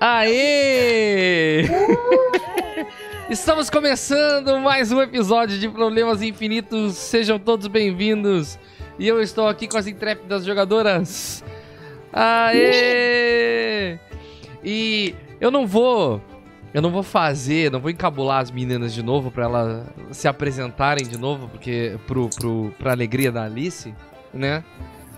Aê! Estamos começando mais um episódio de Problemas Infinitos. Sejam todos bem-vindos. E eu estou aqui com as intrépidas jogadoras. Aê! E eu não vou. Eu não vou fazer, não vou encabular as meninas de novo para elas se apresentarem de novo, porque pro, pro, pra alegria da Alice, né?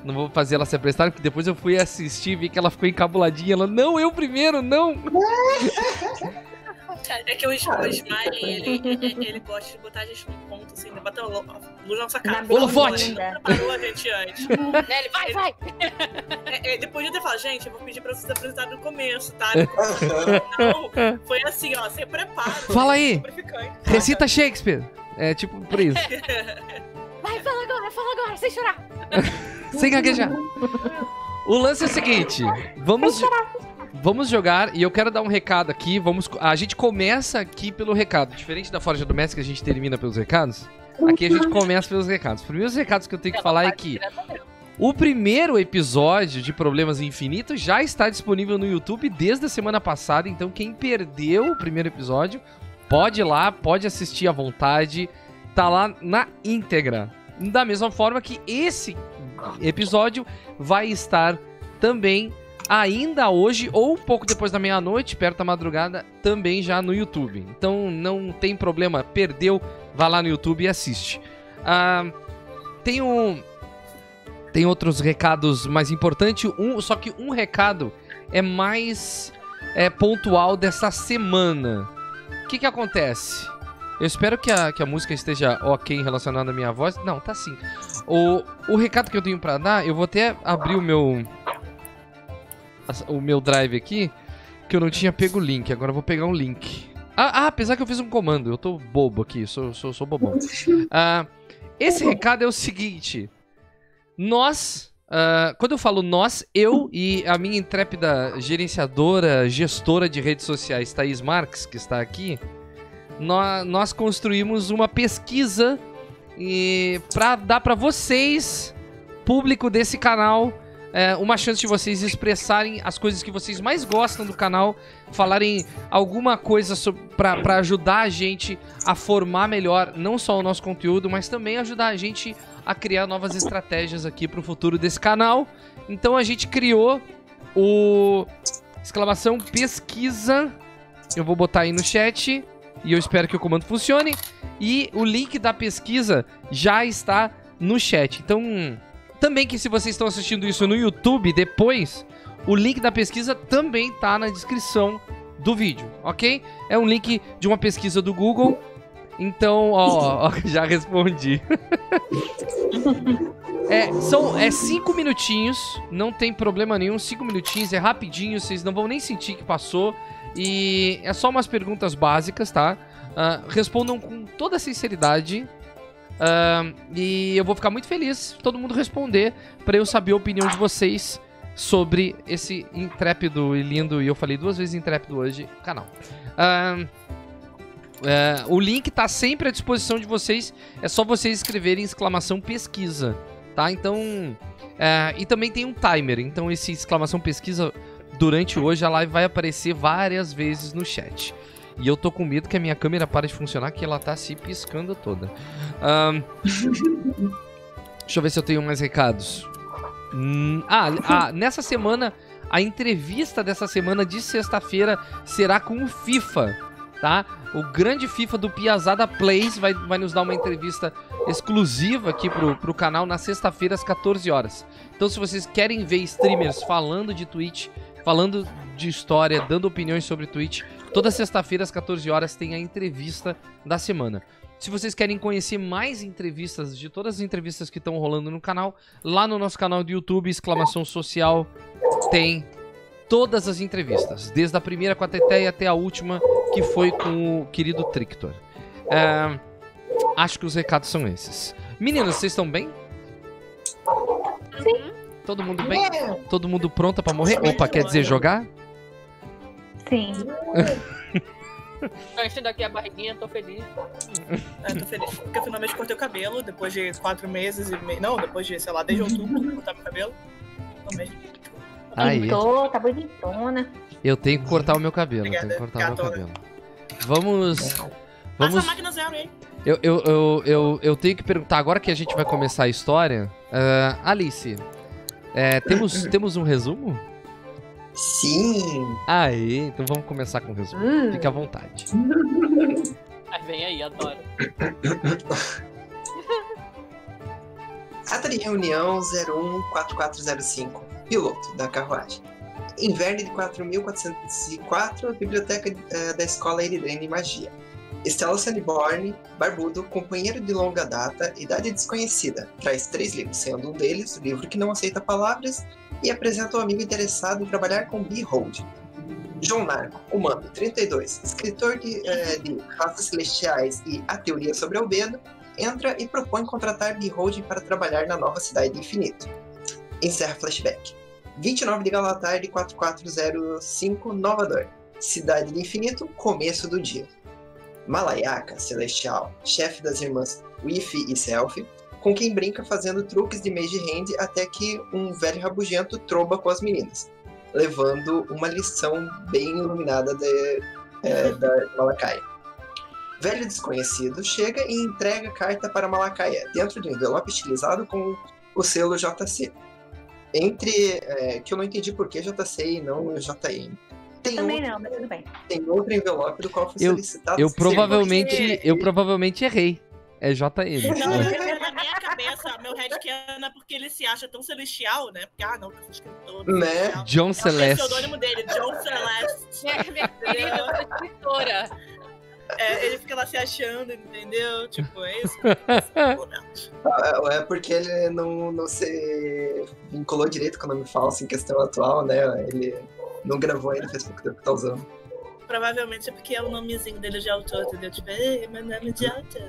Não vou fazer ela se apresentar, porque depois eu fui assistir e vi que ela ficou encabuladinha. Ela, não, eu primeiro, não! É que o Smiley, ele, ele, ele gosta de botar a gente num ponto, assim, de botar a luz na nossa cara. Holofote! Ele não preparou a gente antes. Né, Ele vai, vai! É, é, depois de ter falado, gente, eu vou pedir pra vocês apresentarem no começo, tá? Não, foi assim, ó, sem preparo. Fala aí. Recita Shakespeare! É tipo por isso. Vai, fala agora, fala agora, sem chorar! Sem gaguejar. O lance é o seguinte: vamos, vamos jogar e eu quero dar um recado aqui. Vamos, a gente começa aqui pelo recado. Diferente da Forja Doméstica, a gente termina pelos recados. Aqui a gente começa pelos recados. Os primeiros recados que eu tenho que falar é que o primeiro episódio de Problemas Infinitos já está disponível no YouTube desde a semana passada. Então, quem perdeu o primeiro episódio, pode ir lá, pode assistir à vontade. Tá lá na íntegra. Da mesma forma que esse episódio vai estar também ainda hoje ou um pouco depois da meia-noite, perto da madrugada, também já no YouTube. Então não tem problema, perdeu, vá lá no YouTube e assiste. Ah, tem um tem outros recados mais importantes, um, só que um recado é mais é, pontual dessa semana. O que que acontece? Eu espero que a, que a música esteja ok relacionada à minha voz. Não, tá sim. O, o recado que eu tenho pra dar, eu vou até abrir o meu. O meu drive aqui, que eu não tinha pego o link. Agora eu vou pegar um link. Ah, ah, apesar que eu fiz um comando, eu tô bobo aqui, sou, sou, sou bobão. Ah, esse recado é o seguinte: Nós. ah, quando eu falo nós, eu e a minha intrépida gerenciadora, gestora de redes sociais, Thaís Marques, que está aqui, nó- nós construímos uma pesquisa e para dar para vocês, público desse canal, é, uma chance de vocês expressarem as coisas que vocês mais gostam do canal, falarem alguma coisa para ajudar a gente a formar melhor não só o nosso conteúdo, mas também ajudar a gente a criar novas estratégias aqui para o futuro desse canal. Então a gente criou o exclamação pesquisa. Eu vou botar aí no chat e eu espero que o comando funcione. E o link da pesquisa já está no chat. Então, também que se vocês estão assistindo isso no YouTube depois, o link da pesquisa também tá na descrição do vídeo, ok? É um link de uma pesquisa do Google. Então, ó, ó, já respondi. É, são é cinco minutinhos, não tem problema nenhum, cinco minutinhos, é rapidinho, vocês não vão nem sentir que passou. E é só umas perguntas básicas, tá? Ah, respondam com toda sinceridade. Ah, e eu vou ficar muito feliz se todo mundo responder pra eu saber a opinião de vocês sobre esse intrépido e lindo, e eu falei duas vezes intrépido hoje, canal. Ah, é, o link tá sempre à disposição de vocês. É só vocês escreverem exclamação pesquisa, tá? Então. é, e também tem um timer. Então, esse exclamação pesquisa durante hoje a live vai aparecer várias vezes no chat. E eu tô com medo que a minha câmera pare de funcionar, que ela tá se piscando toda. Ahn, deixa eu ver se eu tenho mais recados. Hum, ah, ah, nessa semana, a entrevista dessa semana de sexta-feira será com o FIFA, tá? O grande FIFA do Piazada Plays vai, vai nos dar uma entrevista exclusiva aqui pro, pro canal na sexta-feira às 14 horas. Então, se vocês querem ver streamers falando de Twitch, falando de história, dando opiniões sobre Twitch, toda sexta-feira às 14 horas tem a entrevista da semana. Se vocês querem conhecer mais entrevistas de todas as entrevistas que estão rolando no canal, lá no nosso canal do YouTube, exclamação social, tem todas as entrevistas, desde a primeira com a Teteia até a última, que foi com o querido Trictor. É, acho que os recados são esses. Meninas, vocês estão bem? Sim. Todo mundo bem? Todo mundo pronta pra morrer? Opa, quer dizer jogar? Sim. Tô enchendo aqui a barriguinha, tô feliz. É, tô feliz porque eu finalmente cortei o cabelo depois de quatro meses e meio. Não, depois de, sei lá, desde outubro que eu cortava meu cabelo. Finalmente. Aí. Pintou, tá bonitona. Eu tenho que cortar o meu cabelo. Eu tenho que cortar o meu Obrigada, cabelo. Vamos. Passa Vamos. a máquina zero aí. Eu, eu, eu, eu, eu tenho que perguntar, agora que a gente vai começar a história. ah, Alice, é, temos, temos um resumo? Sim! Aí, então vamos começar com o resumo. Hum. Fique à vontade. Vem aí, adoro. Ata de reunião 014405, piloto da carruagem. Inverno de 4404, biblioteca eh, da escola Eridrene de Magia. Estela Sanborn, barbudo, companheiro de longa data, idade desconhecida, traz três livros, sendo um deles o livro que não aceita palavras e apresenta um amigo interessado em trabalhar com Behold. João Narco, humano, 32, escritor de, eh, de Raças Celestiais e A Teoria sobre Albedo, entra e propõe contratar Behold para trabalhar na nova cidade do infinito. Encerra flashback. 29 de Galatar de 4405, Nova Dor. Cidade do Infinito, começo do dia. Malayaka, Celestial, chefe das irmãs Wifi e Selfie, com quem brinca fazendo truques de mage hand até que um velho rabugento tromba com as meninas, levando uma lição bem iluminada de, é, da Malacaia. Velho desconhecido chega e entrega carta para Malacaia, dentro de um envelope estilizado com o selo JC. Entre. é, que eu não entendi por que JC e não JM. Tem, Também outro, não, mas tudo bem. tem outro envelope do qual foi Eu- solicitado. Eu provavelmente, eu provavelmente errei. É JM. Não, porque na minha cabeça, meu headcanon é porque ele se acha tão celestial, né? Porque, ah, não, que eu sou escritor. Né? celestial. John É o Celeste. pseudônimo dele, John Celeste. Minha, minha querida, eu sou escritora. É, ele fica lá se achando, entendeu? Tipo, é isso. Ah, É porque ele não, não se vinculou direito com o nome falso em questão atual, né? Ele não gravou ainda, faz pouco tempo que tá usando. Provavelmente é porque é o nomezinho dele de autor, entendeu? Tipo, ei, meu nome de autor.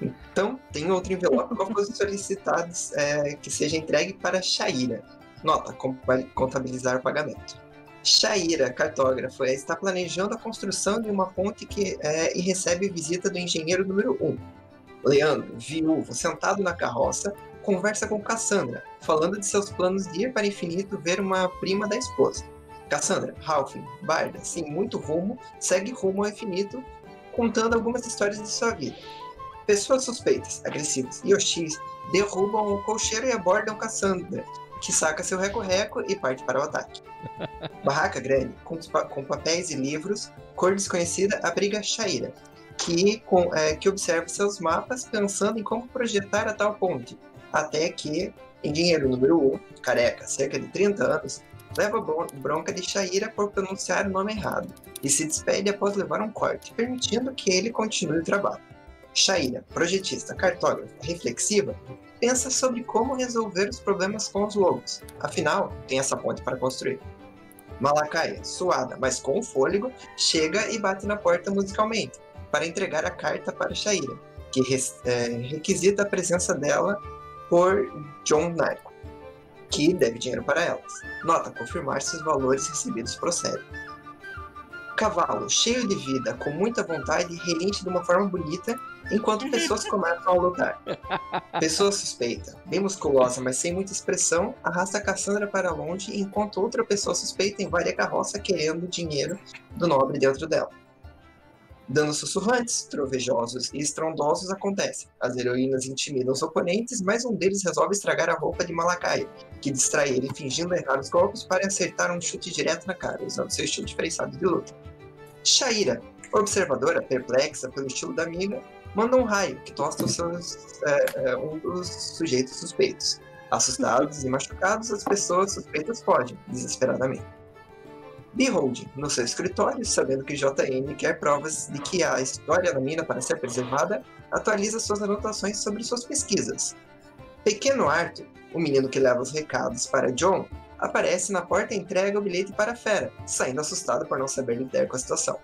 Então, tem outro envelope qual foi solicitado é, que seja entregue para Shaira. Nota, com- contabilizar o pagamento. Shaira, cartógrafo, é, está planejando a construção de uma ponte que, é, e recebe visita do engenheiro número 1. Leandro, viúvo, sentado na carroça, conversa com Cassandra, falando de seus planos de ir para o infinito ver uma prima da esposa. Cassandra, Ralph, Barda, sem muito rumo, segue rumo ao infinito, contando algumas histórias de sua vida. Pessoas suspeitas, agressivas e hostis derrubam o colcheiro e abordam Cassandra, que saca seu reco-reco e parte para o ataque. Barraca grande, com, com papéis e livros, cor desconhecida, abriga Shaira, que, com- é, que observa seus mapas pensando em como projetar a tal ponte, até que, engenheiro número 1, careca, cerca de 30 anos, leva bron- bronca de Shaira por pronunciar o nome errado e se despede após levar um corte, permitindo que ele continue o trabalho. Shaira, projetista, cartógrafa, reflexiva, pensa sobre como resolver os problemas com os lobos. Afinal, tem essa ponte para construir. Malacaia, suada, mas com fôlego, chega e bate na porta musicalmente, para entregar a carta para Shaira, que é, requisita a presença dela por John Narco, que deve dinheiro para elas. Nota confirmar se os valores recebidos procedem. Cavalo, cheio de vida, com muita vontade, relinche de uma forma bonita, enquanto pessoas começam a lutar. Pessoa suspeita, bem musculosa, mas sem muita expressão, arrasta Cassandra para longe, enquanto outra pessoa suspeita invade a carroça querendo dinheiro do nobre dentro dela. Danos sussurrantes, trovejosos e estrondosos acontecem. As heroínas intimidam os oponentes, mas um deles resolve estragar a roupa de Malakai, que distrai ele fingindo errar os golpes para acertar um chute direto na cara, usando seu estilo diferenciado de luta. Shaira, observadora, perplexa pelo estilo da amiga, manda um raio que tosta os seus, é, é, um dos sujeitos suspeitos. Assustados e machucados, as pessoas suspeitas fogem, desesperadamente. Behold, no seu escritório, sabendo que JN quer provas de que a história da mina para ser preservada, atualiza suas anotações sobre suas pesquisas. Pequeno Arthur, o menino que leva os recados para John, aparece na porta e entrega o bilhete para a fera, saindo assustado por não saber lidar com a situação.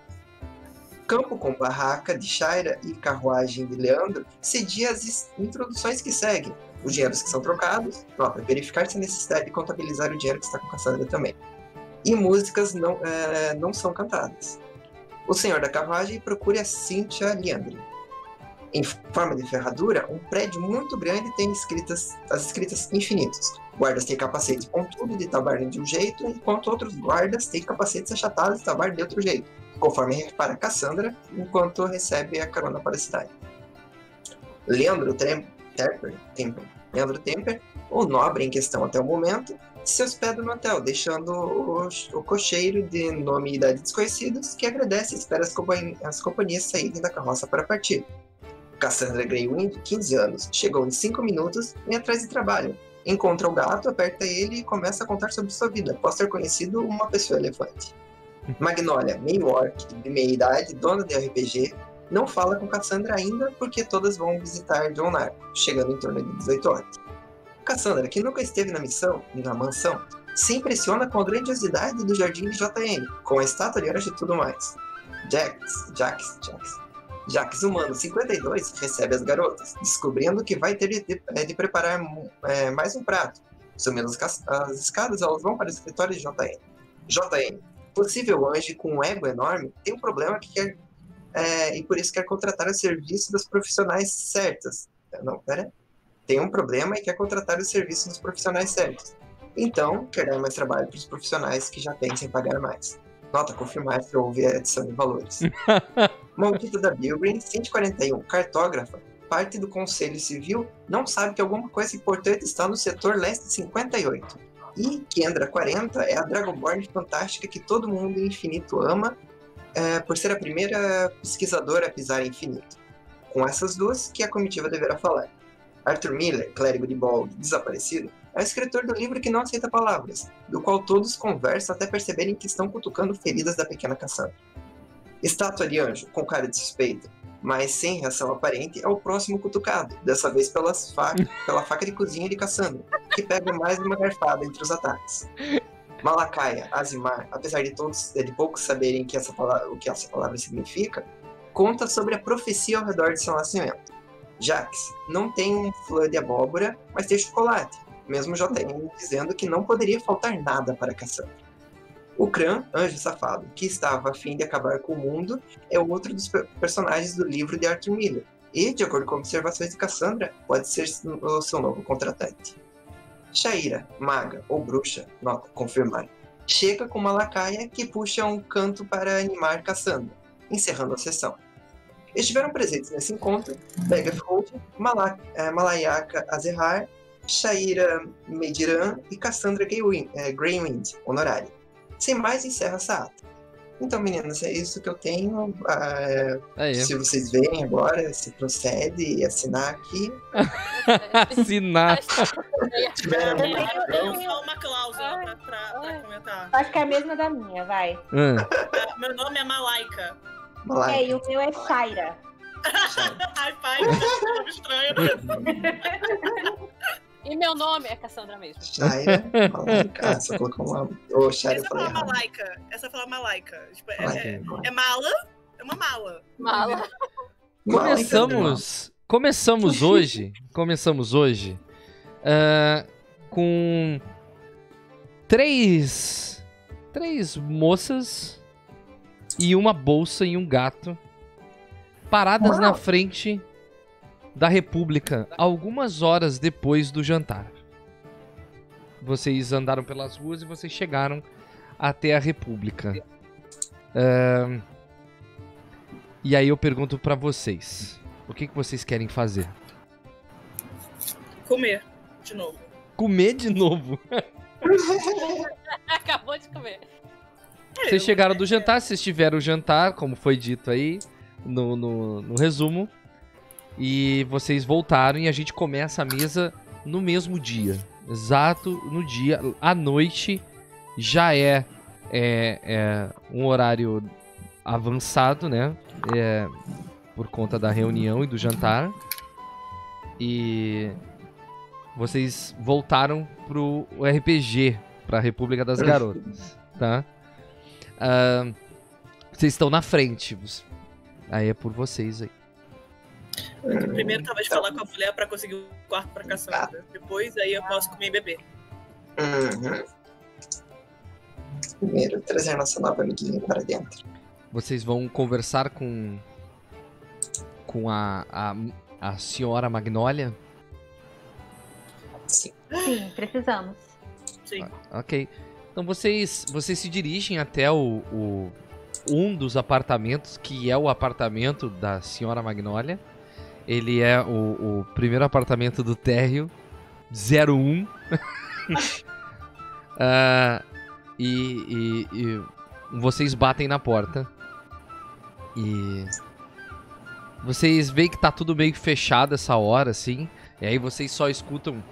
Campo com barraca de Shaira e carruagem de Leandro cedia as introduções que seguem, os dinheiros que são trocados, nota, verificar se há necessidade de contabilizar o dinheiro que está com Cassandra também. E músicas não, eh, não são cantadas. O senhor da carruagem procura a Cynthia Leandri. Em forma de ferradura, um prédio muito grande tem escritas, as escritas infinitas. Guardas têm capacetes pontudos de tabarne de um jeito, enquanto outros guardas têm capacetes achatados de tabarne de outro jeito, conforme repara Cassandra, enquanto recebe a carona para a cidade. Leandro Temper, Temper, Leandro Temper, o nobre em questão até o momento, se hospeda no hotel, deixando o, o cocheiro de nome e idade desconhecidos, que agradece e espera as, companhi- as companhias saírem da carroça para partir. Cassandra Greywind, 15 anos, chegou em 5 minutos e atrás de trabalho. Encontra o gato, aperta ele e começa a contar sobre sua vida, após ter conhecido uma pessoa elefante. Magnolia, meio orc, de meia idade, dona de RPG, não fala com Cassandra ainda porque todas vão visitar John chegando em torno de 18 horas. Cassandra, que nunca esteve na missão, na mansão, se impressiona com a grandiosidade do jardim de JN, com a estátua de anjo e tudo mais. Jax, Jax, Jax. Jax Humano 52 recebe as garotas, descobrindo que vai ter de, de- de preparar eh, mais um prato. Subindo as, as escadas, elas vão para o escritório de JN. JN, possível anjo com um ego enorme, tem um problema que quer. eh, e por isso quer contratar o serviço das profissionais certas. Não, pera. Tem um problema e quer contratar o serviço dos profissionais certos. Então, quer dar mais trabalho para os profissionais que já têm sem pagar mais. Nota confirmar que houve a adição de valores. Maldita da Bilgreen, 141, cartógrafa, parte do Conselho Civil, não sabe que alguma coisa importante está no setor leste 58. E Kendra 40 é a Dragonborn fantástica que todo mundo em infinito ama, é, por ser a primeira pesquisadora a pisar em infinito. Com essas duas que a comitiva deverá falar. Arthur Miller, clérigo de Bald desaparecido, é o escritor do livro que não aceita palavras, do qual todos conversam até perceberem que estão cutucando feridas da pequena Cassandra. Estátua de anjo, com cara de suspeita, mas sem reação aparente, é o próximo cutucado, dessa vez pelas fa pela faca de cozinha de Cassandra, que pega mais uma garfada entre os ataques. Malacaia, Azimar, apesar de todos de poucos saberem que essa palavra- o que essa palavra significa, conta sobre a profecia ao redor de seu nascimento. Jax não tem flor de abóbora, mas tem chocolate, mesmo JN dizendo que não poderia faltar nada para Cassandra. O Kran, anjo safado, que estava a fim de acabar com o mundo, é outro dos per- personagens do livro de Arthur Miller, e, de acordo com observações de Cassandra, pode ser o seu novo contratante. Shaira, maga ou bruxa, nota, confirmar, chega com uma lacaia que puxa um canto para animar Cassandra, encerrando a sessão. Estiveram presentes nesse encontro Begafold, Mala eh, Malayaka Azehar, Shaira Mediran e Cassandra Greywind, eh, Greywind, honorária. Sem mais, encerra essa ata. Então, meninas, é isso que eu tenho. Ah, Aí. Se vocês verem agora, se procede assinar aqui. Assinar. Eu tenho- Eu tenho só uma cláusula pra, pra- pra comentar. Acho que é a mesma da minha, vai. Ah, Meu nome é Malaika. Malaika. É, e o meu é Shaira. Ai, pai, que nome estranho. E meu nome é Cassandra mesmo. Shaira, Malaika. Ah, só colocou uma. Ô, Shaira, Essa fala errado. Malaika. Essa fala Malaika. Tipo, é, é, Malaika. é mala. É uma mala. Mala. Começamos, começamos hoje, começamos hoje ah, com três, três moças e uma bolsa e um gato paradas na frente da República algumas horas depois do jantar. Vocês andaram pelas ruas e vocês chegaram até a República. E aí eu pergunto pra vocês, o que, que vocês querem fazer? Comer. De novo. Comer de novo. Acabou de comer. Vocês chegaram do jantar, vocês tiveram o jantar, como foi dito aí no, no, no resumo. E vocês voltaram e a gente começa a mesa no mesmo dia. Exato no dia. À noite já é, é, é um horário avançado, né? É, por conta da reunião e do jantar. E vocês voltaram pro RPG, pra República das Garotas, tá? Ah, vocês estão na frente. Aí é por vocês aí. Primeiro tava de falar com a mulher pra conseguir o quarto pra Cassandra. Depois aí eu posso comer e beber. Uhum. Primeiro, trazer nossa nova amiguinha para dentro. Vocês vão conversar com com a, a, a senhora Magnólia? Sim. Sim, precisamos. Sim. Ok. Então vocês, vocês se dirigem até o, o- um dos apartamentos, que é o apartamento da senhora Magnólia. Ele é o, o primeiro apartamento do térreo 01. Ah, e, e- e vocês batem na porta. E vocês veem que tá tudo meio que fechado essa hora, assim. E aí vocês só escutam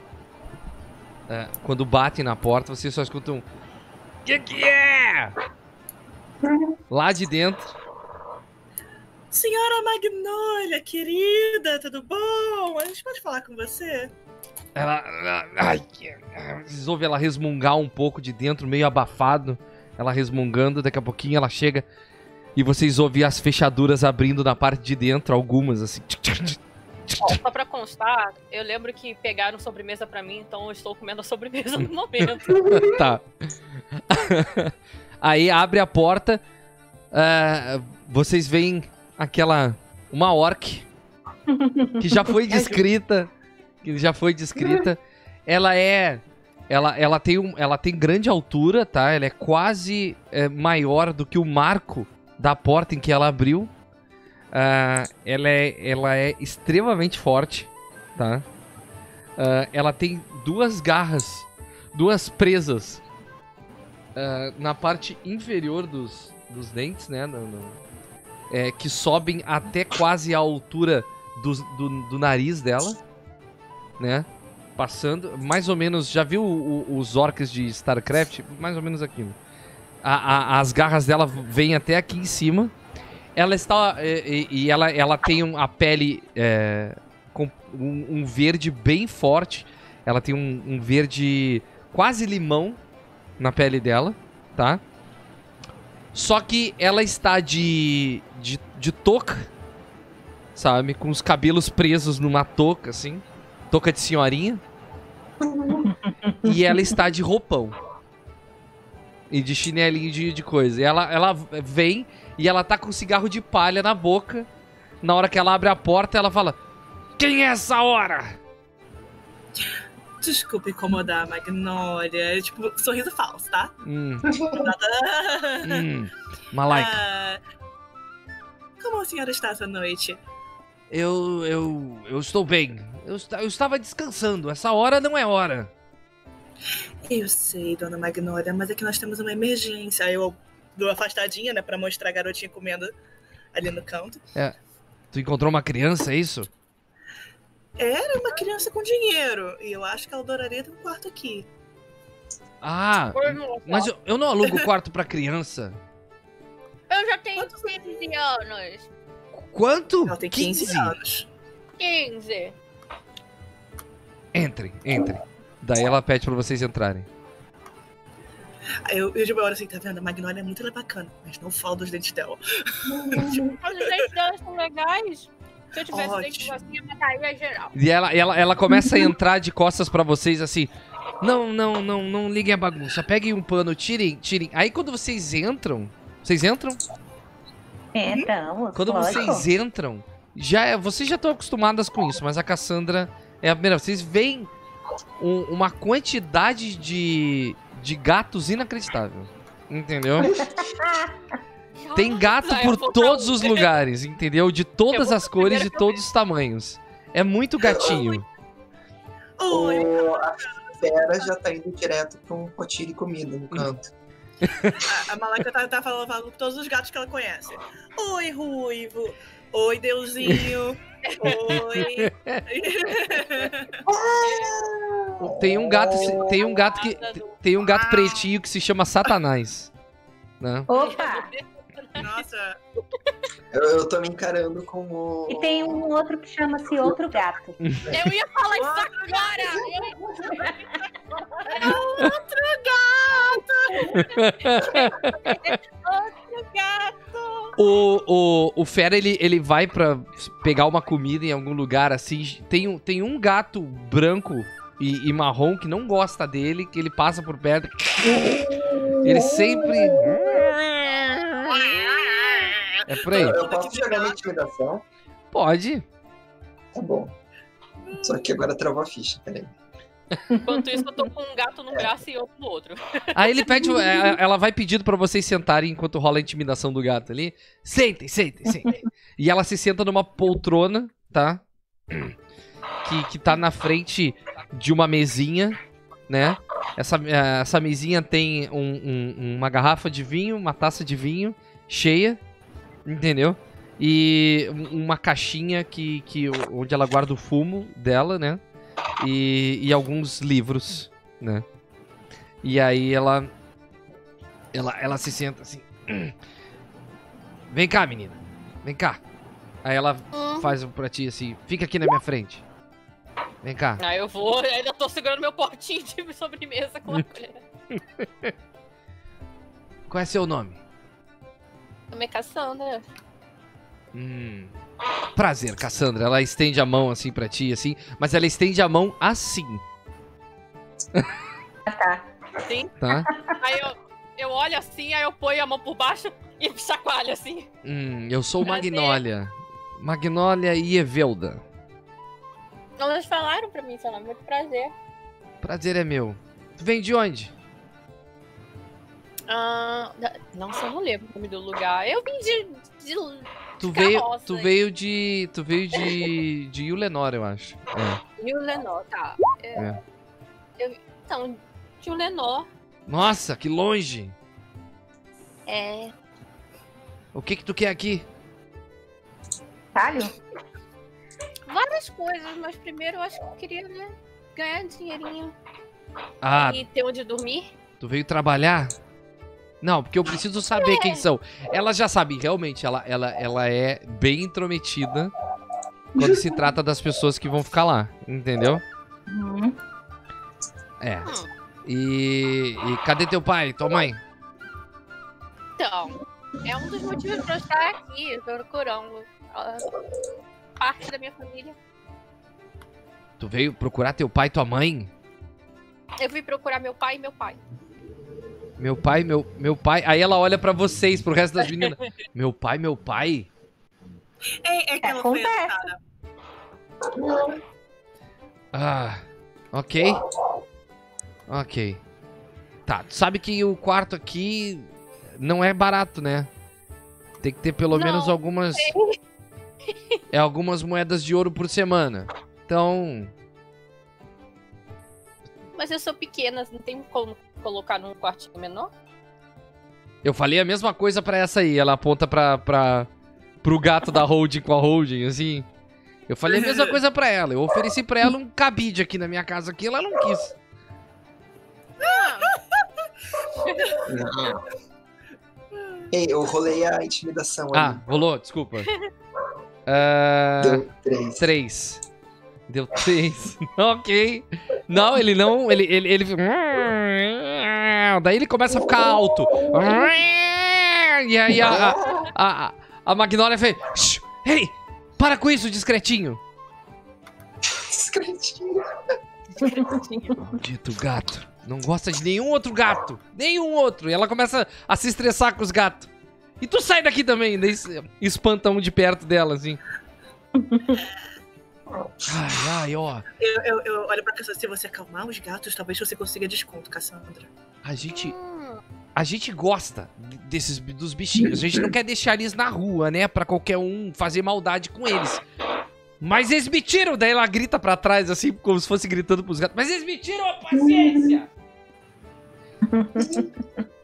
é, quando batem na porta, vocês só escutam. Que que é? Lá de dentro. Senhora Magnólia, querida, tudo bom? A gente pode falar com você? Ela. ela- Ai, vocês ouvem ela resmungar um pouco de dentro, meio abafado. Ela resmungando, daqui a pouquinho ela chega. E vocês ouvem as fechaduras abrindo na parte de dentro, algumas assim. Ó, só pra constar, eu lembro que pegaram sobremesa pra mim, então eu estou comendo a sobremesa no momento. tá. Aí abre a porta. ah, vocês veem aquela. Uma orc. Que já foi descrita. Que já foi descrita. Ela é. Ela, ela, tem um, ela tem grande altura, tá? Ela é quase é, maior do que o marco da porta em que ela abriu. Ah, ela, é, ela é extremamente forte, tá? Ah, ela tem duas garras, duas presas ah, na parte inferior dos, dos dentes, né? no- no- é, que sobem até quase a altura do, do, do nariz dela, né? Passando, mais ou menos, já viu o- o- os orcs de StarCraft? Mais ou menos aquilo. A- a- as garras dela vêm até aqui em cima. Ela está. E, e- e ela, ela tem um- a pele é, com um, um verde bem forte. Ela tem um, um verde quase limão na pele dela, tá? Só que ela está de, de, de touca, sabe? Com os cabelos presos numa touca, assim. Touca de senhorinha. e ela está de roupão. E de chinelinho de, de coisa. E ela, ela vem e ela tá com um cigarro de palha na boca. Na hora que ela abre a porta, ela fala: Quem é essa hora? Desculpa incomodar, Magnólia. É tipo, sorriso falso, tá? Hum, hum, Malaika. Ah, como a senhora está essa noite? Eu, eu, eu estou bem. Eu, eu estava descansando. Essa hora não é hora. Eu sei, dona Magnólia, mas é que nós temos uma emergência. Aí eu dou afastadinha, né, pra mostrar a garotinha comendo ali no canto. Tu encontrou uma criança, é isso? Era uma criança com dinheiro. E eu acho que ela adoraria ter um quarto aqui. Ah, mas eu, eu não alugo quarto pra criança. Eu já tenho Quantos 15 anos. Quanto? Ela tem 15, anos. 15. Entrem, entrem. Daí ela pede pra vocês entrarem. Aí eu, eu de uma hora assim, tá vendo? A Magnólia é muito bacana, mas não falo dos dentes dela. Os dentes delas são legais. Se eu tivesse Ótimo. dentes assim, eu mataria geral. E ela, ela, ela começa a entrar de costas pra vocês assim. Não, não, não, não liguem a bagunça. Peguem um pano, tirem, tirem. Aí quando vocês entram. Vocês entram? Entramos. Quando lógico. vocês entram, já é- vocês já estão acostumadas com isso, mas a Cassandra é a primeira. Vocês veem um- uma quantidade de, de gatos inacreditável. Entendeu? Tem gato por todos os lugares, entendeu? De todas as cores, de todos os tamanhos. É muito gatinho. Oi, O, a fera já tá indo direto pra um potinho de comida no canto. a, a Malaika tá, tá falando, falando com todos os gatos que ela conhece. Oi, Ruivo. Oi, Deusinho. Oi. Tem um gato, tem um gato que tem um gato pretinho que se chama Satanás, né? Opa! Nossa, Eu, eu tô me encarando como. E tem um outro que chama-se Outro Gato. Eu ia falar isso agora! Outro gato! O, o, o Fera, ele, ele vai pra pegar uma comida em algum lugar, assim. Tem, um- tem um gato branco e, e marrom que não gosta dele, que ele passa por perto. Ele sempre. É por aí. Eu, eu posso jogar minha intimidação? Pode. Tá bom. Só que agora travou a ficha, peraí. Enquanto isso, eu tô com um gato num braço e outro no outro. Aí ele pede. é, Ela vai pedindo pra vocês sentarem enquanto rola a intimidação do gato ali. Sentem, sentem, sentem. E ela se senta numa poltrona, tá? Que, que tá na frente de uma mesinha, né? Essa, essa mesinha tem um- um- uma garrafa de vinho, uma taça de vinho cheia, entendeu? E um- uma caixinha que, que onde ela guarda o fumo dela, né? E, e alguns livros, né? E aí ela, ela, ela se senta assim. Vem cá, menina. Vem cá. Aí ela faz pra ti assim. Fica aqui na minha frente. Vem cá. Aí eu vou, ainda tô segurando meu potinho de sobremesa com a colher. Qual é seu nome? Também Cassandra. Hum. Prazer, Cassandra. Ela estende a mão assim pra ti, assim. Mas ela estende a mão assim, Tá. Sim. tá? Aí eu, eu olho assim, aí eu ponho a mão por baixo e chacoalho assim. Hum, eu sou Prazer. Magnólia. Magnólia e Evelda. Elas falaram pra mim seu nome, muito prazer. Prazer é meu. Tu vem de onde? Ah, nossa, eu não lembro o nome do lugar. Eu vim de. de Tu De veio, carroça, tu veio de, tu veio de, de Yulenor, eu acho. É. Rio Lenor, tá. É. É. Eu, então, Rio Lenor. Nossa, que longe. É. O que que tu quer aqui? Talho? Várias coisas, mas primeiro eu acho que eu queria, né? Ganhar dinheirinho Ah, e ter onde dormir. tu veio trabalhar? Não, porque eu preciso saber quem são. Ela já sabe, realmente, ela, ela, ela é bem intrometida quando se trata das pessoas que vão ficar lá, entendeu? Uhum. É. E, e cadê teu pai, tua mãe? Então, é um dos motivos pra eu estar aqui, procurando parte da minha família. Tu veio procurar teu pai e tua mãe? Eu vim procurar meu pai e meu pai. Meu pai, meu, meu pai. Aí ela olha pra vocês, pro resto das meninas. Meu pai, meu pai? É, é que ela foi. Ah, ok. Ok. Tá, tu sabe que o quarto aqui não é barato, né? Tem que ter pelo Não, menos algumas. É algumas moedas de ouro por semana. Então. Mas eu sou pequena, não tem como colocar num quartinho menor? Eu falei a mesma coisa pra essa aí. Ela aponta pra, pra, pro gato da holding com a holding, assim. Eu falei a mesma coisa pra ela. Eu ofereci pra ela um cabide aqui na minha casa aqui, ela não quis. Não. Ei, eu rolei a intimidação Ah, ali. rolou, desculpa. Ah, Deu três. três. Deu três. ok. Não, ele não. Ele, ele, ele. Daí ele começa a ficar alto. E aí a, a, a, a Magnólia fez. "Shh, Ei, para com isso, discretinho. Discretinho. Maldito gato. Não gosta de nenhum outro gato. Nenhum outro. E ela começa a se estressar com os gatos. E tu sai daqui também. Daí espanta um de perto dela, assim. Ai, ai, ó. Eu, eu, eu olho pra Cassandra, se você acalmar os gatos, talvez você consiga desconto, Cassandra. A gente, a gente gosta desses dos bichinhos. A gente não quer deixar eles na rua, né? Pra qualquer um fazer maldade com eles. Mas eles me tiram. Daí ela grita pra trás, assim, como se fosse gritando pros gatos. Mas eles me tiram a paciência.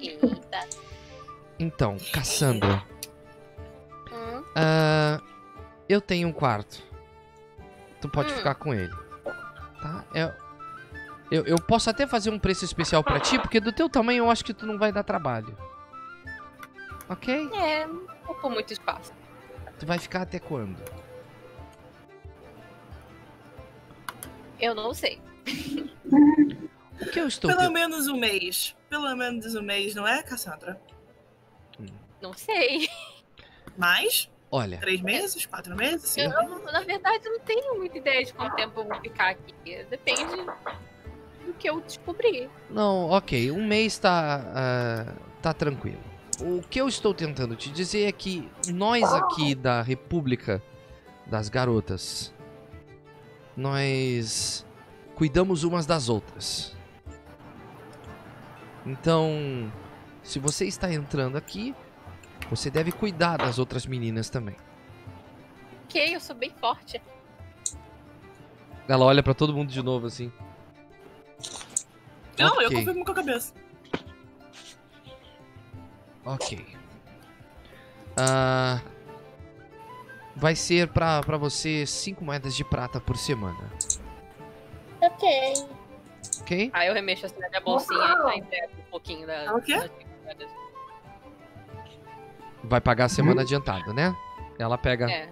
eita. Então, Cassandra, Hum, ah, eu tenho um quarto. Tu pode Hum. ficar com ele. Tá? Eu, eu, eu posso até fazer um preço especial pra ti, porque do teu tamanho eu acho que tu não vai dar trabalho. Ok? é, não ocupou muito espaço. Tu vai ficar até quando? Eu não sei. O que eu estou Pelo menos um mês. Pelo menos um mês, não é, Cassandra? Não sei. Mais? Olha, Três meses? Quatro meses? Eu, na verdade, eu não tenho muita ideia de quanto tempo eu vou ficar aqui. Depende do que eu descobrir. não, ok, um mês tá, ah, tá tranquilo. O que eu estou tentando te dizer é que nós aqui da República das garotas. Nós cuidamos umas das outras. Então, se você está entrando aqui, você deve cuidar das outras meninas também. Ok, eu sou bem forte. Ela olha pra todo mundo de novo assim. Não, eu Ok. confirmo com a cabeça. Ok. Ah, vai ser pra, pra você cinco moedas de prata por semana, Ok. ok? Aí eu remexo assim na minha bolsinha e pego um pouquinho da. O quê? das moedas. Vai pagar a semana adiantada, né? Ela pega, É.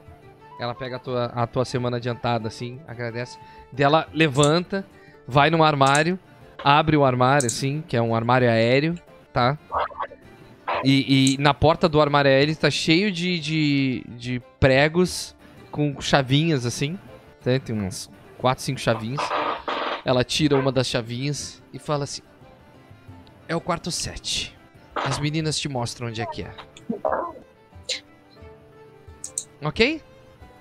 ela pega a tua, a tua semana adiantada assim, agradece. Dela levanta, vai no armário, abre o armário assim, que é um armário aéreo, tá? E, e na porta do armário aéreo tá cheio de, de, de pregos com chavinhas assim. né? Tem umas 4, 5 chavinhas. Ela tira uma das chavinhas e fala assim: É o quarto 7. As meninas te mostram onde é que é. Ok?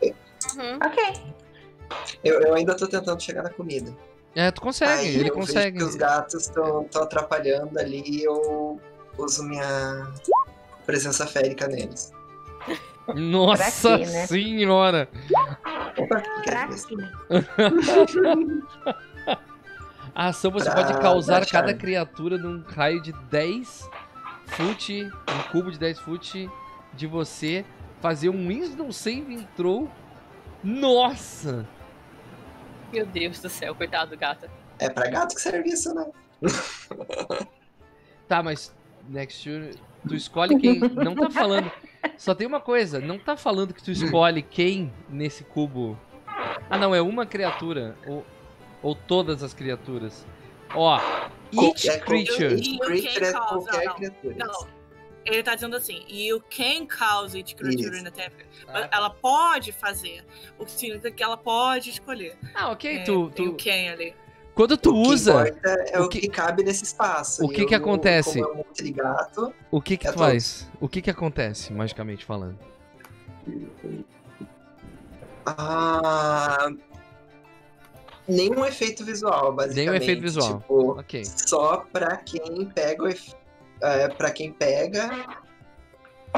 Uhum. Ok. Eu, eu ainda tô tentando chegar na comida. É, tu consegue, Aí ele eu consegue. Vejo que os gatos estão atrapalhando ali e eu uso minha presença férica neles. Nossa Pra quê, né? Opa, senhora! Pra? A ação você Pra pode causar dar cada charme. criatura num raio de 10 foot, um cubo de 10 foot de você, fazer um Wisdom Saving Throw. Nossa! Meu Deus do céu, coitado do gato. É pra gato que serve isso, né? Tá, mas next turn, tu escolhe quem. Não tá falando. Só tem uma coisa, não tá falando que tu escolhe quem nesse cubo. Ah, não, é uma criatura. Ou, ou todas as criaturas. Ó, each Qualquer- creature. Each creature é qualquer não. criatura. Não. Ele tá dizendo assim, you can cause each creature in a temper. Ah, Ela pode fazer. O que significa que ela pode escolher. Ah, ok, É, tu, Tem tu, o can ali. quando tu O que usa, é o o que- que... cabe nesse espaço. o que que eu, acontece? Como é um monte de gato, o que que é tu faz? O que que acontece, magicamente falando? Ah, nenhum efeito visual, basicamente. Nenhum efeito visual. Tipo, Ok. só pra quem pega o efe... é, pra quem pega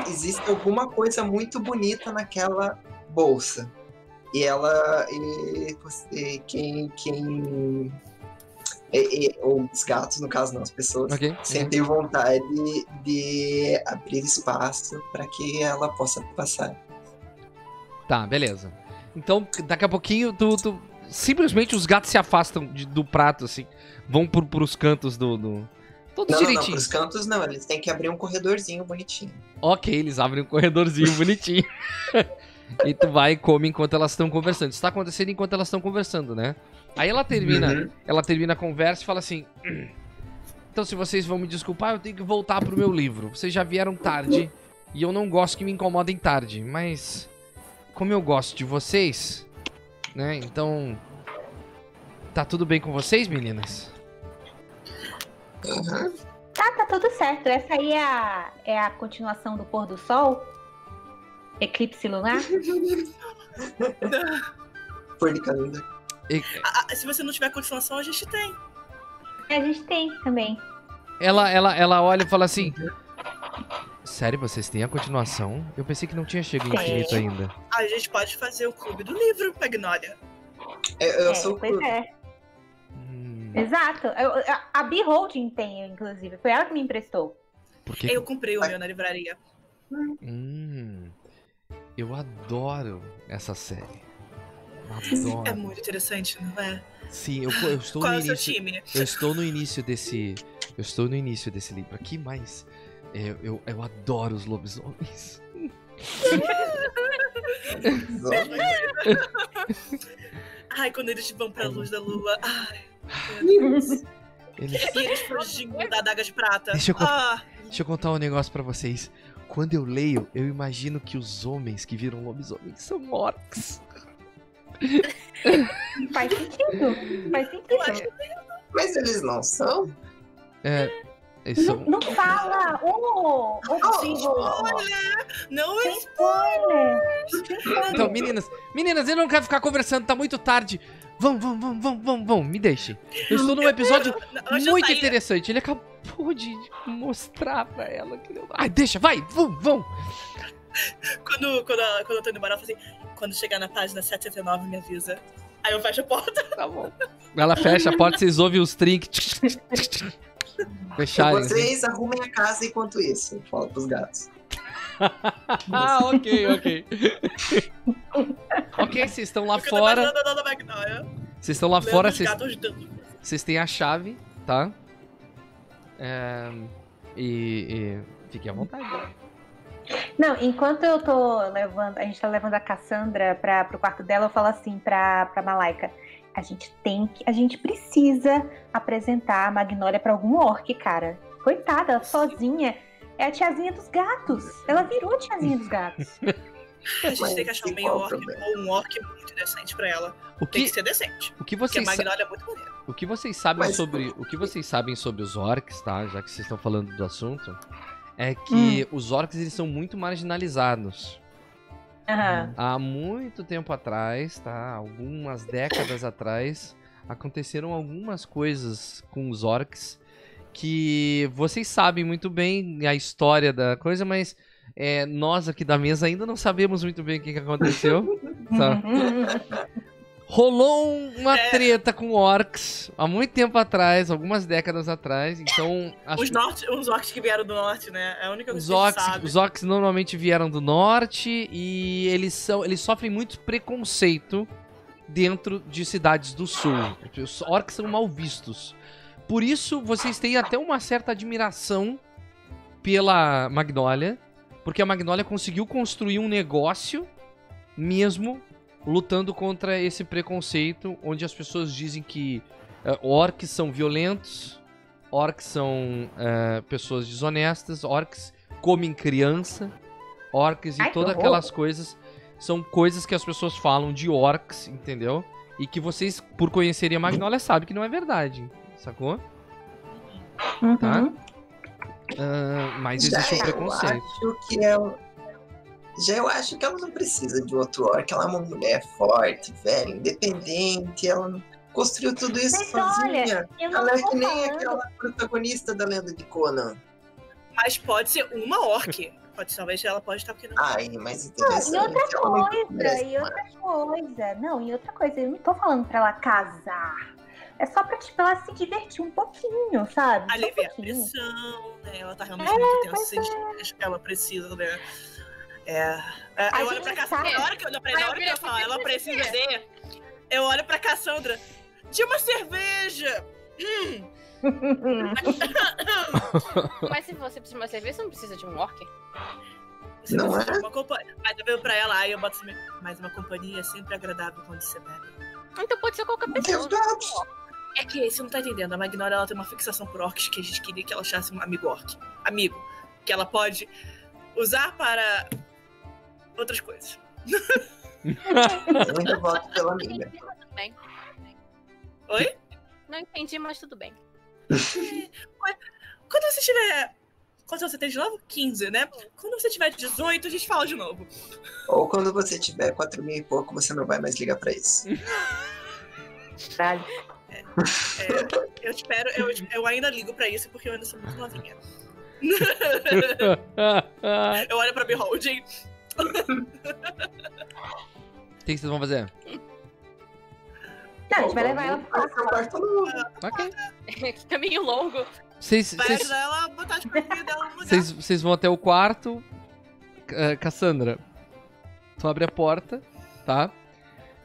existe alguma coisa muito bonita naquela bolsa e ela e, você- quem quem e- e- os gatos no caso não as pessoas Ok. sentem vontade de abrir espaço para que ela possa passar Tá, beleza. Então, daqui a pouquinho, tu, tu- simplesmente os gatos se afastam de- do prato, assim. Vão pro, pros cantos do. do... Todos não, não, não, direitinho. pros cantos não, eles têm que abrir um corredorzinho bonitinho. Ok, eles abrem um corredorzinho bonitinho. e tu vai e come enquanto elas estão conversando. Isso tá acontecendo enquanto elas estão conversando, né? Aí ela termina, Uhum. ela termina a conversa e fala assim: "Hum, Então, se vocês vão me desculpar, eu tenho que voltar pro meu livro. Vocês já vieram tarde e eu não gosto que me incomodem tarde, mas como eu gosto de vocês, né? Então, tá tudo bem com vocês, meninas? Uhum. Tá, tá tudo certo. Essa aí é a, é a continuação do pôr do sol? Eclipse lunar? Por de calenda. E- Ah, ah, se você não tiver continuação, a gente tem. a gente tem também. ela, ela, ela olha e fala assim: Sério, vocês têm a continuação? Eu pensei que não tinha chegado Tem. infinito ainda. A gente pode fazer o clube do livro, Magnolia. Eu, eu É, sou o pois é. Exato. Eu- a- a Beholding tem, inclusive. Foi ela que me emprestou. por que Eu comprei o meu na livraria. Hum, eu adoro essa série. Adoro. É muito interessante, não é? Sim, eu, eu estou Qual no é o seu início. time? Eu estou no início desse. Eu estou no início desse livro aqui, mas eu, eu, eu adoro os lobisomens. Ai, quando eles vão pra luz da lua. Ai. Eles- E eles fugindo da adaga de prata. Deixa eu contar. Ah, Deixa eu contar um negócio pra vocês. Quando eu leio, eu imagino que os homens que viram lobisomens são orcs. Faz sentido. Faz sentido. Mas eles não são? É, Eles Não, são- não fala! Não Sem é spoiler! Sem spoiler. Então, meninas, meninas, eu não quero ficar conversando, tá muito tarde. Vamos, vamos, vamos, vamos, vamos, vamos, me deixe. Eu estou num episódio muito interessante. Ele acabou de mostrar pra ela que eu... Ai, deixa, vai, vamos, vamos. Quando, quando, a- quando eu tô indo embora, eu falo assim: quando chegar na página 709, me avisa. Aí eu fecho a porta. Tá bom. Ela fecha a porta, vocês ouvem os trinks. Fecharem. Vocês arrumem a casa enquanto isso. Fala pros gatos. Ah, ok, ok. ok, vocês estão lá fora. Vocês estão lá fora, vocês. Vocês têm a chave, tá? É, e, e fiquem à vontade. Não, enquanto eu tô levando, a gente tá levando a Cassandra para pro quarto dela, eu falo assim pra, pra Malaika. A gente tem que. A gente precisa apresentar a Magnólia pra algum orc, cara. Coitada, ela sozinha. É a tiazinha dos gatos. Ela virou a tiazinha dos gatos. A gente Mas tem que achar um meio orc ou um orc muito decente pra ela. O Tem que, que ser decente. o que Porque a vocês, Magnolia é muito bonita. o que vocês sabem Mas- sobre o que vocês sabem sobre os orcs, tá? Já que vocês estão falando do assunto, é que os orcs eles são muito marginalizados. Aham. Há muito tempo atrás, tá? Algumas décadas atrás, aconteceram algumas coisas com os orcs que vocês sabem muito bem a história da coisa, mas é, nós aqui da mesa ainda não sabemos muito bem o que, que aconteceu. Tá. Rolou uma É. treta com orcs há muito tempo atrás, algumas décadas atrás, então acho Os, que- norte, os orcs que vieram do norte, né? É a única os coisa que a gente orcs, sabe. os orcs normalmente vieram do norte e eles são, eles sofrem muito preconceito dentro de cidades do sul. Os orcs são mal vistos. Por isso vocês têm até uma certa admiração pela Magnolia, porque a Magnolia conseguiu construir um negócio mesmo lutando contra esse preconceito, onde as pessoas dizem que eh, orcs são violentos, orcs são eh, pessoas desonestas, orcs comem criança, orcs e Ai, que todas aquelas coisas são coisas que as pessoas falam de orcs, entendeu? E que vocês, por conhecerem a Magnolia, sabem que não é verdade, sacou? Uhum. Tá? Ah, mas existe um preconceito. Eu acho que ela. Já eu acho que ela não precisa de outro orc. Ela é uma mulher forte, velha, independente. Ela não- construiu tudo isso Mas sozinha. Não Ela é que nem falando. aquela protagonista da lenda de Conan. Mas pode ser uma orc. Pode, talvez ela pode estar querendo. Ai, mas Não, interessante. e outra não coisa, e outra coisa. Não, e outra coisa, eu não tô falando pra ela casar. É só pra, tipo, ela se divertir um pouquinho, sabe? Só um Aliviar a pressão, né? Ela tá realmente É, muito tensa pois esses dias. Ela precisa, né? É. é, A eu olho pra Cassandra. Na hora que eu, na na hora que eu falo, ela precisa de. Eu olho pra Cassandra. De uma cerveja! Hum, Mas se você precisa de uma cerveja, você não precisa de um orc. você Não precisa é? de uma companhia. Aí eu vejo pra ela, aí eu boto assim. Mas uma companhia é sempre agradável quando você bebe. Então pode ser qualquer pessoa. gatos. É que você não tá entendendo. A Magnolia ela tem uma fixação por orcs que a gente queria que ela achasse um amigo orc. Amigo. Que ela pode usar para outras coisas. Eu ainda voto pela amiga. Mas tudo bem. Oi? Não entendi, mas tudo bem. Quando você tiver. Quanto você tem de novo? 15, né? Quando você tiver 18, a gente fala de novo. Ou quando você tiver 4 mil e pouco, você não vai mais ligar pra isso. Verdade. É, eu espero, eu, eu ainda ligo pra isso porque eu ainda sou muito novinha. Eu olho pra Beholding. O que que vocês vão fazer? Não, a gente vai levar ela pro quarto. Ok. que caminho longo. Vocês, Vai vocês, ajudar ela a botar as coisinhas dela no lugar. vocês, vocês vão até o quarto. Eh, Cassandra, tu abre a porta, tá?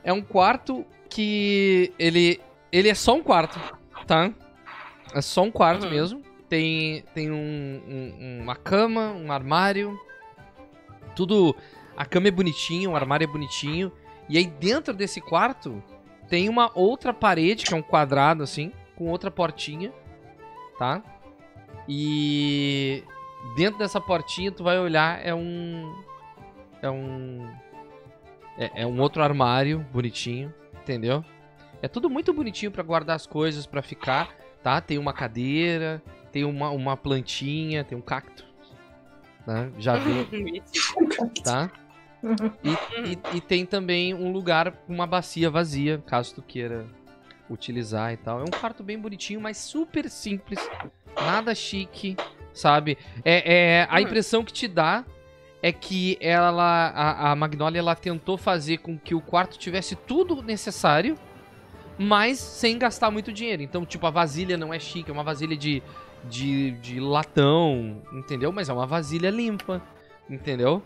É um quarto que ele ele é só um quarto, tá? É só um quarto Uhum. mesmo. Tem tem um, um- uma cama, um armário, tudo. A cama é bonitinha, o armário é bonitinho. E aí dentro desse quarto tem uma outra parede que é um quadrado assim, com outra portinha, tá? E dentro dessa portinha tu vai olhar é um é um é, é um outro armário bonitinho, entendeu? É tudo muito bonitinho pra guardar as coisas pra ficar, tá? Tem uma cadeira, tem uma, uma plantinha, tem um cacto. Né? Já vi, tá? E, e, e tem também um lugar com uma bacia vazia, caso tu queira utilizar e tal. É um quarto bem bonitinho, mas super simples. Nada chique, sabe? É, é a Hum. impressão que te dá é que ela, a, a Magnolia, ela tentou fazer com que o quarto tivesse tudo necessário, mas sem gastar muito dinheiro. Então, tipo, a vasilha não é chique, é uma vasilha de, de, de latão, entendeu? Mas é uma vasilha limpa, entendeu?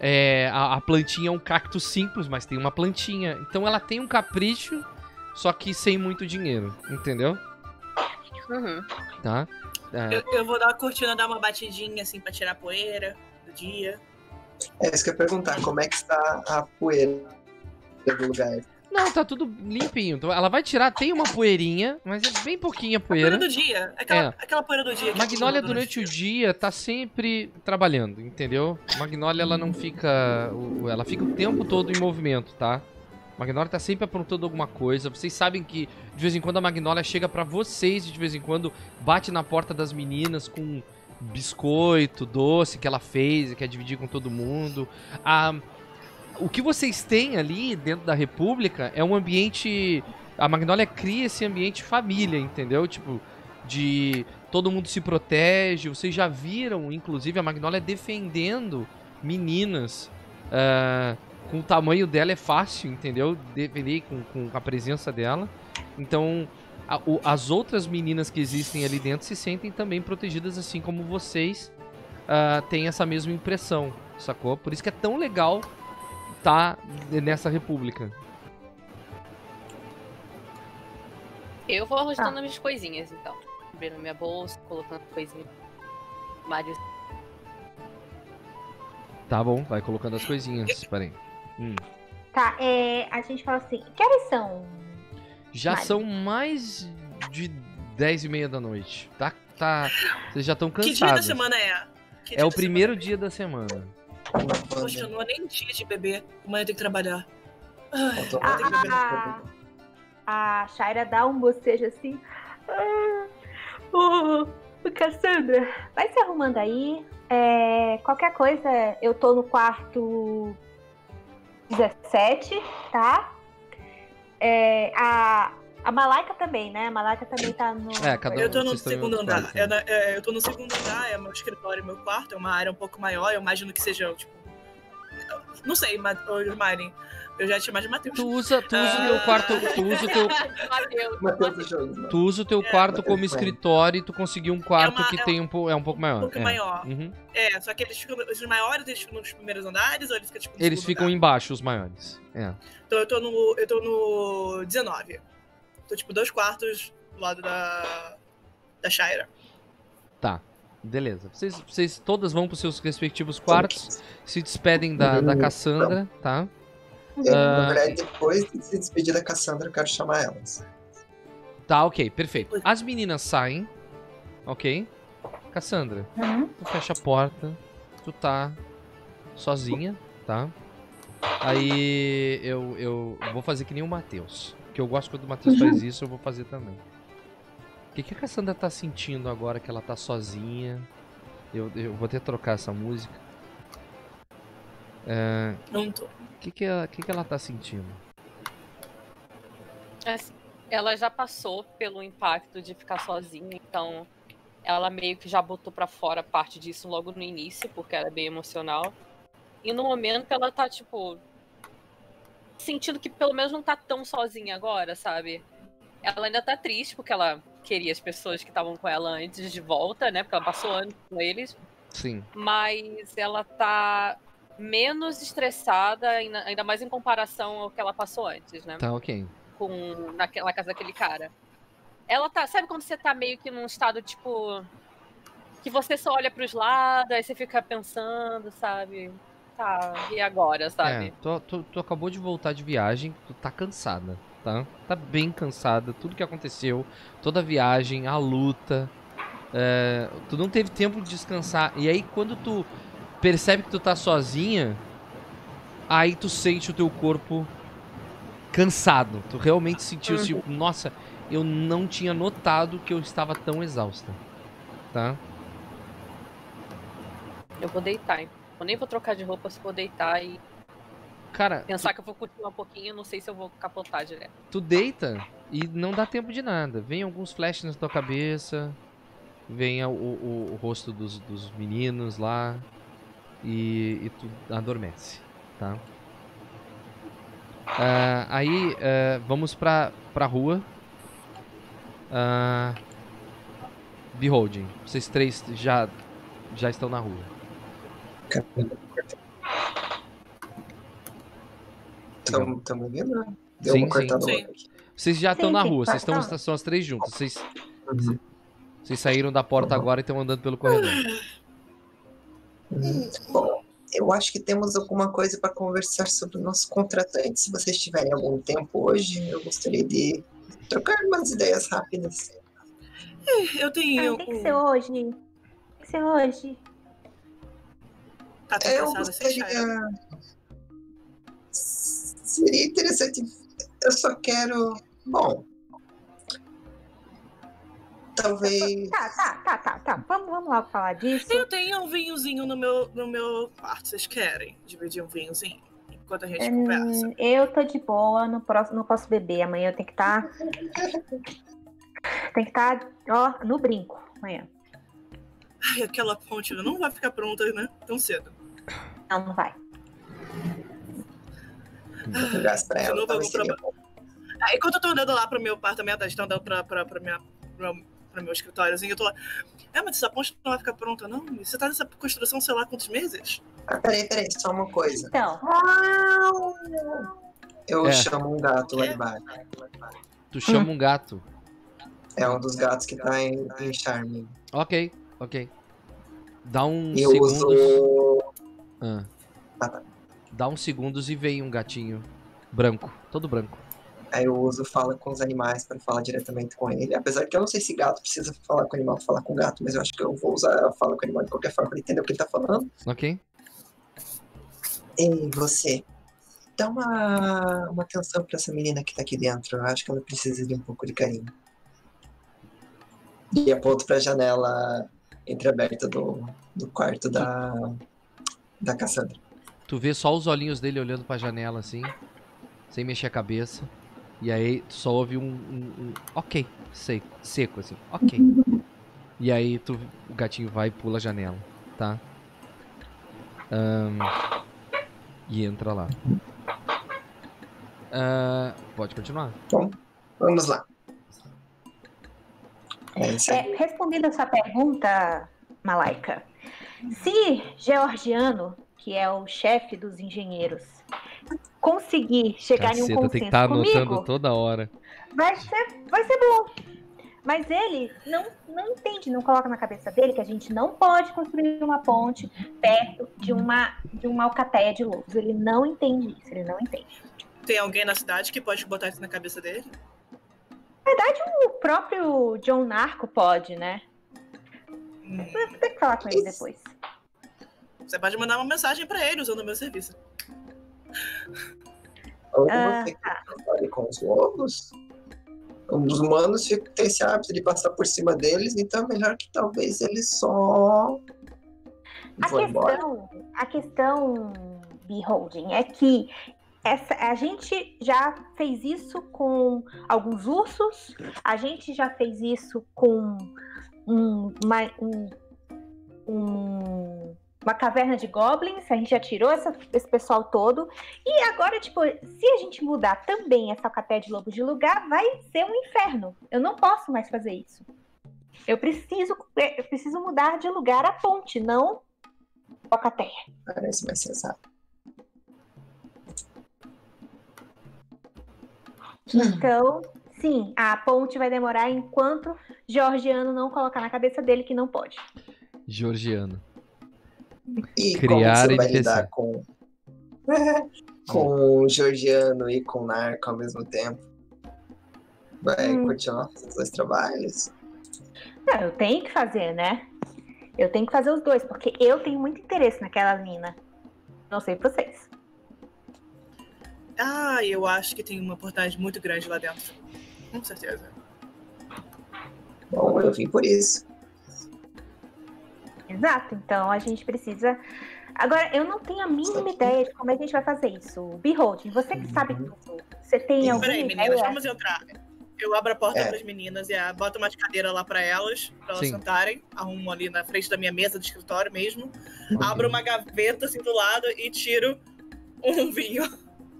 É, a, a plantinha é um cacto simples, mas tem uma plantinha. Então ela tem um capricho, só que sem muito dinheiro, entendeu? Uhum. Tá? É, Eu, eu vou dar uma cortina, dar uma batidinha assim pra tirar a poeira do dia. É isso que eu ia perguntar, como é que está a poeira do lugar? Não, tá tudo limpinho. Então, Ela vai tirar, tem uma poeirinha, mas é bem pouquinha Poeira poeira. do dia. Aquela, É. aquela poeira do dia. é durante o dia tá sempre trabalhando, entendeu? Magnolia ela não fica, ela fica o tempo todo em movimento, tá? Magnolia tá sempre aprontando alguma coisa. Vocês sabem que de vez em quando a Magnolia chega pra vocês e de vez em quando bate na porta das meninas com biscoito, doce que ela fez e quer dividir com todo mundo. A o que vocês têm ali dentro da República é um ambiente. A Magnolia cria esse ambiente família, entendeu? Tipo, de todo mundo se protege. Vocês já viram, inclusive, a Magnolia defendendo meninas. ah, com o tamanho dela é fácil, entendeu? Defender com, com a presença dela. Então, a- o- as outras meninas que existem ali dentro se sentem também protegidas, assim como vocês ah, têm essa mesma impressão, sacou? Por isso que é tão legal tá nessa república. Eu vou arrastando minhas coisinhas, então. Abrindo minha bolsa, colocando coisinhas. Vários. Tá bom, vai colocando as coisinhas. Peraí. Hum. Tá, é, a gente fala assim, que horas são? Já são mais de 10 e meia da noite. Tá, tá. Vocês já estão Que dia da cansados. semana é? Que É dia o da primeiro semana dia da semana. Poxa, não é nem dia de beber. Amanhã eu tenho que trabalhar. Ai, beber. A, a Shaira dá um bocejo assim. Ah, ô, Cassandra, vai se arrumando aí. É, qualquer coisa, eu tô no quarto 17, tá? É, a, a Malaika também, né? A Malaika também tá no. É, cada um- Eu tô no segundo andar. quarto, Eu, né? na- é, eu tô no segundo andar, é meu escritório, meu quarto, é uma área um pouco maior. Eu imagino que seja, tipo. Não sei, Mari. Eu já te chamo de Matheus. Tu usa, tu usa o teu Ah. quarto, tu usa o teu, né? tu usa o teu É, quarto como Matheus, escritório e tu conseguiu um quarto uma- que é tem um, é um pouco Um maior. pouco é. maior. Uhum. É, só que eles ficam. Os maiores eles ficam nos primeiros andares ou eles ficam tipo no Eles ficam andar? embaixo, os maiores. É. Então eu tô no. Eu tô no 19. Tô tipo dois quartos do lado da. Da Shaira. Tá. Beleza. Vocês, vocês todas vão pros seus respectivos quartos, se despedem da, da Cassandra, tá? Verdade, depois de se despedir da Cassandra, eu quero chamar elas. Tá, ok, perfeito. As meninas saem, ok? Cassandra, Hum? tu fecha a porta, tu tá sozinha, tá? Aí eu, eu vou fazer que nem o Matheus. Que eu gosto quando o Matheus faz isso, eu vou fazer também. O que, que a Cassandra tá sentindo agora que ela tá sozinha? Eu, eu vou até trocar essa música. É, Não tô. O que, que, ela, que, que ela tá sentindo? Assim, ela já passou pelo impacto de ficar sozinha, então ela meio que já botou pra fora parte disso logo no início, porque era bem emocional. E no momento ela tá, tipo, sentindo que pelo menos não tá tão sozinha agora, sabe? Ela ainda tá triste porque ela queria as pessoas que estavam com ela antes de volta, né? Porque ela passou anos com eles. Sim. Mas ela tá menos estressada, ainda mais em comparação ao que ela passou antes, né? Tá, ok. com naquela casa daquele cara. Ela tá, sabe quando você tá meio que num estado tipo que você só olha pros lados, aí você fica pensando, sabe? Tá, e agora, sabe? É, tu, tu, tu acabou de voltar de viagem, tu tá cansada, tá? Tá bem cansada, tudo que aconteceu, toda a viagem, a luta. é, tu não teve tempo de descansar. E aí quando tu percebe que tu tá sozinha, aí tu sente o teu corpo cansado. Tu realmente sentiu assim, nossa, eu não tinha notado que eu estava tão exausta. tá? Eu vou deitar, hein? Eu nem vou trocar de roupa se vou deitar e Cara, pensar que eu vou continuar um pouquinho, não sei se eu vou capotar direto. tu deita e não dá tempo de nada. Vem alguns flashes na tua cabeça, vem o, o- o rosto dos, dos meninos lá e, e tu adormece, tá? Ah, aí ah, vamos pra, pra rua. Ah, Beholding, vocês três já, já estão na rua. Tamo, tamo indo, né? Deu Sim, uma cortada sim. Vocês já estão na rua, tá, vocês estão tá. são as três juntas. Vocês, Uhum. vocês saíram da porta Uhum. agora e estão andando pelo corredor. Uhum. Bom, eu acho que temos alguma coisa para conversar sobre o nosso contratante. Se vocês tiverem algum tempo hoje, eu gostaria de trocar umas ideias rápidas. Eu tenho. Ah, tem que ser hoje. Tem que ser hoje. Tá tão Eu gostaria. Seria interessante. Eu só quero. Bom. Talvez. Tá, tá, tá, tá, tá. Vamos, vamos logo falar disso. Eu tenho um vinhozinho no meu, no meu quarto. Vocês querem dividir um vinhozinho? Enquanto a gente conversa. Hum, eu tô de boa, não posso, não posso beber. Amanhã eu tenho que estar. Tem que estar, ó, no brinco amanhã. Ai, aquela ponte não vai ficar pronta, né? Tão cedo. Não, não vai. Pra De ela. novo, bom. Aí enquanto eu tô andando lá pro meu apartamento, a gente tá andando pra, pra, pra, minha, pra, pra meu escritóriozinho, eu tô lá. É, mas essa ponte não vai ficar pronta, não? Você tá nessa construção, sei lá, quantos meses? Ah, peraí, peraí, só uma coisa. Então, Eu É. chamo um gato lá embaixo. Tu chama um gato. É um dos gatos que tá em, em Charming. Ok, ok. Dá um E eu segundos. uso. Ah. Tá. Dá uns segundos e vem um gatinho branco, todo branco. Aí eu uso fala com os animais para falar diretamente com ele. Apesar que eu não sei se gato precisa falar com o animal falar com o gato, mas eu acho que eu vou usar a fala com o animal de qualquer forma para entender o que ele tá falando. Ok? Ei, você. Dá uma, uma atenção pra essa menina que tá aqui dentro. Eu acho que ela precisa de um pouco de carinho. E aponto pra janela entreaberta do, do quarto da, da Cassandra. Tu vê só os olhinhos dele olhando pra janela assim, sem mexer a cabeça. E aí tu só ouve um, um- um ok, seco, seco assim, ok. E aí tu, o gatinho vai e pula a janela, tá? Ahn, e entra lá. Ah, pode continuar. Vamos lá. É isso aí. é, respondendo a sua pergunta, Malaika, se Georgiano, que é o chefe dos engenheiros, conseguir chegar em um Caceta, tem que consenso estar anotando comigo, toda hora. vai ser, vai ser bom. Mas ele não, não entende, não coloca na cabeça dele que a gente não pode construir uma ponte perto de uma, de uma alcateia de lobos. Ele não entende isso, ele não entende. Tem alguém na cidade que pode botar isso na cabeça dele? O próprio John Narco pode, né? Vou ter que falar com ele depois. Você pode mandar uma mensagem pra ele usando o meu serviço. Ou Ah, você que fale com os lobos. Os humanos têm esse hábito de passar por cima deles, então é melhor que talvez eles só A embora. questão, a questão, Beholding, é que essa, a gente já fez isso com alguns ursos, a gente já fez isso com um- uma, um- um- uma caverna de goblins, a gente já tirou essa- esse pessoal todo, e agora, tipo, se a gente mudar também essa caté de lobo de lugar, vai ser um inferno. Eu não posso mais fazer isso. Eu preciso, eu preciso mudar de lugar a ponte, não Alcateia. Parece mais sensato. Então, sim, a ponte vai demorar enquanto Georgiano não colocar na cabeça dele que não pode. Georgiano. E Criar como e você vai lidar com com o Georgiano e com o Narco ao mesmo tempo? Vai Hum. continuar fazendo os dois trabalhos? Não, eu tenho que fazer, né? Eu tenho que fazer os dois, porque eu tenho muito interesse naquela mina. Não sei vocês. Ah, eu acho que tem uma oportunidade muito grande lá dentro. Com certeza. Bom, eu vim por isso. Exato, então a gente precisa. Agora, eu não tenho a mínima ideia de como a gente vai fazer isso. Behold, você que sabe Uhum. tudo. Você tem alguma Peraí, meninas, ideia? vamos entrar. Eu abro a porta É. pras meninas e boto uma cadeira lá pra elas, pra elas Sim. sentarem. Arrumo ali na frente da minha mesa de escritório mesmo. Abro uma gaveta assim do lado e tiro um vinho.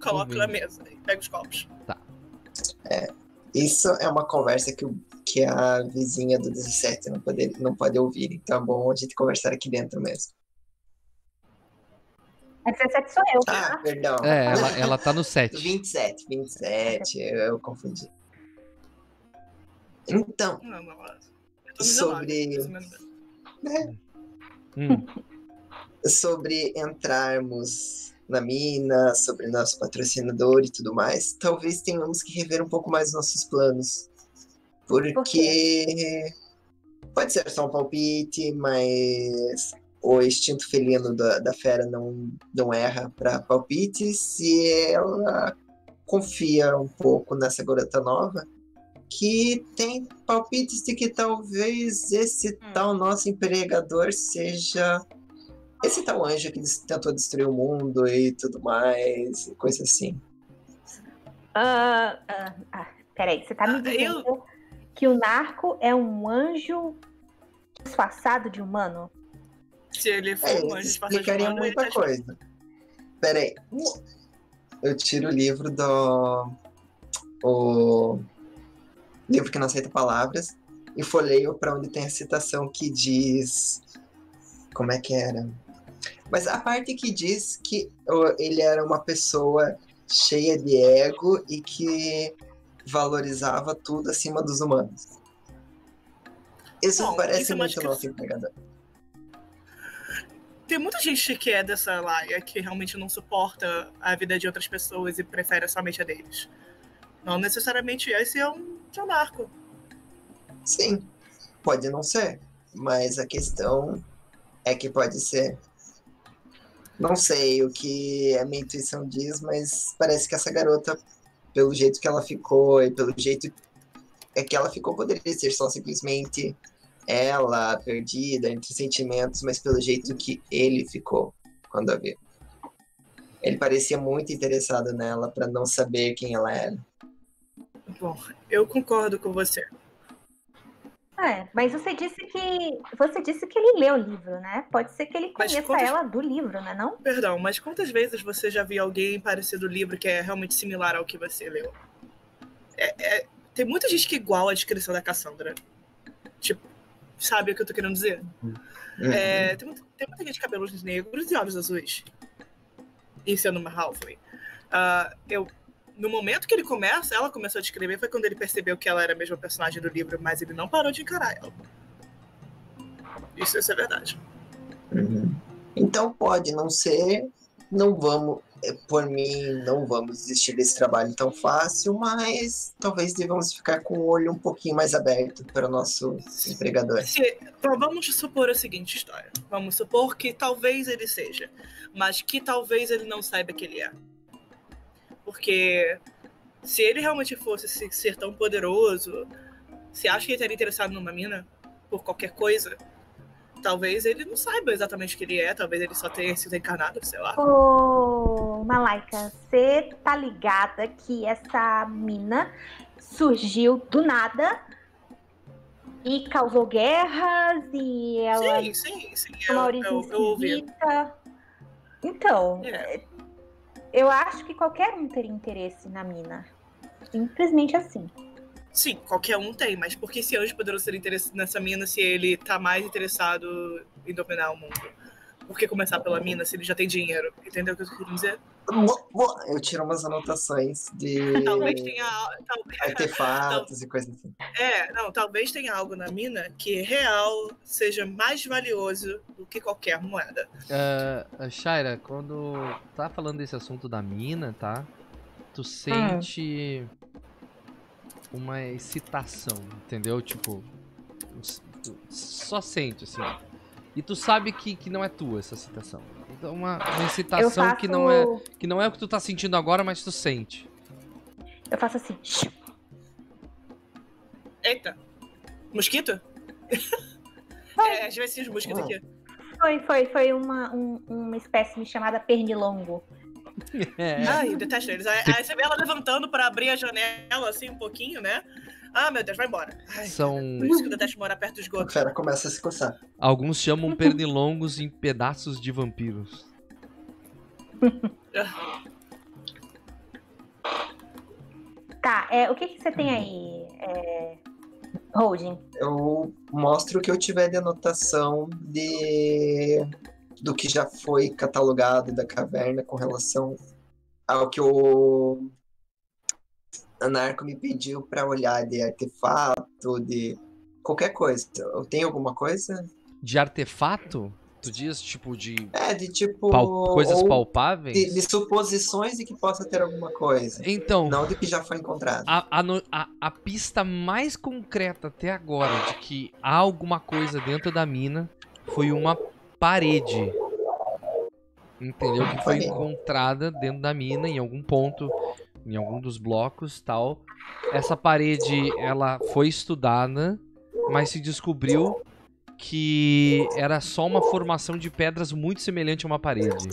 Coloco vinho. na mesa e pego os copos. Isso é uma conversa que, que a vizinha do 17 não pode, não pode ouvir. Então é bom a gente conversar aqui dentro mesmo. A 17 sou eu, Ah, tá? perdão. É, ela, ela tá no 7. 27, 27, eu, eu confundi. Então, Não, não, eu Sobre- 19, mais ou menos. Hum, sobre entrarmos na mina, sobre nosso patrocinador e tudo mais, talvez tenhamos que rever um pouco mais nossos planos. Porque pode ser só um palpite, mas o instinto felino da, da fera não, não erra para palpites se ela confia um pouco nessa garota nova. Que tem palpites de que talvez esse Hum. tal nosso empregador seja esse tal anjo que tentou destruir o mundo e tudo mais, e coisa assim. Ah, ah, ah, peraí, você tá me Ah, dizendo que o narco é um anjo disfarçado de humano? Se ele for É, um anjo disfarçado de humano, ele muita tá coisa. Pera aí. Eu tiro o livro do. O livro que não aceita palavras e folheio pra onde tem a citação que diz. Como é que era? Mas a parte que diz que ele era uma pessoa cheia de ego e que valorizava tudo acima dos humanos. Isso Bom, parece isso é muito nosso empregador. Tem muita gente que é dessa laia que realmente não suporta a vida de outras pessoas e prefere somente a deles. Não necessariamente esse é um, narco. Sim, pode não ser, mas a questão é que pode ser. Não sei o que a minha intuição diz, mas parece que essa garota, pelo jeito que ela ficou e pelo jeito é que ela ficou, poderia ser só simplesmente ela perdida entre sentimentos, mas pelo jeito que ele ficou quando a viu. Ele parecia muito interessado nela para não saber quem ela era. Bom, eu concordo com você. É, mas você disse que você disse que ele leu o livro, né? Pode ser que ele conheça quantas- ela do livro, né? Não? Perdão, mas quantas vezes você já viu alguém parecido no livro que é realmente similar ao que você leu? É- é- tem muita gente que é igual a descrição da Cassandra. Tipo, sabe o que eu tô querendo dizer? É, tem, muita, tem muita gente de cabelos negros e olhos azuis. E sendo uma Halfling. Ah, eu, no momento que ele começa, ela começou a descrever, foi quando ele percebeu que ela era a mesma personagem do livro, mas ele não parou de encarar ela. Isso, isso é verdade. Uhum. Então pode não ser, não vamos, eh, por mim, não vamos desistir desse trabalho tão fácil, mas talvez devamos ficar com o olho um pouquinho mais aberto para o nosso empregador. Se, então, vamos supor a seguinte história. Vamos supor que talvez ele seja, mas que talvez ele não saiba que ele é. Porque se ele realmente fosse se- ser tão poderoso, você acha que ele estaria interessado numa mina por qualquer coisa? Talvez ele não saiba exatamente o que ele é, talvez ele só tenha sido encarnado, sei lá. Ô, Malaika, você tá ligada que essa mina surgiu do nada e causou guerras e ela Sim, sim, sim. é uma Eu, origem eu, eu. Então, É. eu acho que qualquer um teria interesse na mina. Simplesmente assim. Sim, qualquer um tem, mas por que esse anjo poderoso ser interessado nessa mina se ele tá mais interessado em dominar o mundo? Por que começar pela mina se ele já tem dinheiro? Entendeu o que eu tô querendo dizer? Eu tiro umas anotações de Talvez tenha. Talvez, artefatos e coisas assim. é, não, talvez tenha algo na mina que real seja mais valioso do que qualquer moeda. Ah, Shaira, quando tá falando desse assunto da mina, tá? Tu sente uma excitação, entendeu? Tipo, tu só sente, assim. E tu sabe que, que não é tua essa excitação. Então, uma, uma Eu excitação faço, que, não é, que não é o que tu tá sentindo agora, mas tu sente. eu faço assim. Eita! Mosquito? é, às vezes os mosquitos aqui. Foi, foi, foi uma, um, uma espécie chamada pernilongo. É. Ai, eu detesto eles. Aí, aí você vê ela levantando pra abrir a janela, assim, um pouquinho, né? Ah, meu Deus, vai embora. Ai, São. Por isso que eu detesto morar perto do A esgoto. fera começa a se coçar. Alguns chamam pernilongos em pedaços de vampiros. Tá, é, o que, que você tem aí, é, Holding? Eu mostro o que eu tiver de anotação de do que já foi catalogado da caverna com relação ao que Anarco me pediu para olhar de artefato, de qualquer coisa. Eu tenho alguma coisa? De artefato? Tu diz, tipo, de É, de tipo. pal- coisas palpáveis? de, de suposições de que possa ter alguma coisa. Então, Não de que já foi encontrado. a, a a- pista mais concreta até agora de que há alguma coisa dentro da mina foi uma parede. Entendeu? Que foi encontrada dentro da mina em algum ponto, em algum dos blocos tal. Essa parede, ela foi estudada, mas se descobriu que era só uma formação de pedras muito semelhante a uma parede.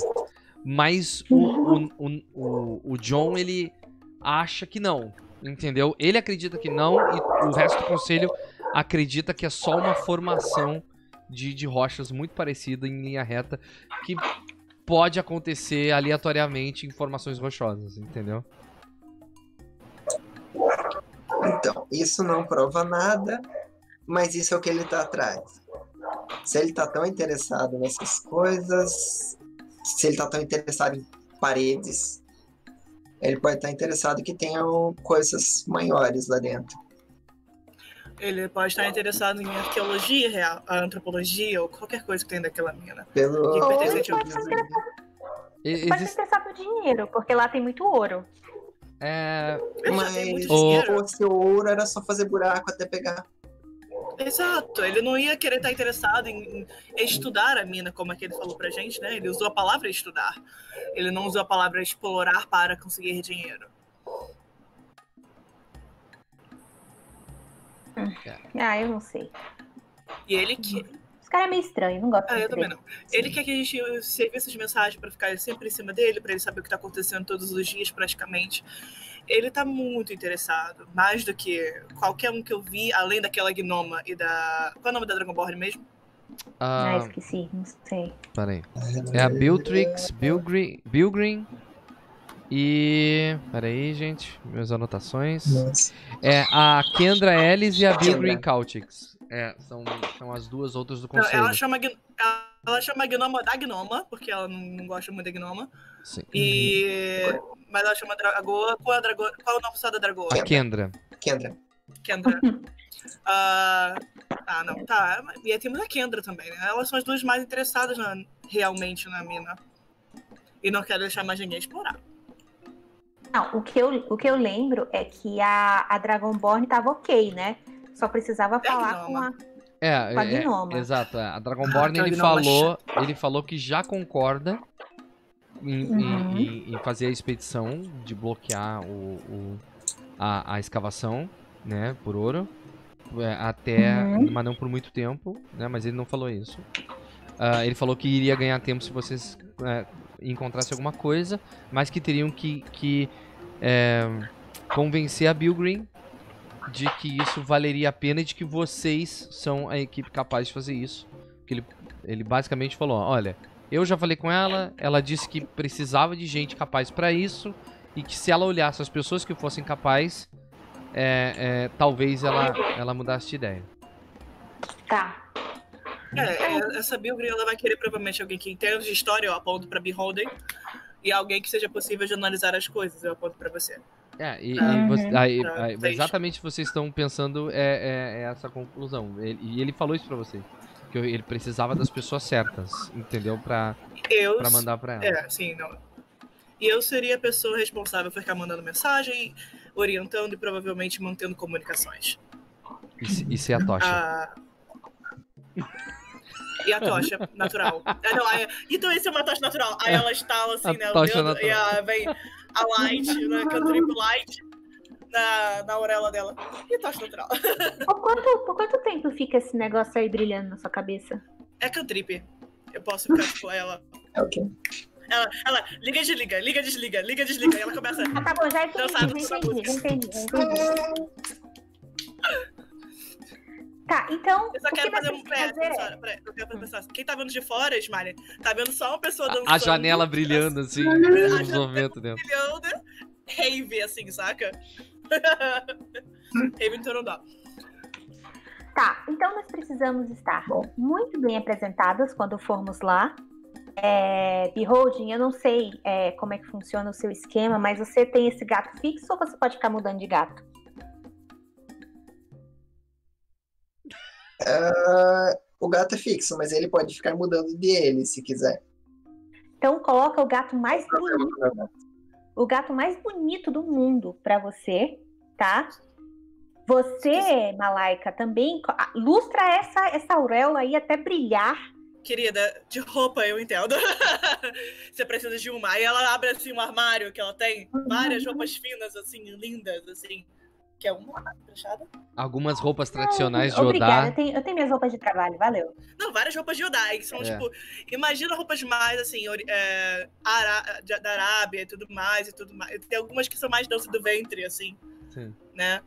Mas o, o, o, o, John, ele acha que não, entendeu? Ele acredita que não e o resto do conselho acredita que é só uma formação de, de rochas muito parecida em linha reta que pode acontecer aleatoriamente em formações rochosas, entendeu? Então, isso não prova nada, mas isso é o que ele tá atrás. Se ele tá tão interessado nessas coisas, se ele tá tão interessado em paredes, ele pode estar interessado que tenham coisas maiores lá dentro. Ele pode estar interessado em arqueologia, real, antropologia ou qualquer coisa que tem daquela mina. Pelo Ou ele pode ser E- pode existe- ser interessado no dinheiro, porque lá tem muito ouro. É, Mas se dinheiro. fosse ouro, era só fazer buraco até pegar. Exato, ele não ia querer estar interessado em, em estudar a mina, como é que ele falou pra gente, né? Ele usou a palavra estudar. Ele não usou a palavra explorar para conseguir dinheiro. Ah, eu não sei. E ele que. Cara é meio estranho, não gosto Ah, eu também dele. não. Ele quer que a gente serviços de mensagem para ficar sempre em cima dele, para ele saber o que tá acontecendo todos os dias, praticamente. Ele tá muito interessado, mais do que qualquer um que eu vi, além daquela gnoma e da. Qual é o nome da Dragonborn mesmo? Ah, ah, esqueci, não sei. peraí. É a Biltrix, Bilgrim, Bilgrim e... Peraí, gente, minhas anotações. Nossa. É a Kendra Ellis e a Kendra. Bilgrim Cautix. É, são, são as duas outras do conselho. ela chama, ela- chama a gnoma da gnoma, porque ela não, não gosta muito da gnoma. Sim. E. Mas ela chama Dragoa. Qual é, a Dragoa? Qual é o nome só da Dragoa? A Kendra. Kendra. Kendra. Ah, ah, não, tá. E aí temos a Kendra também, né? Elas são as duas mais interessadas na- realmente na mina. E não quero deixar mais ninguém explorar. Não, o que eu, o que eu lembro é que a, a Dragonborn tava ok, né? Só precisava É falar com a. É, Com a é, gnoma. exato. é. A Ah, Dragonborn ele falou, ele falou que já concorda em, Uhum. em- em fazer a expedição de bloquear o, o- a, a escavação, né, por ouro, é, até, Uhum. mas não por muito tempo, né, mas ele não falou isso. Ah, ele falou que iria ganhar tempo se vocês é, encontrassem alguma coisa, mas que teriam que, que é, convencer a Bilgreen de que isso valeria a pena e de que vocês são a equipe capaz de fazer isso. Que ele, ele basicamente falou: olha, eu já falei com ela, ela disse que precisava de gente capaz pra isso e que se ela olhasse as pessoas que fossem capazes, é, é, talvez ela, ela mudasse de ideia. Tá. É, é, essa Bilgrim, ela vai querer provavelmente alguém que entenda de história, eu aponto pra Beholden. E alguém que seja possível de analisar as coisas, eu aponto pra você. É, e, e você- aí- aí, exatamente vocês estão pensando é, é- é essa conclusão. Ele- e ele falou isso pra você. Que ele precisava das pessoas certas, entendeu? Pra, Eu. pra mandar pra ela. É, sim, não. E eu seria a pessoa responsável por ficar mandando mensagem, orientando e provavelmente mantendo comunicações. E, e ser a tocha. Ah. E a tocha natural. Ah, não, aí- então esse é uma tocha natural. Aí ela estala assim, A né? tocha dedo, natural. E a, vem a light, né? Cantrip light na, na orelha dela. E tocha natural. Por quanto, por quanto tempo fica esse negócio aí brilhando na sua cabeça? É cantrip. Eu posso ficar, tipo, ela. É o quê? Ela, ela, liga, desliga, liga, desliga, liga, desliga. E ela começa. Ah, tá bom, já entendi, Dançar, já entendi, já entendi, já entendi. Tá, então, Eu só quero fazer um. Pera, pera, pera, eu quero fazer. Quem tá vendo de fora, Smiley, tá vendo só uma pessoa dançando. A janela brilhando, assim, nos janela movimentos dentro. brilhando, rave, assim, saca? rave Torondó. Tá, então nós precisamos estar Bom. muito bem apresentadas quando formos lá. É, Beholding, eu não sei é, como é que funciona o seu esquema, mas você tem esse gato fixo ou você pode ficar mudando de gato? Ah, o gato é fixo, mas ele pode ficar mudando de ele se quiser. Então coloca o gato mais bonito, o gato mais bonito do mundo pra você, tá? Você, Malaika, também ah, lustra essa essa auréola aí até brilhar. Querida, de roupa eu entendo. Você precisa de uma. Aí ela abre assim um armário que ela tem várias roupas finas, assim, lindas, assim. Que é uma fechada? Algumas roupas tradicionais de Obrigada, Odá. eu tenho, eu tenho minhas roupas de trabalho, valeu. Não, várias roupas de Odai, que são, É. tipo, imagina roupas mais, assim, é, Ara- de- da Arábia e tudo mais, e tudo mais. Tem algumas que são mais dança do ventre, assim, Sim. né?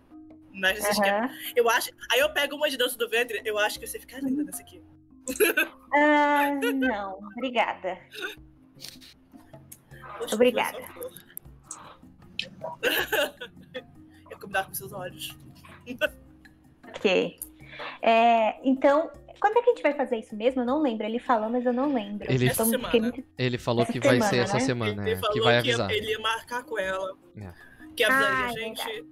Mas esquema. Aham. Eu acho. Aí eu pego uma de dança do ventre, eu acho que você fica linda nessa aqui. Ah, não, obrigada. Poxa, Obrigada. cuidar com seus olhos. Ok. É, então, quando é que a gente vai fazer isso mesmo? Eu não lembro. Ele falou, mas eu não lembro. Ele- Então, Essa semana. muito- Ele falou Essa que vai semana, ser essa né? semana, ele é, falou que vai que avisar. ele ia marcar com ela. É. Que avisaria Ah, a é gente.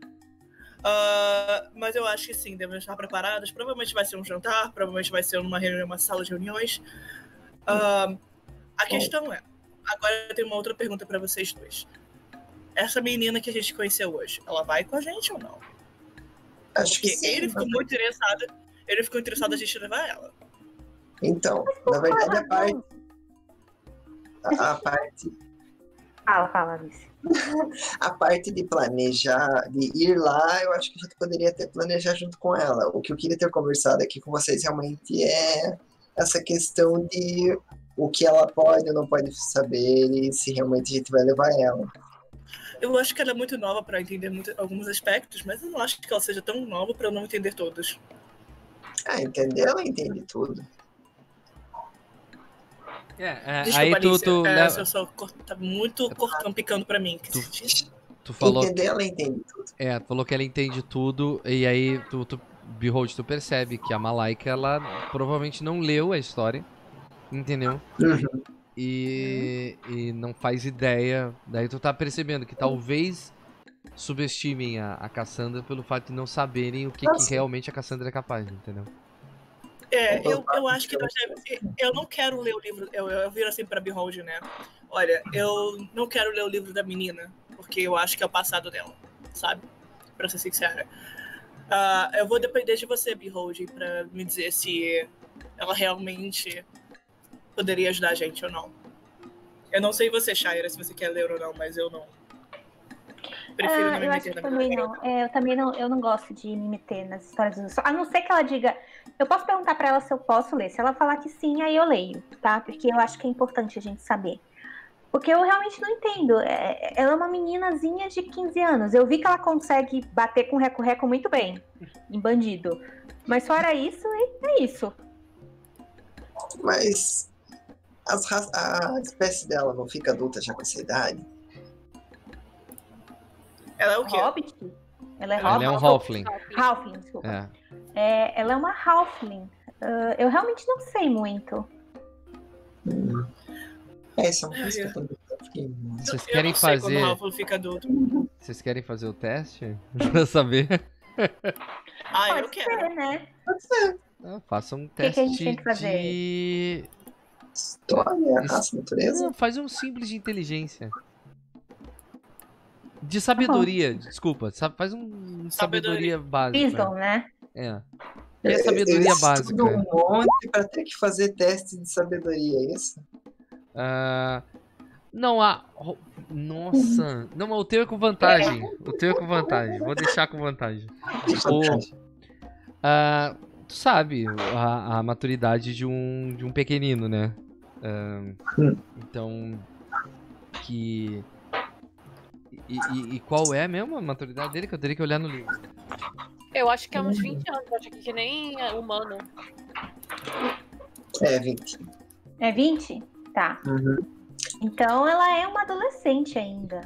Ah, mas eu acho que sim, devemos estar preparadas. Provavelmente vai ser um jantar, provavelmente vai ser uma reunião, uma sala de reuniões. Ah, a questão é, agora eu tenho uma outra pergunta para vocês dois. Essa menina que a gente conheceu hoje, ela vai com a gente ou não? Acho que Porque sim. ele ficou muito interessado, ele ficou interessado a gente levar ela. Então, na verdade, a parte, a, a parte, Fala, fala, Alice. a parte de planejar, de ir lá, eu acho que a gente poderia até planejar junto com ela. O que eu queria ter conversado aqui com vocês realmente é essa questão de o que ela pode ou não pode saber e se realmente a gente vai levar ela. Eu acho que ela é muito nova para entender muito, alguns aspectos, mas eu não acho que ela seja tão nova para eu não entender todos. Ah, entendeu? Ela entende tudo. É, é, Desculpa, aí tu, tu, é, leva- sol cor- tá muito cortando, picando pra mim. Que Tu- tu falou, Entender, ela entende tudo. é, tu falou que ela entende tudo, e aí tu, tu, Behold, tu percebe que a Malaika, ela provavelmente não leu a história, entendeu? Uhum. E, e não faz ideia. Daí tu tá percebendo que talvez subestimem a, a Cassandra pelo fato de não saberem o que, que realmente a Cassandra é capaz, entendeu? É, eu, eu acho que nós deve- eu não quero ler o livro. Eu, eu viro assim pra Behold, né? Olha, eu não quero ler o livro da menina, porque eu acho que é o passado dela, sabe? Pra ser sincera. Ah, eu vou depender de você, Behold, pra me dizer se ela realmente poderia ajudar a gente ou não. Eu não sei você, Shaira, se você quer ler ou não, mas eu não. Prefiro Ah, não me eu acho meter que na também não. É, eu também não, eu não gosto de me meter nas histórias dos A não ser que ela diga. Eu posso perguntar pra ela se eu posso ler. Se ela falar que sim, aí eu leio, tá? Porque eu acho que é importante a gente saber. Porque eu realmente não entendo. É- ela é uma meninazinha de 15 anos. Eu vi que ela consegue bater com reco-reco muito bem em bandido. Mas fora isso, é é isso. Mas as a espécie dela não fica adulta já com essa idade? Ela é o quê? Hobbit? Ela é Ela é um? Halfling. Halfling, desculpa. É. É, ela é uma Halfling. Ah, eu realmente não sei muito. Hum. É, isso é uma coisa Ai, que eu também fiquei. Vocês Eu querem não sei fazer. Quando o Ralph fica adulto. Vocês querem fazer o teste? pra saber? Ah, eu Pode quero. ser, né? Ah, faça um que a teste gente tem que fazer? de. História, raça, natureza. Não, faz um simples de inteligência. De sabedoria, desculpa. sa- Faz um sabedoria, básica. Wisdom, né? É. E a sabedoria Eu básica? um monte pra ter que fazer teste de sabedoria, é isso? Ah, não, a. ro- Nossa! Não, mas o teu é com vantagem. O teu é com vantagem. Vou deixar com vantagem. Fantástico. Ah, tu sabe a, a maturidade de um, de um pequenino, né? Hum. então. Que. E, e- e qual é mesmo a maturidade dele? Que eu teria que olhar no livro. Eu acho que é uns 20 anos, eu acho que nem é humano. É, 20. É 20? Tá. Uhum. Então ela é uma adolescente ainda.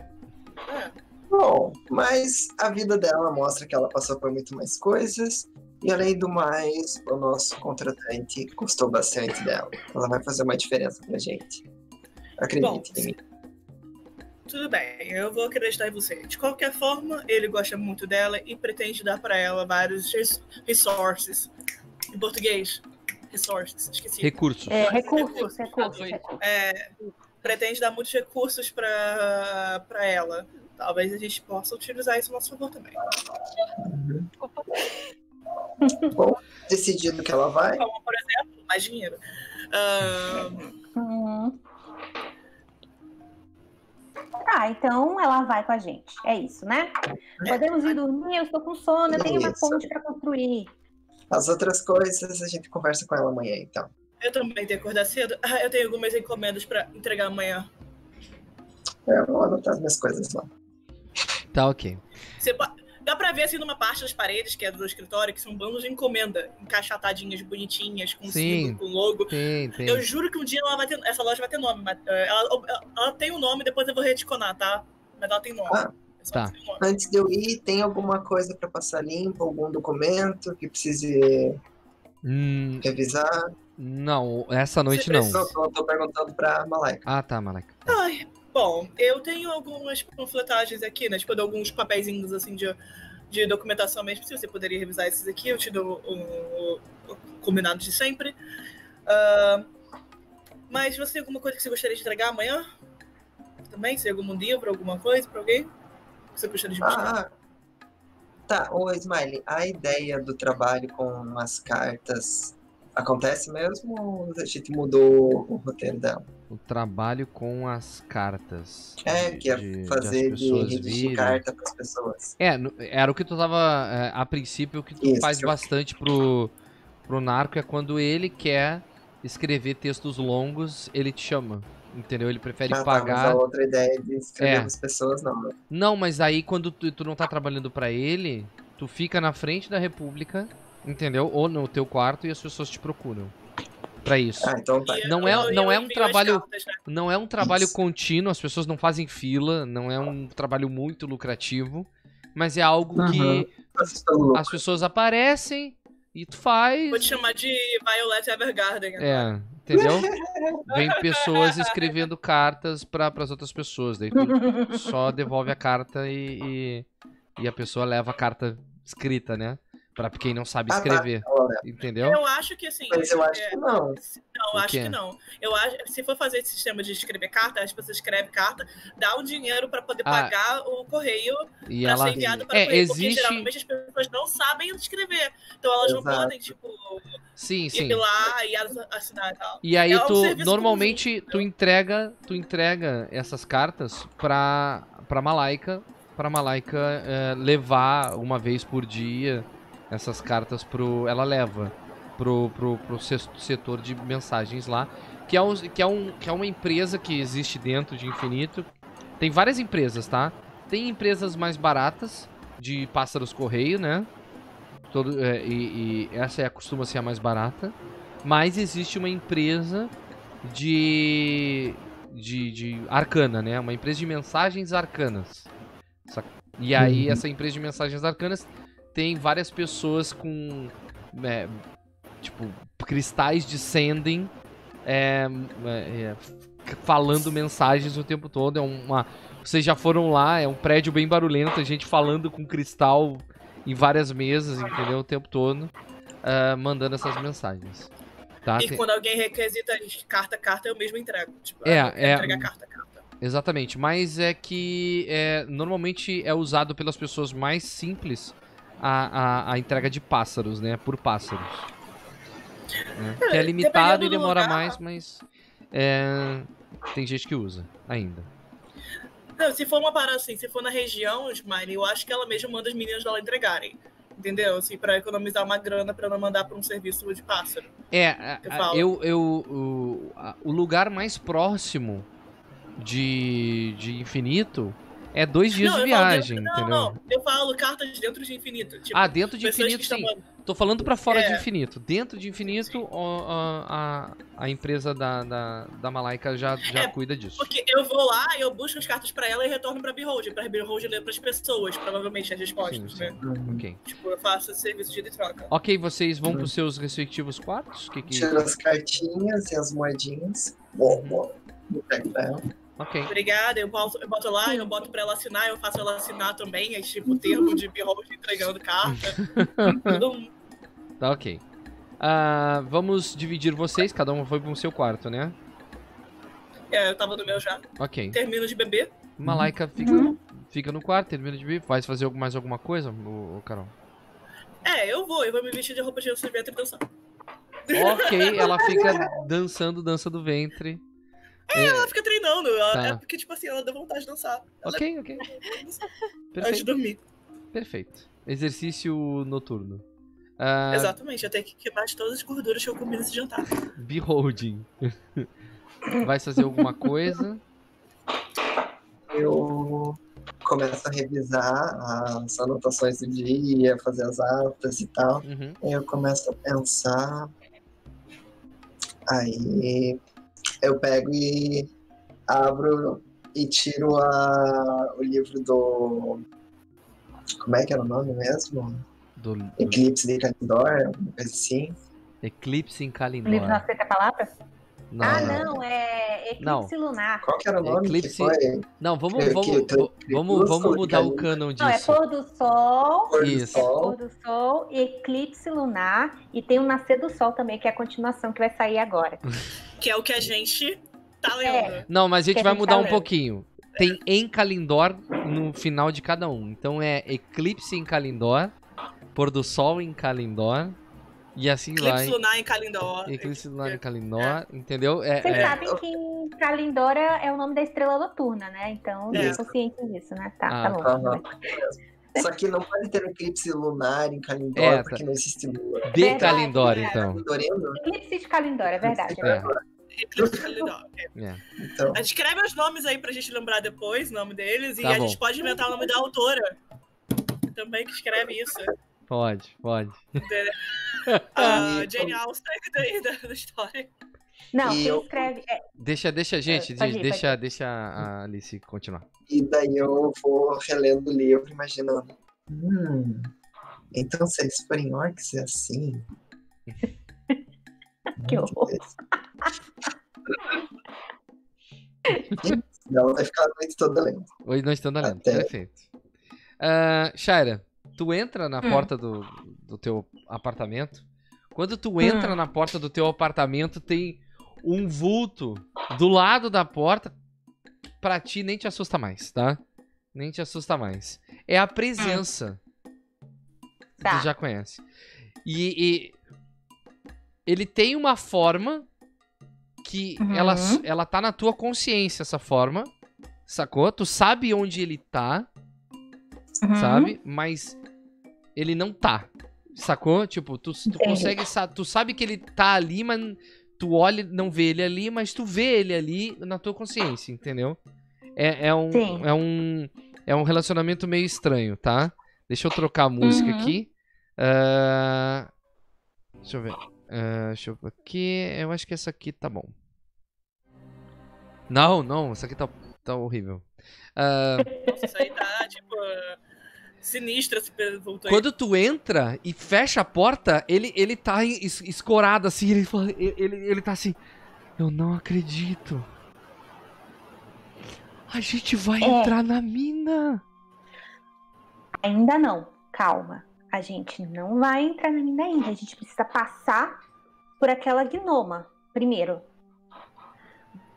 Bom, mas a vida dela mostra que ela passou por muito mais coisas. E além do mais, o nosso contratante gostou bastante dela. Ela vai fazer uma diferença pra gente. Acredite Bom, em mim. Tudo bem, eu vou acreditar em você. De qualquer forma, ele gosta muito dela e pretende dar pra ela vários res- resources. Em português, resources, esqueci. Recursos. É, Recursos. recursos, recursos, Dois. recursos. É, pretende dar muitos recursos pra, pra ela. Talvez a gente possa utilizar isso a nosso favor também. Decidido que ela vai, Como, por exemplo, mais dinheiro. Uhum. Tá, então ela vai com a gente. É isso, né? Podemos ir dormir, eu estou com sono, eu tenho uma Isso. ponte para construir. as outras coisas a gente conversa com ela amanhã, então. eu também tenho que acordar cedo. Ah, eu tenho algumas encomendas pra entregar amanhã. Eu vou anotar as minhas coisas lá. Tá, ok. Você Dá pra ver assim numa parte das paredes, que é do escritório, que são bandos de encomenda, encaixatadinhas, bonitinhas, com Sim. símbolo, com logo. Tem, tem. Eu juro que um dia ela vai ter. Essa loja vai ter nome. mas, eh, Ela, ela- ela tem um nome, depois eu vou reticonar, tá? Mas ela tem nome. Ah, É tá. tem nome. Antes de eu ir, tem alguma coisa pra passar limpo, algum documento que precise Hum, revisar? não, essa noite Você não. precisa- eu tô perguntando pra Malaika. Ah, tá, Malaika. Ai, bom, eu tenho algumas panfletagens aqui, né? Tipo, alguns papeizinhos assim de, de documentação mesmo. Se você poderia revisar esses aqui, eu te dou o, combinado de sempre. Ah, mas você tem alguma coisa que você gostaria de entregar amanhã? Também? Se algum livro, alguma coisa pra alguém? Que você gostaria de mostrar? Ah, tá. Ô, Smiley, a ideia do trabalho com as cartas acontece mesmo ou a gente mudou o roteiro dela? O trabalho com as cartas. É, de- que é de- fazer de redigir carta pras pessoas. É, era o que tu tava. é, a princípio, o que tu Isso. faz bastante pro, pro narco é quando ele quer escrever textos longos, ele te chama. Entendeu? Ele prefere Ah, tá, pagar. mas a outra ideia de escrever É. pras pessoas, não. né? Não, mas aí quando tu, tu não tá trabalhando pra ele, tu fica na frente da República, entendeu? Ou no teu quarto e as pessoas te procuram. Pra isso. Ah, então tá. Não é- não é um trabalho- né? Não é um trabalho Isso. contínuo, as pessoas não fazem fila, não é um trabalho muito lucrativo, mas é algo Uhum. que lucro. as pessoas aparecem e tu faz. Vou te chamar de Violet Evergarden. agora. É, entendeu? Vem pessoas escrevendo cartas para as outras pessoas, daí tu só devolve a carta e, e, e a pessoa leva a carta escrita, né? Pra quem não sabe Ah, tá. escrever, entendeu? Eu acho que assim. Mas eu acho é, que não. Não, O acho que não. Eu acho, se for fazer esse sistema de escrever carta, as pessoas escrevem carta, dá um dinheiro para poder Ah, pagar o correio E para ela. ser enviado para É, correio, porque existe. geralmente as pessoas não sabem escrever. Então elas não Exato. podem, tipo, Sim, sim. ir lá e assinar e tal. E aí É um tu serviço normalmente tu entrega, tu entrega essas cartas pra para Malaika, para Malaika eh, levar uma vez por dia essas cartas pro ela leva pro pro, pro setor de mensagens lá, que é um, que é um que é uma empresa que existe dentro de Infinito. Tem várias empresas, tá? Tem empresas mais baratas de pássaros correio, né? Todo, eh, e, e essa é, costuma ser a mais barata. Mas existe uma empresa de, de, de arcana, né? Uma empresa de mensagens arcanas. E aí, Uhum. essa empresa de mensagens arcanas tem várias pessoas com, é, tipo, cristais de sending é, é, é, falando mensagens o tempo todo. É uma, vocês já foram lá, é um prédio bem barulhento, a gente falando com cristal em várias mesas, entendeu? O tempo todo, ah, mandando essas mensagens. Tá? E Tem- quando alguém requisita carta, carta, eu mesmo entrego. Tipo, É, é. entregar carta, carta. Exatamente, mas é que é, normalmente é usado pelas pessoas mais simples a, a, a entrega de pássaros, né? Por pássaros. Né? Que é limitado e demora lugar. mais, mas é, tem gente que usa ainda. Não, se for uma parada assim, se for na região, Smiley, eu acho que ela mesma manda as meninas dela entregarem. Entendeu? Assim, pra economizar uma grana pra não mandar pra um serviço de pássaro. É, Eu eu, eu, o, a- o lugar mais próximo de, de infinito é dois dias de eu falo viagem, dentro- entendeu? Não, não. Eu falo cartas dentro de infinito. Tipo, Ah, dentro de infinito sim. estão- Tô falando pra fora de É. infinito. Dentro de infinito, ó, a, a, a empresa da, da, da Malaika já, já É, cuida disso. Porque eu vou lá, eu busco as cartas pra ela e retorno pra Behold. Pra Behold ler pras pessoas, provavelmente, as respostas, Sim, né? Ok. Tipo, eu faço esse serviço de troca. Ok, vocês vão pros seus respectivos quartos? Que que... Tiro as cartinhas e as moedinhas. Bom, bom. Pego pra ela. Ok. Obrigada, eu boto, eu boto lá, eu boto pra ela assinar, eu faço ela assinar também, é tipo termo de Behold entregando carta. Todo mundo. Tá ok. Ah, vamos dividir vocês, cada um foi pro seu quarto, né? É, eu tava no meu já. Ok. Termino de beber. Malaika fica, Uhum. fica no quarto, termina de vir. Vai fazer mais alguma coisa, ô, ô, Carol? É, eu vou, eu vou me vestir de roupa de dança de ventre e dançar. Ok, ela fica dançando dança do ventre. É, Ela fica treinando, ela- Tá. é porque, tipo assim, ela dá vontade de dançar. Ela ok, ok. antes de Perfeito. dormir. Perfeito. Exercício noturno. Ah, Exatamente, eu tenho que queimar de todas as gorduras que eu comi nesse jantar. Beholding. Vai fazer alguma coisa? Eu começo a revisar as anotações do dia, fazer as atas e tal. Uhum. Aí eu começo a pensar. Aí eu pego e abro e tiro a, o livro do. Como é que era o nome mesmo? Do, do Eclipse de Calidor, alguma coisa assim. Eclipse em O livro não aceita palavras? Não, Ah, não. não, é Eclipse Não. Lunar. Qual que era o nome Eclipse- que foi? Não, vamos, vamos, vamos, vamos, mudar o canon Não, é disso. pôr do sol, Pôr do. Sol. pôr do sol, eclipse lunar e tem o nascer do sol também, que é a continuação que vai sair agora. Que é o que a gente tá É. lendo. Não, mas a gente Que a vai gente mudar tá um lendo. pouquinho. Tem em Kalindor no final de cada um. Então é Eclipse em Kalindor, Pôr do Sol em Kalindor, e assim Eclipse vai. lunar em Kalindor. Eclipse lunar em Kalindor, entendeu? É, Vocês é- sabem que em Kalindora é o nome da estrela noturna, né? Então, É. eu sou ciente disso, né? Tá, Ah, tá bom. Aham. Só que não pode ter um eclipse lunar em Calindor, É, tá. porque não existe lua. de Verdade, verdade. então. Eclipse de é verdade. É, Eclipse de Kalindor. é. Então, A gente escreve os nomes aí pra gente lembrar depois, o nome deles, e Tá a bom. gente pode inventar o nome da autora. Também que escreve isso. Pode, pode. A E- Jane Austen da, da história. Não, E eu- escreve. é, Deixa, deixa, gente, pode ir, gente, deixa, deixa a Alice continuar. e daí eu vou relendo o livro, imaginando. Hum, então se eles forem orcs é assim. Que horror. Ela vai ficar a noite toda lendo. Oi, não estando lendo. Até. Perfeito. Ah, Shaira, tu entra na Hum. porta do, do teu apartamento. Quando tu entra na porta do teu apartamento, tem um vulto do lado da porta. Pra ti, nem te assusta mais, tá? Nem te assusta mais. É a presença. Tá. Tu já conhece. E, e ele tem uma forma que Uhum. ela, ela tá na tua consciência, essa forma. Sacou? Tu sabe onde ele tá, uhum. sabe? Mas ele não tá. Sacou? Tipo, tu, tu consegue. Tu sabe que ele tá ali, mas tu olha, não vê ele ali, mas tu vê ele ali na tua consciência, entendeu? É, é um. Sim. É um. É um relacionamento meio estranho, tá? Deixa eu trocar a música Uhum. aqui. Ah, deixa eu ver. Ah, deixa eu ver aqui. Eu acho que essa aqui tá bom. Não, não, essa aqui tá, tá horrível. Ah, Nossa, isso aí tá, tipo, sinistra esse voltou aí. Quando tu entra e fecha a porta, ele, ele tá es- escorado assim, ele, ele, ele tá assim. Eu não acredito. A gente vai É. entrar na mina. Ainda não. Calma. A gente não vai entrar na mina ainda. A gente precisa passar por aquela gnoma primeiro.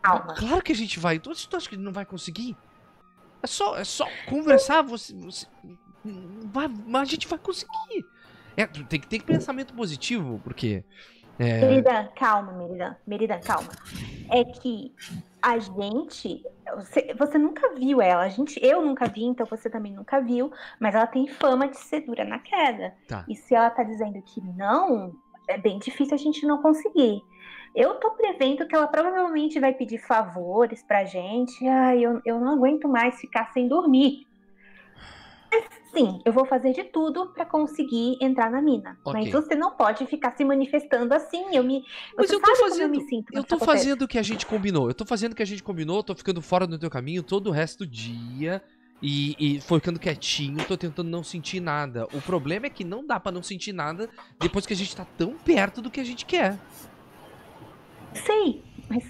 Calma. Claro que a gente vai. Tu, tu acha que não vai conseguir? É só, é só conversar, você. você vai, mas a gente vai conseguir. É, tem que ter pensamento positivo, porque É, Meridan, calma, Meridan. Meridan, calma. É que a gente. Você, você nunca viu ela. A gente, eu nunca vi, então você também nunca viu. Mas ela tem fama de ser dura na queda. Tá. E se ela tá dizendo que não, é bem difícil a gente não conseguir. Eu tô prevendo que ela provavelmente vai pedir favores pra gente. Ai, eu, eu não aguento mais ficar sem dormir. Sim, eu vou fazer de tudo pra conseguir entrar na mina. Ok. Mas você não pode ficar se manifestando assim. Eu me. Mas eu tô fazendo- eu me sinto. Eu tô fazendo o que a gente combinou. Eu tô fazendo o que a gente combinou, tô ficando fora do teu caminho todo o resto do dia. E, e foi ficando quietinho, tô tentando não sentir nada. O problema é que não dá pra não sentir nada depois que a gente tá tão perto do que a gente quer. Sei, mas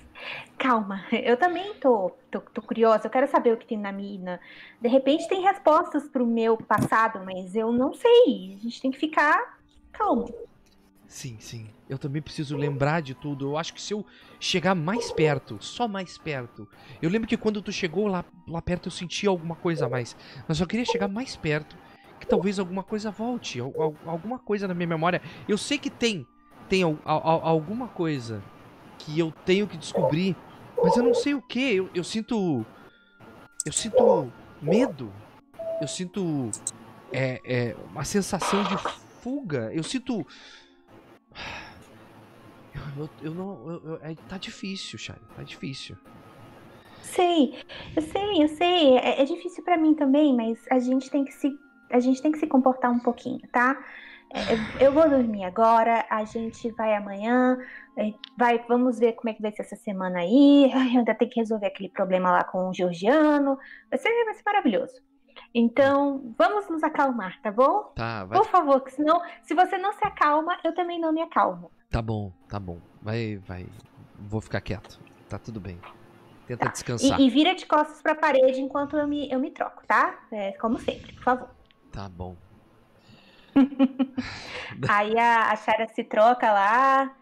calma. Eu também tô, tô, tô curiosa. Eu quero saber o que tem na mina. De repente tem respostas pro meu passado, mas eu não sei. A gente tem que ficar calmo. Sim, sim. Eu também preciso lembrar de tudo. Eu acho que se eu chegar mais perto, só mais perto. Eu lembro que quando tu chegou lá, lá perto eu senti alguma coisa a mais. Mas eu queria chegar mais perto, que talvez alguma coisa volte. al- al- Alguma coisa na minha memória. Eu sei que tem. Tem al- al- alguma coisa que eu tenho que descobrir. Mas eu não sei o que. Eu, eu sinto. Eu sinto medo. Eu sinto. É, é, uma sensação de fuga. Eu sinto. Eu, eu- não. eu- eu- é- tá difícil, Shari. Tá difícil. Sei, eu sei, eu sei. É, é difícil pra mim também, mas a gente tem que se a gente tem que se comportar um pouquinho, tá? É, Eu vou dormir agora, a gente vai amanhã, é, vai, vamos ver como é que vai ser essa semana aí. Ai, ainda tem que resolver aquele problema lá com o Georgiano. Vai ser, vai ser maravilhoso. Então, vamos nos acalmar, tá bom? Tá, vai. Por favor, que senão, se você não se acalma, eu também não me acalmo. Tá bom, tá bom. Vai, vai. Vou ficar quieto. Tá tudo bem. Tenta Tá. descansar. E, e vira de costas pra parede enquanto eu me, eu me troco, tá? É, como sempre, por favor. Tá bom. Aí a, a Shara se troca lá.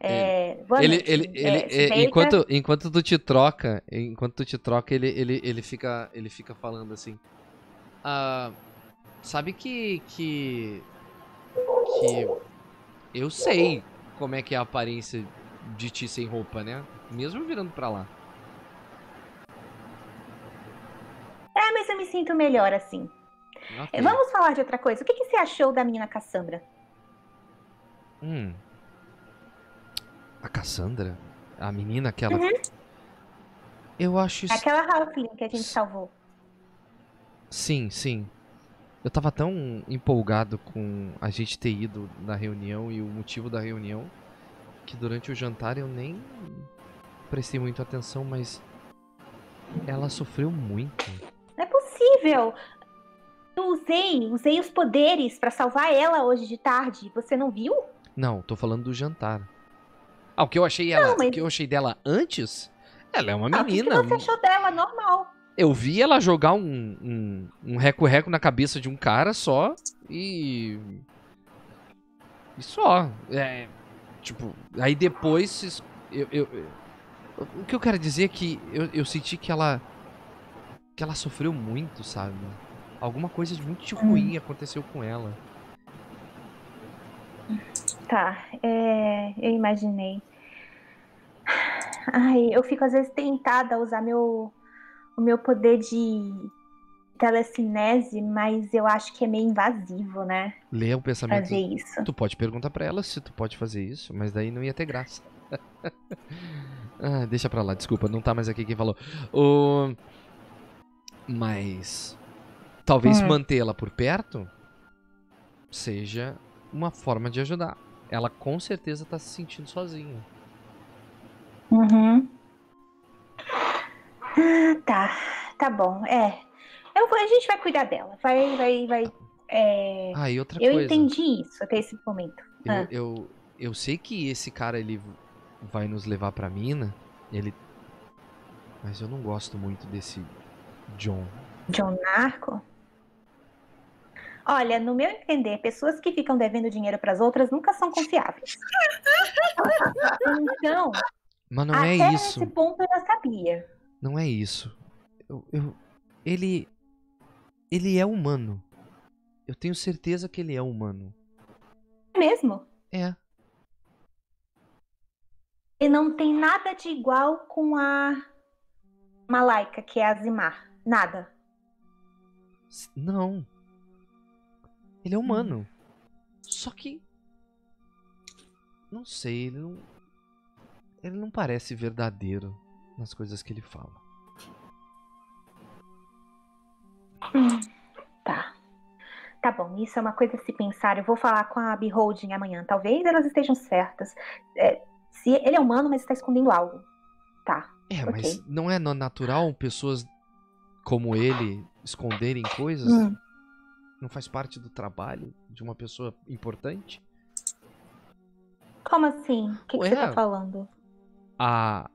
É, ele, noite. ele, É, ele, é, enquanto, enquanto tu te troca, enquanto tu te troca, ele, ele, ele fica, ele fica falando assim. Ah, sabe que, que, que eu sei como é que é a aparência de ti sem roupa, né? Mesmo virando pra lá. É, mas eu me sinto melhor assim. Ok. Vamos falar de outra coisa. O que, que você achou da menina Cassandra? Hum. A Cassandra? A menina aquela. Uhum. Eu acho isso. Aquela Halfling que a gente salvou. Sim, sim. Eu tava tão empolgado com a gente ter ido na reunião e o motivo da reunião que durante o jantar eu nem prestei muito atenção, mas ela sofreu muito. Não é possível. Eu usei, usei os poderes pra salvar ela hoje de tarde. Você não viu? Não, tô falando do jantar. Ah, o que eu achei ela, Não, mas- o que eu achei dela antes? Ela é uma Ah, o que menina. você achou dela? Normal. Eu vi ela jogar um um um reco-reco na cabeça de um cara só e e só. É, tipo, aí depois eu, eu- eu- o que eu quero dizer é que eu, eu senti que ela que ela sofreu muito, sabe? Alguma coisa de muito Hum. ruim aconteceu com ela. Tá, é, eu imaginei. Ai, eu fico às vezes tentada a usar meu, o meu poder de telecinese, mas eu acho que é meio invasivo, né? Lê o pensamento. Fazer isso. Tu pode perguntar pra ela se tu pode fazer isso, mas daí não ia ter graça. ah, deixa pra lá, desculpa, não tá mais aqui quem falou. O... Mas talvez Hum. mantê-la por perto seja uma forma de ajudar. Ela com certeza tá se sentindo sozinha. Uhum. Ah, tá, tá bom. É, eu a gente vai cuidar dela. Vai, vai, vai. é, Ah, e outra eu coisa. entendi isso até esse momento. Eu, Ah. eu, eu sei que esse cara ele vai nos levar pra mina. Ele. Mas eu não gosto muito desse John. John Narco? Olha, no meu entender, pessoas que ficam devendo dinheiro para as outras nunca são confiáveis. Então, Mas não até é isso. esse ponto eu já sabia. Não é isso. Eu, eu- ele. Ele é humano. Eu tenho certeza que ele é humano. É mesmo? É. Ele não tem nada de igual com a Malaika, que é a Zimar. Nada. Não. Ele é humano. Só que. Não sei, ele não. Ele não parece verdadeiro nas coisas que ele fala. Hum, tá. Tá bom, isso é uma coisa a se pensar. Eu vou falar com a Beholding amanhã. Talvez elas estejam certas. É, se ele é humano, mas está escondendo algo. Tá. É, Ok. mas não é natural pessoas como ele esconderem coisas? Hum. Não faz parte do trabalho de uma pessoa importante? Como assim? O que, que você tá falando? A.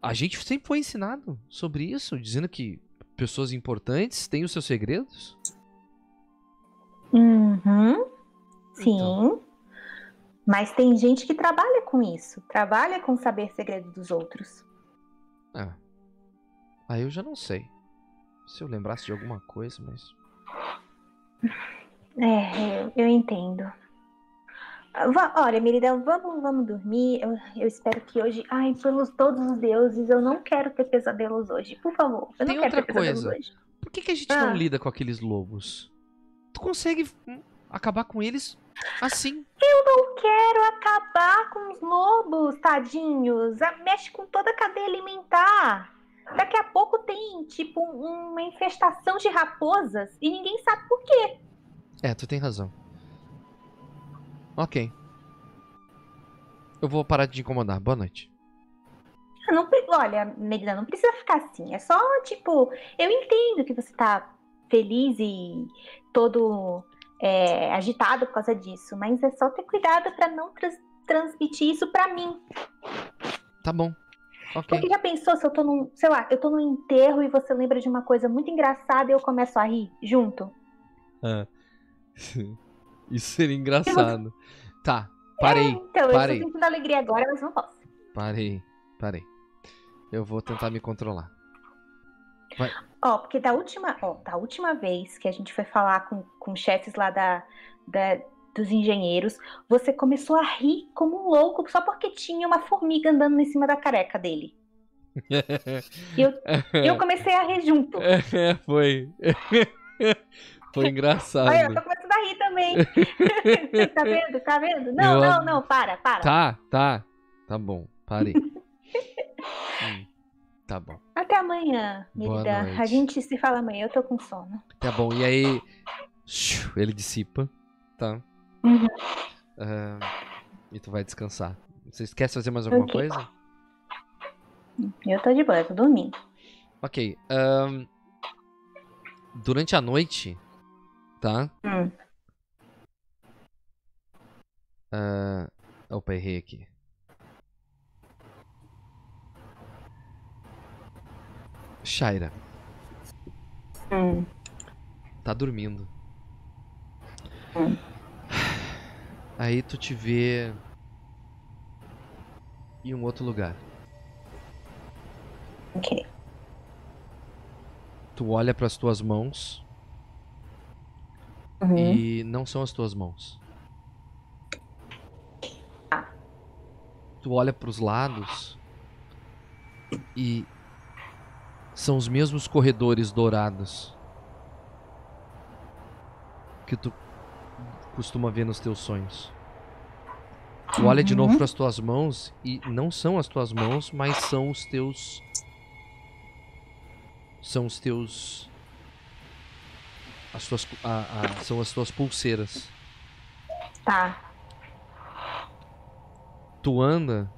A gente sempre foi ensinado sobre isso, dizendo que pessoas importantes têm os seus segredos. Uhum. Sim. Então. Mas tem gente que trabalha com isso. Trabalha com saber segredo dos outros. É. Aí eu já não sei. Se eu lembrasse de alguma coisa, mas. É, eu, eu entendo. Va- Olha, Merida, vamos, vamos dormir. Eu, eu espero que hoje. Ai, pelos todos os deuses, eu não quero ter pesadelos hoje. Por favor. Eu Tem não quero outra ter pesadelos coisa. hoje. Por que, que a gente Ah. não lida com aqueles lobos? Tu consegue hum, acabar com eles assim. Eu quero acabar com os lobos, tadinhos. Ah, Mexe com toda a cadeia alimentar. Daqui a pouco tem, tipo, um- uma infestação de raposas e ninguém sabe por quê. É, tu tem razão. Ok. Eu vou parar de te incomodar. Boa noite. Não, olha, Merida, não precisa ficar assim. É só, tipo, eu entendo que você tá feliz e todo é, agitado por causa disso, mas é só ter cuidado pra não trans- transmitir isso pra mim. Tá bom. Ok. Porque já pensou se eu tô num, sei lá, eu tô num enterro e você lembra de uma coisa muito engraçada e eu começo a rir junto? Ah. Isso seria engraçado. Tá, parei, Então, parei. eu tô sentindo alegria agora, mas não posso. parei, parei. Eu vou tentar me controlar. Ó, porque da última, ó, da última vez que a gente foi falar com, com chefes lá da, da- dos engenheiros, você começou a rir como um louco só porque tinha uma formiga andando em cima da careca dele. E eu, eu comecei a rir junto. É, foi. Foi engraçado. Olha, eu tô começando a rir também. tá vendo? Tá vendo? Não, Eu- não, não, para, para. Tá, tá. Tá bom, parei. Hum, tá bom. Até amanhã, noite. A gente se fala amanhã, eu tô com sono. Tá bom, e aí. Ele dissipa, tá? Uhum. Ah, e tu vai descansar. Você quer fazer mais alguma Ok. coisa? Eu tô de boa, eu tô dormindo. Ok. durante a noite, tá? Hum. Ah, opa, errei aqui. Shaira, Hum. tá dormindo. Hum. Aí tu te vê em um outro lugar. Ok. Tu olha pras tuas mãos Uhum. e não são as tuas mãos. Ah. Tu olha pros lados e são os mesmos corredores dourados que tu costuma ver nos teus sonhos. Tu olha de novo Uhum. pras tuas mãos e não são as tuas mãos, mas são os teus são os teus as tuas a- a- são as tuas pulseiras. Tá. Tu anda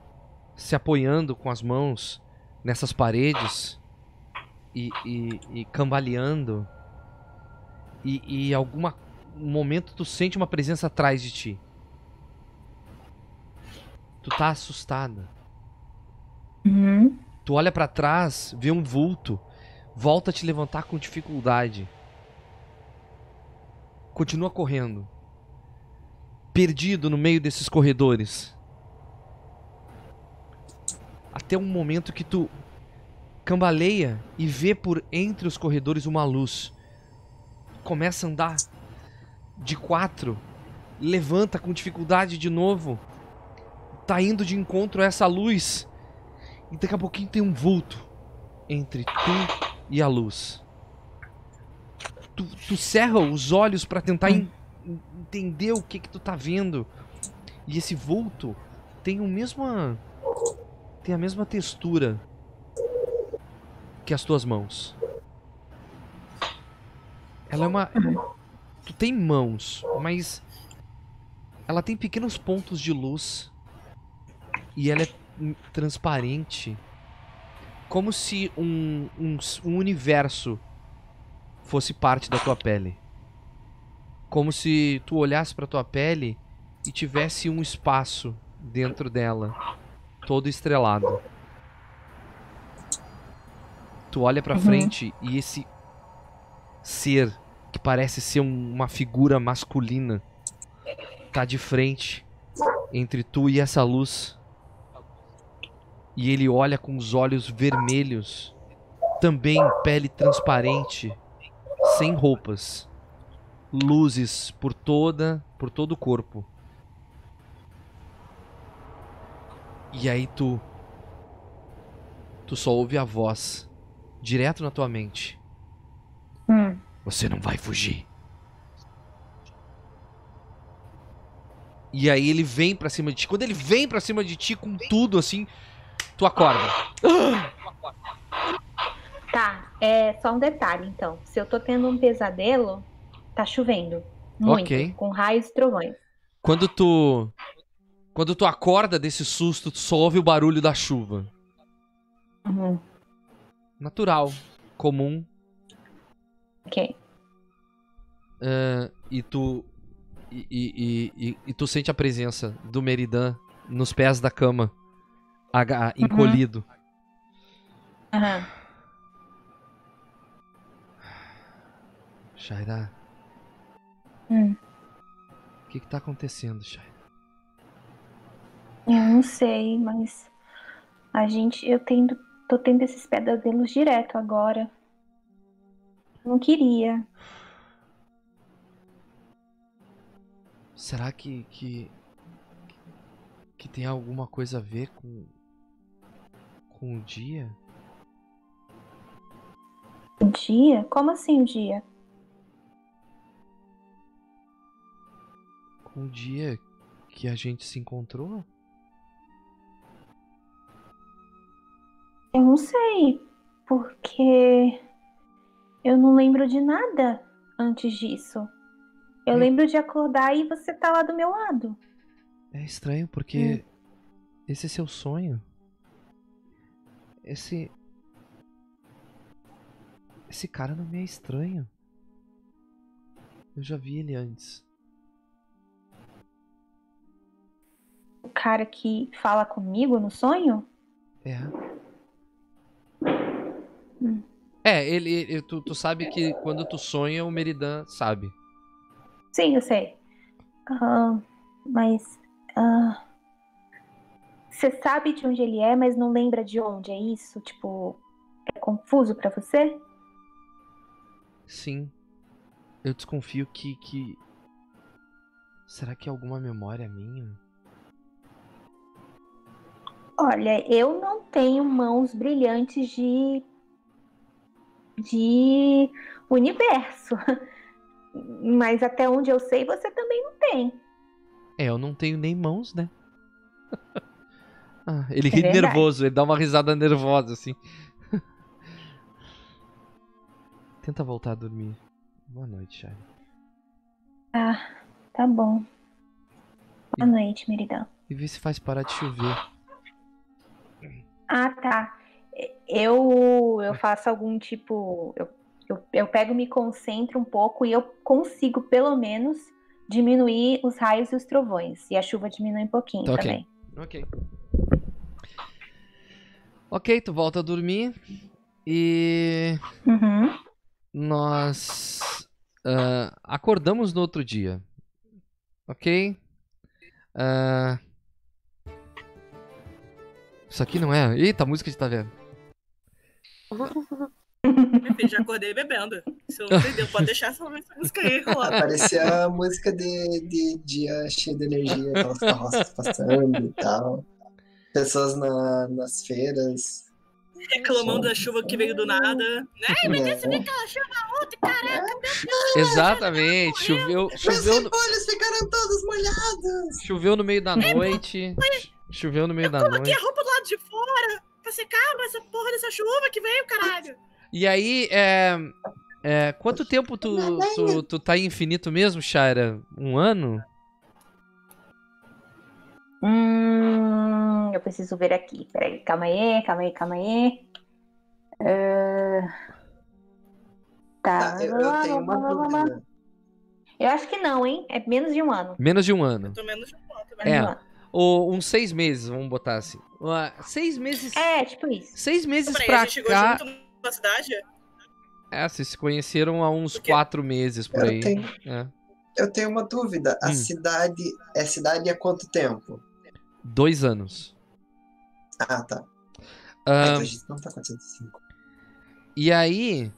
se apoiando com as mãos nessas paredes e, e, e cambaleando e, e em algum momento tu sente uma presença atrás de ti. Tu tá assustada. Uhum. Tu olha pra trás, vê um vulto, volta a te levantar com dificuldade. Continua correndo. Perdido no meio desses corredores. Até um momento que tu cambaleia e vê por entre os corredores uma luz. Começa a andar de quatro, levanta com dificuldade de novo. tá indo de encontro a essa luz. E daqui a pouquinho tem um vulto entre tu e a luz. Tu, tu cerra os olhos pra tentar en- entender o que que tu tá vendo. E esse vulto tem o mesma tem a mesma textura que as tuas mãos. Ela é uma tu tem mãos, mas ela tem pequenos pontos de luz e ela é transparente, como se um, um, um universo fosse parte da tua pele. Como se tu olhasse pra tua pele e tivesse um espaço dentro dela, todo estrelado. Tu olha pra Uhum. frente e esse ser que parece ser um- uma figura masculina tá de frente entre tu e essa luz. E ele olha com os olhos vermelhos, também pele transparente, sem roupas. Luzes por toda, por todo o corpo. E aí tu tu só ouve a voz direto na tua mente. Hum. Você não vai fugir. E aí ele vem pra cima de ti. Quando ele vem pra cima de ti com tudo assim, tu acorda. Tá, é só um detalhe então. Se eu tô tendo um pesadelo, tá chovendo. Muito. Ok. Com raios e trovões. Quando tu quando tu acorda desse susto, tu só ouve o barulho da chuva. Uhum. Natural, comum, Ok. Eh, e tu e, e- e- e- tu sente a presença do Meridan nos pés da cama, aga- encolhido. Aham. Shaira, Hum. o que que tá acontecendo, Shaira? Eu não sei, mas a gente, eu tendo, tô tendo esses pesadelos direto agora. Não queria. Será que, que que tem alguma coisa a ver com com o dia? O dia? Como assim o dia? Com o dia que a gente se encontrou? Eu não sei, porque eu não lembro de nada antes disso. Eu Hum. lembro de acordar e você tá lá do meu lado. É estranho porque esse seu sonho, esse esse cara não me é estranho. Eu já vi ele antes. O cara que fala comigo no sonho? É. Hum. É, ele, ele- tu, tu sabe que quando tu sonha, o Meridan sabe. Sim, eu sei. Ah, mas. ah, você sabe de onde ele é, mas não lembra de onde, é isso? Tipo, é confuso pra você? Sim. Eu desconfio que, que. Será que é alguma memória minha? Olha, eu não tenho mãos brilhantes de. de universo. Mas até onde eu sei, você também não tem. É, eu não tenho nem mãos, né? Ah, ele É ri verdade. nervoso, ele dá uma risada nervosa, assim. Tenta voltar a dormir. Boa noite, Shari. Ah, tá bom. Boa noite, Meridão. E vê se faz parar de chover. Ah, tá. Eu, eu faço algum tipo. Eu, eu, eu pego, me concentro um pouco e eu consigo, pelo menos, diminuir os raios e os trovões. E a chuva diminui um pouquinho Tá ok. também. Ok. Ok, tu volta a dormir. E Uhum. nós ah, acordamos no outro dia. Ok? Ah, isso aqui não é. Eita, a música de tá porque já acordei bebendo. Você não entendeu? Pode deixar essa música aí rolando. Parecia a música de, de dia cheio de energia, aquelas carroças passando e tal. Pessoas na, nas feiras. Reclamando da chuva que veio do nada. Né? Mas É. esse vem aquela chuva ontem, caraca. Exatamente. Choveu, choveu, no, repolhos ficaram todos molhados! choveu no meio da noite. Choveu no meio da Coloquei noite. a roupa do lado de fora pra secar mas essa porra dessa chuva que veio, caralho. E aí, é. é, quanto tempo tu, tu, tu tá em infinito mesmo, Shaira? Um ano? Hum, eu preciso ver aqui. Peraí, calma aí, calma aí, calma aí. Ah, Tá. Tá, eu, eu tenho uma dúvida. Eu acho que não, hein? É menos de um ano. Menos de um ano. Tô menos de um ponto, Menos? É. de um ano. Ou uns seis meses, vamos botar assim. Ah, Seis meses. É, tipo isso. Seis meses Peraí, a pra cá. junto na cidade? É, vocês se conheceram há uns quatro meses por aí. Eu tenho, É. eu tenho uma dúvida. A Hum. cidade é cidade há quanto tempo? Dois anos. Ah, tá. Ah, Ah, então a gente não tá 405. E aí,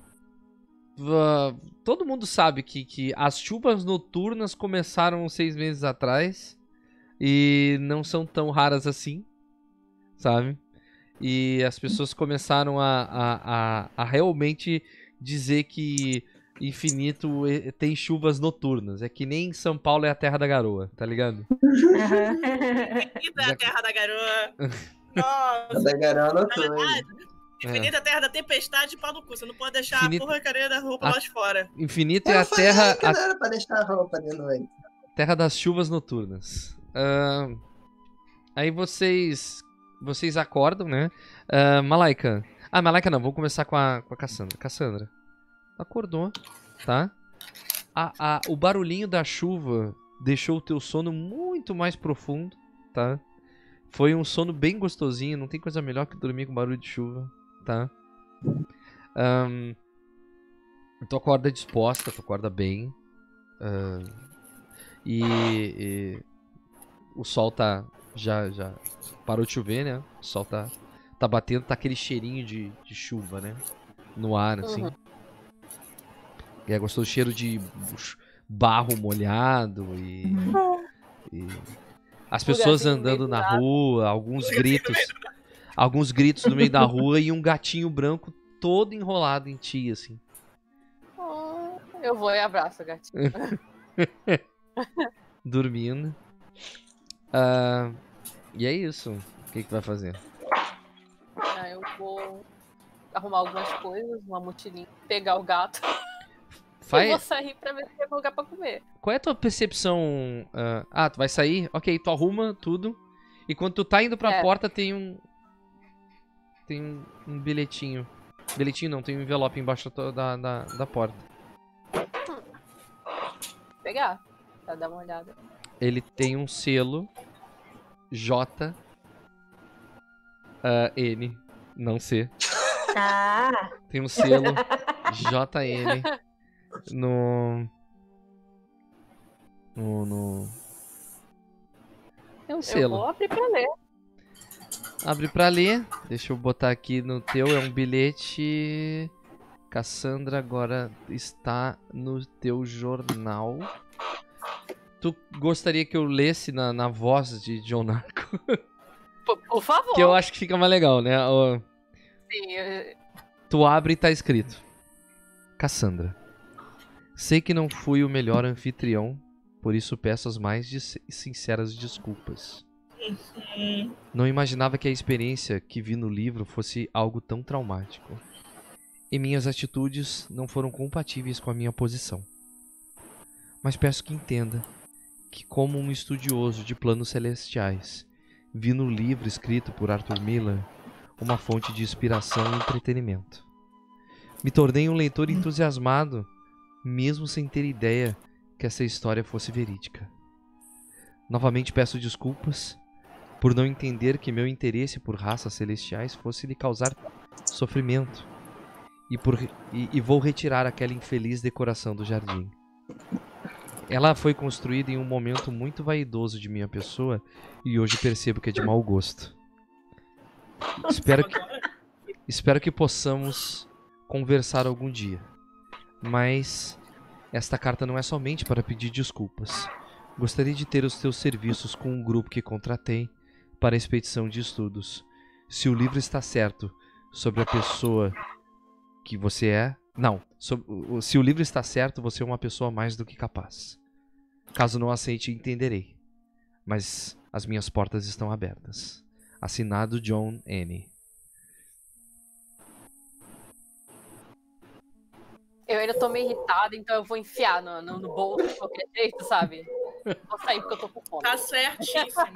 va- todo mundo sabe que, que as chuvas noturnas começaram seis meses atrás e não são tão raras assim, sabe? E as pessoas começaram a, a, a, a realmente dizer que Infinito tem chuvas noturnas. É que nem São Paulo é a terra da garoa, tá ligado? Aham. Infinita é a terra da garoa. Nossa, Da garota na toda. verdade. Infinita é a terra da tempestade e pau no cu. Você não pode deixar Infinita- a porcaria da roupa A- lá de fora. Infinito é Eu a terra, que a não era pra deixar a roupa de noite. Terra das chuvas noturnas. Ahn, aí vocês. Vocês acordam, né? Ah, Malaika. Ah, Malaika não, vamos começar com a, com a Cassandra. Cassandra. Acordou, tá? A, a, o barulhinho da chuva deixou o teu sono muito mais profundo, tá? Foi um sono bem gostosinho, não tem coisa melhor que dormir com barulho de chuva, tá? Ahn, tu acorda disposta, tu acorda bem. ahn, e, e o sol tá. Já, já parou de chover, né? O sol tá, tá batendo, tá aquele cheirinho de, de chuva, né? No ar, assim. Uhum. E é gostoso o cheiro de barro molhado e. e as pessoas andando do na rua, alguns gritos. Alguns gritos no meio da rua e um gatinho branco todo enrolado em ti, assim. Ah, Eu vou e abraço, gatinho. dormindo. Ah, e é isso. O que, que vai fazer? Ah, eu vou arrumar algumas coisas, uma mochilinha, pegar o gato. Eu vou sair pra ver se tem algum lugar pra comer. Qual é a tua percepção? ah, ah, tu vai sair? Ok, tu arruma tudo. E quando tu tá indo pra É. porta, tem um. Tem um, um bilhetinho. Bilhetinho não, tem um envelope embaixo da, da, da, porta. Pegar, pra dar uma olhada. Ele tem um selo J ah, N, não C. Ah, Tem um selo JN no. No. no... É um Eu selo. vou abrir pra ler. Abre pra ler. Deixa eu botar aqui no teu. É um bilhete. Cassandra agora está no teu jornal. Tu gostaria que eu lesse na, na voz de John Narco? Por, por favor. Que eu acho que fica mais legal, né? Ó, Sim, eu- Tu abre e tá escrito: Cassandra, sei que não fui o melhor anfitrião, por isso peço as mais sinceras desculpas. Não imaginava que a experiência que vi no livro fosse algo tão traumático. E minhas atitudes não foram compatíveis com a minha posição. Mas peço que entenda que, como um estudioso de planos celestiais, vi no livro escrito por Arthur Miller uma fonte de inspiração e entretenimento. Me tornei um leitor entusiasmado, mesmo sem ter ideia que essa história fosse verídica. Novamente peço desculpas por não entender que meu interesse por raças celestiais fosse lhe causar sofrimento e, por, e, e vou retirar aquela infeliz decoração do jardim. Ela foi construída em um momento muito vaidoso de minha pessoa e hoje percebo que é de mau gosto. Espero que, agora? espero que possamos conversar algum dia. Mas esta carta não é somente para pedir desculpas. Gostaria de ter os teus serviços com um grupo que contratei para a expedição de estudos. Se o livro está certo sobre a pessoa que você é. Não, sob- o- o- se o livro está certo, você é uma pessoa mais do que capaz. Caso não aceite, entenderei. Mas as minhas portas estão abertas. Assinado John N. Eu ainda tô meio irritada, então eu vou enfiar no, no, no bolso de qualquer jeito, sabe? Vou sair porque eu tô com fome. Tá certíssimo.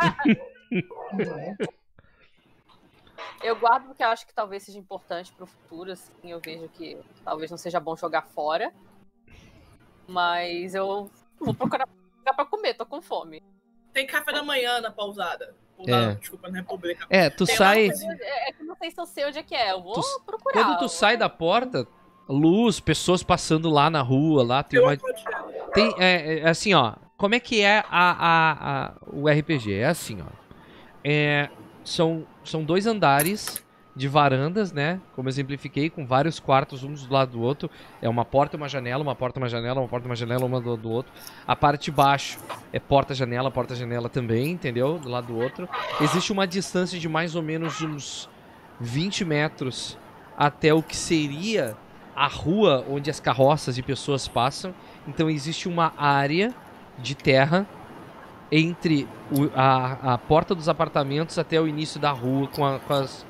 Eu guardo porque eu acho que talvez seja importante pro futuro, assim. Eu vejo que talvez não seja bom jogar fora. Mas eu vou procurar lugar pra comer, tô com fome. Tem café da manhã na pousada. Pousada, É. Desculpa, na República. É, tu Tem sai. É, é que eu não sei se eu sei onde é que é. Eu vou Tu- procurar. Quando tu sai da porta, luz, pessoas passando lá na rua, lá tem uma. Tem, é, é, assim, ó. Como é que é a, a, a- o RPG? É assim, ó. É, são, são dois andares de varandas, né? Como eu exemplifiquei, com vários quartos uns do lado do outro. É uma porta uma janela, uma porta uma janela, uma porta uma janela, uma do lado do outro. A parte de baixo é porta-janela, porta-janela também, entendeu? Do lado do outro. Existe uma distância de mais ou menos uns 20 metros até o que seria a rua onde as carroças e pessoas passam. Então existe uma área de terra entre o- a, a porta dos apartamentos até o início da rua com a, com as-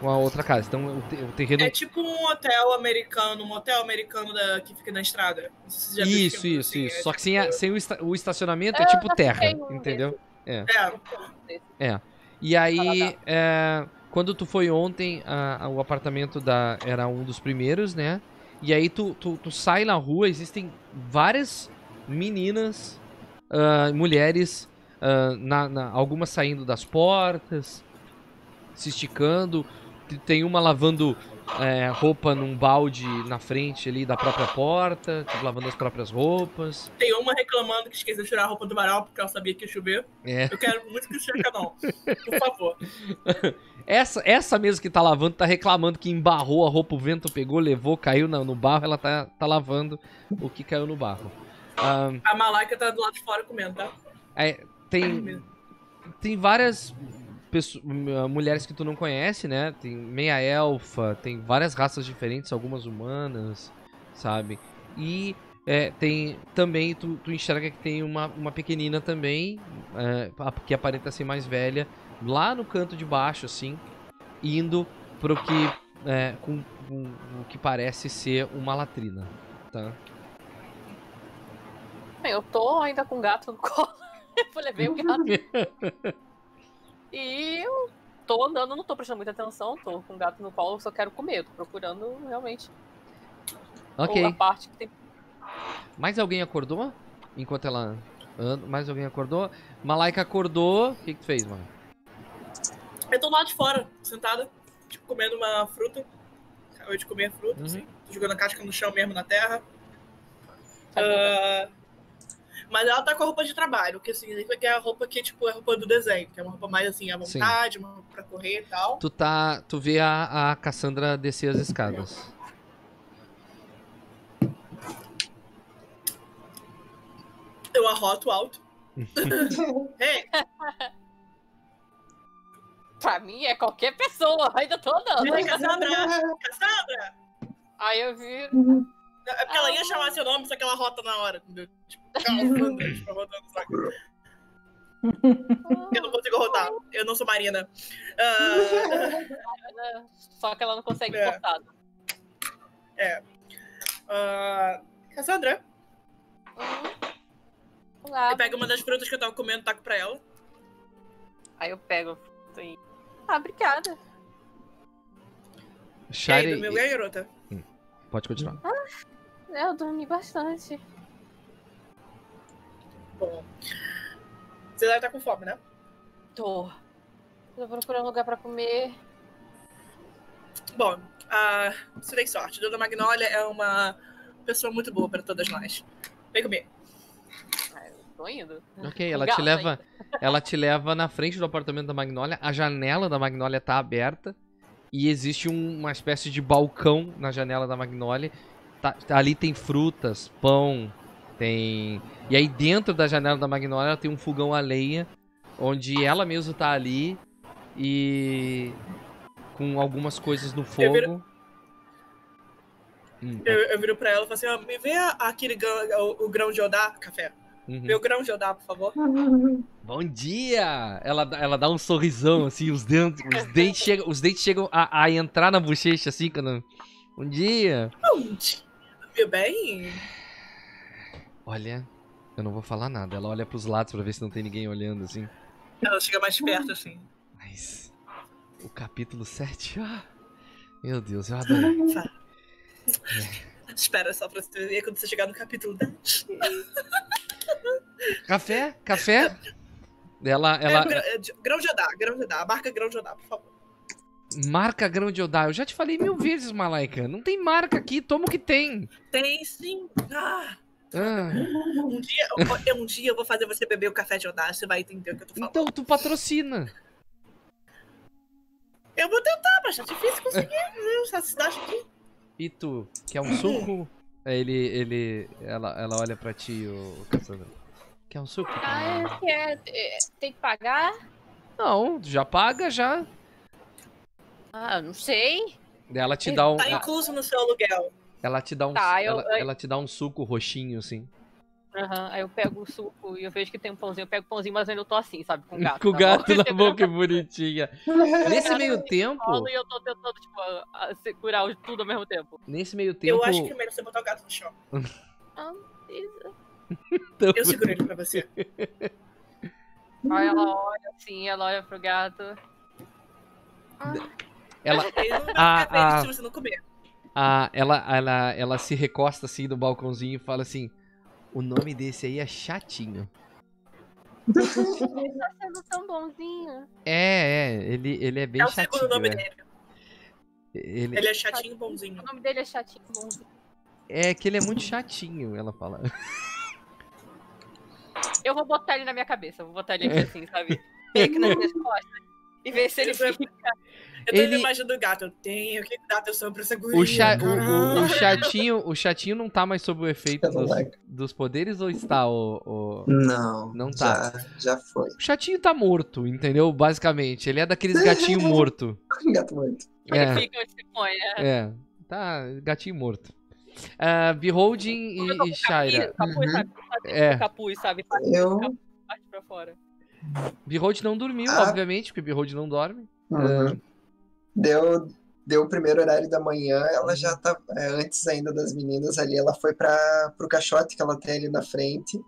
com a outra casa. Então o, te- o terreno. É tipo um hotel americano, um hotel americano da, que fica na estrada. Se Isso, isso, assim, isso. é Só que sem, a- sem o, esta- o estacionamento é Eu tipo já terra, fiquei num entendeu? É, E aí, Ah, tá. é, quando tu foi ontem, a- a- o apartamento da era um dos primeiros, né? E aí tu, tu, tu sai na rua, existem várias meninas, ah, mulheres, ah, na, na- algumas saindo das portas, se esticando. Tem uma lavando é, roupa num balde na frente ali da própria porta, tipo, lavando as próprias roupas. Tem uma reclamando que esqueceu de tirar a roupa do varal porque ela sabia que ia chover. É. Eu quero muito que isso chegue não. Por favor. Essa, essa mesmo que tá lavando tá reclamando que embarrou a roupa, o vento pegou, levou, caiu na- no barro, ela tá, tá lavando o que caiu no barro. Ahn, A Malaika tá do lado de fora comendo, tá? é, tem, tem várias m- mulheres que tu não conhece, né? Tem meia elfa, tem várias raças diferentes, algumas humanas, sabe? E é, tem também, tu, tu enxerga que tem uma, uma pequenina também, é, que aparenta ser mais velha, lá no canto de baixo, assim, indo pro que, é, com, com o que parece ser uma latrina, tá? Eu tô ainda com o gato no colo. Eu levei o gato. E eu tô andando, não tô prestando muita atenção, tô com o gato no colo, só quero comer. Eu tô procurando realmente Ok. a parte que tem. Mais alguém acordou? Enquanto ela anda, mais alguém acordou? Malaika acordou. O que, que tu fez, mano? Eu tô do lado de fora, sentada, tipo, comendo uma fruta. Acabei de comer a fruta, Uhum. assim. Tô jogando a casca no chão mesmo, na terra. Ah, mas ela tá com a roupa de trabalho, que significa que é a roupa que, tipo, é a roupa do desenho, que é uma roupa mais assim, à Sim. vontade, uma roupa pra correr e tal. Tu tá. Tu vê a, a Cassandra descer as escadas. Eu arroto alto. Ei, Pra mim é qualquer pessoa, ainda tô andando. Cassandra! Cassandra! Aí eu vi. É porque ela ia chamar seu nome, só que ela rota na hora, entendeu? Tipo, Cassandra, tipo, rodando, sabe? Eu não consigo rotar. Eu não sou Marina. Ah, Só que ela não consegue É. cortar. ah, Cassandra, Olá. eu pego uma das frutas que eu tava comendo, taco pra ela. Aí eu pego. e- Ah, obrigada. E aí, Shari. bem, garota? Pode continuar. É, Eu dormi bastante. Bom. Você deve estar com fome, né? Tô. Tô procurando lugar pra comer. Bom, ah, você tem sorte. Dona Magnólia é uma pessoa muito boa pra todas nós. Vem comer. Ah, tô indo. Ok, ela te leva. Ela te leva na frente do apartamento da Magnólia. A janela da Magnólia tá aberta. E existe um- uma espécie de balcão na janela da Magnolia. Tá- ali tem frutas, pão, tem. E aí dentro da janela da Magnolia tem um fogão a lenha, onde ela mesma tá ali e com algumas coisas no fogo. viro- Hum, Eu, eu viro pra ela e falo assim, ó, me vê aquele grão, o, o grão de Odá, café. uhum. O grão de Odá, por favor. Bom dia! Ela, dá- ela dá um sorrisão, assim, os dentes, os dentes chegam, os dentes chegam a, a entrar na bochecha, assim, quando... Bom dia! Onde? Bem? Olha, eu não vou falar nada. Ela olha pros lados pra ver se não tem ninguém olhando, assim. Ela chega mais perto, assim. Mas... O capítulo 7, ah... Meu Deus, eu adoro. Espera só pra você ver quando você chegar no capítulo 10. Café? Café? Ela, É, ela é, de- grão de Odá, grão de Odá. Marca grão de Odá, por favor. Marca grão de Odá. Eu já te falei mil vezes, Malaika. Não tem marca aqui, toma o que tem. Tem sim. Ah, Ah, um, dia, eu- um dia eu vou fazer você beber o café de Odá, você vai entender o que eu tô falando. então tu patrocina. Eu vou tentar, mas tá difícil conseguir viu, essa cidade aqui. E tu, quer um suco? É, Ele, ele, ela, ela olha pra ti, o Cassandra. Quer um suco? Ah, é, é, é, tem que pagar? Não, tu já paga já. Ah, não sei. Ela te dá um, Tá incluso no seu aluguel. ela te dá um, Tá, eu- ela, eu- ela te dá um suco roxinho assim. Aham, Aí eu pego o suco e eu vejo que tem um pãozinho. Eu pego o pãozinho, mas eu ainda tô assim, sabe? Com o gato. Com o na gato na boca, que bonitinha. Nesse meio tempo, E eu tô tentando, tipo, segurar tudo ao mesmo tempo. nesse meio tempo, Eu acho que é melhor você botar o gato no chão. Ah, isso. Eu seguro ele pra você. Aí ela olha assim, ela olha pro gato. Ah, ah. você não comer. a, ela, ela, ela se recosta assim no balcãozinho e fala assim: O nome desse aí é chatinho. Ele tá sendo tão bonzinho. É, é, ele, ele é bem É o chatinho. segundo nome é. dele. Ele, Ele é chatinho bonzinho. O nome dele é chatinho, bonzinho. é que ele é muito chatinho, ela fala. Eu vou botar ele na minha cabeça, vou botar ele aqui assim, sabe? Meio que nas minhas costas. E ver se ele Ele vai- fica. Eu tô Ele- imaginando o gato. Eu tenho que dar atenção pra essa guria. O, cha, o, o, o chatinho, o chatinho não tá mais sob o efeito dos, like. dos poderes ou está o, o... Não. Não tá. Já, já foi. O chatinho tá morto, entendeu? Basicamente. Ele é daqueles gatinho morto. Gato morto. Ele É, fica onde se põe, né? é. Tá, gatinho morto. Ah, Beholding e, e Shaira. Capuz, Uhum. sabe? Sabe É. o capuz, sabe? Eu. Parte pra fora. Behold não dormiu, Ah. obviamente, porque Behold não dorme. Uhum. Deu, deu o primeiro horário da manhã, ela já tá. é, antes ainda das meninas ali, ela foi para pro caixote que ela tem ali na frente.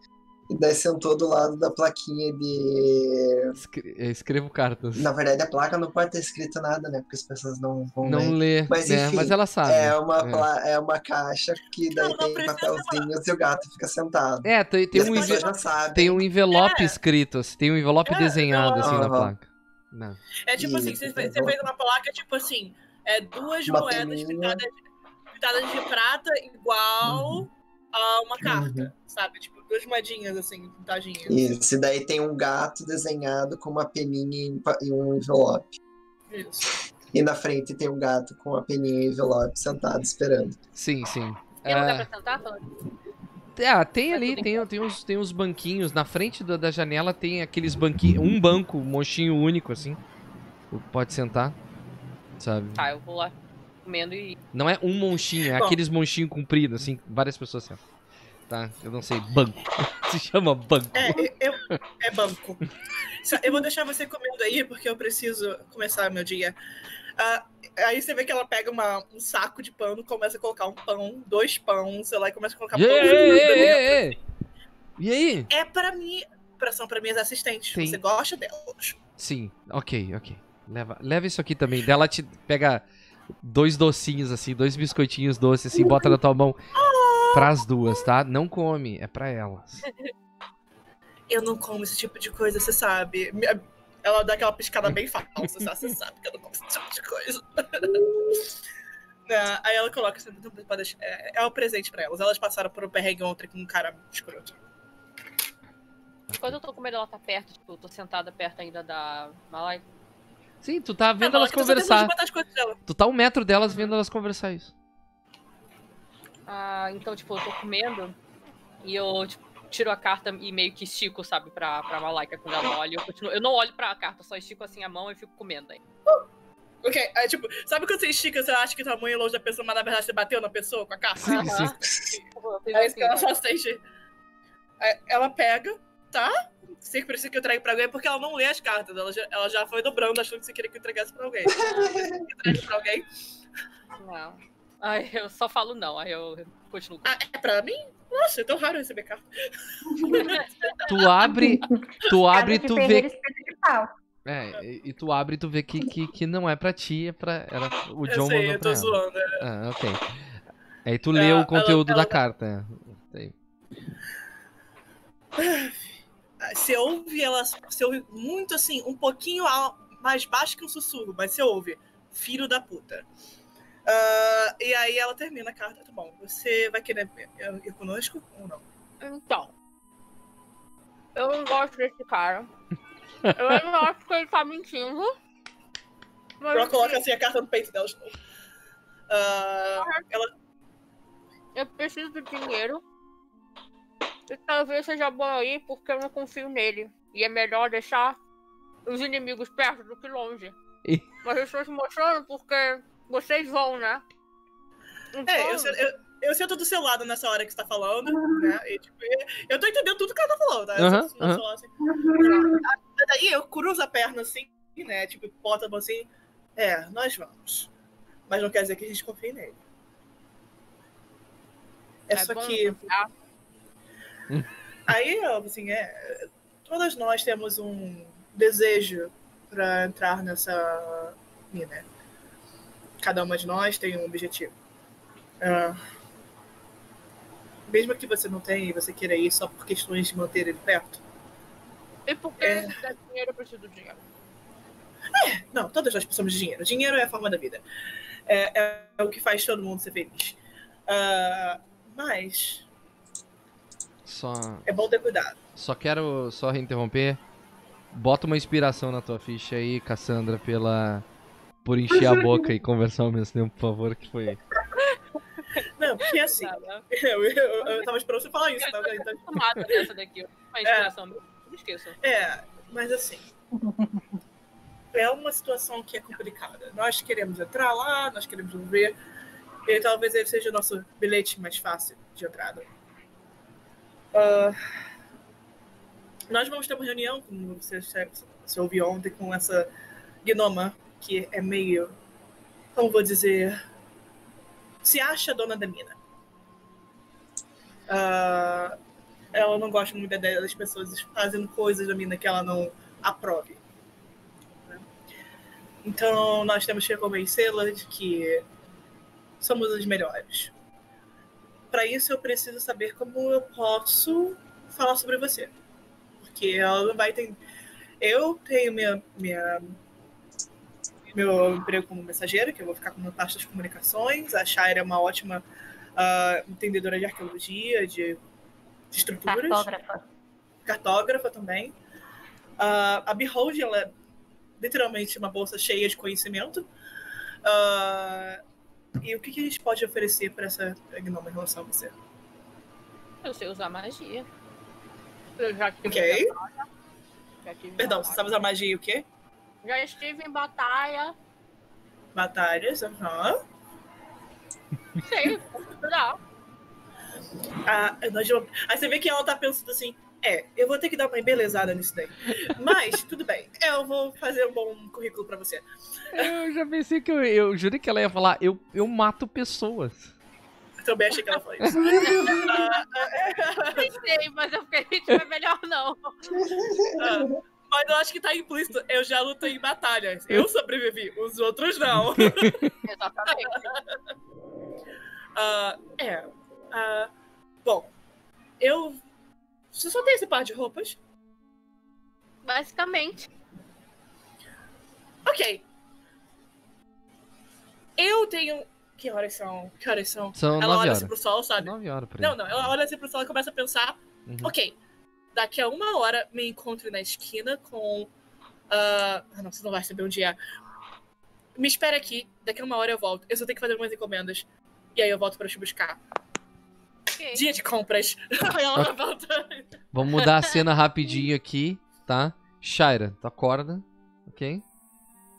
E daí sentou do lado da plaquinha de. Escre- escrevo cartas. Na verdade, a placa não pode ter escrito nada, né? Porque as pessoas não vão Não ler. lê, Mas, né? enfim, Mas ela sabe. É uma, é. pla- é uma caixa que daí Não, não tem papelzinhos e o gato fica sentado. É, tem, E tem as um, enve- tem um envelope É. escrito, assim, tem um envelope É, desenhado assim na placa. Não. É tipo assim, você, fez uma placa, tipo assim, é duas Uma moedas pintadas, pintadas de prata igual a uma carta, sabe? Tipo, duas moedinhas assim, pintadinhas. Isso, e daí tem um gato desenhado com uma peninha em um envelope. Isso. E na frente tem um gato com uma peninha e envelope sentado esperando. Sim, sim. Tem lugar Ah, pra sentar? Falando? Ah, tem ali, tem, tem, uns, tem uns banquinhos. Na frente da, da janela tem aqueles banquinhos. Um banco, um monchinho único, assim. Pode sentar. Sabe? Tá, eu vou lá comendo e. Não é um monchinho, é Bom. aqueles monchinhos compridos, assim. Várias pessoas sentam. Tá? Eu não sei. Banco. Se chama banco. É, eu, é banco. Eu vou deixar você comendo aí, porque eu preciso começar meu dia. Ah, aí você vê que ela pega uma- um saco de pano, começa a colocar um pão, dois pães, sei lá, e começa a colocar Ei, pão. ei, ei, ei. E aí? É pra mim, são pra minhas assistentes. Tem- Você gosta delas? Sim, ok, ok. Leva, leva isso aqui também. Dela te pega dois docinhos assim, dois biscoitinhos doces assim, bota na tua mão pras duas, tá? Não come, é pra elas. Eu não como esse tipo de coisa, você sabe. Ela dá aquela piscada bem falsa, sabe? você sabe que eu não como esse tipo de coisa. Né, Aí ela coloca assim, não, é, é um presente pra elas. Elas passaram por um perrengue ontem com um cara escroto. Enquanto eu tô comendo, ela tá perto, tipo, eu tô sentada perto ainda da Malai. Sim, tu tá vendo Tá, elas conversar. de botar as coisas dela. Tu tá um metro delas vendo elas conversar isso. Ah, então, tipo, eu tô comendo e eu tipo, tiro a carta e meio que estico, sabe, pra, pra Malaika quando ela olha. Eu, continuo, eu não olho pra carta, só estico assim a mão e fico comendo aí. Ok, aí, tipo, sabe quando você estica, você acha que tá muito longe da pessoa, mas na verdade você bateu na pessoa com a carta? Sim, Aham. sim. É isso que ela só sente. É, Ela pega, tá? Sempre precisa que eu entregue pra alguém, porque ela não lê as cartas. Ela já, ela já foi dobrando, achando que você queria que eu entregasse pra alguém. Entregue pra alguém. Não. Aí eu só falo não, aí eu continuo. Ah, é pra mim? Nossa, é tão raro receber carta. Tu abre, tu abre e tu vê. É, e, e tu abre e tu vê que, que, que não é pra ti, é pra. Era, o Eu John sei, mandou eu tô ela. zoando. é. Ah, ok. Aí tu lê Ela- o conteúdo ela- da carta. Sei. Ah, Você ouve ela. Você ouve muito assim, um pouquinho mais baixo que um sussurro, mas você ouve. Filho da puta. Ah, e aí ela termina a carta, tá bom. Você vai querer ir conosco ou não? Então. Eu não gosto desse cara. Eu não acho que ele tá mentindo. Mas Ela coloca assim a carta no peito dela de novo. Ah, eu preciso de dinheiro. E talvez seja bom aí porque eu não confio nele. E é melhor deixar os inimigos perto do que longe. Ih. Mas eu estou te mostrando porque vocês vão, né? Então, é, eu, sei- eu, eu sinto do seu lado nessa hora que você tá falando, né? E, tipo, eu- eu tô entendendo tudo que ela tá falando, tá? Eu assim. Mas daí eu cruzo a perna assim, né? Tipo, bota a mão assim. É, nós vamos. Mas não quer dizer que a gente confie nele. É, só bom que. Aí, assim, é, todas nós temos um desejo para entrar nessa mina. Cada uma de nós tem um objetivo. Ah, mesmo que você não tenha e você queira ir só por questões de manter ele perto. E porque É. der dinheiro, eu preciso de dinheiro. Não, todas nós precisamos de dinheiro. Dinheiro é a forma da vida. É, é- é o que faz todo mundo ser feliz. Ah, mas Só, é bom ter cuidado. só quero só reinterromper. Bota uma inspiração na tua ficha aí, Cassandra, pela. Por encher a boca e conversar ao mesmo tempo, por favor, que foi. Não, porque assim, Nada. eu, eu, eu tava esperando você falar isso, tá? Então, dessa daqui. Uma inspiração. Não esqueça. É, mas assim. É uma situação que é complicada. Nós queremos entrar lá, nós queremos ver. E talvez ele seja o nosso bilhete mais fácil de entrada. Ah, nós vamos ter uma reunião, como você, você ouviu ontem, com essa gnoma, que é meio. Como vou dizer. Se acha dona da mina. Ah, ela não gosta muito da ideia das pessoas fazendo coisas da mina que ela não aprove. Então, nós temos que convencê-la de que somos os melhores. Para isso, eu preciso saber como eu posso falar sobre você. Porque ela não vai entender. Eu tenho minha, minha, meu emprego como mensageira, que eu vou ficar como parte das comunicações. A Shaira é uma ótima ah, entendedora de arqueologia, de, de estruturas Cartógrafa. cartógrafa também. Ah, a Behold, ela é literalmente uma bolsa cheia de conhecimento. Ah, e o que, que a gente pode oferecer para essa gnoma em relação a você? Eu sei usar magia. Eu já tive Ok. Perdão, você sabe usar magia e o quê? Já estive em batalha. Batalhas, aham. Sei, não. Ah, nós vamos- Aí você vê que ela tá pensando assim, é, eu vou ter que dar uma embelezada nisso daí. Mas, tudo bem, eu vou fazer um bom currículo para você. Eu já pensei que eu, eu jurei que ela ia falar, eu, eu mato pessoas. Eu também achei que ela falou isso. Pensei, mas eu fiquei, tipo, é melhor não. Ah, mas eu acho que tá implícito. Eu já lutei em batalhas. Eu sobrevivi, os outros não. Exatamente. Ah, é. Ah, bom, eu. Você só tem esse par de roupas? Basicamente. Ok. Eu tenho. Que horas são? Que horas são? São ela olha assim pro sol, sabe? Nove horas por aí. Não, não. Ela olha assim pro sol e começa a pensar: Uhum. ok, daqui a uma hora me encontre na esquina com Ah, ah, não, você não vai saber onde é. Me espera aqui, daqui a uma hora eu volto. Eu só tenho que fazer algumas encomendas. E aí eu volto pra te buscar. Ok. Dia de compras. Aí ela volta. Vamos mudar a cena rapidinho aqui, tá? Shaira, tu acorda, ok?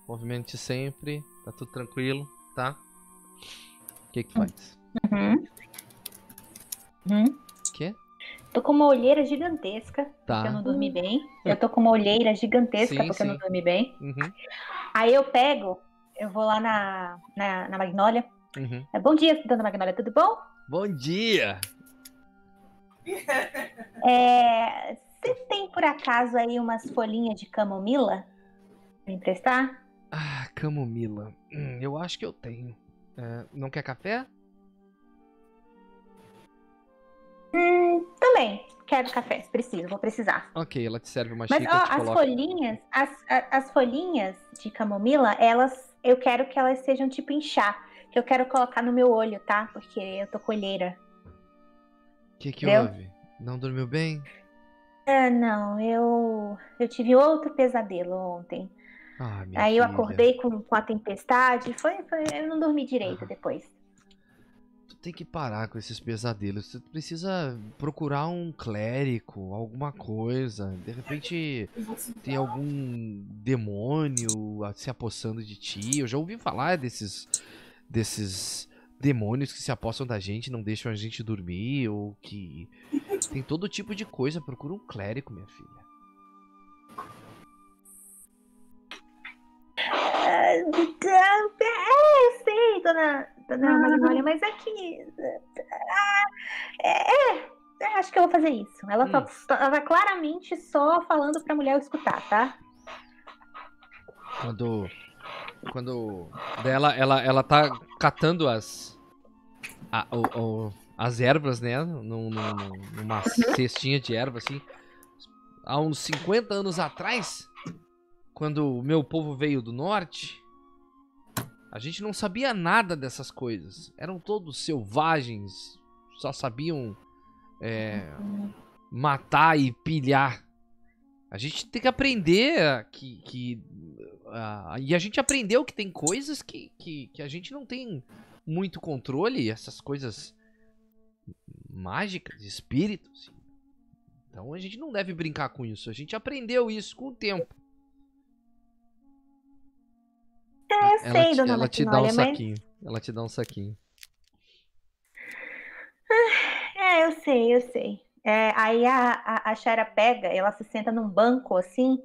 Movimente sempre, tá tudo tranquilo, tá? O que que faz? Uhum. Uhum. Tô com uma olheira gigantesca, porque eu Tá. não dormi bem. Eu tô com uma olheira gigantesca, Sim, porque eu não sim. dormi bem. Uhum, Aí eu pego, eu vou lá na, na, na Magnólia. uhum. É, Bom dia, dona Magnólia, tudo bom? Bom dia! É, você tem por acaso aí umas folhinhas de camomila pra emprestar? Ah, camomila. Hum, eu acho que eu tenho. É, não quer café? Hum, também. Quero café, preciso, vou precisar. Ok, ela te serve uma Mas xícara, ó, te as coloca. folhinhas, as, as folhinhas de camomila, elas, eu quero que elas sejam tipo em chá, que eu quero colocar no meu olho, tá? Porque eu tô colheira. O que que houve? Não dormiu bem? Ah, não, eu eu tive outro pesadelo ontem. Ah, minha Aí eu filha. acordei com, com a tempestade, foi, foi, eu não dormi direito depois. Tem que parar com esses pesadelos. Tu precisa procurar um clérigo, alguma coisa. De repente tem algum demônio se apossando de ti. Eu já ouvi falar desses desses demônios que se apossam da gente, não deixam a gente dormir ou que tem todo tipo de coisa. Procura um clérigo, minha filha. Ah, É, eu sei, dona, dona Magnólia, mas é que. ah, é, é, é, acho que eu vou fazer isso. Ela, tá, ela tá claramente só falando pra mulher escutar, tá? Quando. Quando. Ela, ela, ela tá catando as. a- o- o- as ervas, né? Num, num- num- numa cestinha de erva, assim. Há uns 50 anos atrás, quando o meu povo veio do norte, a gente não sabia nada dessas coisas. Eram todos selvagens, só sabiam é, matar e pilhar. A gente tem que aprender que. que ah, e a gente aprendeu que tem coisas que, que, que a gente não tem muito controle, essas coisas mágicas, espíritos. Então a gente não deve brincar com isso. A gente aprendeu isso com o tempo. É, eu ela sei, te, dona ela te dá um mas. saquinho. Ela te dá um saquinho. É, eu sei, eu sei. É, aí a, a, a Shara pega, ela se senta num banco assim,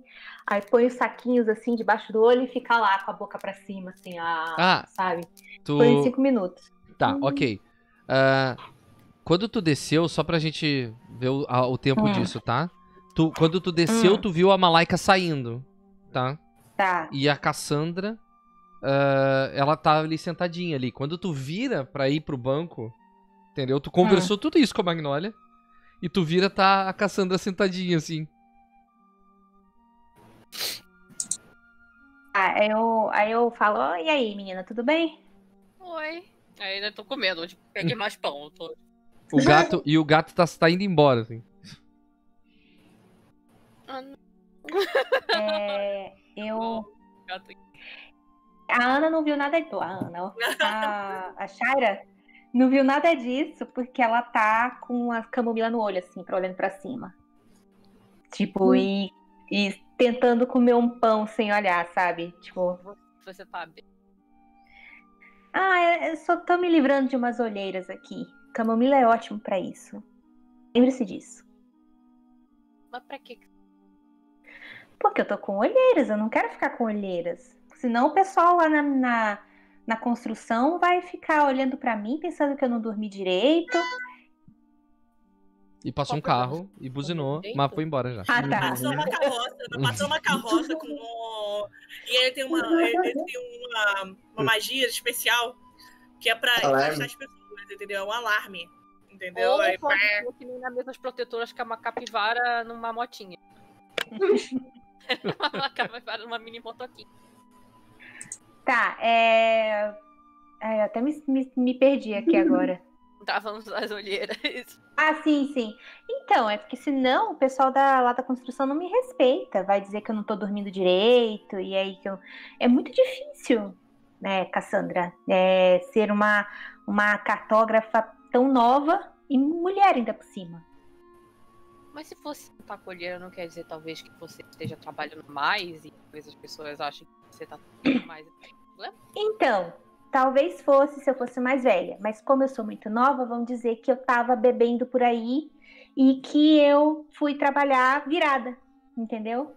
aí põe os saquinhos assim debaixo do olho e fica lá com a boca pra cima, assim, a, Ah, sabe? Tu... Uns cinco minutos. Tá, ok. Ah, quando tu desceu, só pra gente ver o, a- o tempo Hum. disso, tá? Tu, quando tu desceu, Hum. tu viu a Malaika saindo, tá? Tá. E a Cassandra, ah, ela tá ali sentadinha ali. Quando tu vira pra ir pro banco, entendeu? Tu conversou tudo isso com a Magnolia. E tu vira, tá a Cassandra sentadinha, assim. Ah, aí eu, aí eu falo, "Ó, e aí, menina, tudo bem? Oi. Ainda tô comendo, hoje peguei mais pão. Tô... O gato, e o gato tá, tá indo embora, assim. Ah, É, eu. gato. A Ana não viu nada disso. A Ana, ó. A, a Shaira não viu nada disso porque ela tá com a camomila no olho, assim, pra olhando pra cima. Tipo, e, e tentando comer um pão sem olhar, sabe? Tipo, Você tá bem. ah, eu eu só tô me livrando de umas olheiras aqui. Camomila é ótimo pra isso. Lembre-se disso. Mas pra quê? Porque eu tô com olheiras, eu não quero ficar com olheiras. Senão o pessoal lá na, na, na construção vai ficar olhando pra mim, pensando que eu não dormi direito. E passou um Qual carro e buzinou, mas foi embora já. Ah, tá. Passou uma carroça, passou uma carroça com. E ele tem uma, ele tem uma, uma magia especial que é pra Alarme. afastar as pessoas, entendeu? É um alarme. Entendeu? Ou Aí, pá. que nem na mesas protetoras que é uma capivara numa motinha. uma capivara numa mini motoquinha. Tá, é. Ai, eu até me, me, me perdi aqui agora. Tava as olheiras. Ah, sim, sim. Então, é porque senão o pessoal da, lá da construção não me respeita. Vai dizer que eu não tô dormindo direito, e aí que eu. É muito difícil, né, Cassandra, é, ser uma, uma cartógrafa tão nova e mulher ainda por cima. Mas se fosse tá com olheira, não quer dizer talvez que você esteja trabalhando mais e talvez as pessoas achem que você tá trabalhando mais. Então, talvez fosse se eu fosse mais velha, mas como eu sou muito nova, vão dizer que eu tava bebendo por aí e que eu fui trabalhar virada, entendeu?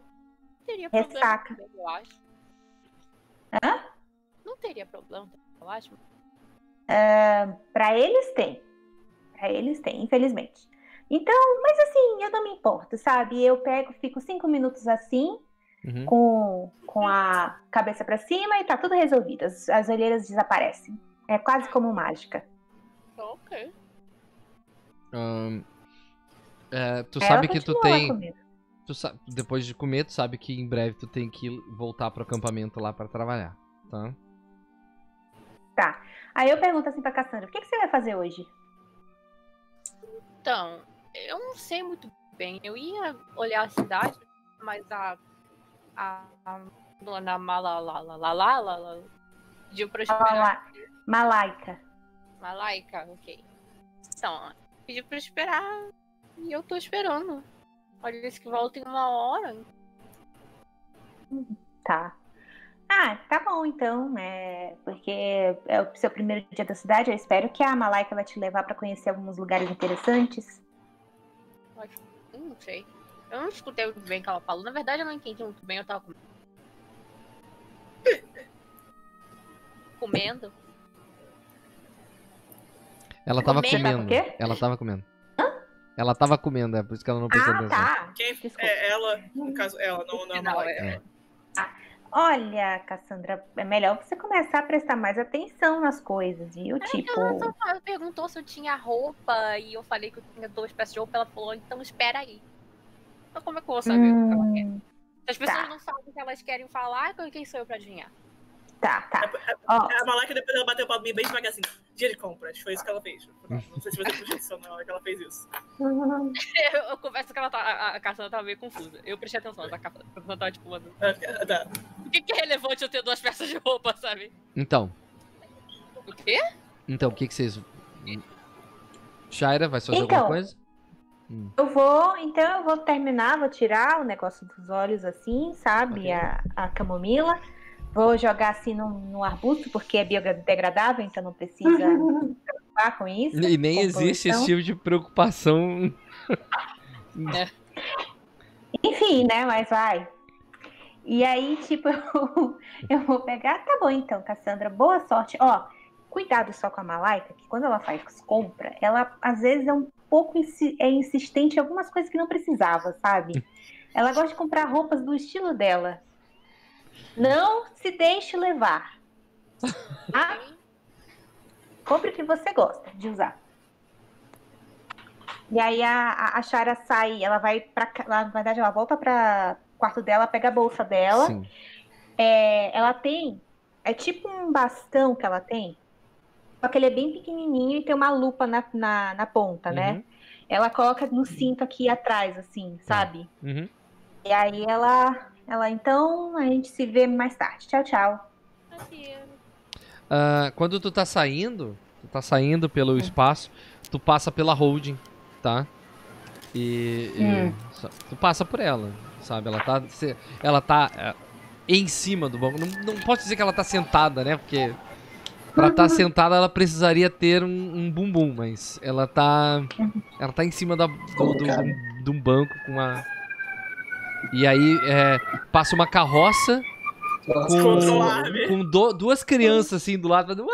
Não teria problema, Ressaca. eu acho. Hã? Não teria problema, eu acho. Pra eles tem. Pra eles tem, infelizmente. Então, mas assim, eu não me importo, sabe? Eu pego, fico cinco minutos assim, Uhum. com, com a cabeça pra cima e tá tudo resolvido. As, as olheiras desaparecem. É quase como mágica. Ok. Ahn, é, tu Ela sabe que tu tem. tu sa- depois de comer, tu sabe que em breve tu tem que voltar pro acampamento lá pra trabalhar, tá? Tá. Aí eu pergunto assim pra Cassandra, o que, que você vai fazer hoje? Então, eu não sei muito bem. Eu ia olhar a cidade, mas a. A. dona Malalalala pediu pra esperar. Mala- Malaika. Malaika, ok. Então, pediu pra esperar e eu tô esperando. Olha, disse que volta em uma hora. Tá. Ah, tá bom então, né? Porque é o seu primeiro dia da cidade, eu espero que a Malaika vai te levar pra conhecer alguns lugares interessantes. Não sei. Eu não escutei muito bem o que ela falou. Na verdade, eu não entendi muito bem. Eu tava comendo. comendo. Ela tava Comendo. Ela tava comendo. Ela tava comendo, é por isso que ela não prestou Ah, atenção. tá. Quem é ela, no caso, ela, não, não é Não, Malaika. é- Olha, Cassandra, é melhor você começar a prestar mais atenção nas coisas, viu? Tipo, Ela só perguntou se eu tinha roupa e eu falei que eu tinha duas peças de roupa. Ela falou, então espera aí. Então como é que eu vou saber o que ela quer? hum, Se as pessoas tá. não sabem o que elas querem falar, quem sou eu pra adivinhar? tá, tá. Ó, A Malaika depois ela bateu o palminho bem devagar assim. Dia de compras. Foi isso que ela fez. Não sei se você prestou atenção na hora que ela fez isso. Eu, eu confesso que ela tá, a, a Cassandra tava meio confusa. Eu prestei atenção, a Cassandra tava tipo, mano, Ah, Tá. o que, que é relevante eu ter duas peças de roupa, sabe? Então, O quê? então, o que que vocês... Shaira, vai fazer Então. alguma coisa? eu vou, então eu vou terminar, vou tirar o negócio dos olhos assim, sabe? Ok. A, a camomila. Vou jogar assim no, no arbusto, porque é biodegradável, então não precisa se preocupar com isso. E nem existe esse tipo de preocupação. Enfim, né? Mas vai. E aí, tipo, eu, eu vou pegar. Tá bom, então, Cassandra, boa sorte. Ó, cuidado só com a Malaika, que quando ela faz compra, ela às vezes é um pouco insi- é insistente em algumas coisas que não precisava, sabe? Ela gosta de comprar roupas do estilo dela. Não se deixe levar. Tá? Compre o que você gosta de usar. E aí a, a, Shara sai, ela vai pra. ca- Na verdade, ela volta para quarto dela, pega a bolsa dela. Sim. É, ela tem. É tipo um bastão que ela tem. Só que ele é bem pequenininho e tem uma lupa na, na, na ponta, né? Uhum, Ela coloca no cinto aqui atrás, assim, sabe? uhum. E aí ela. Ela, então, a gente se vê mais tarde. Tchau, tchau. Ah, quando tu tá saindo, tu tá saindo pelo espaço, tu passa pela holding, tá? E, e Hum. tu passa por ela, sabe? Ela tá, se- ela tá é, em cima do banco. Não, não posso dizer que ela tá sentada, né? Porque pra estar sentada ela precisaria ter um, um bumbum, mas ela tá, ela tá em cima da, do, do- Colocada. de um banco com uma e aí é, passa uma carroça com, Com do- duas crianças assim do lado. fazendo,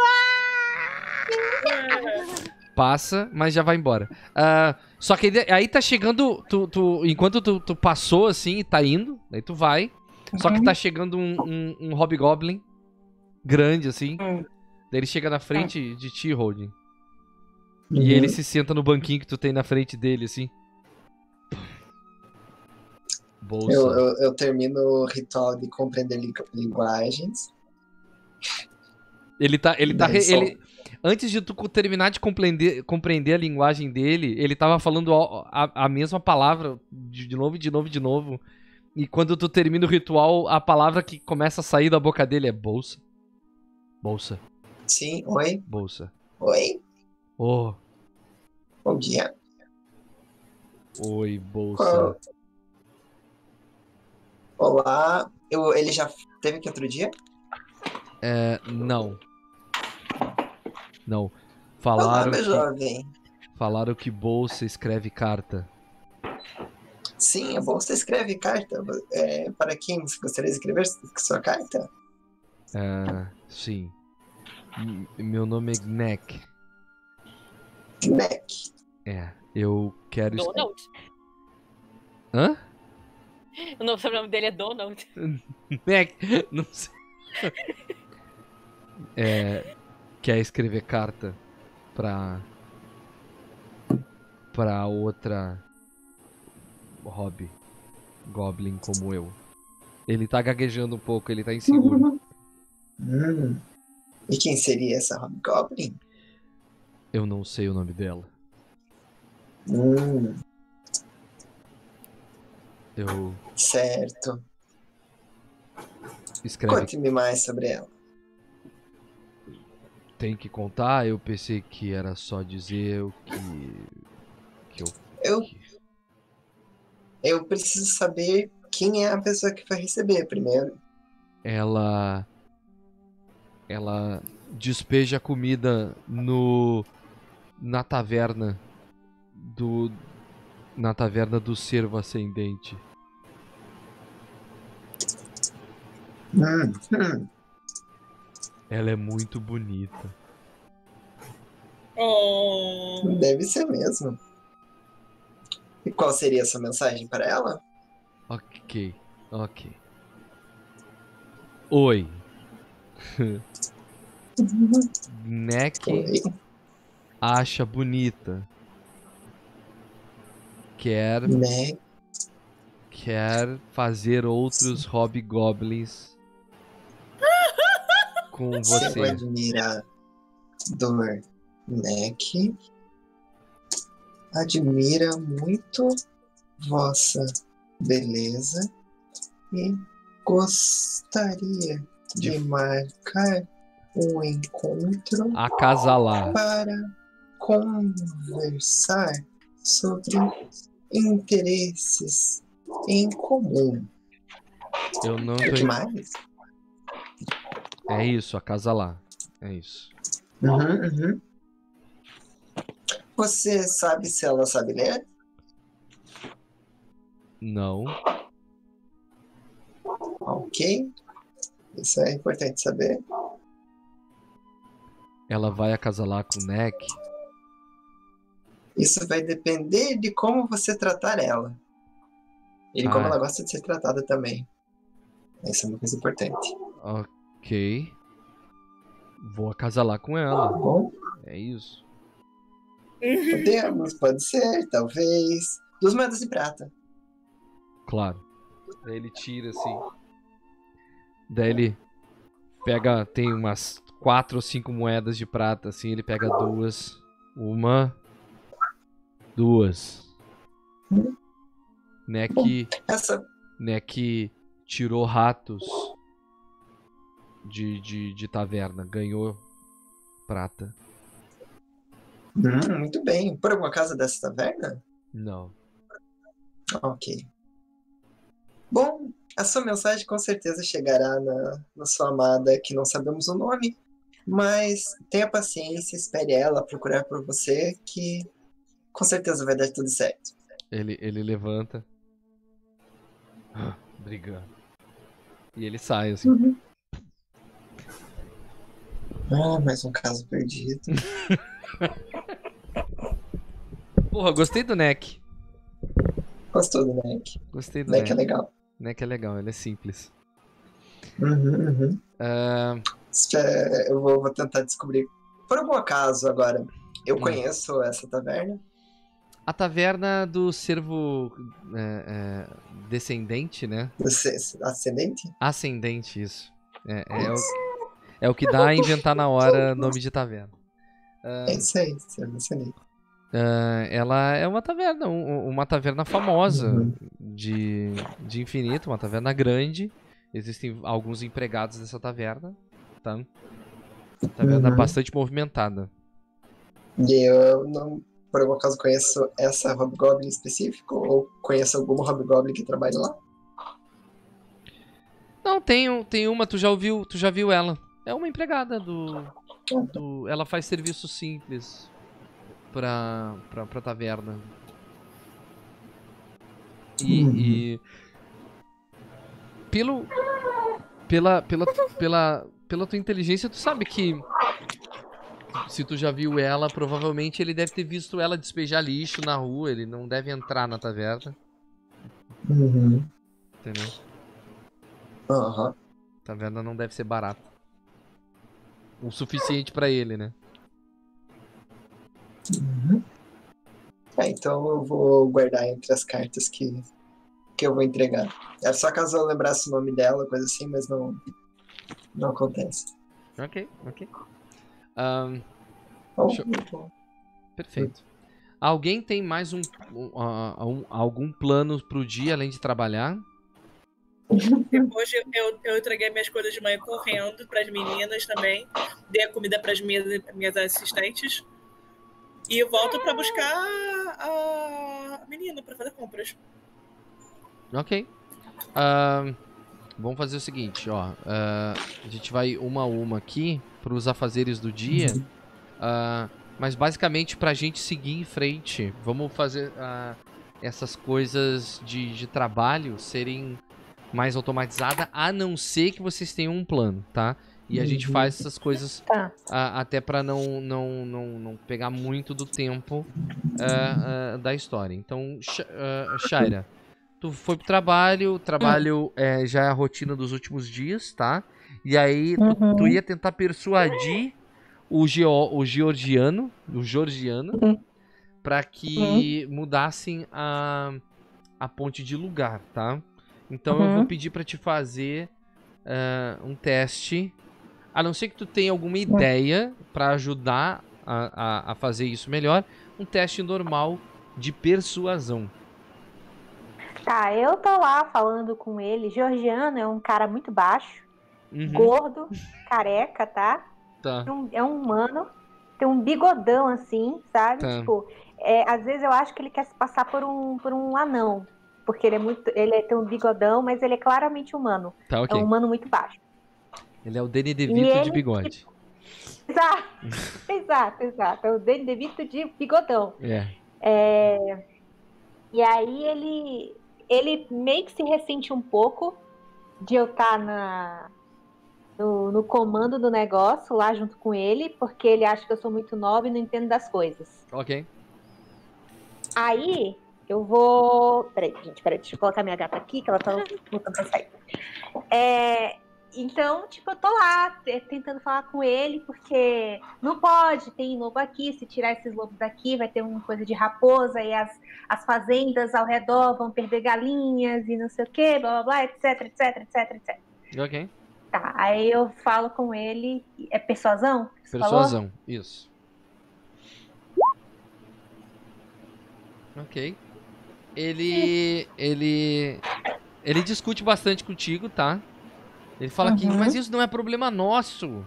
Passa, mas já vai embora. Ah, só que aí- aí tá chegando. Tu, tu- enquanto tu, tu passou assim e tá indo, aí tu vai. Só que tá chegando um, um, um Hobgoblin grande assim. Hum. Daí ele chega na frente de ti, Holding. Uhum. E ele se senta no banquinho que tu tem na frente dele, assim. Bolsa. Eu, eu, eu termino o ritual de compreender li- linguagens. Ele tá. Ele tá. Re- ele, antes de tu terminar de compreender, compreender a linguagem dele, ele tava falando a, a- mesma palavra de, de novo, e de novo, e de novo. E quando tu termina o ritual, a palavra que começa a sair da boca dele é bolsa. Bolsa, Sim, oi, bolsa. oi, Oh, bom dia. oi, bolsa. Qual- Olá, eu, ele já teve aqui outro dia? É, não. Não. Olá, Falaram meu que, jovem. falaram que bolsa escreve carta. Sim, é bom você escreve carta. É, para quem você gostaria de escrever sua carta? É, sim. M- Meu nome é Gnek. Neck. É, eu quero. Donald. Hã? O nome- o sobrenome dele é Donald. Gnek? Não sei. É, quer escrever carta pra. pra outra. hobby. Goblin como eu. Ele tá gaguejando um pouco, ele tá inseguro. Hum. E quem seria essa Hobgoblin? Eu não sei o nome dela. Hum, Eu certo. escreve Conte-me mais sobre ela. tem que contar, eu pensei que era só dizer o que. que eu. Eu, eu preciso saber quem é a pessoa que vai receber primeiro. Ela. Ela despeja comida no. na taverna do. na taverna do cervo ascendente. Hum, hum. Ela é muito bonita. Oh. Deve ser mesmo. E qual seria a sua mensagem para ela? Ok, ok. Oi. Neck Oi. acha bonita. Quer, Né? quer fazer outros hobgoblins com Seu você. admirador Neck admira muito vossa beleza e gostaria de De- marcar um encontro Acasalar. para conversar sobre interesses em comum. Eu não que tô. mais? É isso, acasalar. É isso. Uhum, uhum. Você sabe se ela sabe ler? Não. Ok. Isso é importante saber. Ela vai acasalar com o Neck. Isso vai depender de como você tratar ela. E de como Ah. ela gosta de ser tratada também. Essa é uma coisa importante. Ok. Vou acasalar com Tá ela. bom? É isso. Podemos, pode ser, talvez. Duas moedas de prata. Claro. Daí ele tira assim. Daí ele pega. Tem umas quatro ou cinco moedas de prata, assim. Ele pega duas. Uma. Duas. Neck. Essa. Neck tirou ratos de, de, de taverna. Ganhou prata. Hum, muito bem. Por alguma casa dessa taverna? Não. Ok. Bom, a sua mensagem com certeza chegará na, na sua amada, que não sabemos o nome, mas tenha paciência, espere ela procurar por você, que com certeza vai dar tudo certo. Ele, ele levanta. Ah, Brigando. E ele sai assim. Ah, mais um caso perdido. Porra, gostei do Neck. Gostou do Neck? Gostei do Neck Neck. é legal. Neck é legal, ele é simples. Uhum, uhum. Espera, Eu vou, vou tentar descobrir. Por algum acaso, agora, eu Hum. conheço essa taverna? a taverna do servo é, é, descendente, né? Ascendente? Ascendente, isso. É, é o- É o que dá a inventar na hora nome de taverna. É isso aí, você mencionei. Ah, ela é uma taverna, um- uma taverna famosa Uhum. de, de infinito, uma taverna grande. Existem alguns empregados dessa taverna, tá? Taverna Uhum. bastante movimentada. E eu não, por algum acaso, conheço essa Hobgoblin específico? Ou conheço alguma Hobgoblin que trabalha lá? Não, tem, tem uma, tu já ouviu, tu já viu ela. É uma empregada do, do ela faz serviço simples pra, pra, pra taverna. E, Uhum. e pelo pela pela pela pela tua inteligência, tu sabe que se tu já viu ela, provavelmente ele deve ter visto ela despejar lixo na rua, ele não deve entrar na taverna, Uhum. entendeu? Aham. Taverna não deve ser barata. O suficiente pra ele, né? Uhum. É, então eu vou guardar entre as cartas que, que eu vou entregar. Era só caso eu lembrasse o nome dela, coisa assim, mas não, não acontece. Ok, ok. Ahn, Bom, Deixa perfeito. Alguém tem mais um, um- ah, um- algum plano pro dia além de trabalhar? Hoje eu, eu entreguei minhas coisas de manhã correndo para as meninas também. Dei a comida para as minhas, minhas assistentes. E volto para buscar a menina para fazer compras. Ok. Ahn, vamos fazer o seguinte, ó. ah, a gente vai uma a uma aqui pros afazeres do dia. Ah, mas basicamente pra gente seguir em frente, vamos fazer essas coisas de, de trabalho serem mais automatizadas, a não ser que vocês tenham um plano, tá? E a gente Uhum. faz essas coisas Tá. até pra não, não, não, não pegar muito do tempo ah, ah, da história. Então, Sh- ah, Shaira, tu foi pro trabalho, o trabalho eh, já é a rotina dos últimos dias, tá? E aí tu, Uhum. tu ia tentar persuadir o, geo, o georgiano, o georgiano, Uhum. pra que mudassem a, a ponte de lugar, tá? Então eu vou Uhum. pedir pra te fazer ah, um teste. A não ser que tu tenha alguma ideia pra ajudar a, a, a fazer isso melhor, um teste normal de persuasão. Tá, eu tô lá falando com ele. Georgiano é um cara muito baixo, Uhum, gordo, careca, tá? tá. É um, é um humano, tem um bigodão assim, sabe? Tá. Tipo, é, às vezes eu acho que ele quer se passar por um, por um anão. Porque ele é muito. Ele é- tem um bigodão, mas ele é claramente humano. Tá, É ok. um humano muito baixo. Ele é o Danny DeVito de ele, bigode. Exato, exato, exato. É o Danny DeVito de bigodão. É. É, E aí ele, ele meio que se ressente um pouco de eu estar na, no, no comando do negócio lá junto com ele, porque ele acha que eu sou muito nova e não entendo das coisas. Ok. Aí eu vou. Peraí, gente, peraí, deixa eu colocar minha gata aqui, que ela tá lutando pra sair. É, Então, tipo, eu tô lá te- tentando falar com ele, porque não pode, tem lobo aqui, se tirar esses lobos daqui, vai ter uma coisa de raposa e as, as fazendas ao redor vão perder galinhas e não sei o que, blá blá blá, etc, etc, etc, etc. Ok. Tá, aí eu falo com ele, é persuasão? Você falou? Persuasão, isso. Ok. Ele. Ele. Ele discute bastante contigo, tá? Ele fala que. Uhum. Mas isso não é problema nosso.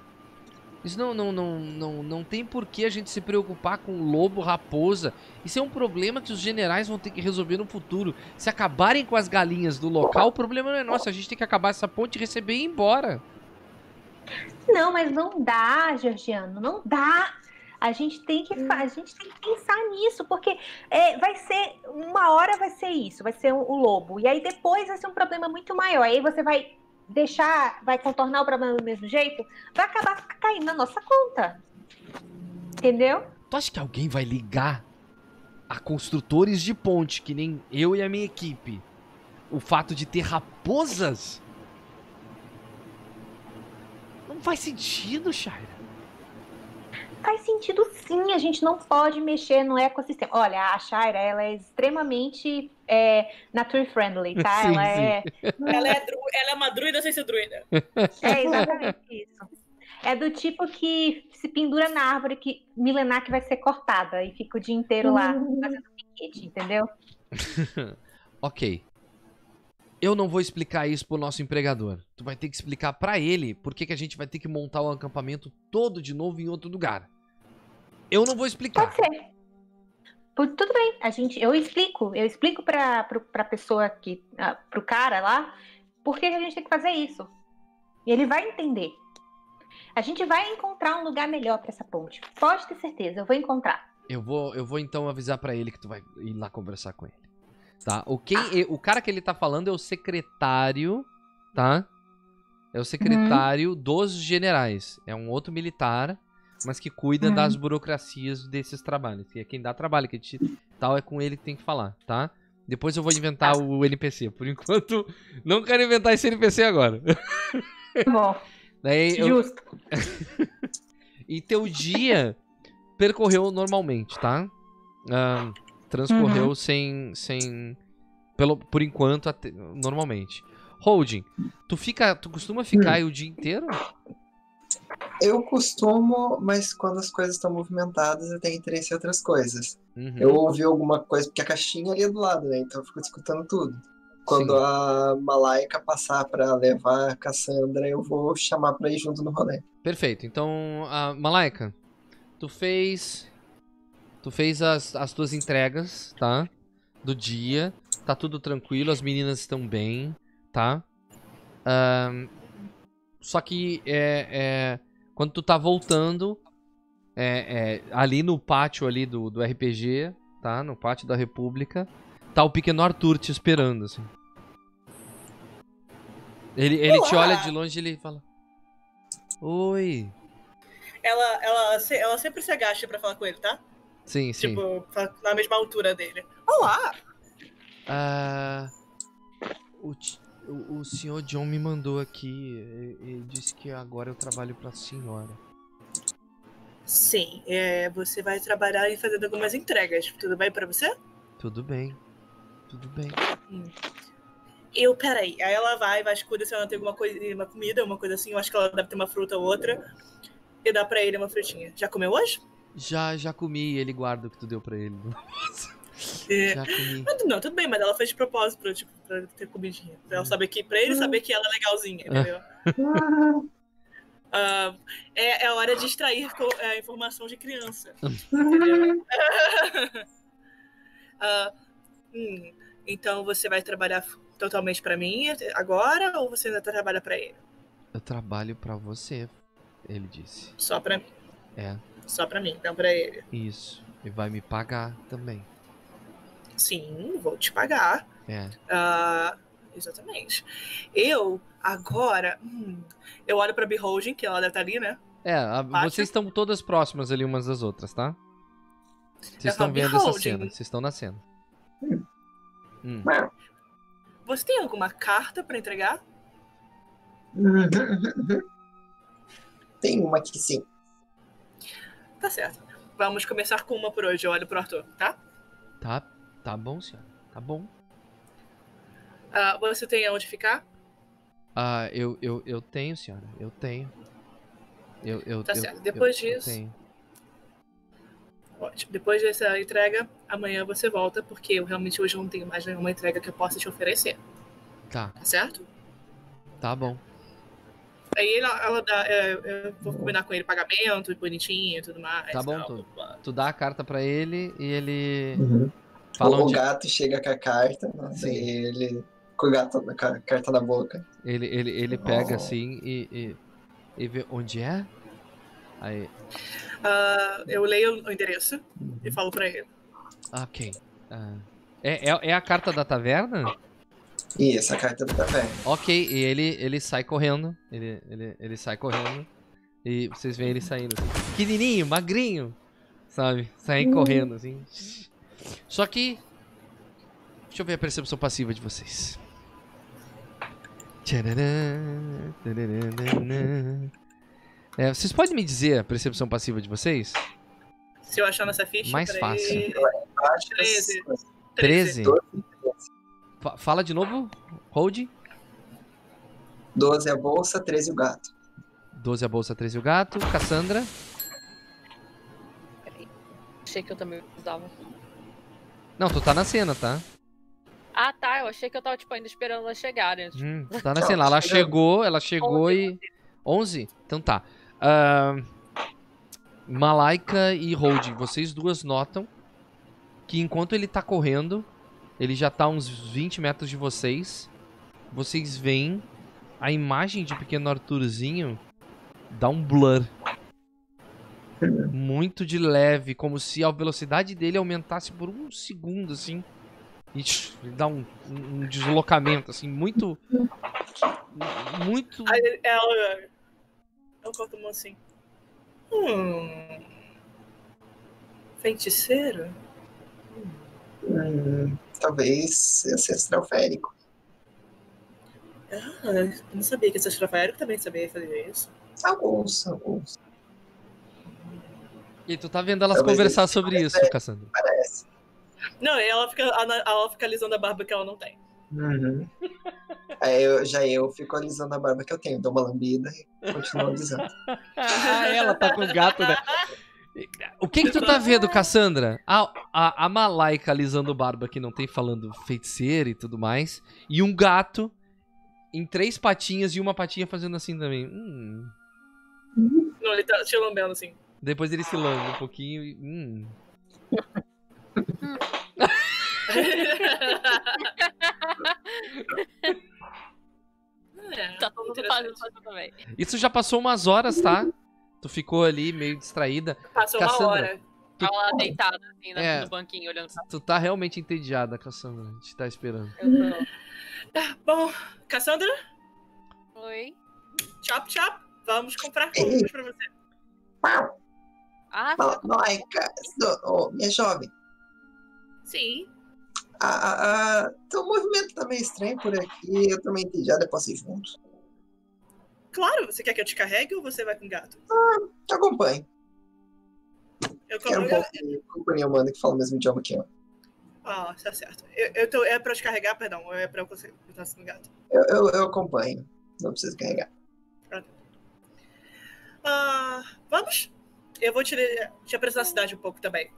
Isso não, não, não, não, não tem por que a gente se preocupar com lobo, raposa. Isso é um problema que os generais vão ter que resolver no futuro. Se acabarem com as galinhas do local, o problema não é nosso. A gente tem que acabar essa ponte, receber e ir embora. Não, mas não dá, Georgiano, não dá. A gente tem que, a gente tem que pensar nisso, porque é, vai ser uma hora vai ser isso, vai ser o, o lobo, e aí depois vai ser um problema muito maior. Aí você vai deixar, vai contornar o problema do mesmo jeito, vai acabar caindo na nossa conta, entendeu? Tu acha que alguém vai ligar a construtores de ponte, que nem eu e a minha equipe, o fato de ter raposas? Não faz sentido, Shaira. Faz sentido sim, a gente não pode mexer no ecossistema. Olha, a Shaira, ela é extremamente é, nature friendly, tá? Sim, ela sim. é Ela é, dru- ela é uma druida sem ser druida. É exatamente isso. É do tipo que se pendura na árvore que milenar que vai ser cortada e fica o dia inteiro lá fazendo piquete, entendeu? ok. Eu não vou explicar isso pro nosso empregador. Tu vai ter que explicar pra ele por que que a gente vai ter que montar o acampamento todo de novo em outro lugar. Eu não vou explicar. Pode ser. Tudo bem, a gente, eu explico, eu explico pra, pro, pra pessoa que, pro cara lá, por que a gente tem que fazer isso. E ele vai entender. A gente vai encontrar um lugar melhor pra essa ponte. Pode ter certeza, eu vou encontrar. Eu vou, eu vou então avisar pra ele que tu vai ir lá conversar com ele. Tá? O, quem, e- o cara que ele tá falando é o secretário, tá? É o secretário dos generais. É um outro militar, mas que cuida Uhum. das burocracias desses trabalhos. Que é quem dá trabalho, que a gente, tal, é com ele que tem que falar, tá? Depois eu vou inventar o NPC. Por enquanto, não quero inventar esse NPC agora. Tá bom, Daí eu, justo. e teu dia percorreu normalmente, tá? Ah, transcorreu sem. sem. Pelo, por enquanto, até- normalmente. Holding, tu fica. Tu costuma ficar aí o dia inteiro? Eu costumo, mas quando as coisas estão movimentadas, eu tenho interesse em outras coisas. Uhum. Eu ouvi alguma coisa, porque a caixinha ali é do lado, né? Então eu fico escutando tudo. Quando Sim. a Malaika passar pra levar a Cassandra, eu vou chamar pra ir junto no rolê. Perfeito. Então, a Malaika, tu fez. Tu fez as, as tuas entregas, tá? Do dia. Tá tudo tranquilo, as meninas estão bem, tá? Ahn, só que é, é, quando tu tá voltando, é, é, ali no pátio ali do, do RPG, tá? No pátio da República, tá o pequeno Arthur te esperando, assim. Ele, ele te olha de longe e ele fala: Oi. Ela, ela, ela sempre se agacha pra falar com ele, tá? Sim, sim. Tipo, fa- na mesma altura dele. Olá! Ah, o, o, senhor John me mandou aqui e, e disse que agora eu trabalho pra senhora. Sim, é, você vai trabalhar em fazendo algumas entregas. Tudo bem pra você? Tudo bem. Tudo bem. Eu, peraí. Aí ela vai, vasculha se ela tem alguma coisa, uma comida, uma coisa assim. Eu acho que ela deve ter uma fruta ou outra. E dá pra ele uma frutinha. Já comeu hoje? Já, já comi, ele guarda o que tu deu pra ele. É. Já comi. Não, não, tudo bem, mas ela fez de propósito pra, tipo, pra ter comidinha. Pra ela saber que, pra ele saber que ela é legalzinha, entendeu? Ah, é, é a hora de extrair é, informação de criança. entendeu? Ah, hum, então você vai trabalhar totalmente pra mim agora ou você ainda trabalha pra ele? Eu trabalho pra você, ele disse. Só pra mim. É, Só pra mim, não pra ele. isso. E vai me pagar também. Sim, vou te pagar. É. Ah, exatamente. Eu, agora, hum, eu olho pra Beholding, que ela deve estar ali, né? É, a- vocês estão todas próximas ali umas das outras, tá? Vocês Eu estão falo, vendo essa "Beholding." cena, vocês estão na cena. Hum. Você tem alguma carta pra entregar? Tem uma aqui sim. Tá certo. Vamos começar com uma por hoje. Eu olho pro Arthur, tá? Tá, tá bom, senhora. Tá bom. Ah, você tem aonde ficar? Ah, eu, eu, eu tenho, senhora. Eu tenho. Eu, eu, Tá eu- certo. Depois eu- eu disso- tenho. Ótimo. Depois dessa entrega, amanhã você volta, porque eu realmente hoje não tenho mais nenhuma entrega que eu possa te oferecer. Tá, Tá certo? tá bom. Aí ela, ela dá. é, eu vou combinar com ele pagamento, bonitinho e tudo mais. Tá bom, tal, blá. Tu dá a carta pra ele e ele Uhum. fala o onde gato chega com a carta? Sim. e ele com o gato com a carta na boca. ele ele, ele pega Oh. assim e, e e vê onde é? Aí, Ah, eu leio o endereço e falo pra ele. ah, ok. Ah, é, é, é a carta da taverna? E essa carta do café. Ok, e ele, ele sai correndo. Ele, ele, ele sai correndo. E vocês veem ele saindo assim. Pequenininho, magrinho. Sabe? Saem correndo assim. Só que. Deixa eu ver a percepção passiva de vocês. É, vocês podem me dizer a percepção passiva de vocês? Se eu achar nessa ficha. Mais fácil. Acho que 13. 13? 12, Fa- fala de novo, Hold. 12 a bolsa, 13 o gato. 12 a bolsa, 13 o gato. Cassandra. Achei que eu também usava. Não, tu tá na cena, tá? Ah, tá. Eu achei que eu tava, tipo, ainda esperando elas chegarem. Tipo, Hum, tu tá na cena. Ela chegou, ela chegou Onze, e. 11? Então tá. Ahn, Malaika e Hold, vocês duas notam que enquanto ele tá correndo, ele já tá a uns 20 metros de vocês. Vocês veem a imagem de pequeno Arthurzinho dá um blur. Muito de leve, como se a velocidade dele aumentasse por um segundo, assim. E dá um, um deslocamento, assim, muito. Muito. Aí ela. Ela corta a mão assim. Hum. Feiticeiro? Hum, talvez ancestral férico. Ah, eu não sabia que esse Rafael também sabia fazer isso. Alguns, alguns. E tu tá vendo elas Talvez conversar sobre isso, Cassandra. Parece. Não, e ela fica, ela fica alisando a barba que ela não tem. Uhum. Aí eu, já eu fico alisando a barba que eu tenho, dou uma lambida e continuo alisando. Ah, ela tá com o gato, né? O que que tu tá vendo, Cassandra? A, a, a Malaika alisando barba que não tem falando feiticeira e tudo mais. E um gato em três patinhas e uma patinha fazendo assim também. Hum. Não, ele tá te lambendo assim. Depois ele se lambe um pouquinho e. Hum. É, tá todo mundo fazendo também. Isso já passou umas horas, tá? Tu ficou ali meio distraída. Passou Cassandra. uma hora. Tu- Tava lá deitada, assim, no, É. no banquinho, olhando pra Tu tá realmente entediada, Cassandra. A gente tá esperando. eu tô... Tá bom, Cassandra, Oi? chop chop, vamos comprar coisas pra você. Ah, Ma- Malaika, oh, minha jovem, Sim. a, a, a, teu movimento tá meio estranho por aqui, eu tô meio entediado, eu posso ir junto. Claro, você quer que eu te carregue ou você vai com o gato? Te acompanho. Eu, Quero um pouco de companhia humana que fala o mesmo idioma que eu. Ah, tá certo. Eu, eu tô, é pra eu te carregar, perdão, ou é pra eu conseguir botar assim no gato? Eu, eu, eu acompanho, não preciso carregar. Ah, vamos? Eu vou te, te apresentar a cidade um pouco também.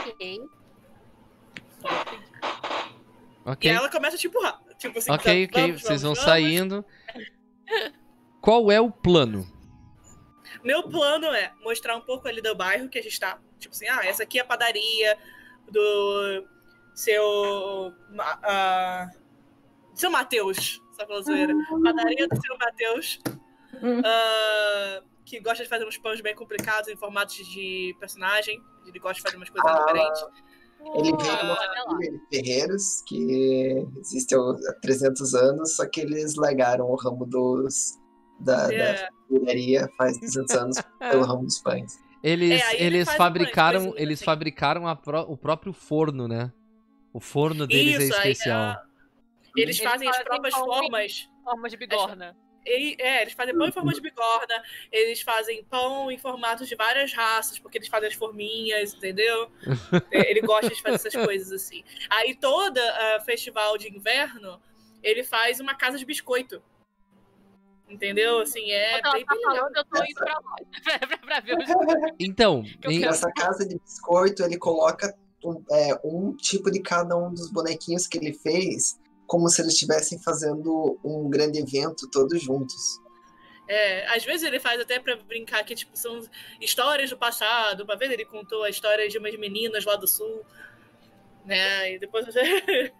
ok. E Ok? ela começa a te empurrar. Tipo assim, Ok, tá, ok. vamos, Vocês vão vamos, vamos. saindo. Qual é o plano? Meu plano é mostrar um pouco ali do bairro que a gente tá. Tipo assim, ah, essa aqui é a padaria do seu. Ah, seu Matheus. Só pela zoeira. Padaria do seu Matheus. Hum. ah, que gosta de fazer uns pães bem complicados em formatos de personagem. Ele gosta de fazer umas coisas Ah, diferentes. Ele veio de uma família de ferreiros que existe há 300 anos, só que eles largaram o ramo dos, da, da É, ferraria faz 200 anos pelo ramo dos pães. Eles, É, aí ele eles faz fabricaram, coisinhas eles assim. fabricaram a pró- o próprio forno, né? O forno deles Isso, é aí, especial. ah, eles Eles fazem as próprias formas. Forma de bigorna. E- é, eles fazem pão em forma de bigorna, eles fazem pão em formatos de várias raças, porque eles fazem as forminhas, entendeu? É, ele gosta de fazer essas coisas assim. Aí toda ah, festival de inverno, ele faz uma casa de biscoito. Entendeu? Assim, é bem, tá falando, eu tô indo pra lá. pra, pra ver os Então, em- Nessa casa de biscoito, ele coloca um, é, um tipo de cada um dos bonequinhos que ele fez, como se eles estivessem fazendo um grande evento todos juntos. É, às vezes ele faz até pra brincar que tipo, são histórias do passado. Uma vez ele contou a história de umas meninas lá do sul. Né? E depois você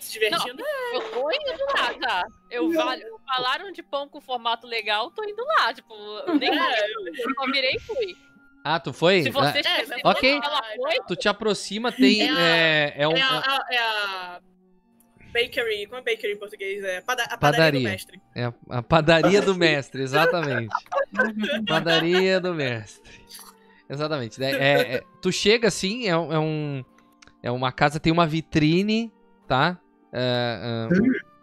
se divertindo. Eu tô indo lá, já. Eu val- falaram de pão com formato legal, tô indo lá. Tipo, eu nem É, eu só virei e fui. Ah, tu foi? Se Ah, você É, se ok. ela foi, tu te aproxima, tem. É a- É, é um. É a, a- é a bakery, como é bakery em português? É pada- a padaria, Padaria. do mestre. É a- a padaria do mestre, exatamente. padaria do mestre. Exatamente. né? É- é- tu chega assim, é, um- é um. É uma casa, tem uma vitrine, tá? É, é,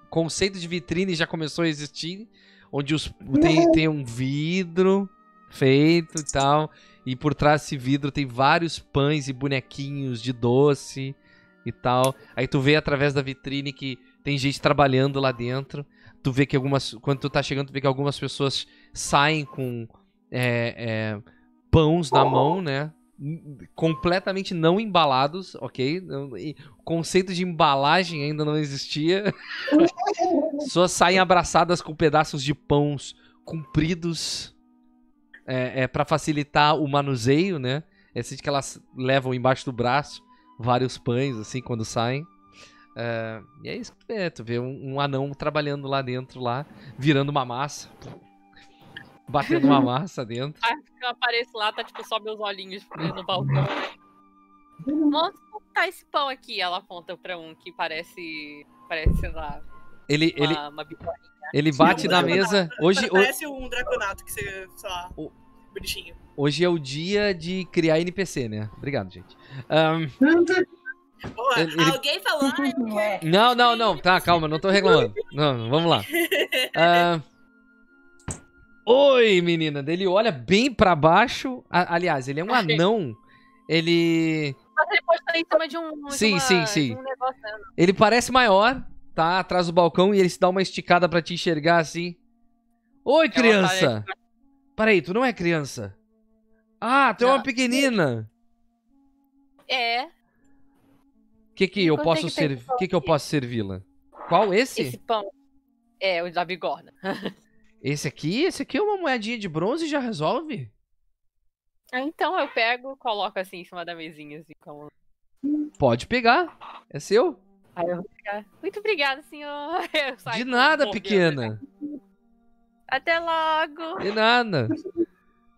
o conceito de vitrine já começou a existir. Onde os, tem, tem um vidro feito e tal. E por trás desse vidro tem vários pães e bonequinhos de doce e tal. Aí tu vê através da vitrine que tem gente trabalhando lá dentro. tu vê que algumas. Quando tu tá chegando, tu vê que algumas pessoas saem com é, é, pães na mão, né? Completamente não embalados, ok? O conceito de embalagem ainda não existia. pessoas saem abraçadas com pedaços de pães compridos é, é, para facilitar o manuseio, né? É assim que elas levam embaixo do braço vários pães, assim, quando saem. É, e é isso que tu vê, tu vê um, um anão trabalhando lá dentro, lá, virando uma massa. Batendo uma massa dentro. Aí eu apareço lá, tá tipo só meus olhinhos no balcão, né? Mostra como tá esse pão aqui. Ela aponta pra um que parece. Parece, sei lá, Ele, uma, ele, uma ele bate na mesa. Hoje, ho- Parece um draconato que você, sei lá, O- bonitinho. hoje é o dia de criar NPC, né? Obrigado, gente. Porra, Ele- ele- alguém falou, ah, É. não, não, não. Tá, calma, não tô reclamando. Não, não, vamos lá. Ah, Oi, menina. Ele olha bem pra baixo. A- aliás, ele é um anão. Ele. Mas ele pode estar em cima de um. de Sim, uma- sim, sim. de um negócio, né? Ele parece maior, tá? Atrás do balcão e ele se dá uma esticada pra te enxergar assim. Oi, tá criança! Peraí, tu não é criança? Ah, tu é uma pequenina. É, O que que eu é posso O que que eu posso servi-la? Qual esse? esse pão. É, o da bigorna. Esse aqui? Esse aqui é uma moedinha de bronze e já resolve? Ah, Então eu pego, coloco assim em cima da mesinha, assim, como. Pode pegar. É seu. Aí eu vou pegar. Muito obrigada, senhor. De nada, pequena. Até logo. De nada.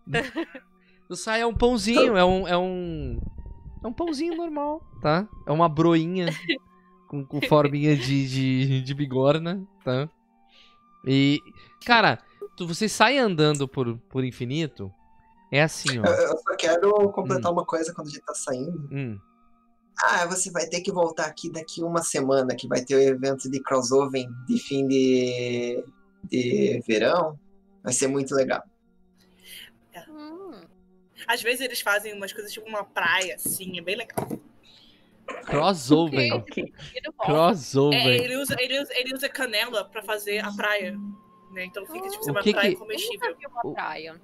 Tu sai é um pãozinho, é um, é um. É um pãozinho normal, tá? É uma broinha com, com forminha de, de, de bigorna, tá? E. Cara, tu, você sai andando por, por infinito, é assim, Eu, ó. eu só quero completar uma coisa quando a gente tá saindo. Hum. Ah, você vai ter que voltar aqui daqui uma semana, que vai ter o evento de crossover de fim de, de verão. Vai ser muito legal. Hum, Às vezes eles fazem umas coisas tipo uma praia, assim, é bem legal. Crossover. É, Crossover. ele, usa, ele, usa, ele usa canela pra fazer a praia. Né? Então fica tipo uma que praia que- Eu comestível. nunca vi uma praia.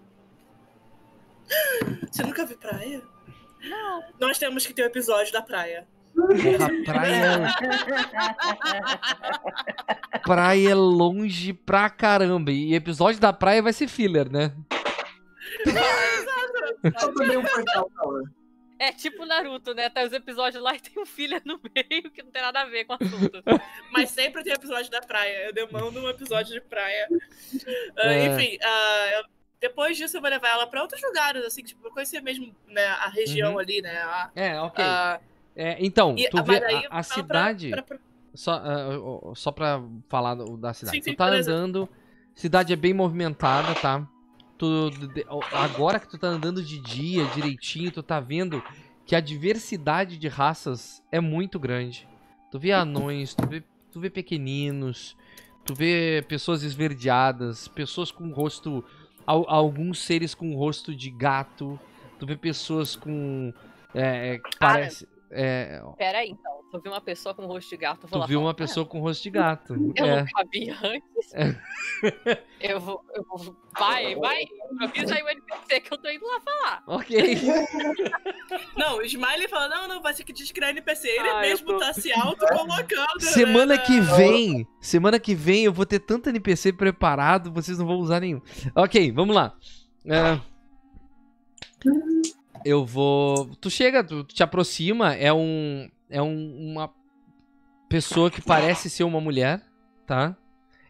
Você nunca viu praia? Não. Nós temos que ter o episódio da praia. Porra, praia. Praia é longe pra caramba. E episódio da praia vai ser filler, né? É tipo Naruto, né? Tá os episódios lá e tem um filho no meio que não tem nada a ver com o assunto. Mas sempre tem episódio da praia. Eu demando um episódio de praia. Ah, É. Enfim, eu- depois disso eu vou levar ela pra outros lugares, assim, tipo, pra conhecer mesmo né, a região Uhum. ali, né? A, É, ok. a- É, então, e- tu mas vê aí a, a fala pra- cidade. pra- pra- Só, ah, ó, só pra falar da cidade. Sim, sim, tu tá andando. Cidade é bem movimentada, tá? Tu, agora que tu tá andando de dia direitinho, tu tá vendo que a diversidade de raças é muito grande. Tu vê anões, tu vê, tu vê pequeninos, tu vê pessoas esverdeadas, pessoas com rosto. al- alguns seres com rosto de gato, tu vê pessoas com. É, Cara, parece. É, Pera aí, então. Se eu vi uma pessoa com rosto de gato, tu lá viu falar, uma pessoa com rosto de gato. "Ah, Eu é. nunca vi antes. eu, vou, eu vou. Vai, vai. Improvisa aí o NPC que eu tô indo lá falar. Ok. Não, o Smiley fala, não, não, vai ser que descrever NPC. Ele Ah, mesmo tô- tá se auto-colocando. Semana né, que vem, semana que vem eu vou ter tanto NPC preparado, vocês não vão usar nenhum. Ok, vamos lá. É, eu vou. Tu chega, tu, te aproxima, é um. É um- uma pessoa que parece ser uma mulher, tá?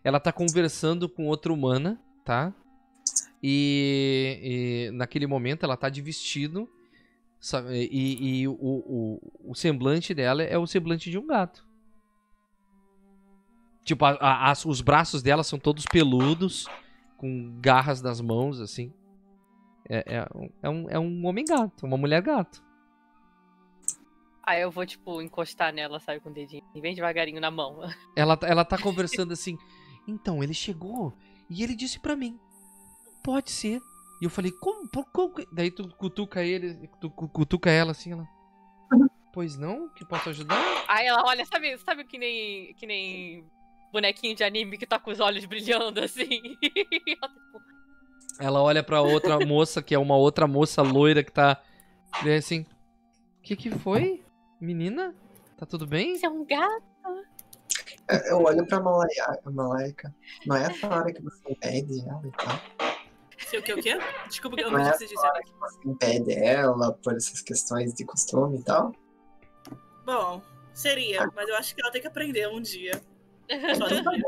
Ela tá conversando com outra humana, tá? E, e naquele momento ela tá de vestido. sa- E, e o, o, o semblante dela é o semblante de um gato. Tipo, a- a- os braços dela são todos peludos, com garras nas mãos, assim. É, é, um- é um, é um homem gato, uma mulher gato. Aí eu vou, tipo, encostar nela, sabe, com o dedinho. Bem devagarinho na mão. Ela, tá- ela tá conversando assim. Então, ele chegou e ele disse pra mim: Não pode ser. E eu falei: Como? Por, como que-" Daí tu cutuca ele, tu cu- cutuca ela assim, ela. Pois não? Que posso ajudar? Aí ela olha, sabe, sabe que nem. Que nem bonequinho de anime que tá com os olhos brilhando assim. Ela olha pra outra moça, que é uma outra moça loira que tá. E é assim. O que que foi? Menina? Tá tudo bem? Você é um gato? Eu olho pra Malaika. Não é essa hora que você impede ela e tal. Se o que, o quê? Desculpa que eu Não não é disse essa hora que você impede ela por essas questões de costume e tal. Bom, seria, mas eu acho que ela tem que aprender um dia. Sozinha.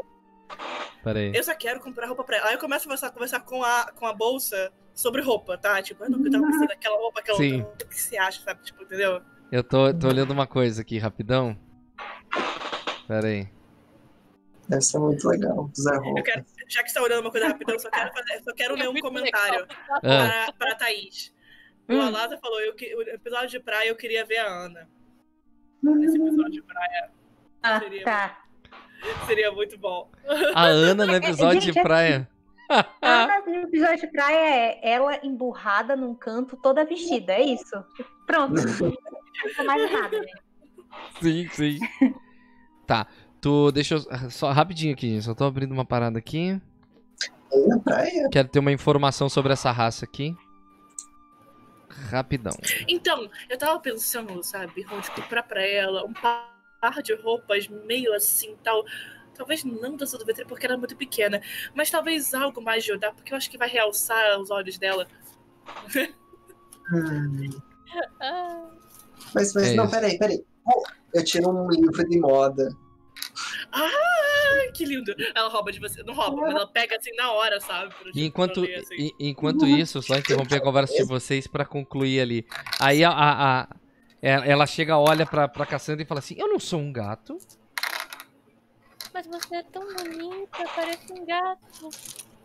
Pera aí. Eu só quero comprar roupa pra ela. Aí eu começo a conversar, conversar com, a, com a bolsa sobre roupa, tá? Tipo, eu não eu tava precisando daquela roupa, aquela Sim. outra. O que você acha, sabe? Tipo, entendeu? Eu tô, tô olhando uma coisa aqui, rapidão. Pera aí. Deve ser muito legal usar Eu roupa. quero, já que você tá olhando uma coisa rapidão, eu só quero, fazer, só quero ler um comentário Ah, para, para a Thaís. O Hum. Alasa falou, eu, que- o episódio de praia eu queria ver a Ana. Esse episódio de praia Ah, Seria- tá. seria muito bom. a Ana no episódio de Gente, praia. Ana, no episódio de praia é ela emburrada num canto, toda vestida. É isso. Pronto. Não tem mais nada, né? Sim, sim. Tá. Tu, deixa eu. Só rapidinho aqui, gente. Só tô abrindo uma parada aqui. Na praia? Quero ter uma informação sobre essa raça aqui. Rapidão. Então, eu tava pensando, sabe, tipo, pra, pra ela, um par par de roupas meio assim, tal. Talvez não dança do ventre porque ela é muito pequena, mas talvez algo mais de Yoda, porque eu acho que vai realçar os olhos dela. Hum, Ah, mas, mas É não, isso. peraí, peraí. Oh, Eu tiro um livro de moda. Ai, que lindo! Ela rouba de você. Não rouba, mas ela pega assim na hora, sabe? Enquanto, ler, assim. e- enquanto isso, só interromper a conversa de vocês pra concluir ali. Aí a, a- a- ela ela chega, olha pra, pra Cassandra e fala assim: Eu não sou um gato. mas você é tão bonita, parece um gato.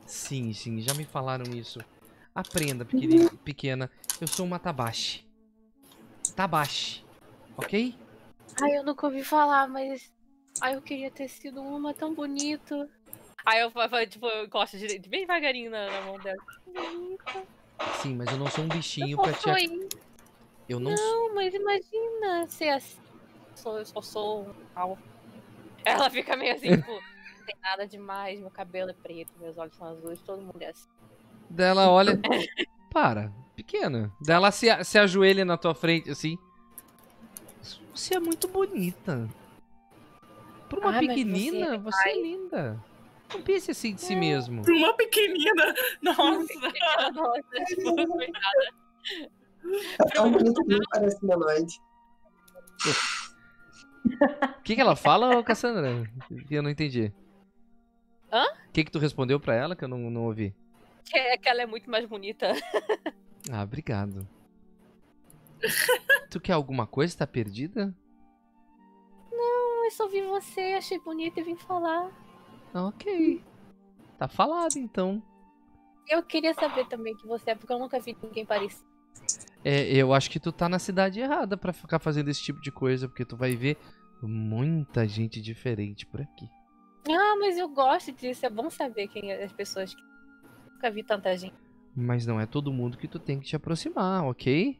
Sim, sim, já me falaram isso. Aprenda, pequeni- pequena. Eu sou uma Tabashi. Tabashi. Ok? Ai, eu nunca ouvi falar, mas. Ai, eu queria ter sido uma tão bonito. Aí eu, tipo, eu encosto direito, bem devagarinho na, na mão dela. Bonita. Sim, mas eu não sou um bichinho Eu pra te. isso. Eu não. Não, mas imagina ser assim. Sou, eu só sou um pau. Ela fica meio assim, tipo, não tem nada demais, meu cabelo é preto, meus olhos são azuis, todo mundo é assim. Dela olha. Para, pequena. Dela se, se ajoelha na tua frente assim. Você é muito bonita. Pra uma Ah, pequenina, você você, é linda. Não pense assim de si mesmo. Pra uma pequenina. Nossa. Nossa, tipo, coitada. É tão bonito que não parece humanoide. O que, que ela fala, Cassandra? Que eu não entendi. Hã? O que, que tu respondeu pra ela que eu não, não ouvi? Que é que ela é muito mais bonita. Ah, obrigado. tu quer alguma coisa? Tá perdida? Eu só vi você, achei bonita e vim falar. Ah, Ok. Tá falado então. Eu queria saber também que você é, porque eu nunca vi ninguém parecido. É, eu acho que tu tá na cidade errada pra ficar fazendo esse tipo de coisa, porque tu vai ver muita gente diferente por aqui. Ah, mas eu gosto disso, é bom saber quem é as pessoas que nunca vi tanta gente. Mas não é todo mundo que tu tem que te aproximar, ok?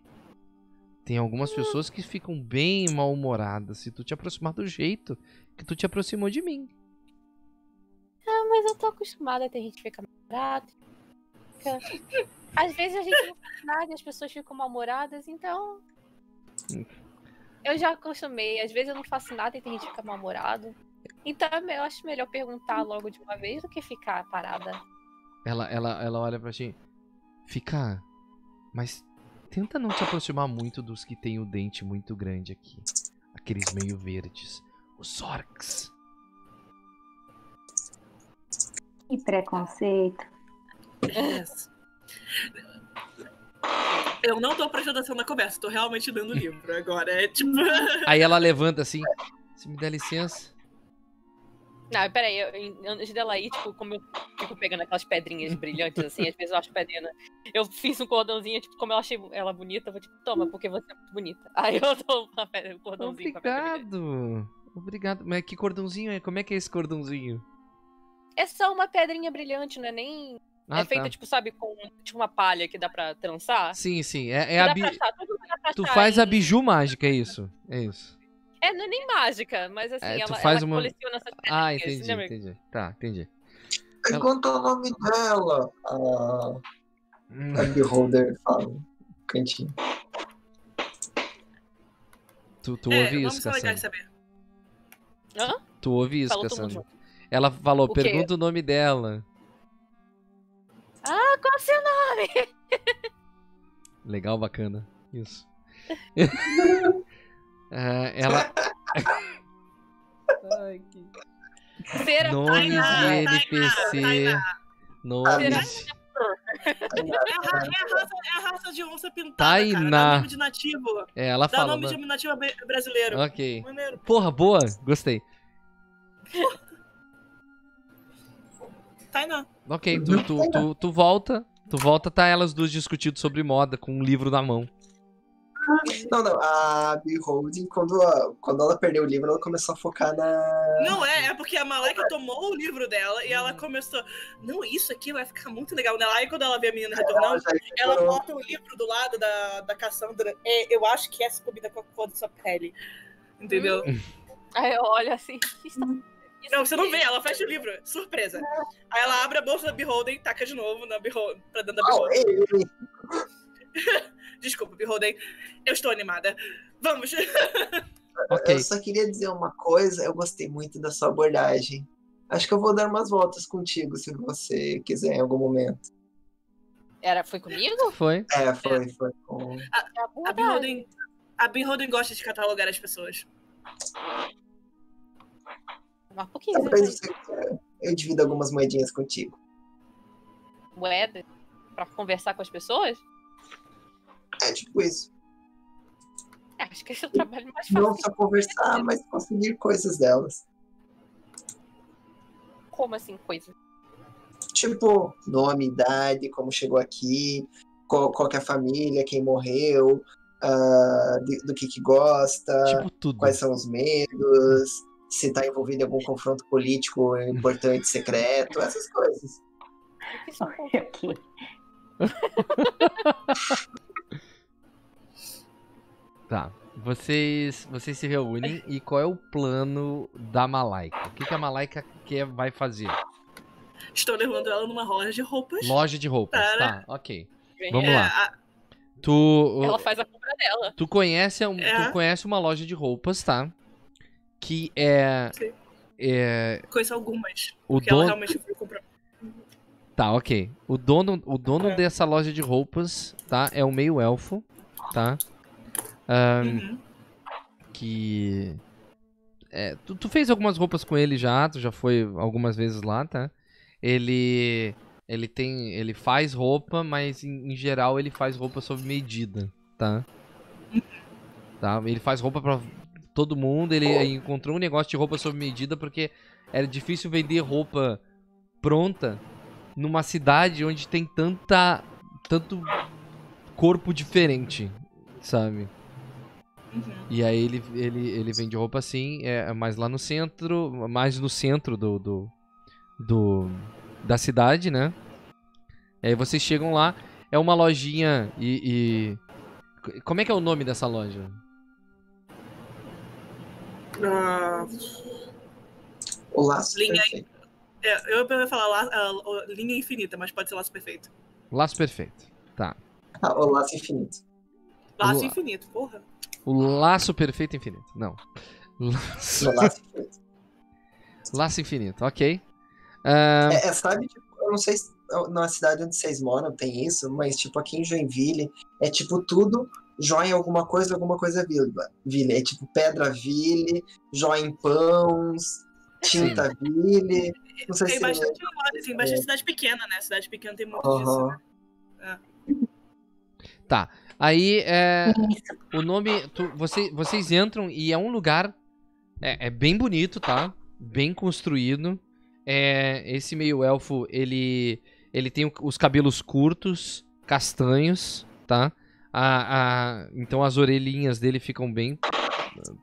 Tem algumas pessoas que ficam bem mal-humoradas se tu te aproximar do jeito que tu te aproximou de mim. Ah, mas eu tô acostumada a ter gente que fica mal-humorada. Fica... Às vezes a gente não faz nada e as pessoas ficam mal-humoradas, então. Eu já acostumei. Às vezes eu não faço nada e tem gente que fica mal-humorado. Então eu acho melhor perguntar logo de uma vez do que ficar parada. Ela, ela, ela olha pra ti. Fica. Mas tenta não te aproximar muito dos que tem o dente muito grande aqui. Aqueles meio verdes. Os orcs. Que preconceito. Yes. Eu não tô prestando atenção na conversa, tô realmente dando o livro agora. É tipo. Aí ela levanta assim. Se me der licença. Não, peraí, eu, antes dela ir, tipo, como eu fico pegando aquelas pedrinhas brilhantes, assim, às vezes eu acho pedrinha. Eu fiz um cordãozinho, tipo, como eu achei ela bonita, eu vou tipo, toma, porque você é muito bonita. Aí eu dou uma pedra, um cordãozinho. Obrigado. Obrigado. Mas que cordãozinho é? Como é que é esse cordãozinho? É só uma pedrinha brilhante, não é nem. Ah, é feita, tá. tipo, sabe, com tipo uma palha que dá pra trançar. Sim, sim. É, é a bi... achar, Tu faz a em- biju mágica, é isso? É isso. É, não é nem mágica, mas assim, É, tu ela, faz ela uma- coleciona essas Ah, entendi, lembra? entendi. Tá, entendi. Aí Quanto é o nome dela? A, Hum, a Beholder fala cantinho. Tu, tu é, ouve isso, Cassandra? saber. Hã? Tu ouve isso, Cassandra? Ela falou, pergunta o nome dela. Qual é o seu nome? Legal, bacana. Isso. Ah, ela. Ai, que... Será Nomes de Tainá, NPC. Tainá. Nomes. É a, ra- é a raça, é a raça de onça pintada, Tainá. cara. Dá nome de nativo. É, ela Dá fala. nome de nativo bra- brasileiro. Ok. Maneiro. Porra, boa. Gostei. Tainá. Ok, tu, tu, tu, tu volta. Tu volta, tá elas duas discutindo sobre moda com um livro na mão. Não, não. A Beholding, quando, a- quando ela perdeu o livro, ela começou a focar na. Não é, é porque a Malaika tomou o livro dela e Hum. ela começou. Não, isso aqui vai ficar muito legal. Né? Aí quando ela vê a menina Ela retornando, já ela ignorou. bota o livro do lado da, da Cassandra. É, eu acho que essa combina com a cor da sua pele. Entendeu? Aí eu olho assim. "Que está- Não, você não aqui?" vê, ela fecha o livro. Surpresa. Aí ela abre a bolsa da Beholden e taca de novo na Beholden, pra dentro da Beholden. Desculpa, Beholden. Eu estou animada. Vamos. Ok. Eu só queria dizer uma coisa, eu gostei muito da sua abordagem. Acho que eu vou dar umas voltas contigo, se você quiser, em algum momento. Era, foi comigo? Foi. É, foi, foi. com- A. Beholden, a Beholden gosta de catalogar as pessoas. Mas por que Talvez você quiser, eu divido algumas moedinhas contigo. moeda pra conversar com as pessoas? É tipo isso. É, Acho que esse é o trabalho mais Não fácil. só conversar, mas conseguir coisas delas. Como assim, coisa? Tipo, nome, idade, como chegou aqui, qual, qual que é a família, quem morreu, ah, de- do que que gosta, Tipo tudo. quais são os medos, se está envolvido em algum confronto político importante, secreto, essas coisas. O que isso é Ok. Tá. Vocês, vocês se reúnem e qual é o plano da Malaika? O que, que a Malaika quer, vai fazer? Estou levando ela numa loja de roupas. Loja de roupas. Tá, ok. Vem, Vamos É, lá. a- Tu, Ela faz a compra dela. tu, conhece, um- É. tu conhece uma loja de roupas, tá? Que é. Sim. é conheço algumas. o Porque ela dono. realmente foi comprar. Tá, ok. O dono, o dono É. dessa loja de roupas, tá? É um meio elfo, tá? Ahn, Uhum. que. É, tu, tu fez algumas roupas com ele já, tu já foi algumas vezes lá, tá? Ele. Ele tem. Ele faz roupa, mas em, em geral ele faz roupa sob medida, tá? Tá? Ele faz roupa pra todo mundo, ele encontrou um negócio de roupa sob medida porque era difícil vender roupa pronta numa cidade onde tem tanta. tanto corpo diferente, sabe? Uhum. E aí ele, ele, ele vende roupa assim, é mais lá no centro, mais no centro do, do, do- da cidade, né? E aí vocês chegam lá, é uma lojinha e, e- Como é que é o nome dessa loja? Ah, O laço Linha- perfeito. é, eu ia falar lá, ah, linha infinita, mas pode ser laço perfeito. Laço Perfeito. Tá. Ah, o laço infinito. Laço Lá. infinito, porra. O Laço Perfeito Infinito. Não. Laço, O laço infinito. Laço Infinito, ok. Ah, É, é, sabe, tipo, eu não sei se na cidade onde vocês moram tem isso, mas tipo aqui em Joinville é tipo tudo joia em alguma coisa, alguma coisa vila. Ville. É tipo pedra ville, joia em pãos, tinta ville. Não sei Tem se bastante, tem bastante cidade pequena, né? Cidade pequena tem muito disso. Aham. né? aí, é. O nome. tu- você- vocês entram e é um lugar. É, é bem bonito, tá? Bem construído. É, esse meio elfo, ele. Ele tem os cabelos curtos, castanhos, tá? A, a- então as orelhinhas dele ficam bem ah,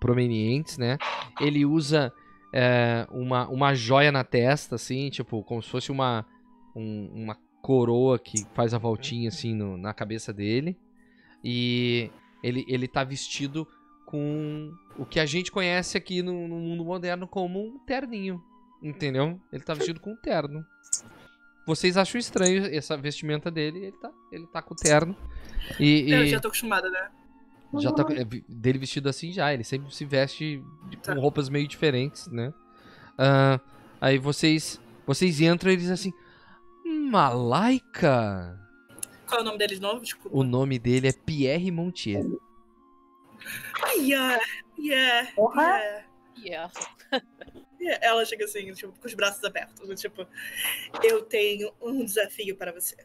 prominentes, né? Ele usa é, uma, uma joia na testa, assim, tipo, como se fosse uma, um- uma coroa que faz a voltinha, assim, no- na cabeça dele. E ele, ele tá vestido com o que a gente conhece aqui no, no mundo moderno como um terninho. Entendeu? Ele tá vestido com um terno. Vocês acham estranho essa vestimenta dele? Ele tá, ele tá com o terno. E, Eu e já tô acostumada, né? já tá com- é, dele vestido assim já. Ele sempre se veste de- com Tá. roupas meio diferentes, né? Ah, aí vocês vocês entram e eles assim. Malaika! Qual é o nome dele de novo? Desculpa. O nome dele é Pierre Montier. Yeah, yeah, Porra. yeah. Yeah. Ela chega assim, tipo, com os braços abertos. Tipo, eu tenho um desafio para você.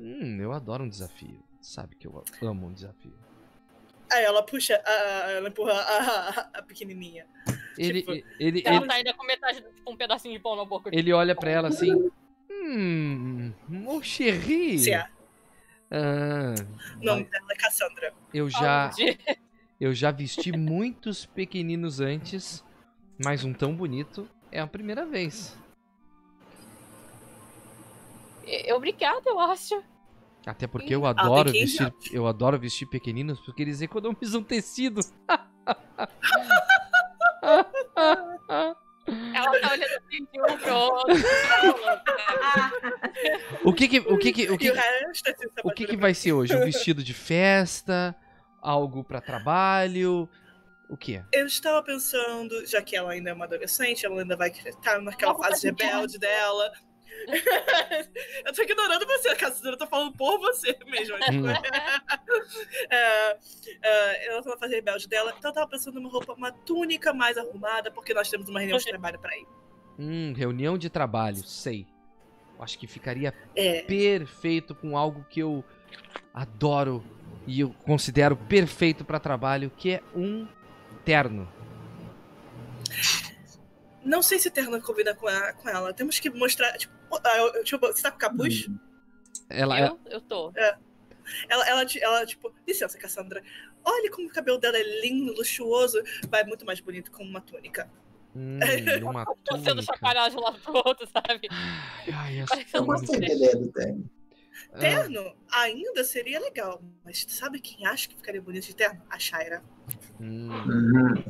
Hum, eu adoro um desafio. Sabe que eu amo um desafio. Aí ela puxa, a, ela empurra a, a- a pequenininha. Ele, Tipo, ele, Ela ele, tá ainda com metade, tipo, um pedacinho de pão na boca. ele olha pra ela assim. Hum, mon chéri. Se é. Ah, O nome dela é Cassandra. eu já, eu já vesti muitos pequeninos antes, mas um tão bonito é a primeira vez. Obrigada, eu acho. Até porque eu Ah, adoro 15 vestir, eu adoro vestir pequeninos porque eles economizam tecido. Ela tá olhando assim de um pro outro. O que que, o que que, o que, o assim, o que que vai ser hoje? Um vestido de festa? Algo pra trabalho? O que? Eu estava pensando, já que ela ainda é uma adolescente, ela ainda vai estar naquela Roupa fase de rebelde dela. eu tô ignorando você, Cassandra, eu tô falando por você mesmo. tipo, Hum. é, é, ela tá na fase rebelde dela, então eu tava pensando numa roupa, uma túnica mais arrumada, porque nós temos uma reunião de trabalho pra ir. Hum, reunião de trabalho, sei. Eu Acho que ficaria É, perfeito com algo que eu adoro e eu considero perfeito pra trabalho, que é um terno. não sei se terno combina com, a- com ela. Temos que mostrar. Tipo, eu- tipo, você tá com capuz? Ela é Eu, eu tô. Ela, ela, ela, tipo, licença, Cassandra. Olha como o cabelo dela é lindo, luxuoso. Vai muito mais bonito com uma túnica. hum, uma Tô sendo túnica. chacoalhado de um lado pro outro, sabe? Ai, essa Parece Eu gostei túnica. da ideia do terno. Ah, Terno ainda seria legal. Mas sabe quem acha que ficaria bonito de terno? A Shaira. hum. Uhum.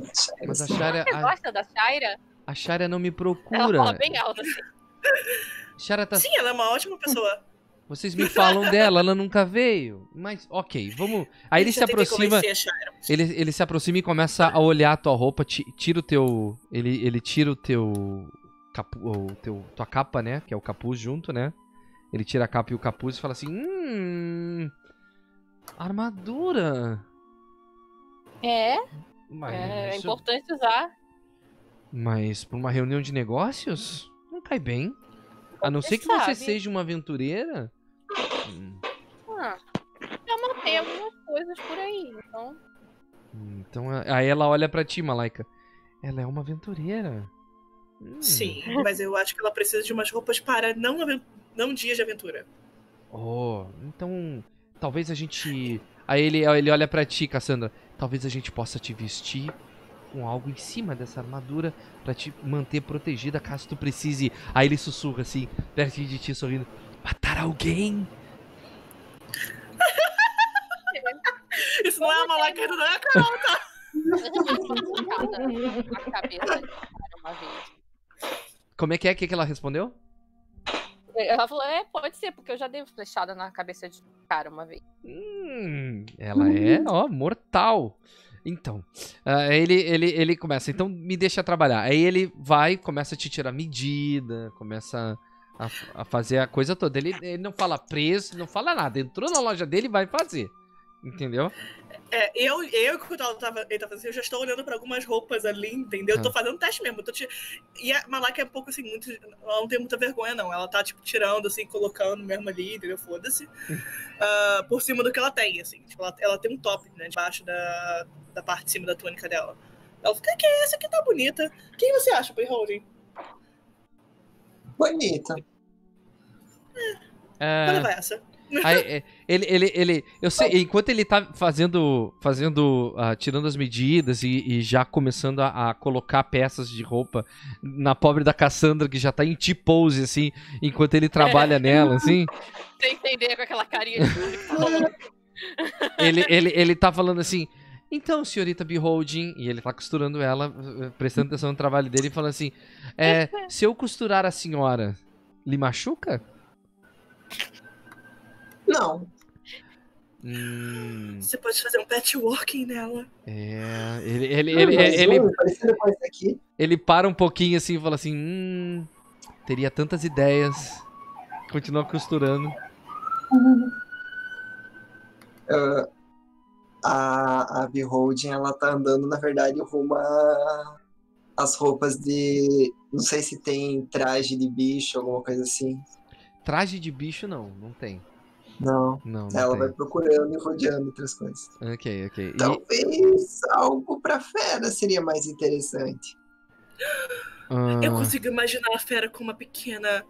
Mas a Sharia, Você a, gosta da Shaira? a Sharia não me Ela fala procura. bem alto assim. Sharia tá Sim, ela é uma ótima pessoa. Vocês me falam dela, ela nunca veio. Mas, ok, vamos. Aí ele Você se aproxima. Shaira. Ele, ele se aproxima e começa a olhar a tua roupa, ti- tira o teu. Ele, ele tira o teu. Capu, o teu. Tua capa, né? Que é o capuz junto, né? Ele tira a capa e o capuz e fala assim. Hum. Armadura. É, Mas, é, isso- importante usar. mas pra uma reunião de negócios? Não cai bem. A não Você ser que você sabe. seja uma aventureira. Hum, Ah, já matei algumas coisas por aí, então. Então aí ela olha pra ti, Malaika. Ela é uma aventureira. Hum. Sim, mas eu acho que ela precisa de umas roupas para não, não dias de aventura. Oh, então talvez a gente. Aí ele, ele olha pra ti, Cassandra. Talvez a gente possa te vestir com algo em cima dessa armadura pra te manter protegida caso tu precise. Aí ele sussurra assim, pertinho de ti, sorrindo. Matar alguém? Isso não é a Malaika, não é Carol. cabeça de cara uma vez. Como é que é? O que, que ela respondeu? Ela falou, é, pode ser, porque eu já dei flechada na cabeça de cara uma vez. Hum, ela é, ó, mortal. Então, ah, ele, ele, ele começa, então me deixa trabalhar. Aí ele vai, começa a te tirar medida, começa a, a fazer a coisa toda. Ele, ele não fala preço, não fala nada. Entrou na loja dele e vai fazer. Entendeu? É, eu, eu, quando ela tava, ele tava assim, eu já estou olhando pra algumas roupas ali, entendeu? Eu tô Ah. fazendo teste mesmo. eu tô ti- E a Malaka é um pouco assim, muito. Ela não tem muita vergonha, não. Ela tá, tipo, tirando, assim, colocando mesmo ali, entendeu? Foda-se. Ah, por cima do que ela tem, assim. Tipo, ela, ela tem um top, né? Debaixo da, da parte de cima da túnica dela. Ela fica, que é essa aqui tá bonita. Quem você acha, Holding? Bonita. É, Pode levar essa. Aí, é, ele, ele, ele, eu sei, enquanto ele tá fazendo, fazendo, ah, tirando as medidas e, e já começando a, a colocar peças de roupa na pobre da Cassandra que já tá em T-pose, assim, enquanto ele trabalha nela, assim. Sem entender com aquela carinha de falou. ele, ele, ele tá falando assim. Então, senhorita Beholding, e ele tá costurando ela, eh, prestando atenção no trabalho dele, e falando assim: é, se eu costurar a senhora, lhe machuca? Não. Hum, Você pode fazer um patchworking nela. é. Ele, ele, Não, ele, mas ele, um esse aqui. ele para um pouquinho assim e fala assim: hum, teria tantas ideias. Continua costurando. ah, a, a Beholding, ela tá andando, na verdade, rumo a- as roupas de. Não sei se tem traje de bicho, alguma coisa assim. Traje de bicho, não, não tem. Não. Não, não Ela tem. vai procurando e rodeando outras coisas. Ok, ok. E- Talvez algo pra fera seria mais interessante. Eu ah, consigo imaginar a fera com uma pequena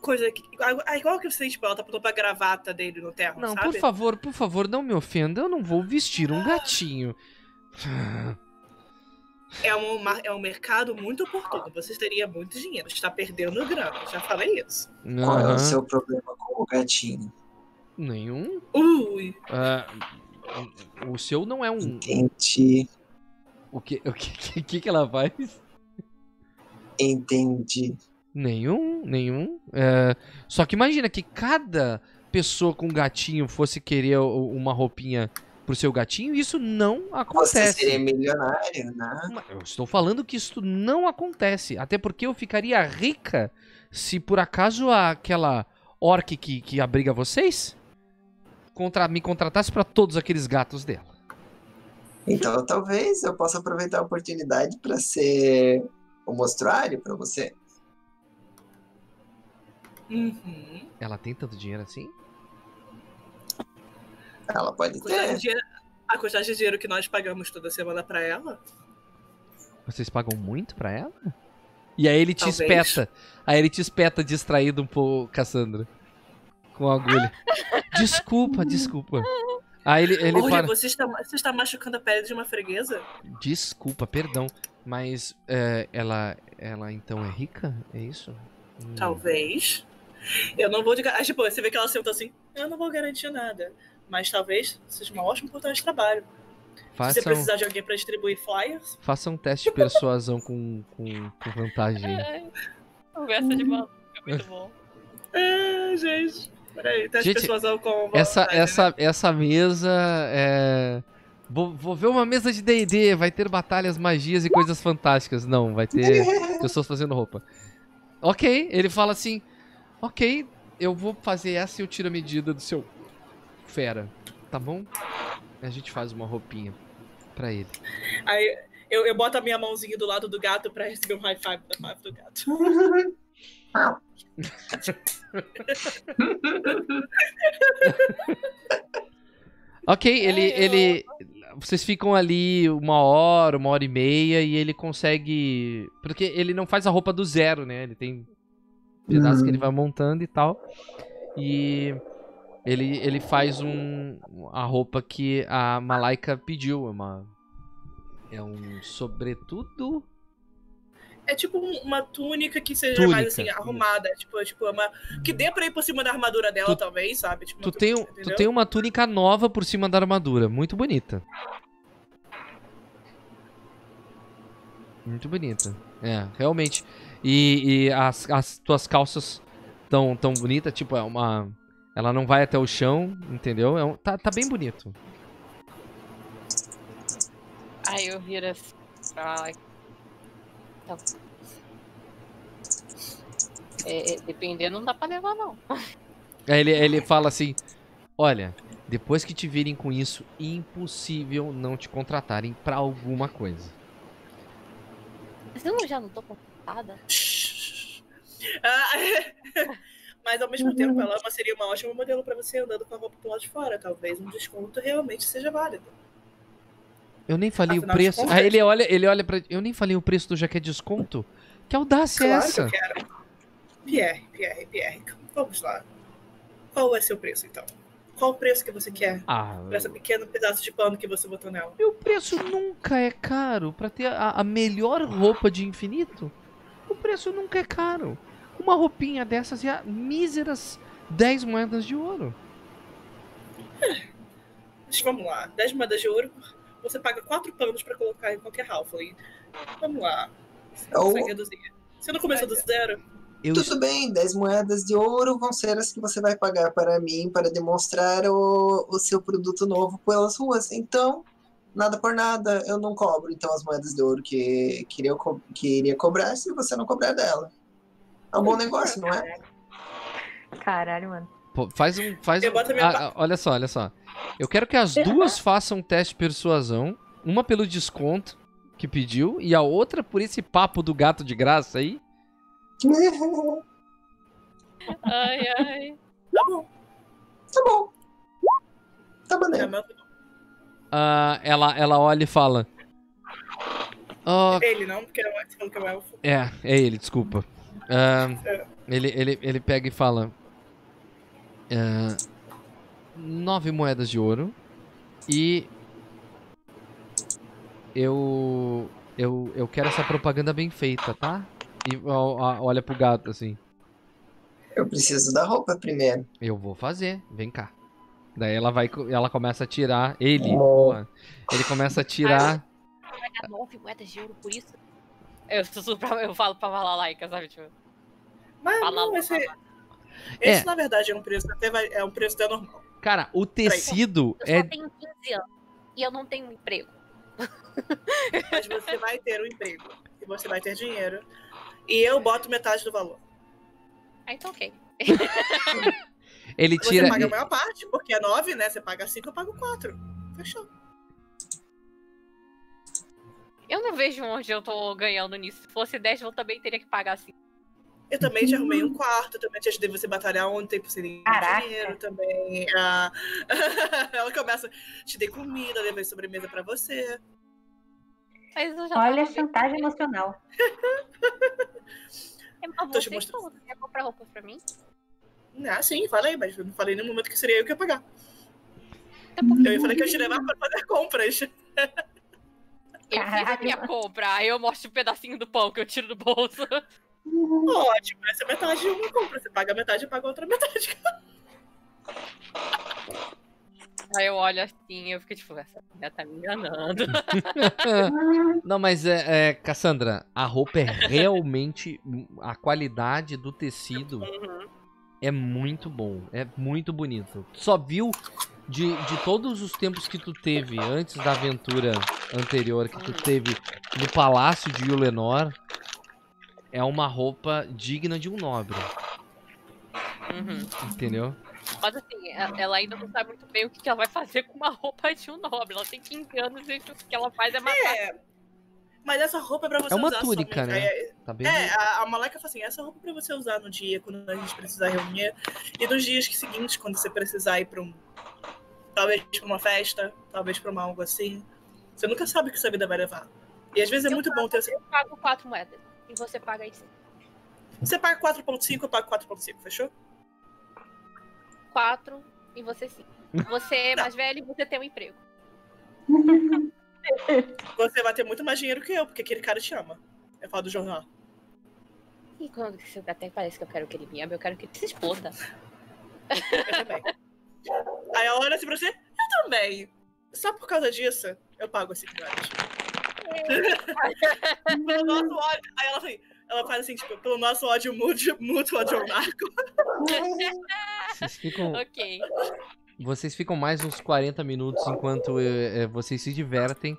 coisa que. ah, Igual que você, tipo, ela tá pra gravata dele no terra, Não, sabe? por favor, por favor, não me ofenda. Eu não vou vestir um gatinho. É um, é um mercado muito oportuno. Você teria muito dinheiro. Está perdendo grana. Já falei isso. Qual é o seu problema com o gatinho? Nenhum. Ui. Ah, o seu não é um. Entendi. O que, o que, que, que ela faz? Entendi. Nenhum, nenhum. É, só que imagina que cada pessoa com gatinho fosse querer uma roupinha pro seu gatinho, isso não Você acontece. seria milionário, né? Eu estou falando que isso não acontece. Até porque eu ficaria rica se por acaso aquela orc que, que abriga vocês contra, me contratasse para todos aqueles gatos dela. Então talvez eu possa aproveitar a oportunidade para ser o mostruário para você. Uhum. Ela tem tanto dinheiro assim? Ela pode A ter. dinheiro, a quantidade de dinheiro que nós pagamos toda semana pra ela. Vocês pagam muito pra ela? E aí ele te Talvez. espeta. Aí ele te espeta distraído um pouco, Cassandra. Com a agulha. Desculpa, desculpa. Aí ele, ele Olha, para. você está, você está machucando a pele de uma freguesa? Desculpa, perdão. Mas é, ela, ela então é rica? É isso? Hum. Talvez. Eu não vou. de- Ah, tipo, você vê que ela sentou assim. Eu não vou garantir nada. Mas talvez seja uma ótima oportunidade de trabalho. Se você precisar de alguém pra distribuir flyers, façam um teste de persuasão com, com, com vantagem. Ai, Conversa de maluco, é muito bom. É, gente. Peraí, teste Gente, de persuasão com Essa, né? essa, essa mesa é. Vou, vou ver uma mesa de DD, vai ter batalhas, magias e coisas fantásticas. Não, vai ter pessoas fazendo roupa. Ok, ele fala assim: Ok, eu vou fazer essa e eu tiro a medida do seu fera, tá bom? A gente faz uma roupinha pra ele. Aí eu, eu boto a minha mãozinha do lado do gato pra receber um high five da five do gato. Ok, ele, eu- ele. Vocês ficam ali uma hora, uma hora e meia e ele consegue. Porque ele não faz a roupa do zero, né? Ele tem pedaços que ele vai montando e tal. E ele, ele faz um a roupa que a Malaika pediu, é uma é um sobretudo. É tipo um- uma túnica que seja Túnica, mais assim, arrumada. Tipo, tipo uma. Que dê pra ir por cima da armadura dela, Tu- talvez, sabe? Tipo, Tu uma tem, um- túnica, tu tem uma túnica nova por cima da armadura, muito bonita. Muito bonita. É, realmente. E, e as, as tuas calças tão, tão bonitas, tipo, é uma. Ela não vai até o chão, entendeu? É um- tá, tá bem bonito. Aí eu viro assim. Tá. É, é, dependendo, não dá pra levar, não. Aí ele, ele fala assim: Olha, depois que te virem com isso, impossível não te contratarem pra alguma coisa. Mas eu não- já não tô contada. Ah, Mas ao mesmo tempo, ela seria uma ótima modelo pra você andando com a roupa do lado de fora. Talvez um desconto realmente seja válido. Eu nem falei Afinal o preço. Aí ele olha, ele olha para, eu nem falei o preço do jaquete desconto. Que audácia é Claro essa? que eu quero. Pierre, Pierre, Pierre, vamos lá. Qual é seu preço, então? Qual o preço que você quer Ah, pra esse pequeno pedaço de pano que você botou nela? meu preço nunca é caro Pra ter a, a melhor roupa de infinito. O preço nunca é caro. Uma roupinha dessas é míseras 10 moedas de ouro. Mas vamos lá, 10 moedas de ouro você paga quatro panos pra colocar em qualquer Halfling. Vamos lá. Você reduzir. Você não começou do zero? Eu, Tudo bem, 10 moedas de ouro vão ser as que você vai pagar para mim para demonstrar o, o seu produto novo pelas ruas. Então, nada por nada, eu não cobro então as moedas de ouro que, queria, co- que iria cobrar se você não cobrar dela. É um bom negócio, não é? Caralho, mano. Faz um. Faz um ah, ah, olha só, olha só. Eu quero que as duas façam um teste de persuasão. Uma pelo desconto que pediu e a outra por esse papo do gato de graça aí. Ai, ai. Tá bom. Tá bom. Tá É, maneiro. Ah, ela, ela olha e fala. "Ah, Ele não, porque é o- é o elfo. é, é ele, desculpa. Ah, ele, ele, ele pega e fala. Ah, nove moedas de ouro. E. Eu. Eu, eu quero essa propaganda bem feita, tá? E ó, ó, olha pro gato assim. Eu preciso da roupa primeiro. Eu vou fazer, vem cá. Daí ela vai, ela começa a tirar. Ele, Oh. ele começa a tirar. Vai dar nove moedas de ouro por isso? Eu, sussurro eu falo pra Malalaika, sabe? Tipo, Mas fala não, esse. Esse É. na verdade é um preço até, vai- é um preço até normal. Cara, o tecido Eu é. só tenho 15 anos e eu não tenho um emprego. Mas você vai ter um emprego. E você vai ter dinheiro. E eu boto metade do valor. Ah, então ok. Ele Você tira. paga a maior parte, porque é nove, né? Você paga cinco, eu pago quatro. Fechou. Eu não vejo onde eu tô ganhando nisso. Se fosse 10, eu também teria que pagar assim. Eu também te arrumei um quarto, eu também te ajudei você a batalhar ontem por Caraca. dinheiro também. Ah, Ela começa, te dei comida, levei sobremesa pra você. Mas eu já Olha a chantagem emocional. É, mas Tô te você mostrando. falou, quer comprar roupa pra mim? Ah, sim, falei, mas eu não falei em nenhum momento que seria eu que ia pagar. Porque Eu falei que eu te levar pra fazer compras. eu fiz a minha compra, aí eu mostro um pedacinho do pão que eu tiro do bolso. Ótimo, essa é metade de uma compra. Você paga metade e paga a outra metade. Aí eu olho assim eu fico tipo, essa mulher tá me enganando. Não, mas é, é, Cassandra, a roupa é realmente. A qualidade do tecido Uhum. é muito bom. É muito bonito. Tu Só viu de, de todos os tempos que tu teve antes da aventura anterior que tu teve no palácio de Yulenor. É uma roupa digna de um nobre, Uhum. entendeu? Mas assim, a- ela ainda não sabe muito bem o que ela vai fazer com uma roupa de um nobre. Ela tem 15 anos e o que ela faz é matar. É. Mas essa roupa é pra você É uma usar túnica, né? É, Tá bem. É, a, a fala assim, essa roupa é pra você usar no dia, quando a gente precisar reunir, e nos dias seguintes, quando você precisar ir pra um... Talvez pra uma festa, talvez pra uma algo assim. Você nunca sabe o que sua vida vai levar. E às vezes é Eu muito bom ter... Eu pago 4 moedas. E você paga aí 5. Você paga 4.5, eu pago 4.5, fechou? 4 e você 5. Você é mais velho e você tem um emprego. Você vai ter muito mais dinheiro que eu, porque aquele cara te ama. Eu falo do jornal. E quando você até parece que eu quero que ele me ame, eu quero que ele se exploda. Eu também. Aí ela olha assim pra você, eu também. Só por causa disso, eu pago as 5 moedas. Pelo nosso ódio. Aí ela, assim, ela faz assim, tipo, pelo nosso ódio mútuo, mútuo a John Marco. Vocês ficam, ok. vocês ficam mais uns 40 minutos enquanto eh, vocês se divertem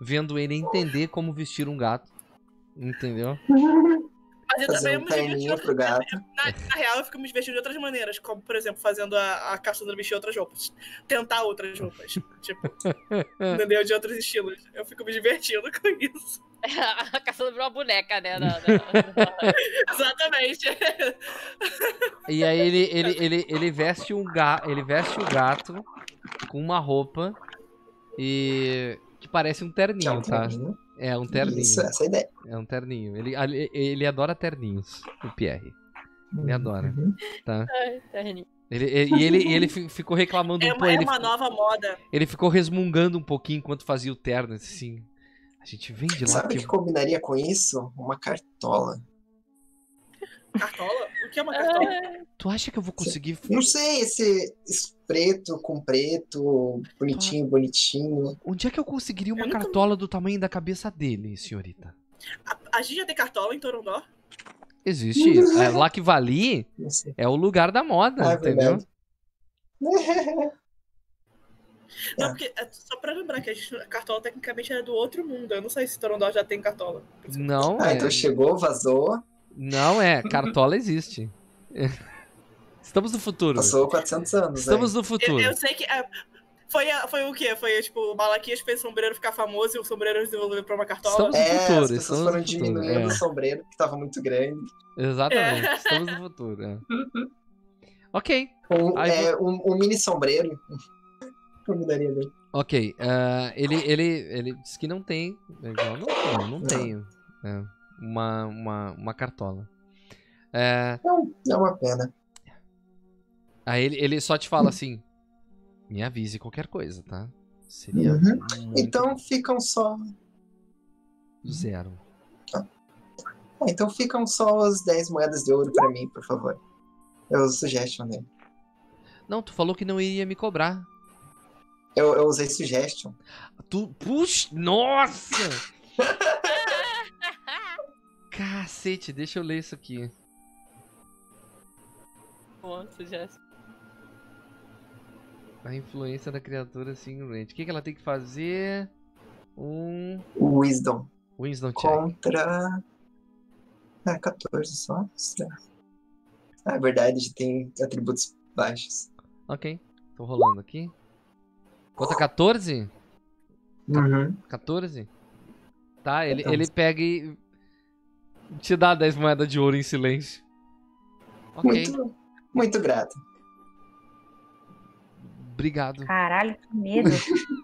vendo ele entender como vestir um gato. Entendeu? Mas eu Fazer também um terninho pro gato. Na, na real, eu fico me divertindo de outras maneiras, como, por exemplo, fazendo a, a Cassandra vestir outras roupas. Tentar outras roupas. tipo, entendeu? De outros estilos. Eu fico me divertindo com isso. A caçando virou uma boneca, né? da- da- Exatamente. E aí ele, ele, ele, ele veste um ga, ele veste o gato com uma roupa e que parece um Que é um terninho, tá? É um terninho. Isso, essa é a ideia. É um terninho. Ele, ele, ele adora terninhos, o Pierre. Ele adora. Uhum. Ai, terninho. Ele, e e ele, ele fi- ficou reclamando É um pouco. é Ele, uma nova moda. ele ficou resmungando um pouquinho enquanto fazia o terno. Assim, a gente vende lá Sabe o que que combinaria com isso? Uma cartola. Cartola? O que é uma cartola? Tu acha que eu vou conseguir. Não sei, esse, preto com preto, bonitinho, bonitinho. Onde é que eu conseguiria uma Eu nunca- cartola do tamanho da cabeça dele, senhorita? A, a gente já tem cartola em Torondó? Existe. É, lá que Vali é o lugar da moda, Ah, é entendeu? Não, É. porque é só pra lembrar que a, gente, a cartola tecnicamente é do outro mundo. Eu não sei se Torondó já tem cartola. Não, Ah, é. então chegou, vazou, Não é. Cartola existe. Estamos no futuro. passou 400 anos. Estamos no futuro. Eu, eu sei que. é, foi, a- foi o quê? Foi tipo, o Malaquias fez o sombreiro ficar famoso e o sombreiro desenvolveu pra uma cartola. Estamos- É, futuro, as pessoas estamos foram no futuro, diminuindo é. o sombreiro, que tava muito grande. Exatamente. É. Estamos no futuro. é. ok, Um, Aí é, um, um mini sombreiro. Eu mudaria bem. ok. ah, ele, ele, ele disse que não tem. Igual, não, não, não tenho. é, uma, uma, uma cartola. É, Não, é uma pena. aí ele, ele só te fala assim: me avise qualquer coisa, tá? Seria Uhum. muito Então ficam só. zero. Ah, então ficam só as 10 moedas de ouro pra mim, por favor. Eu suggestion dele. Não, tu falou que não iria me cobrar. Eu, eu usei suggestion. Tu. Puxa! Nossa! Cacete, deixa eu ler isso aqui. Nossa, Jéssica. A influência da criatura singularmente. O que, que ela tem que fazer? Um. Wisdom. Winston check. Contra. Ah, 14 só. Ah, é verdade, tem atributos baixos. Ok. Tô rolando aqui. Conta 14? Uhum. 14? Tá, ele, 14. ele pega e. Te dá 10 moedas de ouro em silêncio. Ok. Muito, muito grato. Obrigado. Caralho, que medo.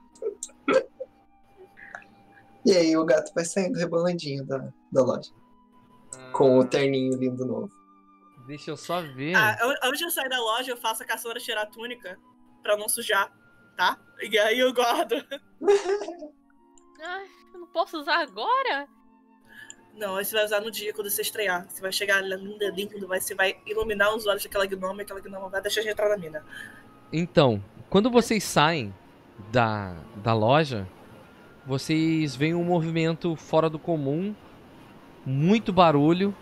E aí o gato vai saindo rebolandinho da, da loja. Com o terninho lindo novo. Deixa eu só ver. Ah, an- antes de eu sair da loja, eu faço a caçadora tirar a túnica pra não sujar, tá? E aí eu guardo. Ai, eu não posso usar agora? Não, aí você vai usar no dia quando você estrear. Você vai chegar linda, lindo, vai, você vai iluminar os olhos daquela gnoma e aquela gnoma vai deixar gente entrar na mina. Então, quando vocês saem da, da loja, vocês veem um movimento fora do comum, muito barulho,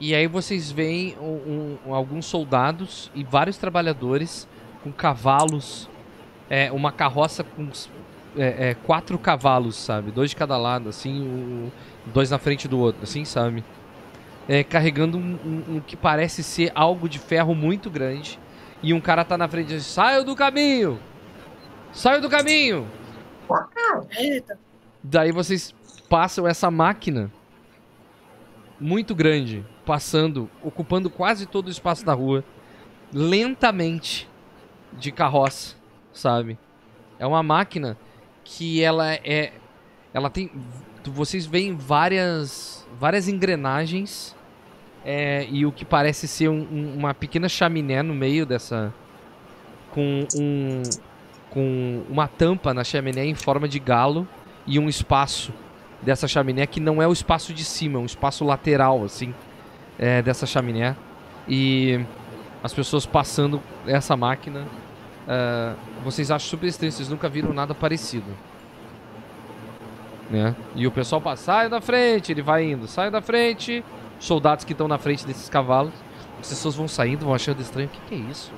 e aí vocês veem um- um- alguns soldados e vários trabalhadores com cavalos, é, uma carroça com é, é, quatro cavalos, sabe? Dois de cada lado, assim, o- dois na frente do outro, assim, sabe? É, carregando um, um- um que parece ser algo de ferro muito grande. E um cara tá na frente e diz: do caminho! Saiam do caminho! Eita, Daí vocês passam essa máquina muito grande, passando, ocupando quase todo o espaço da rua, lentamente de carroça, sabe? É uma máquina que ela é ela tem vocês veem várias várias engrenagens é, e o que parece ser um- um- uma pequena chaminé no meio dessa com um com uma tampa na chaminé em forma de galo e um espaço dessa chaminé que não é o espaço de cima, é um espaço lateral, assim, é, dessa chaminé. E as pessoas passando essa máquina. ah, vocês acham super estranho, vocês nunca viram nada parecido. Né? E o pessoal passa, sai da frente, ele vai indo, sai da frente. Soldados que estão na frente desses cavalos. As pessoas vão saindo, vão achando estranho. O que, que é isso?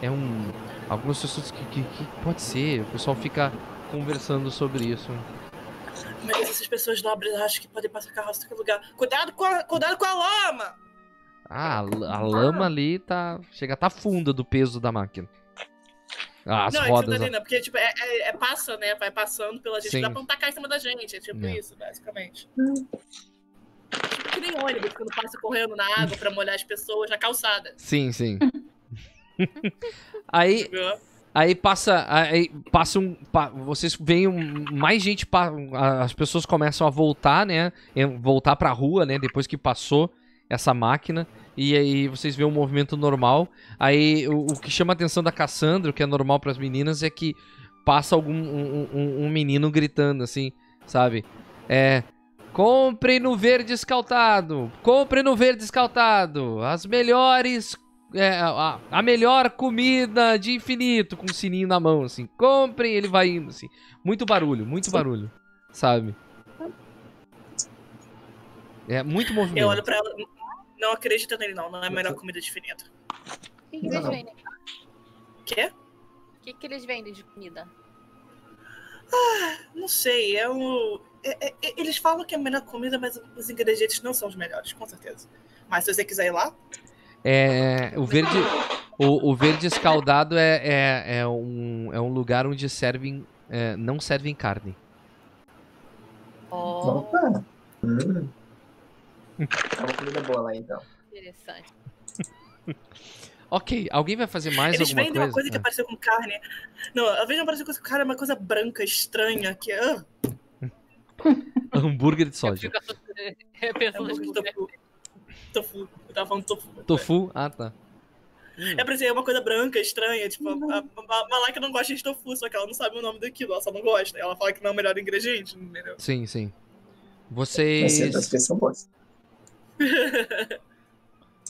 É um. Algumas pessoas que, que, que pode ser. O pessoal fica conversando sobre isso. Deus, essas pessoas nobres acham que podem passar carroça em qualquer lugar. Cuidado com a, cuidado com a lama! Ah, a, a lama ali tá. Chega a tá funda do peso da máquina. Ah, as não, é que você rodas. tá ó. entendendo, porque tipo, é, é- é passa, né? Vai passando pela gente, Sim. dá pra não tacar em cima da gente. É tipo É. isso, basicamente. Tipo que nem ônibus, quando passa correndo na água pra molhar as pessoas na calçada. Sim, sim. aí, Entendeu? aí passa. Aí passa um. vocês veem um- mais gente. as pessoas começam a voltar, né? Voltar pra rua, né? Depois que passou essa máquina. E aí vocês veem um movimento normal. Aí o, o que chama a atenção da Cassandra, o que é normal pras meninas, é que passa algum um, um- um menino gritando assim, sabe? É. Compre no verde escaltado. Compre no verde escaltado. As melhores. é, a, a melhor comida de infinito, com o sininho na mão, assim. Compre, ele vai indo, assim. Muito barulho, muito barulho. Sabe? É muito Eu movimento. olho pra ela. Não acredito nele, não. Não é a melhor comida de infinito. O que, que eles vendem? Quê? O que, que eles vendem de comida? Não sei, é um. é- é- é- eles falam que é a melhor comida, mas os ingredientes não são os melhores, com certeza. Mas se você quiser ir lá, É, o verde, o, o verde escaldado é, é, é, um, é um lugar onde servem, é, não servem carne. Oh, Opa! Hum. É uma comida boa lá, então. interessante. Ok, alguém vai fazer mais eles alguma vendem coisa? uma coisa que Ah. parece com carne. Não, eu vejo uma coisa com carne, é uma coisa branca, estranha, que é. ah, Hambúrguer de Eu soja. eu é penso de tofu. Tofu. Eu tava falando tofu. Tofu? Ah, tá. Hum, É pra dizer, é uma coisa branca, estranha. Tipo, a, a, a Malaka não gosta de tofu, só que ela não sabe o nome daquilo, ela só não gosta. Ela fala que não é o melhor ingrediente, entendeu? Sim, sim. Mas Vocês. boas.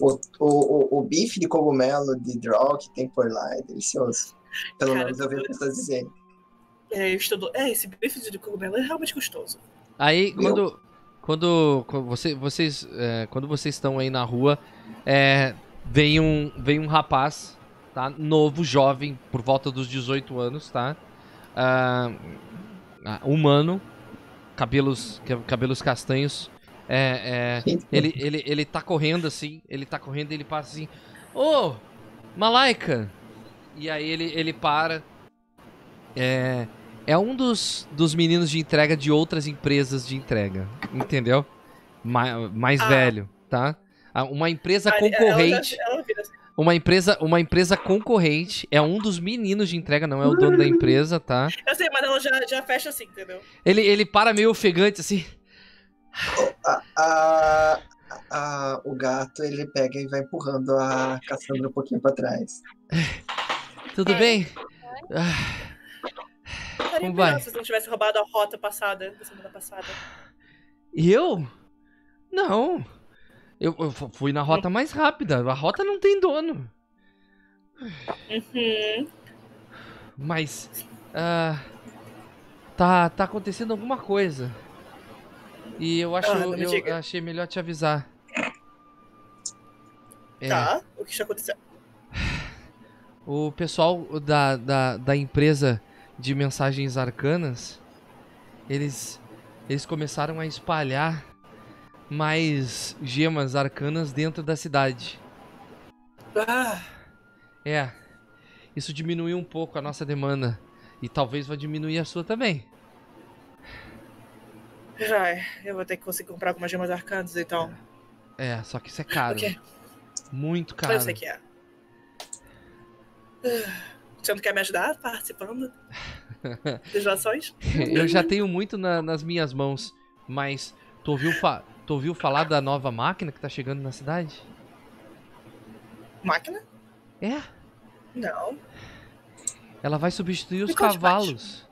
O, o, o, o bife de cogumelo de draw que tem por lá é delicioso. Pelo Cara, menos eu vi as pessoas dizendo. É, eu estudo. É, esse bife de cogumelo é realmente gostoso. Aí, quando. Quando, quando você, vocês. é, quando vocês estão aí na rua, é, vem, um, vem um rapaz, tá? Novo, jovem, por volta dos 18 anos, tá? Ah, humano, cabelos, cabelos castanhos. É, é, ele, ele, ele tá correndo assim, ele tá correndo e ele passa assim, Ô, Malaika! E aí ele, ele para. É, é um dos, dos meninos de entrega de outras empresas de entrega, entendeu? Ma- mais Ah. velho, tá? Ah, Uma empresa concorrente, assim. uma empresa, uma empresa concorrente, é um dos meninos de entrega, não é o dono da empresa, tá? Eu sei, mas ela já, já fecha assim, entendeu? Ele, ele para meio ofegante assim. A, a- a- o gato ele pega e vai empurrando a Cassandra um pouquinho pra trás. Tudo É. bem? Ah, Como vai? se você não tivesse roubado a rota passada, da semana passada. eu? Não. Eu, eu fu- fui na rota mais rápida. A rota não tem dono. Uhum. Mas. ah, tá, tá acontecendo alguma coisa. E eu acho. Ah, eu diga. achei melhor te avisar. É, Tá, o que está acontecendo? O pessoal da, da, da empresa de mensagens arcanas, eles, eles começaram a espalhar mais gemas arcanas dentro da cidade. Ah, É, isso diminuiu um pouco a nossa demanda. E talvez vá diminuir a sua também. Vai. Eu vou ter que conseguir comprar algumas gemas arcanas, então. É, só que isso é caro. Ok. Muito caro. eu sei que é. Ah, Você não quer me ajudar participando das doações? Eu já tenho muito na- nas minhas mãos, mas tu ouviu, fa tu ouviu falar da nova máquina que tá chegando na cidade? Máquina? É, Não. ela vai substituir os Me cavalos.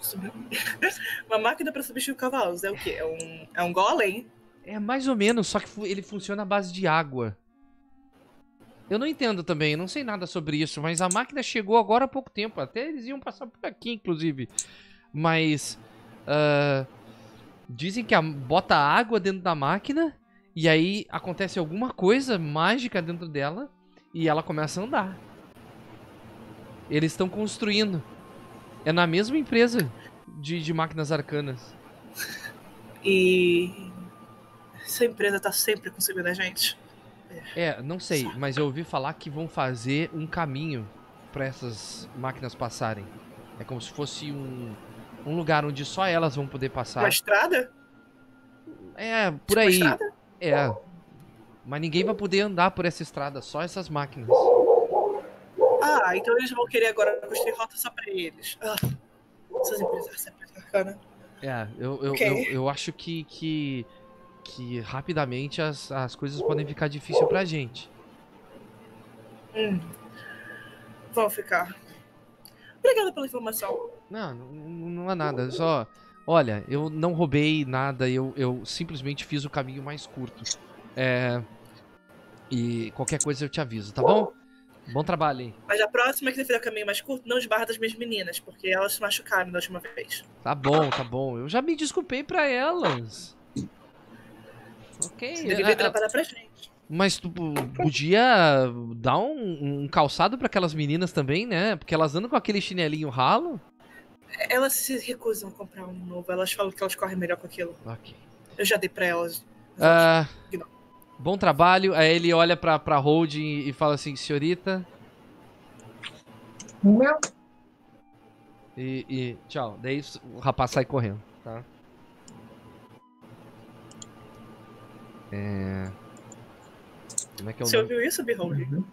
Uma máquina pra substituir cavalos. É o quê? É um, é um golem? É mais ou menos, só que ele funciona à base de água. Eu não entendo também, não sei nada sobre isso, mas a máquina chegou agora há pouco tempo. Até eles iam passar por aqui, inclusive. Mas. ah, dizem que a, bota água dentro da máquina e aí acontece alguma coisa mágica dentro dela e ela começa a andar. Eles estão construindo. É na mesma empresa de, de máquinas arcanas. E. Essa empresa tá sempre conseguindo a gente. É, não sei, mas eu ouvi falar que vão fazer um caminho para essas máquinas passarem. É como se fosse um, um lugar onde só elas vão poder passar. Uma estrada? É, por Tipo uma aí. estrada? É. Mas ninguém vai poder andar por essa estrada, só essas máquinas. Ah, então eles vão querer agora construir rota só pra eles. Ah, essas empresas sempre bacana. É, eu, eu, Ok. eu, eu acho que, que, que rapidamente as, as coisas podem ficar difíceis pra gente. Hum. Vão ficar. Obrigada pela informação. Não, não, não é nada. Só Olha, eu não roubei nada, eu, eu simplesmente fiz o caminho mais curto. É. E qualquer coisa eu te aviso, tá bom? Bom trabalho aí. Mas a próxima que você fizer o caminho mais curto, não esbarra das minhas meninas, porque elas se machucaram da última vez. Tá bom, tá bom. Eu já me desculpei pra elas. Ok. Você deveria ah, ah, trabalhar pra gente. Mas tu podia dar um, um calçado pra aquelas meninas também, né? Porque elas andam com aquele chinelinho ralo. Elas se recusam a comprar um novo. Elas falam que elas correm melhor com aquilo. Ok. Eu já dei pra elas. Ah, Ignora. Bom trabalho. Aí ele olha pra, pra Holding e fala assim, senhorita. Meu. E, e tchau. Daí o rapaz sai correndo, tá? É. Como é que é o Você nome? ouviu isso, Behold?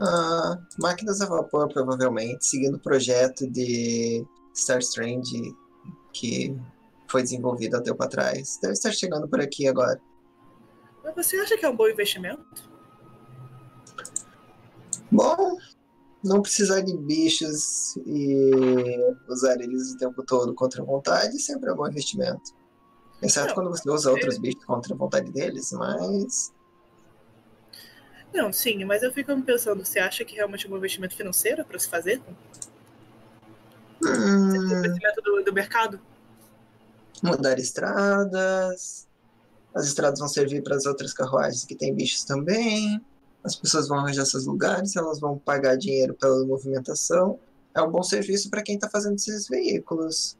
Ah, máquinas a vapor, provavelmente, seguindo o projeto de Star Strange que foi desenvolvido há tempo atrás. Deve estar chegando por aqui agora. Você acha que é um bom investimento? Bom, não precisar de bichos e usar eles o tempo todo contra a vontade sempre é um bom investimento. Exceto Não, quando você usa outros bichos contra a vontade deles, mas. Não, sim, mas eu fico me pensando, você acha que realmente é um investimento financeiro pra se fazer? O Hum, investimento do, do mercado? mudar estradas. As estradas vão servir para as outras carruagens que tem bichos também. As pessoas vão arranjar seus lugares, elas vão pagar dinheiro pela movimentação. É um bom serviço para quem está fazendo esses veículos.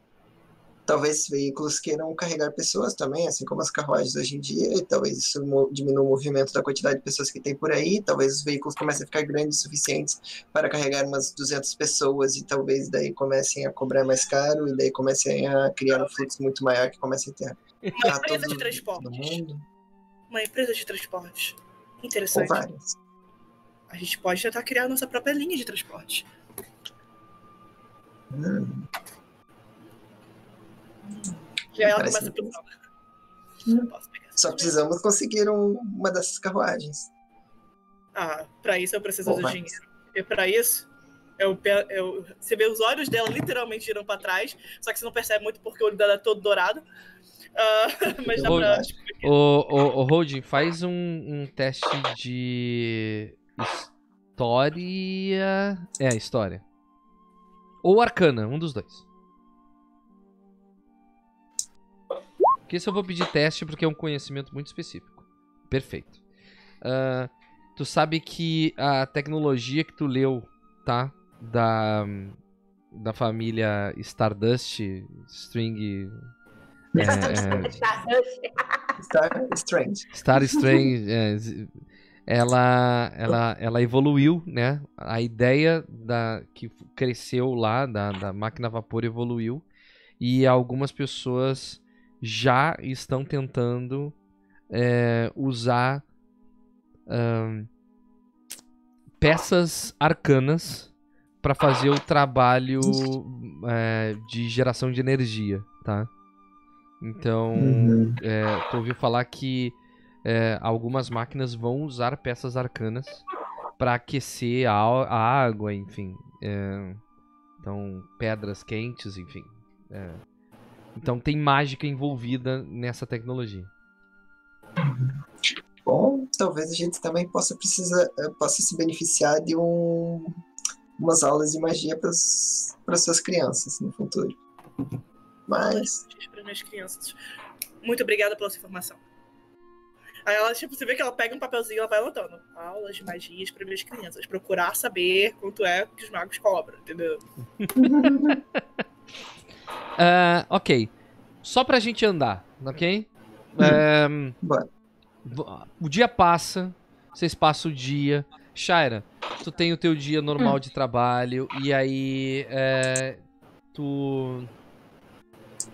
Talvez esses veículos queiram carregar pessoas também, assim como as carruagens hoje em dia, e talvez isso diminua o movimento da quantidade de pessoas que tem por aí. Talvez os veículos comecem a ficar grandes o suficientes para carregar umas 200 pessoas, e talvez daí comecem a cobrar mais caro, e daí comecem a criar um fluxo muito maior que comece a ter. Uma empresa de transporte. No mundo, Uma empresa de transporte. ou Interessante. várias. A gente pode tentar criar a nossa própria linha de transporte. Hum, Já ela começa a produção. Hum. Só precisamos conseguir um- uma dessas carruagens. Ah, pra isso eu preciso Ou mais. dinheiro. E pra isso, eu, eu, você vê os olhos dela literalmente giram pra trás, só que você não percebe muito porque o olho dela é todo dourado. Ah, mas dá Eu pra. tipo, ô, ô Holding, faz um, um teste de história. É, história. Ou arcana, um dos dois. Que isso eu vou pedir teste porque é um conhecimento muito específico. Perfeito. Ah, tu sabe que a tecnologia que tu leu, tá? Da, da família Stardust String. É, é, Star Strange. Star Strange, é, ela, ela, ela evoluiu, né? A ideia da que cresceu lá da, da máquina a vapor evoluiu e algumas pessoas já estão tentando é, usar ahn, peças arcanas para fazer o trabalho é, de geração de energia, tá? Então, Uhum. é, tu ouviu falar que é, algumas máquinas vão usar peças arcanas para aquecer a, a água, enfim. É, então, pedras quentes, enfim. É. Então, tem mágica envolvida nessa tecnologia. Bom, talvez a gente também possa precisar, eh, possa se beneficiar de um, umas aulas de magia para as suas crianças no futuro. Mas para minhas crianças. Muito obrigada pela sua informação. Aí ela, tipo, você vê que ela pega um papelzinho e ela vai anotando. Aulas de magias para minhas crianças. Procurar saber quanto é que os magos cobram, entendeu? Ah, ok. Só pra gente andar, ok? É, bora. v- o dia passa, vocês passam o dia. Shaira, tu tem o teu dia normal de trabalho e aí é, tu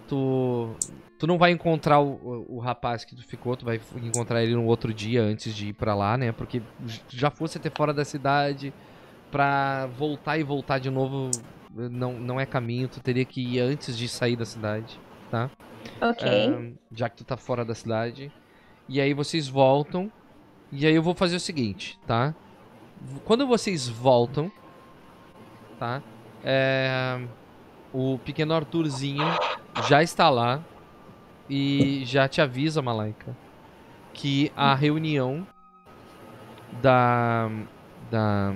tu tu não vai encontrar o, o, o rapaz que tu ficou, tu vai encontrar ele no outro dia antes de ir pra lá, né? Porque já fosse até fora da cidade pra voltar e voltar de novo não, não é caminho, tu teria que ir antes de sair da cidade, tá? Ok. Ahn, já que tu tá fora da cidade. E aí vocês voltam. E aí eu vou fazer o seguinte, tá? Quando vocês voltam, tá? É, o pequeno Arthurzinho já está lá e já te avisa, Malaika, que a reunião da. da.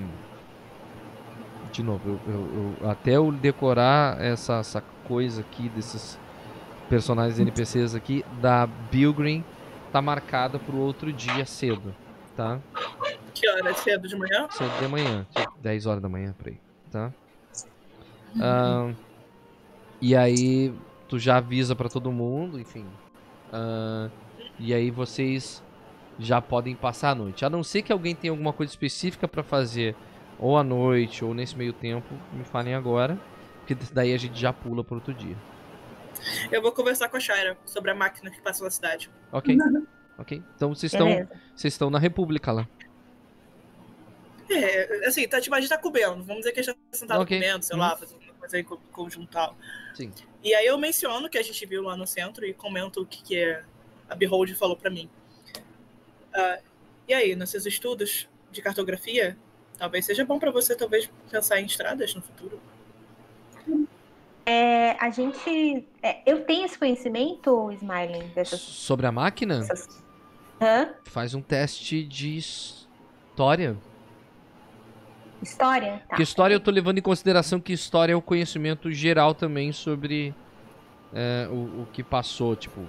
De novo, eu, eu- eu- até eu decorar essa, essa coisa aqui desses personagens NPCs aqui, da Bilgrim tá marcada pro outro dia cedo, tá? Que hora? Cedo de manhã? Cedo de manhã, tipo 10 horas da manhã, por aí, tá? Ahn, e aí, tu já avisa pra todo mundo, enfim. Ahn, e aí vocês já podem passar a noite. A não ser que alguém tenha alguma coisa específica pra fazer, ou à noite, ou nesse meio tempo, me falem agora. Porque daí a gente já pula pro outro dia. Eu vou conversar com a Shaira sobre a máquina que passou na cidade. Ok? Ok? Então vocês estão, vocês estão na República lá. É, assim, tá, tipo, a gente tá comendo. Vamos dizer que a gente tá sentado Ok. comendo, sei lá, fazendo coisa aí co- conjuntal. Sim. E aí eu menciono que a gente viu lá no centro e comento o que, que é a Behold falou pra mim. Ah, e aí, nos seus estudos de cartografia, talvez seja bom pra você talvez pensar em estradas no futuro. É, a gente. é, eu tenho esse conhecimento, Smiling, dessas. Sobre a máquina, Hã? faz um teste de história. História? Tá. Porque história eu tô levando em consideração que história é o conhecimento geral também sobre é, o, o que passou, tipo.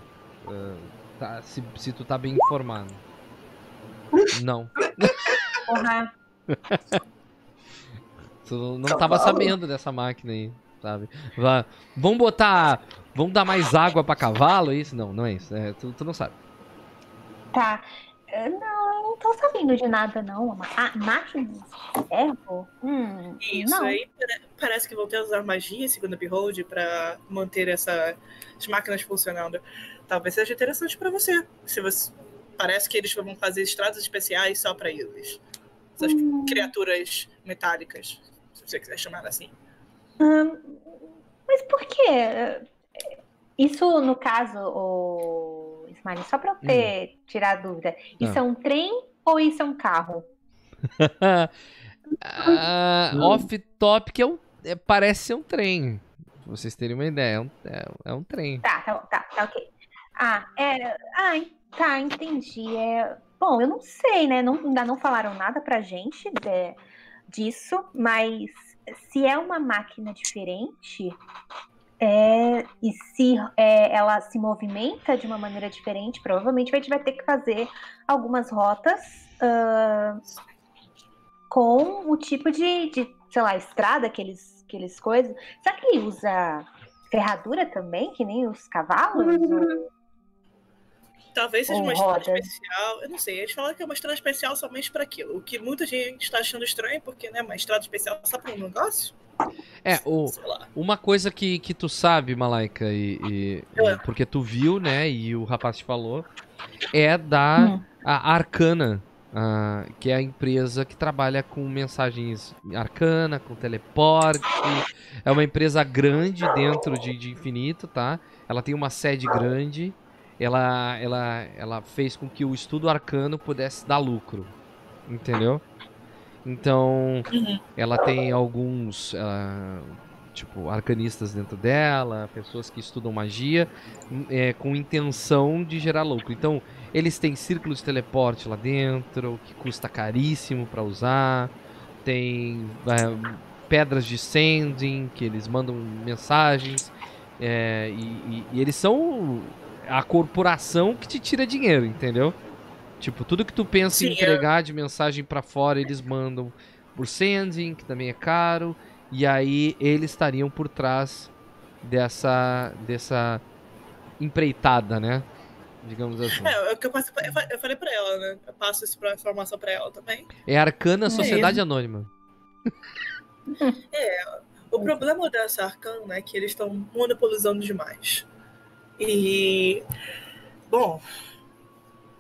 é, tá- se, se tu tá bem informado. Não. Porra. Tu não tava sabendo dessa máquina aí, sabe? Vá- Vamos botar. Vamos dar mais água pra cavalo? É isso? Não, não é isso. É, tu, tu não sabe. Tá. Não, não tô sabendo de nada, não. Ah, máquinas de ferro? Hum, Isso não. aí pare- parece que vão ter que usar magia, segundo a Behold, pra manter essa, as máquinas funcionando. Talvez seja interessante pra você. Se você. Parece que eles vão fazer estradas especiais só pra eles. Essas Hum. criaturas metálicas, se você quiser chamar assim. Hum, mas por quê? Isso, no caso, o Smiley, só pra eu ter, tirar a dúvida, isso Ah. é um trem ou isso é um carro? Ah, off topic é um, é- parece ser um trem. Pra vocês terem uma ideia, é um, é, é um trem. Tá, tá, tá, tá, ok. Ah, é. Ah, tá, entendi. É, bom, eu não sei, né? Não, ainda não falaram nada pra gente de- disso, mas se é uma máquina diferente, é, e se é, ela se movimenta de uma maneira diferente, provavelmente a gente vai ter que fazer algumas rotas ah, com o tipo de, de, sei lá, estrada que eles, que eles coisas. Será que ele usa ferradura também, que nem os cavalos? Ou- Talvez seja uma estrada especial. Eu não sei, eles falaram que é uma estrada especial somente pra aquilo. O que muita gente está achando estranho, porque, né, uma estrada especial só pra um negócio? É, o, uma coisa que, que tu sabe, Malaika, e, e- e É. porque tu viu, né, e o rapaz te falou, é da Hum. a Arcana, ah, que é a empresa que trabalha com mensagens arcana, com teleporte. É uma empresa grande dentro de, de Infinito, tá? Ela tem uma sede grande. Ela, ela, ela fez com que o estudo arcano pudesse dar lucro, entendeu? Então, Uhum. ela tem alguns, ah, tipo, arcanistas dentro dela, pessoas que estudam magia hum, é, com intenção de gerar lucro. Então, eles têm círculos de teleporte lá dentro, que custa caríssimo para usar. Tem ah, pedras de sending, que eles mandam mensagens. é, e, e- e eles são a corporação que te tira dinheiro, entendeu? Tipo, tudo que tu pensa em Sim, é. entregar de mensagem pra fora, eles mandam por sending, que também é caro. E aí eles estariam por trás dessa dessa empreitada, né? Digamos assim. É, é o que eu, passo, eu fa- eu falei pra ela, né? Eu passo essa informação pra ela também. É Arcana Sociedade Anônima. O problema dessa arcana é que eles estão monopolizando demais. E. Bom.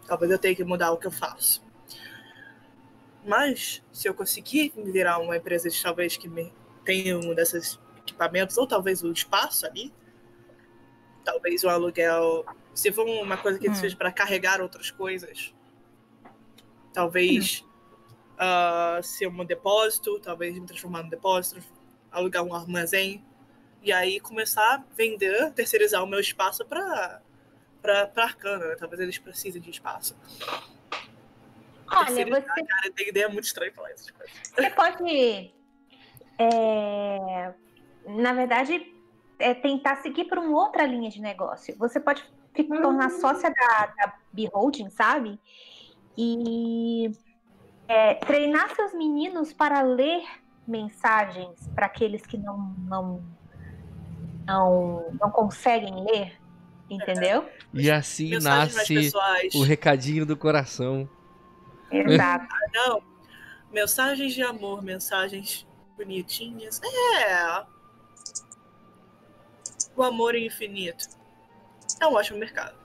Talvez eu tenha que mudar o que eu faço. Mas, se eu conseguir virar uma empresa de talvez que me tenha um desses equipamentos, ou talvez o espaço ali, talvez o aluguel. Se for uma coisa que Hum. seja para carregar outras coisas, talvez ah, ser um depósito, talvez me transformar num depósito, alugar um armazém, E aí começar a vender, terceirizar o meu espaço pra, pra, pra Arcana, né? Talvez eles precisem de espaço. Olha, você, Cara, tem ideia muito estranha falar essas coisas. você pode, é, na verdade, é, tentar seguir por uma outra linha de negócio. Você pode se tornar sócia da, da Beholding, sabe? E é, treinar seus meninos para ler mensagens para aqueles que não, não, não, não conseguem ler, entendeu? E assim Mensagens nasce o recadinho do coração. Exato. Não. Mensagens de amor, mensagens bonitinhas. É. O amor é infinito. É um ótimo mercado.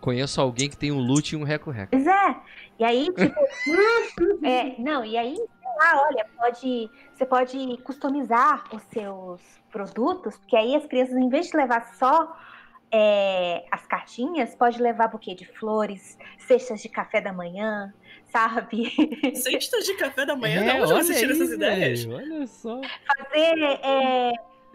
Conheço alguém que tem um loot e um reco-reco. Pois é. E aí, tipo. é, não, e aí, sei lá, olha, pode. Você pode customizar os seus produtos, porque aí as crianças, em vez de levar só é, as cartinhas, pode levar buquê de flores, cestas de café da manhã, sabe? Cestas de café da manhã, É, de onde olha você tira aí, essas ideias? Olha só. Fazer é,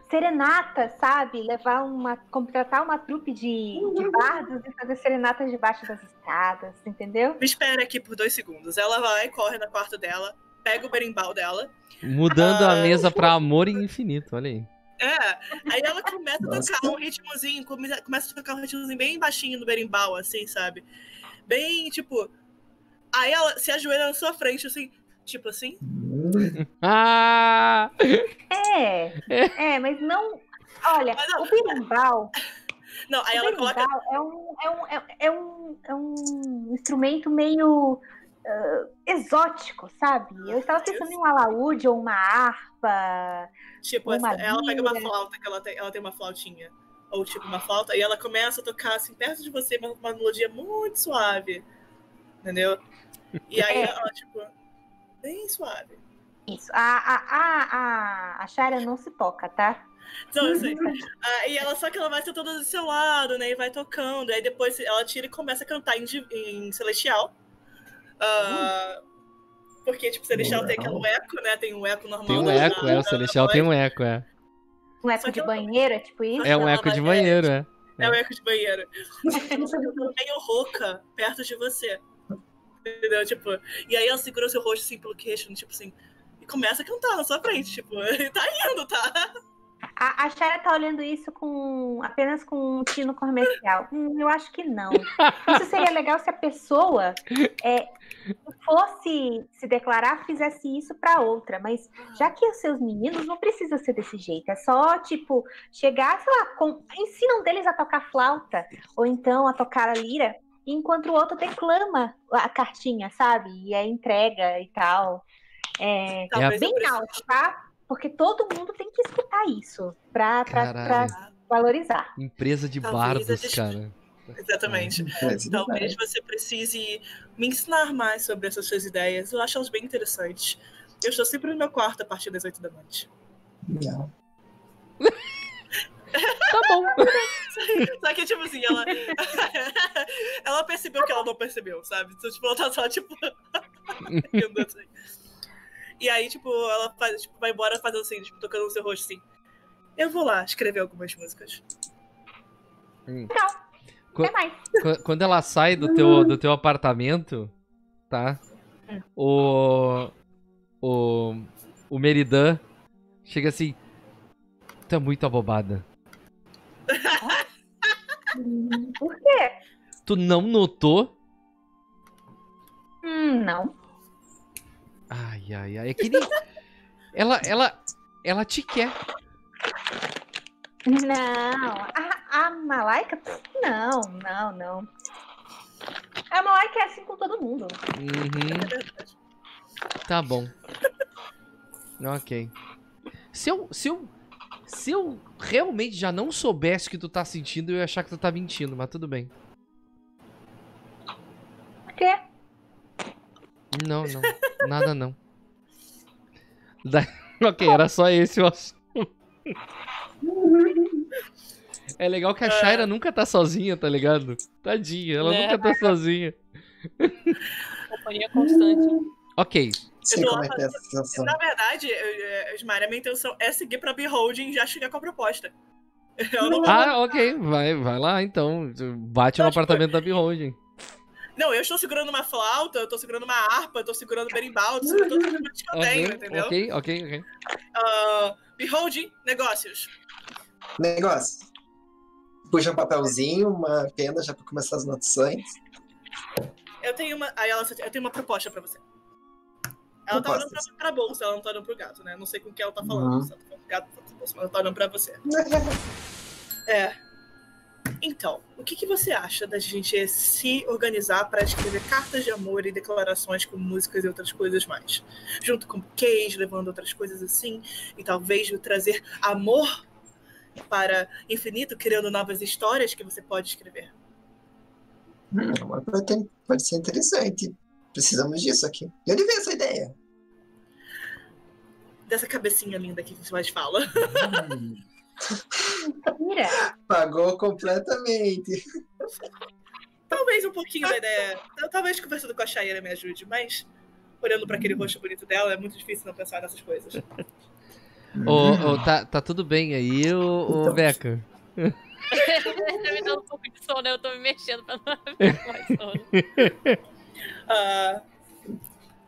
serenata, sabe? Levar uma. contratar uma trupe de, de bardos e fazer serenatas debaixo das escadas, entendeu? Me espera aqui por dois segundos. Ela vai, corre no quarto dela, pega o berimbau dela. Mudando a Ah. mesa pra amor infinito, olha aí. É, aí ela começa a tocar um ritmozinho, come- começa a tocar um ritmozinho bem baixinho no berimbau, assim, sabe? Bem, tipo. Aí ela se ajoelha na sua frente, assim, tipo assim. Ah! É, é, mas não. Olha, Mas não- o berimbau, Não, aí o ela coloca. é, um, é, um, é, é um, é um instrumento meio ah, exótico, sabe? Eu estava pensando em um alaúde ou uma harpa. Tipo, Uma essa- ela pega uma flauta, que ela tem, ela tem uma flautinha. Ou tipo, uma flauta, e ela começa a tocar assim perto de você, uma, uma melodia muito suave. Entendeu? E aí É. ela, tipo, bem suave. Isso. A, a, a, a, a Shaira não se toca, tá? Então, assim, e ela só que ela vai sentando do seu lado, né? E vai tocando. Aí depois ela tira e começa a cantar em, em Celestial. Ah, Porque, tipo, Celestial tem aquele eco, né? Tem um eco normal. Tem um eco, da- é. O Celestial tem um eco, é. Um eco de banheiro, é tipo isso? É um ela eco de banheiro, é. É o eco de banheiro. Meio rouca perto de você. Entendeu? Tipo, e aí ela segura o seu rosto assim pelo queixo, tipo assim, e começa a cantar na sua frente, tipo, tá indo, tá? A, a Shaira tá olhando isso com apenas com um tino comercial. Hum, eu acho que não. Isso seria legal se a pessoa é, fosse se declarar, fizesse isso pra outra. Mas já que os seus meninos não precisa ser desse jeito. É só, tipo, chegar, sei lá, com, ensina um deles a tocar flauta, ou então a tocar a lira, enquanto o outro declama a cartinha, sabe? E a entrega e tal. É, eu bem alto, tá? Porque todo mundo tem que escutar isso pra, pra, pra valorizar. Empresa de Talvez gente- cara. Exatamente. Parece Talvez você precise me ensinar mais sobre essas suas ideias. Eu acho elas bem interessantes. Eu estou sempre no meu quarto a partir das 8 da noite. Não. Tá bom. Só que, tipo assim, ela. ela percebeu que ela não percebeu, sabe? Então, tipo, ela tá só, tipo. E aí, tipo, ela faz, tipo, vai embora fazendo assim, tipo, tocando no seu rosto assim. Eu vou lá escrever algumas músicas. Co- Até mais. Qu- Quando ela sai do teu, do teu apartamento, tá? O. O. O Meridan chega assim. Tu é muito abobada. Por quê? Tu não notou? Hum, não. Ai, ai, ai. É que nem. Ela, ela. Ela te quer. Não. A, a Malaika? Não, não, não. A Malaika é assim com todo mundo. Uhum. Tá bom. Ok. Se eu, se eu. Se eu realmente já não soubesse o que tu tá sentindo, eu ia achar que tu tá mentindo, mas tudo bem. Por quê? Não, não. Nada não. Da- Ok, era só esse o assunto. É legal que a Shaira nunca tá sozinha, tá ligado? Tadinha, ela Né? nunca tá sozinha. Companhia constante. Ok, Sei como é que é essa sensação. Na verdade, Ismari, a minha intenção é seguir pra Beholding e já chegar com a proposta. Eu não, Ah, ok. Vai, vai lá então. Bate no Não, tipo, apartamento da Beholding. Não, eu estou segurando uma flauta, eu tô segurando uma harpa, eu tô segurando berimbau, eu tô segurando todos os instrumentos que eu tenho, entendeu? Ok, ok, ok. Ah, Beholding, negócios. Negócio. Puxa um papelzinho, uma pena já pra começar as notações. Eu tenho uma. Aí ela eu tenho uma proposta pra você. Ela tá olhando pra, pra bolsa, ela não tá olhando pro gato, né? Não sei com quem ela tá falando. Uhum. Se ela tá falando pro gato, mas ela tá olhando pra você. É. Então, o que, que você acha da gente se organizar para escrever cartas de amor e declarações com músicas e outras coisas mais? Junto com buquês, levando outras coisas assim, e talvez trazer amor para infinito, criando novas histórias que você pode escrever. Hum, pode, ser interessante. Precisamos disso aqui. Eu devia essa ideia. Dessa cabecinha linda que você mais fala. Mira, Pagou completamente. Talvez um pouquinho da ideia. Talvez conversando com a Shaira me ajude, mas olhando para aquele rosto bonito dela, é muito difícil não pensar nessas coisas. Ô, ô, tá, tá tudo bem aí, ô, ô Então. Beca? tá me dando um pouco de sono, eu tô me mexendo pra não mais sono. Ah,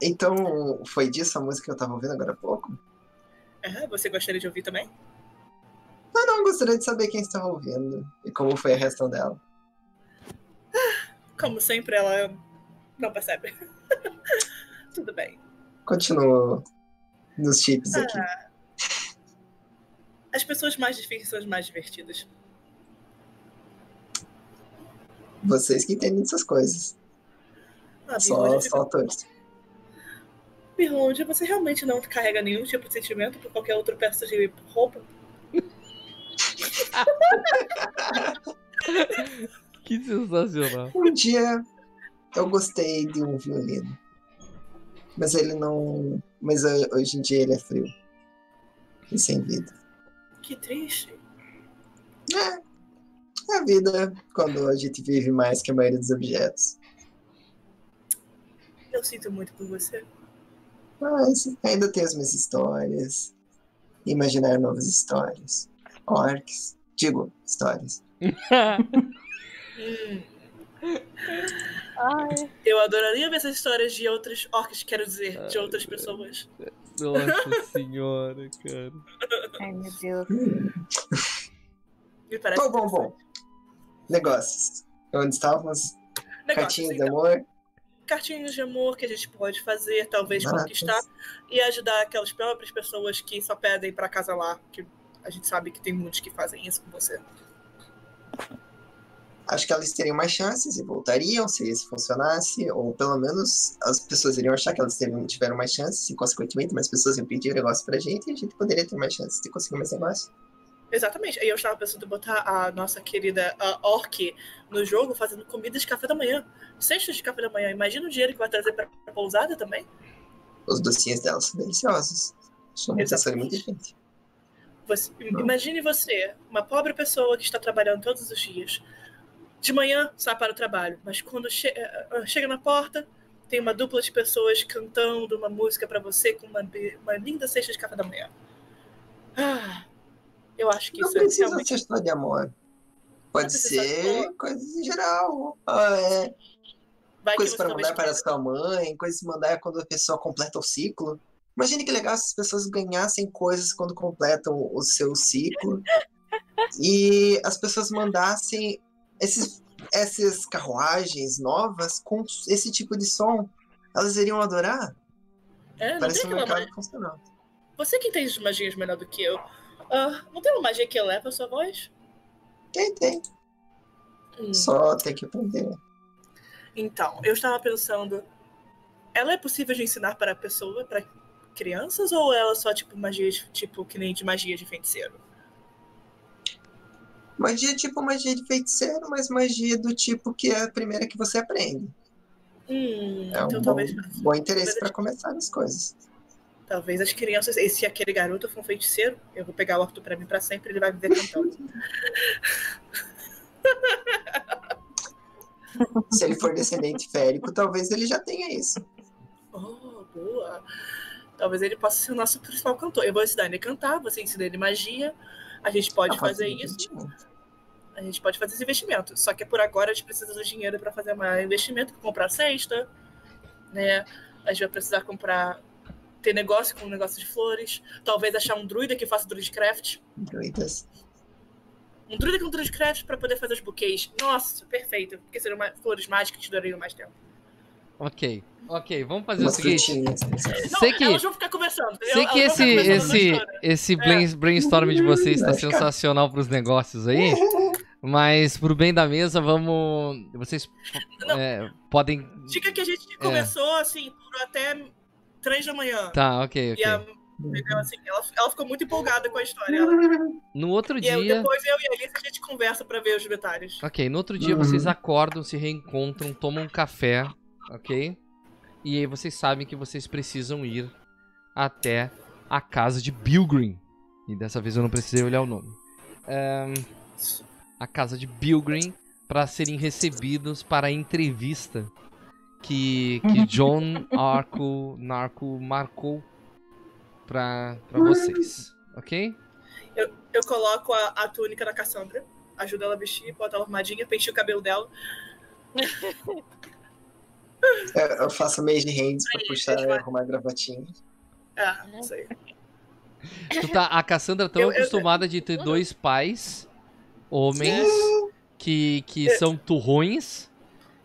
Então, foi disso a música que eu tava ouvindo agora há pouco? é, você gostaria de ouvir também? Eu não gostaria de saber quem estava ouvindo e como foi a reação dela. Como sempre, ela não percebe. Tudo bem. Continuo nos chips aqui. As pessoas mais difíceis são as mais divertidas. Vocês que entendem dessas coisas. Ah, Só, só autores. Beholder, você realmente não carrega nenhum tipo de sentimento por qualquer outro peça de roupa? Que sensacional. Um dia eu gostei de um violino. Mas ele não. Mas eh, hoje em dia ele é frio. E sem vida. Que triste. É a vida quando a gente vive mais que a maioria dos objetos. Eu sinto muito por você. Mas ainda tem as minhas histórias. Imaginar novas histórias. Orcs. Digo, histórias. Ai, eu adoraria ver essas histórias de outros orcs, quero dizer, de outras pessoas. Nossa senhora, cara. ai meu Deus. Me parece Bom, bom, bom. Negócios. Onde estávamos? Negócios, Cartinhas de então. amor. cartinhas de amor que a gente pode fazer, talvez Baratas. conquistar e ajudar aquelas próprias pessoas que só pedem pra casa lá, que a gente sabe que tem muitos que fazem isso com você. Acho que elas teriam mais chances e voltariam se isso funcionasse, ou pelo menos as pessoas iriam achar que elas tiveram mais chances e, consequentemente, mais pessoas iam pedir negócio pra gente e a gente poderia ter mais chances de conseguir mais negócio. Exatamente. Aí eu estava pensando em botar a nossa querida a Orc no jogo fazendo comida de café da manhã. Cestas de café da manhã. Imagina o dinheiro que vai trazer pra, pra pousada também. Os docinhos delas são deliciosos. São muito gente. Você- imagine você, uma pobre pessoa que está trabalhando todos os dias. De manhã sai para o trabalho, mas quando che- eh, eh, chega na porta, tem uma dupla de pessoas cantando uma música para você com uma, uma linda cesta de café da manhã. Ah, eu acho que Não isso é precisa realmente. ser história de amor. Pode ser coisas em geral. Ah, é, coisas para mandar para sua mãe, coisas para mandar quando a pessoa completa o ciclo. Imagine que legal se as pessoas ganhassem coisas quando completam o seu ciclo. e as pessoas mandassem esses, essas carruagens novas com esse tipo de som. Elas iriam adorar. É, não Parece um mercado magia. funcional. Você que entende de magias melhor do que eu. ah, não tem uma magia que eleva a sua voz? Tem, tem. Hum. Só tem que aprender. Então, eu estava pensando, ela é possível de ensinar para pessoa, para crianças, ou ela só tipo magia, de- tipo que nem de magia de feiticeiro? Magia tipo magia de feiticeiro, mas magia do tipo que é a primeira que você aprende. Hum, É um então bom, talvez, bom interesse para começar as coisas. talvez as crianças, e se aquele garoto for um feiticeiro, eu vou pegar o Arthur para mim para sempre, ele vai viver cantando. Se ele for descendente férico, talvez ele já tenha isso. oh, boa, talvez ele possa ser o nosso principal cantor. Eu vou ensinar ele a cantar, você ensina ele magia, a gente pode Ah, fazer faz isso, a gente pode fazer esse investimento. Só que por agora a gente precisa do dinheiro para fazer mais investimento, pra comprar cesta, né? A gente vai precisar comprar. ter negócio com negócio de flores, talvez achar um druida que faça druidcraft. Druidas. Um druida com druidcraft para poder fazer os buquês. Nossa, perfeito. Porque seriam mais- flores mágicas que durariam mais tempo. Ok, ok, vamos fazer o seguinte. frutinhas. Não, Sei que, elas vão ficar conversando. entendeu? sei que esse, esse, esse brain- brainstorm de vocês está ficar. sensacional pros negócios aí. Mas pro bem da mesa, vamos. Vocês é, podem. Dica que a gente começou assim, por até três da manhã. Tá, ok, E ok. a, entendeu? Assim, ela, ela ficou muito empolgada com a história. Ela- No outro e dia. depois eu e a Alice a gente conversa pra ver os detalhes. Ok, no outro dia Uhum. vocês acordam, se reencontram, tomam um café, ok? E aí vocês sabem que vocês precisam ir até a casa de Bilgrim. E dessa vez eu não precisei olhar o nome. Ahn, a casa de Bilgrim para serem recebidos para a entrevista que, que John Arco Narco marcou pra, pra vocês, ok? Eu coloco a, a túnica da Cassandra, ajudo ela a vestir, boto ela armadinha, penteio o cabelo dela. Eu, eu faço meio de hands pra Aí, puxar e arrumar a gravatinha. É, isso aí. Tu tá, a Cassandra tão Eu- eu- acostumada de ter dois pais homens que, que são turrões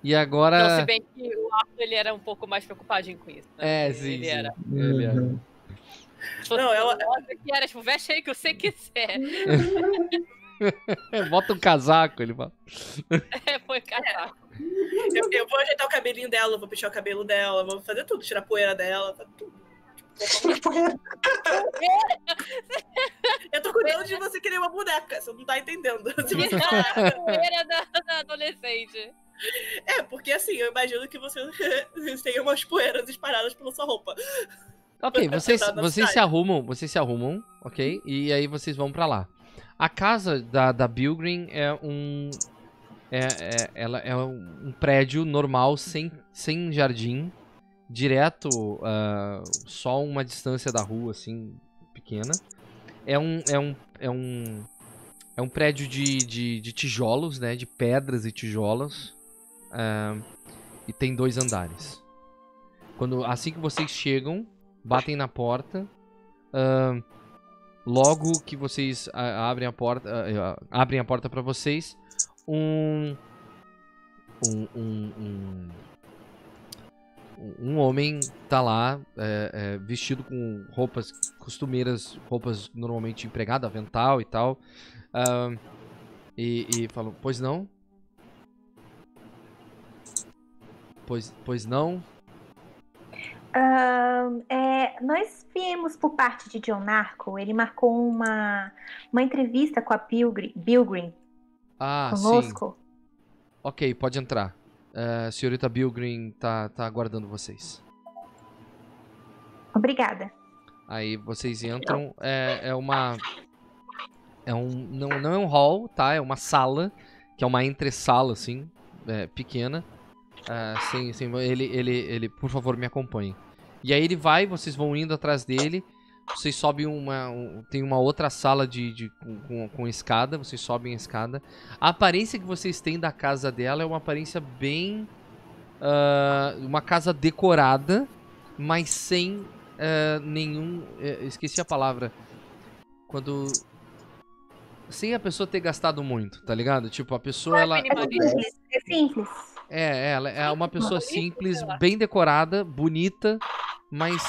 e Não, se agora. bem que o Arthur ele era um pouco mais preocupadinho com isso. Né? É, sim, Ele sim. era. Ele era. Uhum. Não, ela- que era, tipo, veste aí o que você quiser. Bota um casaco, ele fala. É, foi casaco. Eu, eu vou ajeitar o cabelinho dela, vou pentear o cabelo dela, vou fazer tudo, tirar a poeira dela, tudo. Eu tô cuidando de você que nem uma boneca, você não tá entendendo. Se você- A poeira da, da adolescente. É, porque assim, eu imagino que você tenha umas poeiras espalhadas pela sua roupa. Ok, vocês, Tá vocês se arrumam, vocês se arrumam, ok? E aí vocês vão pra lá. A casa da, da Bilgrim é um. É, é- ela é um, prédio normal, sem, sem jardim, direto, ah, só uma distância da rua, assim, pequena. É um. É um. É um, é um prédio de, de, de tijolos, né? De pedras e tijolos. ah, e tem dois andares. Quando, assim que vocês chegam, batem na porta. ahn, logo que vocês abrem a porta, abrem a porta para vocês, um um, um, um um homem tá lá é, é, vestido com roupas costumeiras, roupas normalmente empregado, avental e tal, ahn, e, e falou, pois não? Pois, pois não? Ahn, é, nós viemos por parte de John Narco, ele marcou uma, uma entrevista com a Pilgrim, Bilgrim Ah, sim. conosco. Ok, pode entrar. Eh, senhorita Bilgrim tá, tá aguardando vocês. Obrigada. Aí vocês entram. É, é uma. É um. Não, não é um hall, tá? É uma sala. Que é uma entresala, assim. é, pequena. Ah, sem, sem, ele, ele, ele, por favor, me acompanhe. E aí ele vai, vocês vão indo atrás dele. Vocês sobem uma. um- tem uma outra sala de, de- com, com, com escada. Vocês sobem a escada. A aparência que vocês têm da casa dela é uma aparência bem. ah, uma casa decorada, mas sem ah, nenhum. eh, esqueci a palavra. Quando. Sem a pessoa ter gastado muito, tá ligado? Tipo, a pessoa ela. É simples, é simples. É, ela é uma pessoa simples, bem decorada, bonita, mas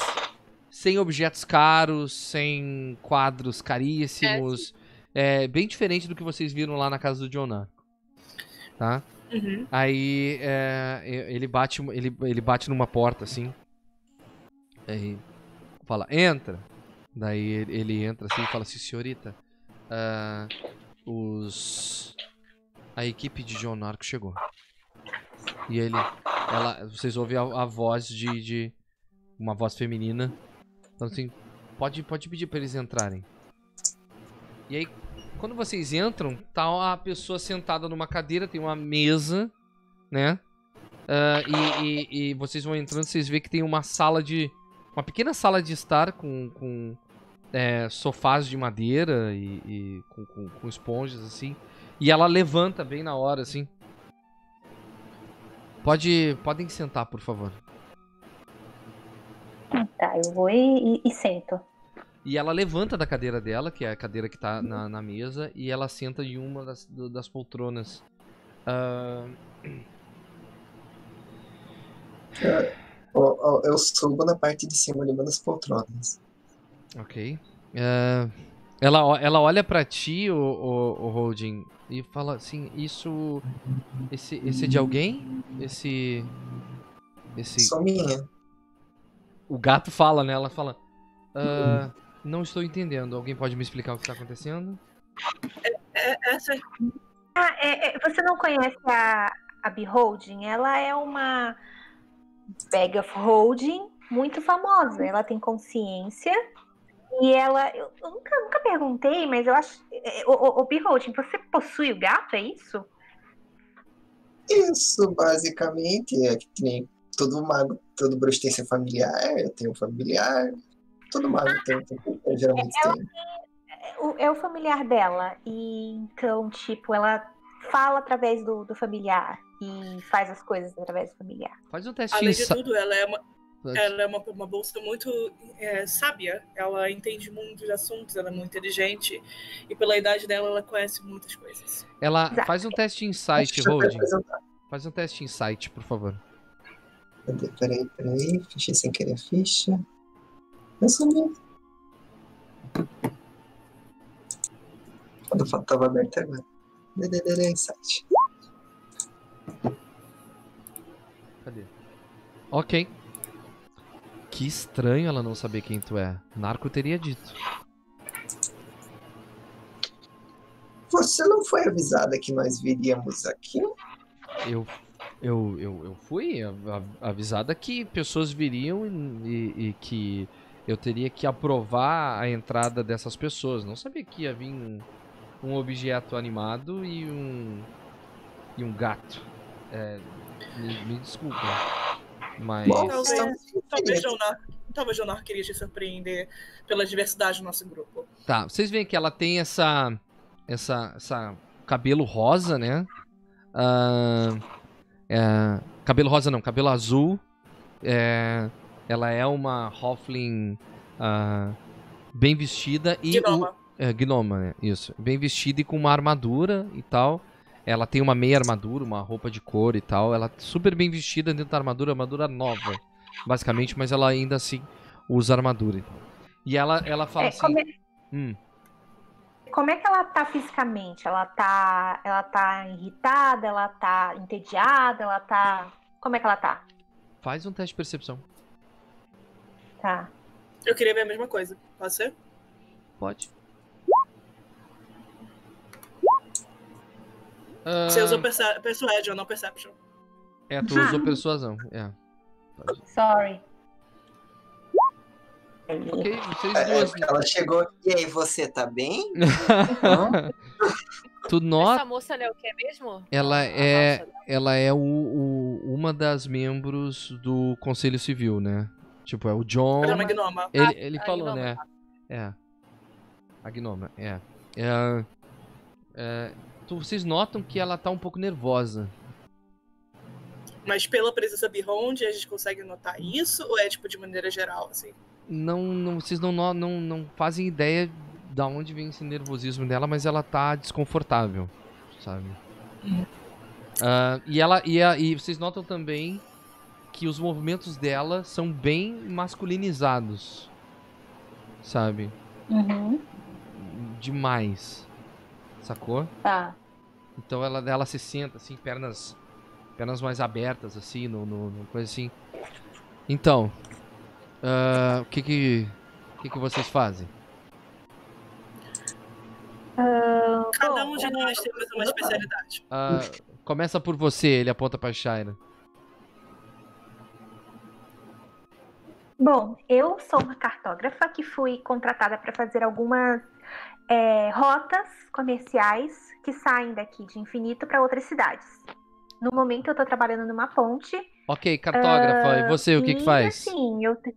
sem objetos caros, sem quadros caríssimos. É, bem diferente do que vocês viram lá na casa do Narco, Tá? Uhum. Aí é, ele bate ele, ele bate numa porta assim. Aí fala, entra. Daí ele, entra assim e fala assim, senhorita, ah, os a equipe de John Narco chegou. E ele, ela, vocês ouvem a, a voz de, de uma voz feminina, falando assim, pode, pode pedir para eles entrarem. E aí quando vocês entram, tá a pessoa sentada numa cadeira, tem uma mesa, né? Ah, e, e- e vocês vão entrando, vocês veem que tem uma sala de, uma pequena sala de estar com, com é, sofás de madeira e, e com, com, com esponjas, assim. E ela levanta bem na hora, assim. Pode, podem sentar, por favor. Tá, eu vou e, e- e sento. E ela levanta da cadeira dela, que é a cadeira que tá na, na mesa, e ela senta em uma das, das poltronas. Ah, Eu, eu- eu subo na parte de cima de uma das poltronas. ok. Ah, ela, ela olha pra ti, o, o, o Holding, e fala assim: Isso. Esse, esse é de alguém? Esse. Esse. Sou minha. O gato fala, né? Ela fala: "Ah, Não estou entendendo. Alguém pode me explicar o que está acontecendo? É, essa é Ah, é- é, você não conhece a, a Beholding? Ela é uma bag of holding muito famosa. Ela tem consciência e ela. Eu, eu nunca, nunca perguntei, mas eu acho. é, O, o, o Beholding, você possui o gato, é isso? Isso, basicamente, é que nem todo mago, todo bruxo tem seu familiar, eu tenho um familiar. Todo mago tem, tem geralmente tem. É o, é o familiar dela. E então, tipo, ela fala através do, do familiar e faz as coisas através do familiar. Faz um teste Além de sa- tudo, ela é uma, ela é uma, uma bolsa muito é, sábia. Ela entende muitos assuntos, ela é muito inteligente. E pela idade dela, ela conhece muitas coisas. Ela Exato. faz um teste de insight, apresentar. Faz um teste de insight, por favor. Cadê? Peraí, peraí. Fechei sem querer a ficha. Eu sumi. Quando eu tava aberto agora. DDD insight. Cadê? Ok. Que estranho ela não saber quem tu é. Narco teria dito. Você não foi avisada que nós viríamos aqui? Eu, eu, eu, eu fui avisada que pessoas viriam e, e- e que eu teria que aprovar a entrada dessas pessoas. Não sabia que ia vir um, um objeto animado e um e um gato. É, me, me desculpa, mas Bom, Talvez, estamos talvez. Jonar, talvez Jonar queria te surpreender pela diversidade do nosso grupo. Tá, vocês veem que ela tem essa. Essa. essa cabelo rosa, né? Ah, é, cabelo rosa não, cabelo azul. É, ela é uma Hoffling ah, bem vestida e. o- Gnoma. é, gnoma, né? Isso. Bem vestida e com uma armadura e tal. Ela tem uma meia armadura, uma roupa de couro e tal. Ela é super bem vestida dentro da armadura, armadura nova, basicamente, mas ela ainda assim usa armadura e tal. E ela, ela fala É, assim. como, é, Hum, como é que ela tá fisicamente? Ela tá, ela tá irritada, ela tá entediada, ela tá. Como é que ela tá? faz um teste de percepção. Tá. Eu queria ver a mesma coisa. Pode ser? Pode. Ah, Você usou perce- Persuasion, não Perception. É, tu usou persuasão. É. Sorry. Ok, vocês É, duas. ela chegou. E aí, você tá bem? Tu nota. Essa moça ela é o que mesmo? Ela A é, dela? ela é o, o- uma das membros do Conselho Civil, né? Tipo, é o John. É uma gnoma. Ele, Ah, ele falou, gnoma. né? É. A gnoma, é. É, é, tu- vocês notam que ela tá um pouco nervosa. Mas pela presença Beyond, a gente consegue notar isso? Ou é tipo de maneira geral, assim? Não, não, vocês não, não, não fazem ideia da onde vem esse nervosismo dela, mas ela tá desconfortável, sabe? Ah, e ela e, a- e vocês notam também que os movimentos dela são bem masculinizados, sabe? Uhum. Demais, sacou? Tá. Então ela, ela se senta assim, pernas pernas mais abertas assim, no, no, no coisa assim. Então, ah, o que que o que que vocês fazem? Cada Bom, um de nós temos uma especialidade. Ah, começa por você, ele aponta pra Shaira. Bom, eu sou uma cartógrafa que fui contratada para fazer algumas é, rotas comerciais que saem daqui de Infinito para outras cidades. No momento eu estou trabalhando numa ponte. Ok, cartógrafa, e você, o que que e, faz? Assim, eu, te-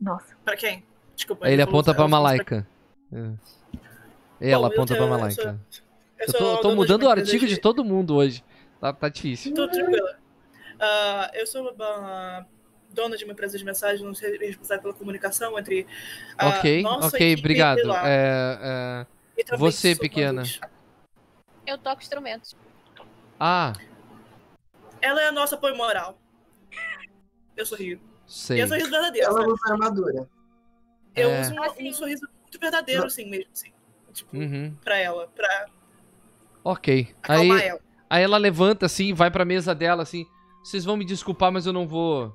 Nossa. Pra quem? Desculpa. Ele falou- aponta pra Malaika. É. Ela Bom, aponta pra eu Malaika. sou- Eu Eu tô, tô dona mudando de o uma empresa artigo de todo mundo hoje. Tá, tá difícil. Tudo tranquilo. Ah, eu sou uma dona de uma empresa de mensagens responsável pela comunicação entre a ok, nossa ok, obrigado. É, é, E você, pequena. Eu toco instrumentos. Ah, Ela é a nossa apoio moral. Eu sorrio. Sei. E é um sorriso verdadeiro. Ela sabe? usa armadura. Eu É. uso um, Assim. um sorriso muito verdadeiro, assim mesmo. Assim, tipo, Uhum, pra ela. Pra ok. Aí, ela. aí ela levanta assim, vai pra mesa dela assim. Vocês vão me desculpar, mas eu não vou.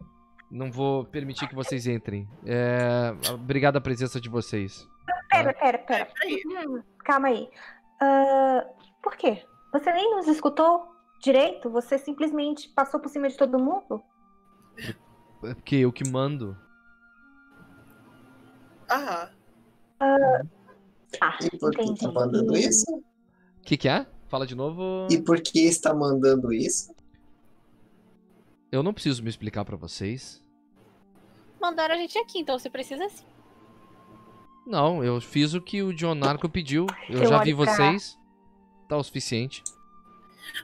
Não vou permitir que vocês entrem. É, obrigado a presença de vocês. Pera, pera, É, pera. peraí. Hum, calma aí. Ah, por quê? Você nem nos escutou direito? Você simplesmente passou por cima de todo mundo? É porque eu que mando. Ah, Ah, E por que entendi. está mandando isso? O que, que é? Fala de novo. E por que está mandando isso? Eu não preciso me explicar pra vocês. Mandaram a gente aqui, então você precisa sim. Não, eu fiz o que o John Narco pediu. Eu, Eu já vi pra- vocês. Tá o suficiente.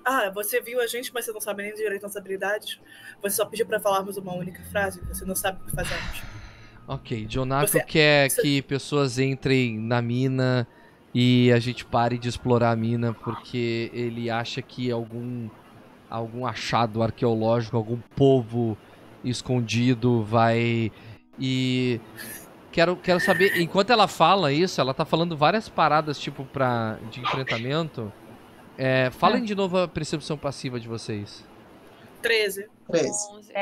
Ah, você viu a gente, mas você não sabe nem direito nossas habilidades. Você só pediu pra falarmos uma única frase. Você não sabe o que fazemos. Ok, John Narco Você- quer você- que pessoas entrem na mina e a gente pare de explorar a mina porque ele acha que algum algum achado arqueológico, algum povo escondido vai e quero quero saber, enquanto ela fala isso, ela tá falando várias paradas tipo para de enfrentamento. É, falem de novo a percepção passiva de vocês. 13. 13. 11.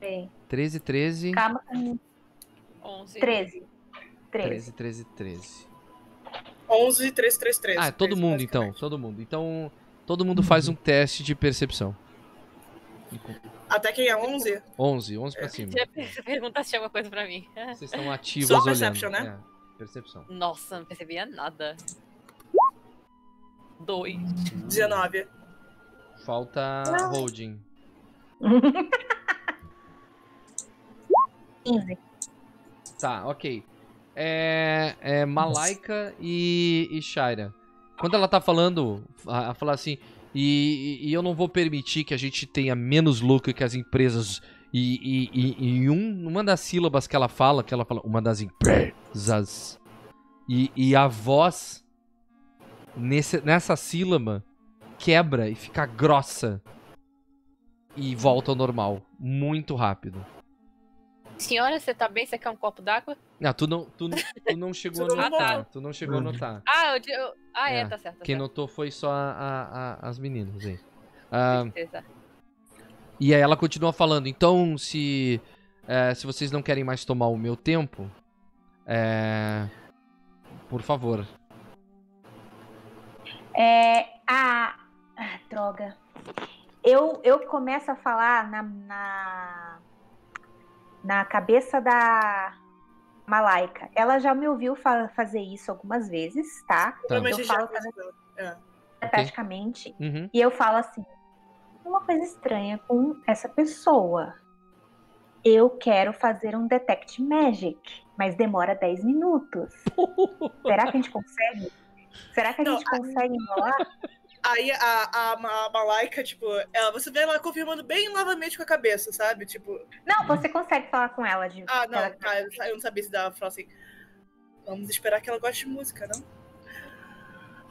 Bem, 13 13 calma. hum, 11. 13. 13. 13 13 13. 11, 13, 13, 13. Ah, é todo 13, mundo então, todo mundo. Então, todo mundo faz um teste de percepção. Até quem é 11? 11, 11 pra cima. Você pergunta se tinha alguma coisa pra mim. Vocês estão ativos Só olhando. perception, né? É, percepção. Nossa, não percebia nada. Dois. 19. Falta Não. holding. 15. Tá, ok. É, é Malaika e, e Shaira. Quando ela tá falando, a, falar assim, e, e- e eu não vou permitir que a gente tenha menos lucro que as empresas. E, e, e, e um, uma das sílabas que ela fala, que ela fala, uma das empresas. E, e a voz nesse, nessa sílaba quebra e fica grossa. E volta ao normal. Muito rápido. Senhora, você tá bem? Você quer um copo d'água? Ah, tu não, tu, não- tu não chegou a não notar. Tu não chegou a notar. Ah, eu, eu- ah é, É, tá certo. Tá Quem certo. notou foi só a- a- a- as meninas aí. Ah, e aí ela continua falando. Então, se, é, se vocês não querem mais tomar o meu tempo, é, por favor. É, a. ah, droga. Eu, eu começo a falar na, na, na cabeça da Malaika. Ela já me ouviu fa- fazer isso algumas vezes, tá? Provavelmente Eu já falo ela. É. Praticamente. Uhum. E eu falo assim: uma coisa estranha com essa pessoa. Eu quero fazer um Detect Magic, mas demora 10 minutos. Será que a gente consegue? Será que a Não, gente consegue enrolar? Aí a, a, a Malaika, tipo, ela, você vê ela confirmando bem novamente com a cabeça, sabe? Tipo, Não, você consegue falar com ela de. ah, não, ela- tá, eu não sabia se dava falar assim. Vamos esperar que ela goste de música, não?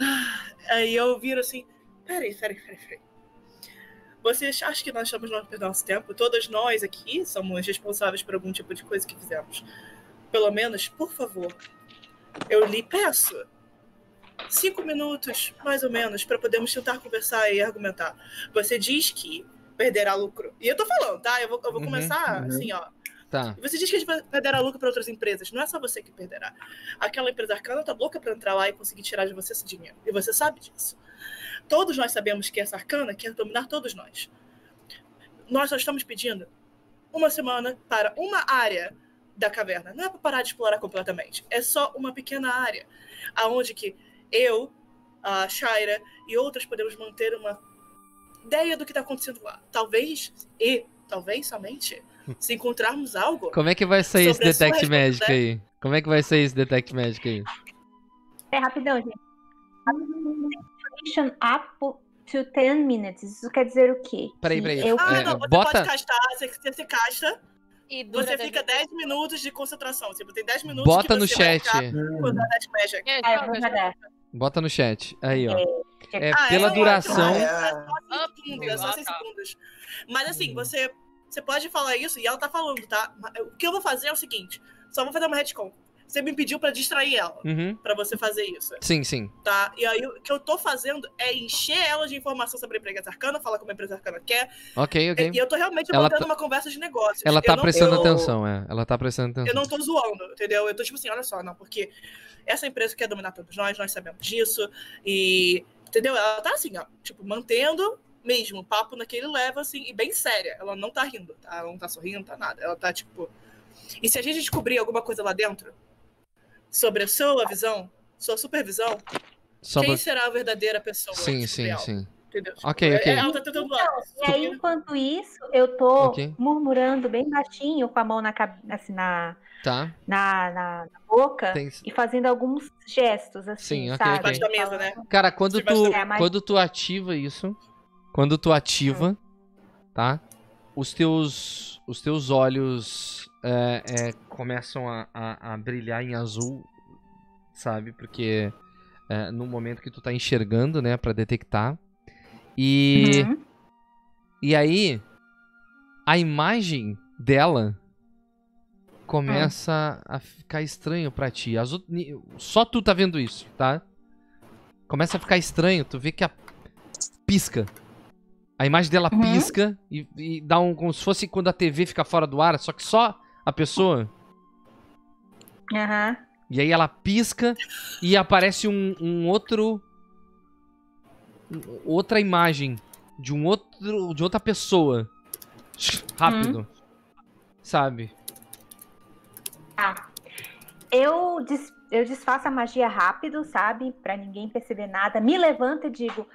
Ah, Aí eu viro assim, peraí, peraí, peraí, peraí. Você acha que nós estamos no nosso tempo? Todas nós aqui somos responsáveis por algum tipo de coisa que fizemos. Pelo menos, por favor, eu lhe peço cinco minutos, mais ou menos, para podermos tentar conversar e argumentar. Você diz que perderá lucro. E eu tô falando, tá? Eu vou, eu vou Uhum, começar uhum. assim, ó. Tá. Você diz que a gente perderá lucro para outras empresas. Não é só você que perderá. Aquela empresa arcana tá louca para entrar lá e conseguir tirar de você esse dinheiro. E você sabe disso. Todos nós sabemos que essa arcana quer dominar todos nós. Nós só estamos pedindo uma semana para uma área da caverna. Não é para parar de explorar completamente. É só uma pequena área. aonde que eu, a Shaira e outras podemos manter uma ideia do que está acontecendo lá. Talvez, e talvez somente, Se encontrarmos algo, Como é que vai sair esse Detect Magic resposta, aí? Como é que vai sair esse Detect Magic aí? É rapidão, gente. Up to 10 minutes. Isso quer dizer o quê? Peraí, peraí. Eu... ah, É, não, você bota- pode castar, você, você casta, você fica minutos. 10 minutos de concentração. Tipo, tem 10 minutos Bota que no chat. É, jogar. Bota no chat. Aí, ó. É, Ah, pela é, duração. Ah, é. É só 6 segundos, é só ah, 6 tá. segundos. Mas assim, você, você pode falar isso e ela tá falando, tá? O que eu vou fazer é o seguinte: só vou fazer uma retcon. Você me pediu pra distrair ela, Uhum. pra você fazer isso, Sim, sim. tá? E aí o que eu tô fazendo é encher ela de informação sobre a empresa arcana, falar como a empresa arcana quer. Ok, ok. E eu tô realmente Ela mantendo tá- uma conversa de negócios. Ela tá eu prestando eu- atenção, é. Ela tá prestando Eu atenção. não tô zoando, entendeu? Eu tô tipo assim, olha só, não, porque essa empresa quer dominar todos nós, nós sabemos disso. E, entendeu? Ela tá assim, ó, tipo, mantendo mesmo o papo naquele level, assim, e bem séria. Ela não tá rindo, tá? Ela não tá sorrindo, tá nada. Ela tá, tipo. E se a gente descobrir alguma coisa lá dentro sobre a sua visão, sua supervisão, Só quem será a verdadeira pessoa? Sim, tipo, sim, real, sim. Entendeu? Tipo, Ok, é- ok. Ela tá tentando lá. E aí, enquanto isso, eu tô Ok. murmurando bem baixinho, com a mão na, assim, na, Tá. na, na- na boca Tem... e fazendo alguns gestos, assim, Sim, ok, sabe? ok. Debaixo da mesa, né? Cara, quando Debaixo tu, da- É, mas- quando tu ativa isso, quando tu ativa, tá? Os teus, os teus olhos é, é, começam a, a, a brilhar em azul, sabe? Porque é, no momento que tu tá enxergando, né, Pra detectar. E Uhum. e aí a imagem dela começa a ficar estranho pra ti. As Só tu tá vendo isso, tá? Começa a ficar estranho, tu vê que a pisca. A imagem dela Uhum. pisca e, e dá um como se fosse quando a TV fica fora do ar, só que só a pessoa. Aham. E aí ela pisca e aparece um, um outro. Outra imagem de um outro. de outra pessoa. Rápido. Sabe? Tá. Eu, des- eu desfaço a magia rápido, sabe? Pra ninguém perceber nada. Me levanto e digo: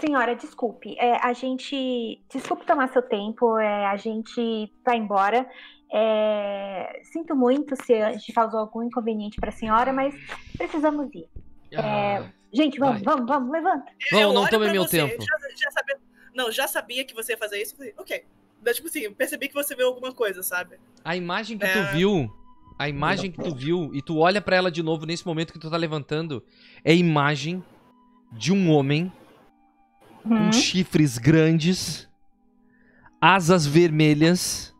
Senhora, desculpe. é, a gente. Desculpe tomar seu tempo. é, a gente vai embora. É, sinto muito se a gente causou algum inconveniente pra senhora, mas precisamos ir. Ah, Gente, vamos, Vai. vamos, vamos, levanta. Vamos, Eu não olho tome meu você, tempo. Já, já sabia, não, já sabia que você ia fazer isso. Falei, ok. Daí, tipo assim, percebi que você viu alguma coisa, sabe? A imagem que É. tu viu. A imagem que tu viu, e tu olha pra ela de novo nesse momento que tu tá levantando, é a imagem de um homem com Uhum. chifres grandes, asas vermelhas,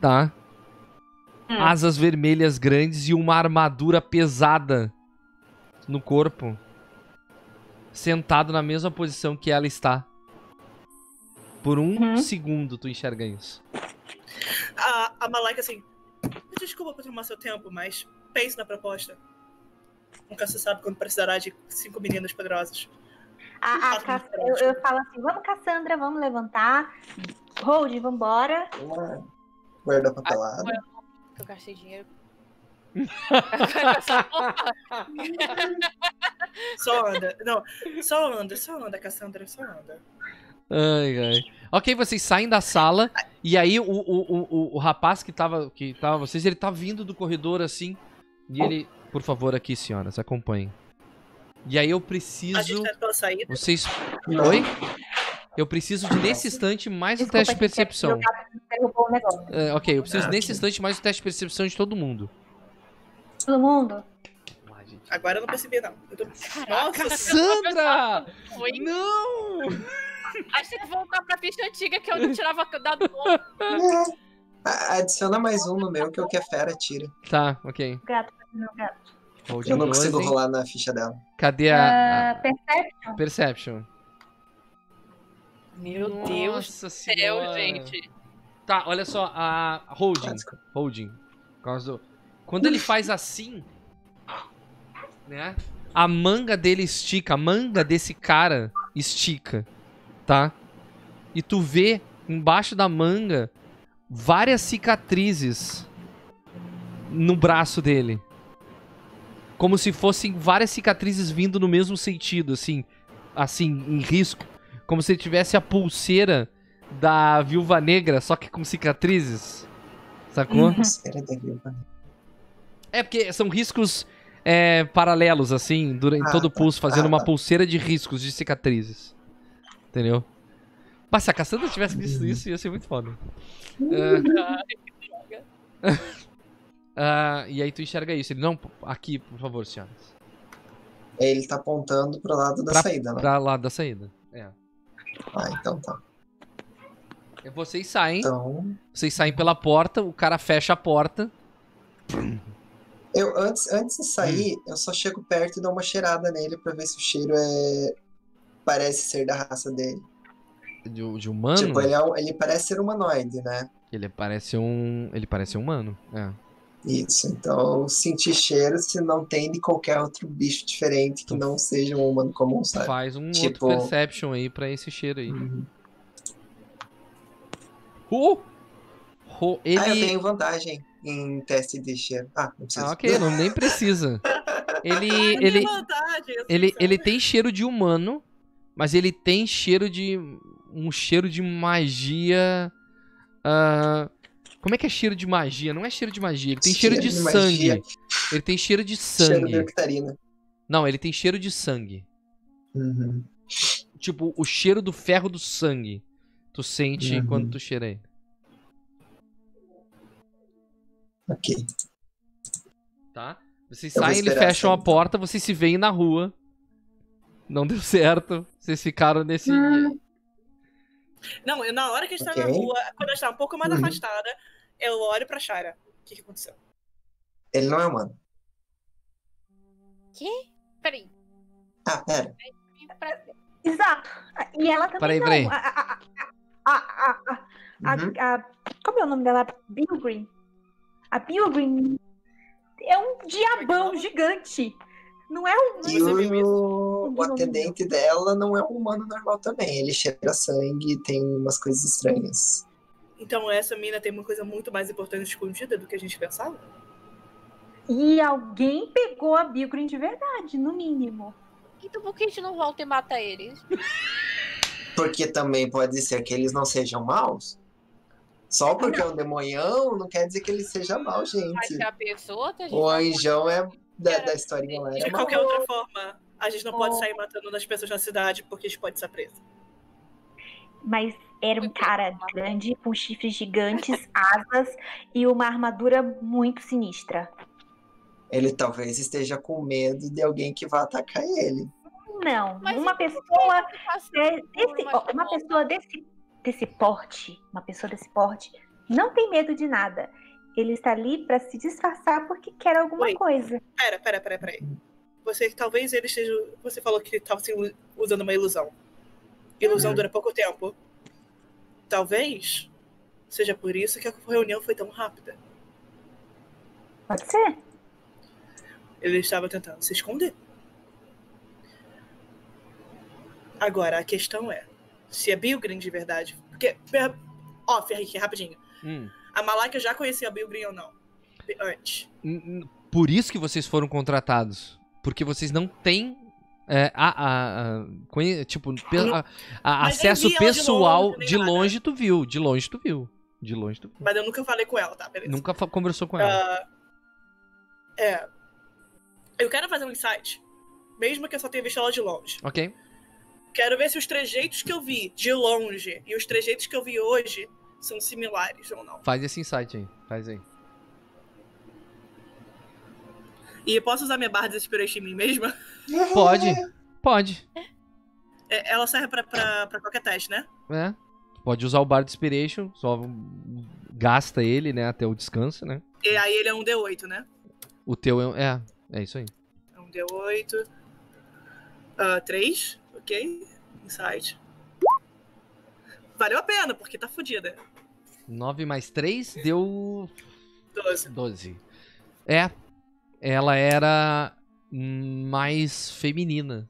tá? Hum. Asas vermelhas grandes e uma armadura pesada no corpo, sentado na mesma posição que ela está. Por um Uhum. segundo tu enxerga isso. A, a Malaika, assim, desculpa por tomar seu tempo, mas pense na proposta. Nunca se sabe quando precisará de cinco meninas poderosas. A, a Cass- eu, eu falo assim: vamos, Cassandra, vamos levantar. Hold, vambora. Uma guarda papelada. Que eu gastei dinheiro. Só anda. Não, só anda, só anda, Cassandra, só anda. Ai, ai. Ok, vocês saem da sala e aí o, o, o, o, rapaz que tava, que tava vocês, ele tá vindo do corredor assim e ele, por favor, aqui, senhoras, acompanhem. E aí eu A gente preciso, tá pela saída. vocês, oi? Eu preciso de nesse instante mais um Desculpa, teste de a gente quer percepção. negócio. É, ok, eu preciso Ah, nesse ok. instante mais um teste de percepção de todo mundo. Todo mundo? Agora eu não percebi, não. Eu tô... Caraca, Nossa. Sandra! Foi. Não! Acho que tem que voltar pra ficha antiga que eu não tirava dado novo. A- Adiciona mais um no meu que o que é fera tira. Tá, ok. Gato, não, gato. Eu não 12. consigo rolar na ficha dela. Cadê a, Ah, percebe? a Perception? Meu Deus do Nossa céu, gente. Tá, olha só, a Holding. Ah. Holding. Do- Quando ele faz assim, né? A manga dele estica, a manga desse cara estica, tá? E tu vê embaixo da manga várias cicatrizes no braço dele. Como se fossem várias cicatrizes vindo no mesmo sentido, assim, assim, em risco. Como se ele tivesse a pulseira da Viúva Negra, só que com cicatrizes. Sacou? Pulseira da viúva. É porque são riscos é, paralelos, assim, durante Ah, todo o tá. pulso, fazendo Ah, uma tá. pulseira de riscos, de cicatrizes. Entendeu? Mas se a Cassandra tivesse Uhum. visto isso, ia ser muito foda. Ai, Ah, e aí tu enxerga isso. Ele, não, aqui, por favor, senhoras. Ele tá apontando pro lado da Pra- saída, né? Pra lá da saída. É. Ah, então tá. Vocês saem, Então. vocês saem pela porta, o cara fecha a porta. Eu, antes, antes de sair, Hum. eu só chego perto e dou uma cheirada nele pra ver se o cheiro é. Parece ser da raça dele. De, de humano. Tipo, ele, é ele parece ser humanoide, né? Ele parece um. Ele parece um humano. É. Isso, então sentir cheiro se não tem de qualquer outro bicho diferente que não seja um humano comum, sabe? Faz um Tipo- outro perception aí pra esse cheiro aí. Uhum. Oh! Oh, ele. Ah, eu tenho vantagem em teste de cheiro. Ah, não precisa. Ah, ok, não, nem precisa. Ele, Ai, ele, vantagem, ele, ele tem cheiro de humano, mas ele tem cheiro de. Um cheiro de magia. ah, como é que é cheiro de magia? Não é cheiro de magia, ele tem cheiro, Cheiro de, de sangue. magia. Ele tem cheiro de Cheiro de sangue. nectarina. Não, ele tem cheiro de sangue. Uhum. Tipo, o cheiro do ferro do sangue. Tu sente Uhum. quando tu cheira ele. Ok. Tá? Vocês Eu saem, eles fecham a então. porta, vocês se veem na rua. Não deu certo. Vocês ficaram nesse. Não, eu, na hora que a gente tá Ok. na rua, quando a gente tá um pouco mais Uhum. afastada, eu olho pra Shara. O que, que aconteceu? Ele não é humano. Peraí. Ah, pera. Pra- Exato. E ela também Peraí, não. peraí. A, a, a, a, a, a, Uhum. a- como é o nome dela? Bilgreen. A Bilgreen é um diabão gigante. Não é um. E o, o Não, atendente dela não é um humano normal também. Ele cheira sangue e tem umas coisas estranhas. Então essa mina tem uma coisa muito mais importante escondida do que a gente pensava? E alguém pegou a Bilgreen de verdade, no mínimo. Então por que a gente não volta e mata eles? Porque também pode ser que eles não sejam maus. Só porque é um demonhão não quer dizer que ele seja mau, Mas gente. se a pessoa, a gente O não anjão é da, da historinha lá. De qualquer outra forma, a gente não pode sair matando as pessoas na cidade porque a gente pode ser preso. Mas era um cara grande, com chifres gigantes, asas e uma armadura muito sinistra. Ele talvez esteja com medo de alguém que vá atacar ele. Não, Mas uma pessoa de- por desse, uma ó, uma pessoa? pessoa desse, desse porte, uma pessoa desse porte, não tem medo de nada. Ele está ali para se disfarçar porque quer alguma Oi. coisa. Pera, pera, pera, pera aí. Você talvez ele esteja. Você falou que ele estava usando uma ilusão. Ilusão Uhum. dura pouco tempo. Talvez seja por isso que a reunião foi tão rápida. Pode ser? Ele estava tentando se esconder. Agora, a questão é: se é Bilgrim de verdade. Porque. per- Ó, Ferrique, rapidinho. Hum. A Malaka já conhecia a Bilgrim ou não? Antes. Por isso que vocês foram contratados. Porque vocês não têm. é, a, a- a- tipo, a- acesso eu ela de pessoal. longe, De longe tu viu. De longe tu viu. De longe tu viu. Mas eu nunca falei com ela, tá? Beleza. Nunca conversou com ela. Ah, é. Eu quero fazer um insight. Mesmo que eu só tenha visto ela de longe. Ok? Quero ver se os trejeitos que eu vi de longe e os trejeitos que eu vi hoje são similares ou não. Faz esse insight aí. Faz aí. E eu posso usar minha barra de inspiration em mim mesma? Pode. Pode. É, ela serve pra, pra, pra qualquer teste, né? É. Pode usar o Bard Inspiration. Só gasta ele, né? Até o descanso, né? E aí ele é um D8, né? O teu é. É, é isso aí. É um D8. Ah, 3, ok. Insight. Valeu a pena, porque tá fodida. 9 mais 3 deu 12. 12. É. Ela era mais feminina.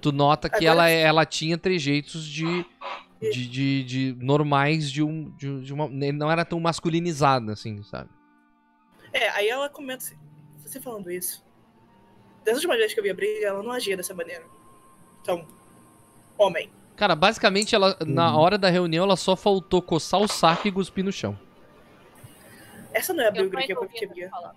Tu nota que Agora- ela, ela tinha trejeitos de, de, de, de normais de, um, de, de uma. Não era tão masculinizada, assim, sabe? É, aí ela comenta assim. Você falando isso. Das últimas vezes que eu vi a briga, ela não agia dessa maneira. Então, homem. Cara, basicamente, ela, na Uhum. hora da reunião, ela só faltou coçar o saco e cuspir no chão. Essa não é a Bilgrim que eu falar.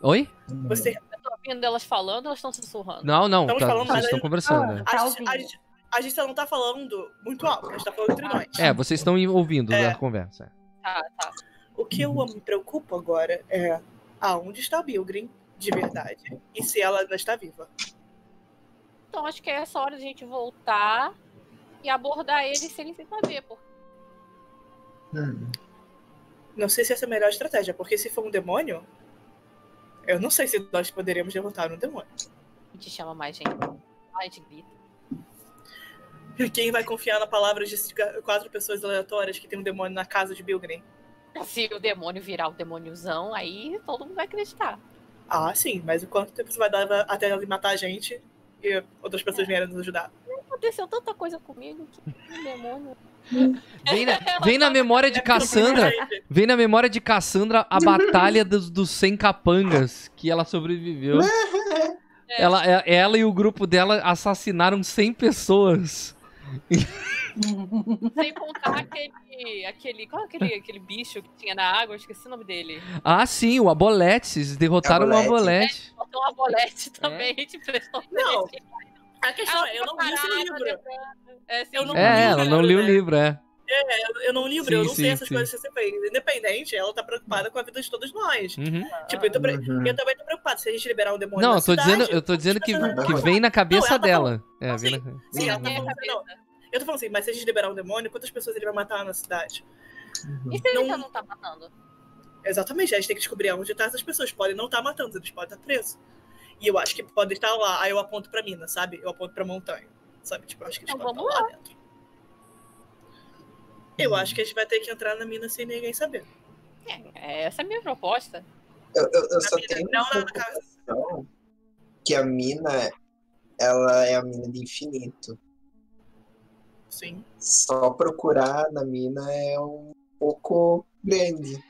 Oi? Você, Eu tô ouvindo elas falando ou elas estão sussurrando? Não, não, Estamos tá- falando, vocês estão conversando. né? a, Tá gente, a, gente, a gente só não tá falando muito alto, a gente tá falando entre nós. É, vocês estão ouvindo É. a conversa. Tá, tá. O que eu me preocupo agora é aonde está a Bilgrim de verdade e se ela ainda está viva. Então acho que é essa hora de a gente voltar e abordar eles sem sem saber. Porque Hum. Não sei se essa é a melhor estratégia, porque se for um demônio, eu não sei se nós poderíamos derrotar um demônio. a gente chama mais gente. A gente grita. Quem vai confiar na palavra de quatro pessoas aleatórias que tem um demônio na casa de Bilgrim? Se o demônio virar o demôniozão, aí todo mundo vai acreditar. Ah, sim, mas o quanto tempo você vai dar até ele matar a gente e outras pessoas vierem nos ajudar? Aconteceu tanta coisa comigo que demônio. Vem na, vem na memória de Cassandra, vem na memória de Cassandra a batalha dos, dos 100 capangas que ela sobreviveu. Ela, é- ela e o grupo dela assassinaram 100 pessoas. Sem contar aquele. aquele qual é aquele, aquele bicho que tinha na água? Eu esqueci o nome dele. Ah, sim, o Abolete. Eles derrotaram o Abolete. Abolete. Faltou uma bolete também, a gente prestou Não. A questão Ela é, eu não li esse livro. É, sim, Eu não É, li ela não leu o né? livro, é. Eu, eu não li o livro, Sim, eu não sei sim, essas sim. coisas que você fez. Independente, ela tá preocupada com a vida de todos nós. Uhum. Tipo, eu, tô pre- Uhum. eu também tô preocupada se a gente liberar um demônio Não, eu tô cidade, dizendo, eu tô dizendo que, pessoas que vão vem na cabeça Não, tá dela. É, Não, vem sim. na... Sim, ela tá falando, não. cabeça. Eu tô falando assim, mas se a gente liberar um demônio, quantas pessoas ele vai matar na cidade? E se ele Não- já não tá matando? Exatamente, a gente tem que descobrir onde tá essas pessoas. Podem não estar matando, eles podem estar presos. E eu acho que podem estar lá. Aí eu aponto pra mina, sabe? Eu aponto pra montanha. Sabe? Tipo, eu acho que eles Então podem vamos estar lá dentro. Eu acho que a gente vai ter que entrar na mina sem ninguém saber. É, essa é a minha proposta. Eu, eu, eu só mina- tenho não, uma não, que a mina, ela é a mina de infinito. Sim. Só procurar na mina é um pouco grande.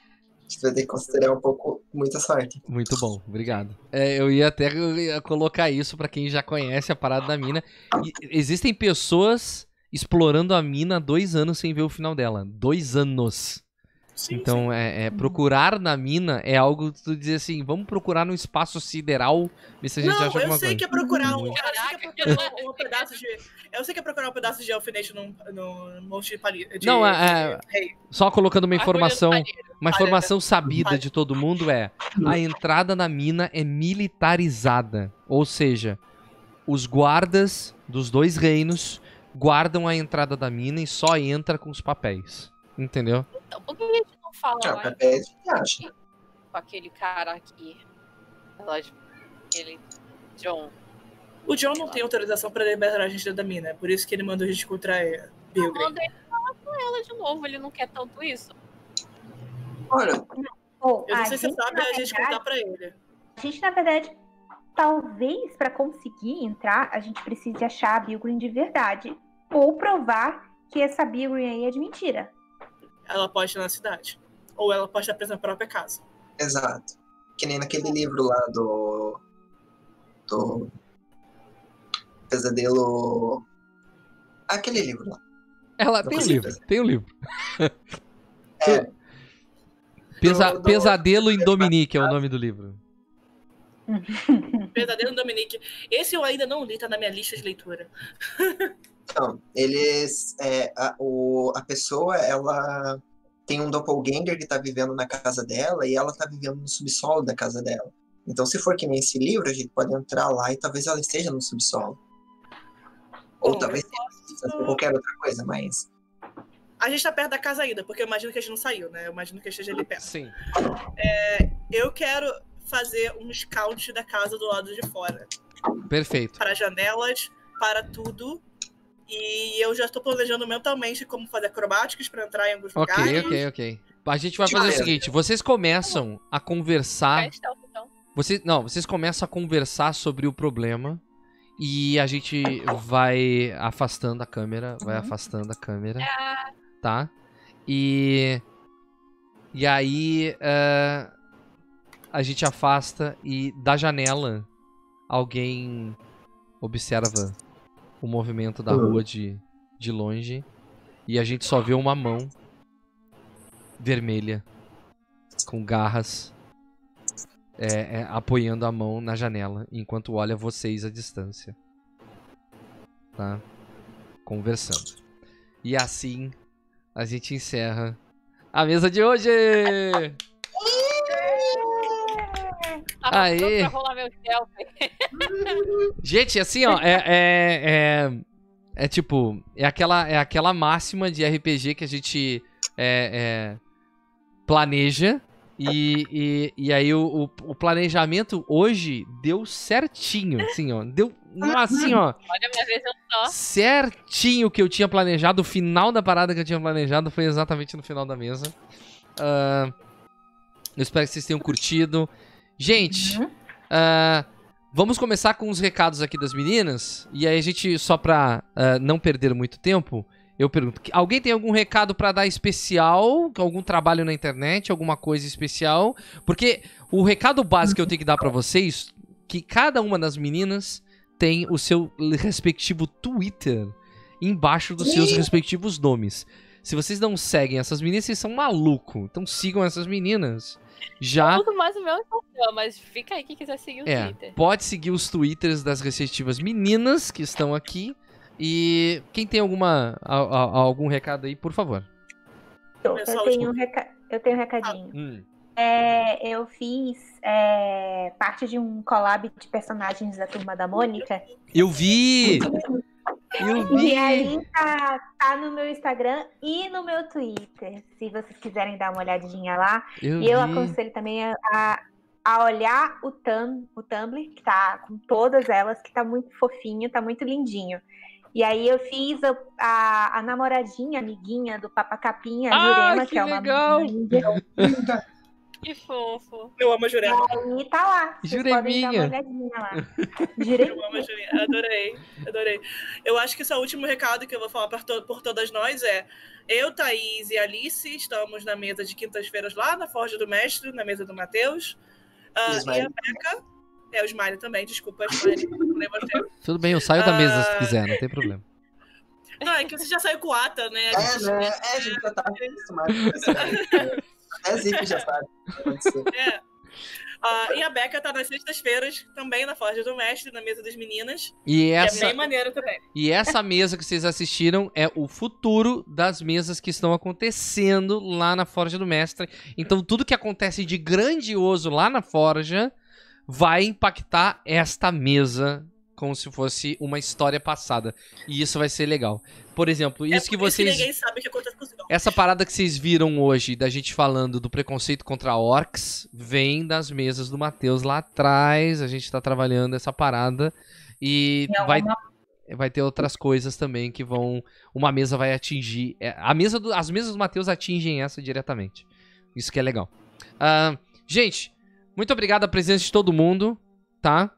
A gente vai ter que considerar um pouco muita sorte. Muito bom, obrigado. É, eu ia até colocar isso pra quem já conhece a parada da mina. E existem pessoas explorando a mina há dois anos sem ver o final dela. Dois anos. Sim, Então, é, é, procurar na mina é algo que tu dizer assim, vamos procurar no espaço sideral, ver se a gente não, acha eu alguma sei coisa. que é procurar um. Eu sei Caraca. que é procurar um, um pedaço de. Eu sei que é procurar um pedaço de alfinete num, num monte de palito. De, Não, é- de rei. Só colocando uma informação, uma informação sabida de todo mundo é, a entrada na mina é militarizada, ou seja, os guardas dos dois reinos guardam a entrada da mina e só entra com os papéis. Entendeu? Então, por que a gente não fala lá gente acha. com aquele cara aqui? Aquele John. O John não tem autorização pra liberar a gente da mina. É por isso que ele mandou a gente contra a Bilgrim. Manda ele falar com ela de novo, ele não quer tanto isso. Olha, Eu não a sei se você gente, sabe a gente verdade, contar pra ele. A gente, na verdade, talvez para conseguir entrar, a gente precise achar a Bilgrim de verdade. Ou provar que essa Bilgrim aí é de mentira. Ela pode estar na cidade. Ou ela pode estar presa na própria casa. exato. Que nem naquele livro lá do. Do. Pesadelo. Aquele livro lá. Ela Não tem o livro, tem o livro. É, Pesa- Do- do- Pesadelo em Dominique é o nome do livro. Verdadeiro Dominique. Esse eu ainda não li, tá na minha lista de leitura. Então, eles. É, a, o, a pessoa, ela tem um doppelganger que tá vivendo na casa dela e ela tá vivendo no subsolo da casa dela. Então, se for que nem esse livro, a gente pode entrar lá e talvez ela esteja no subsolo. Ou Bom, talvez eu seja posso- qualquer outra coisa, mas. A gente tá perto da casa ainda, porque eu imagino que a gente não saiu, né? Eu imagino que esteja ali perto. Sim. Eu quero fazer um scout da casa do lado de fora. Perfeito. Para janelas, para tudo. E eu já estou planejando mentalmente como fazer acrobáticos para entrar em alguns Ok, lugares. ok, ok. A gente vai fazer o seguinte: vocês começam a conversar. É então. Vocês, não, vocês começam a conversar sobre o problema. E a gente vai afastando a câmera. Vai afastando a câmera. Tá? E. E aí. eh, a gente afasta e da janela alguém observa o movimento da Uhum. rua de de longe e a gente só vê uma mão vermelha com garras é, é, apoiando a mão na janela enquanto olha vocês à distância. Tá? Conversando. E assim a gente encerra a mesa de hoje! Aê. Gente, assim, ó, é, é, é, é tipo, é aquela, é aquela máxima de RPG que a gente é, é, planeja e, e, e aí o, o, o planejamento hoje deu certinho, assim, ó, deu, assim, ó, Olha minha vez, eu só. certinho o que eu tinha planejado, o final da parada que eu tinha planejado foi exatamente no final da mesa. Ah, eu espero que vocês tenham curtido. Gente, ah, vamos começar com os recados aqui das meninas. E aí a gente, só pra ah, não perder muito tempo, eu pergunto: alguém tem algum recado pra dar especial? Algum trabalho na internet? Alguma coisa especial? Porque o recado básico que eu tenho que dar pra vocês, que cada uma das meninas tem o seu respectivo Twitter embaixo dos seus respectivos nomes. Se vocês não seguem essas meninas, vocês são malucos. Então sigam essas meninas. Já Tudo mais o meu Instagram, mas fica aí quem quiser seguir o é, Twitter. pode seguir os twitters das respectivas meninas que estão aqui. E quem tem alguma a- a- algum recado aí, por favor. Eu, Pessoal, tenho um reca... eu tenho um recadinho. Hum. É, eu fiz é, parte de um collab de personagens da Turma da Mônica. Eu vi! Eu vi! E aí tá, tá no meu Instagram e no meu Twitter. Se vocês quiserem dar uma olhadinha lá. Eu E eu vi. aconselho também a, a- a olhar o, tum, o Tumblr, que tá com todas elas, que tá muito fofinho, tá muito lindinho. E aí eu fiz a, a, a namoradinha, amiguinha do Papa Capinha, a Ah, Jurema, que que, é uma legal! índia. Que fofo. Eu amo a Jurema. E tá lá. Vocês podem dar Jureminha. uma olhadinha lá. Eu Jureminha. amo a Jurema. Adorei, adorei. Eu acho que esse é o último recado que eu vou falar por, to- por todas nós é eu, Thaís e Alice estamos na mesa de quintas-feiras lá na Forja do Mestre, na mesa do Matheus. Ah, E a Beca. É, o Smiley também, desculpa, Smiley. não problema teu. Tudo bem, eu saio da mesa se Ah. quiser, não tem problema. Não, é que você já saiu com o Ata, né? É, gente- né? É, a gente já tá acostumado? Até Zip já sabe. É. Ah, e a Beca tá nas sextas-feiras, também na Forja do Mestre, na mesa das meninas. E Que é essa, bem maneiro também. e essa mesa que vocês assistiram é o futuro das mesas que estão acontecendo lá na Forja do Mestre. Então, tudo que acontece de grandioso lá na Forja vai impactar esta mesa como se fosse uma história passada. E isso vai ser legal. Por exemplo, isso é que vocês. ninguém sabe o que acontece com os. Essa parada que vocês viram hoje, da gente falando do preconceito contra orcs, vem das mesas do Matheus lá atrás. A gente tá trabalhando essa parada. E vai, vai ter outras coisas também que vão. Uma mesa vai atingir. é, A mesa do, as mesas do Matheus atingem essa diretamente. Isso que é legal. Ah, gente, muito obrigado a presença de todo mundo, tá?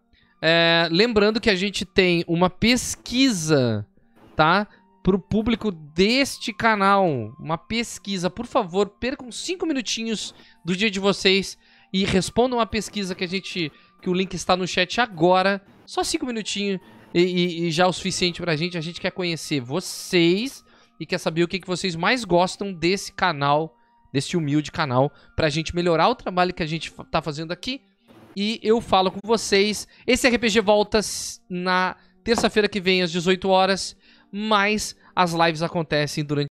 É, lembrando que a gente tem uma pesquisa, tá? Pro público deste canal. Uma pesquisa. Por favor, percam cinco minutinhos do dia de vocês e respondam a pesquisa que a gente. Que o link está no chat agora. Só cinco minutinhos. E, e- e já é o suficiente pra gente. A gente quer conhecer vocês e quer saber o que, que vocês mais gostam desse canal, desse humilde canal, pra gente melhorar o trabalho que a gente fa- tá fazendo aqui. E eu falo com vocês. Esse RPG volta na terça-feira que vem às 18 horas, mas as lives acontecem durante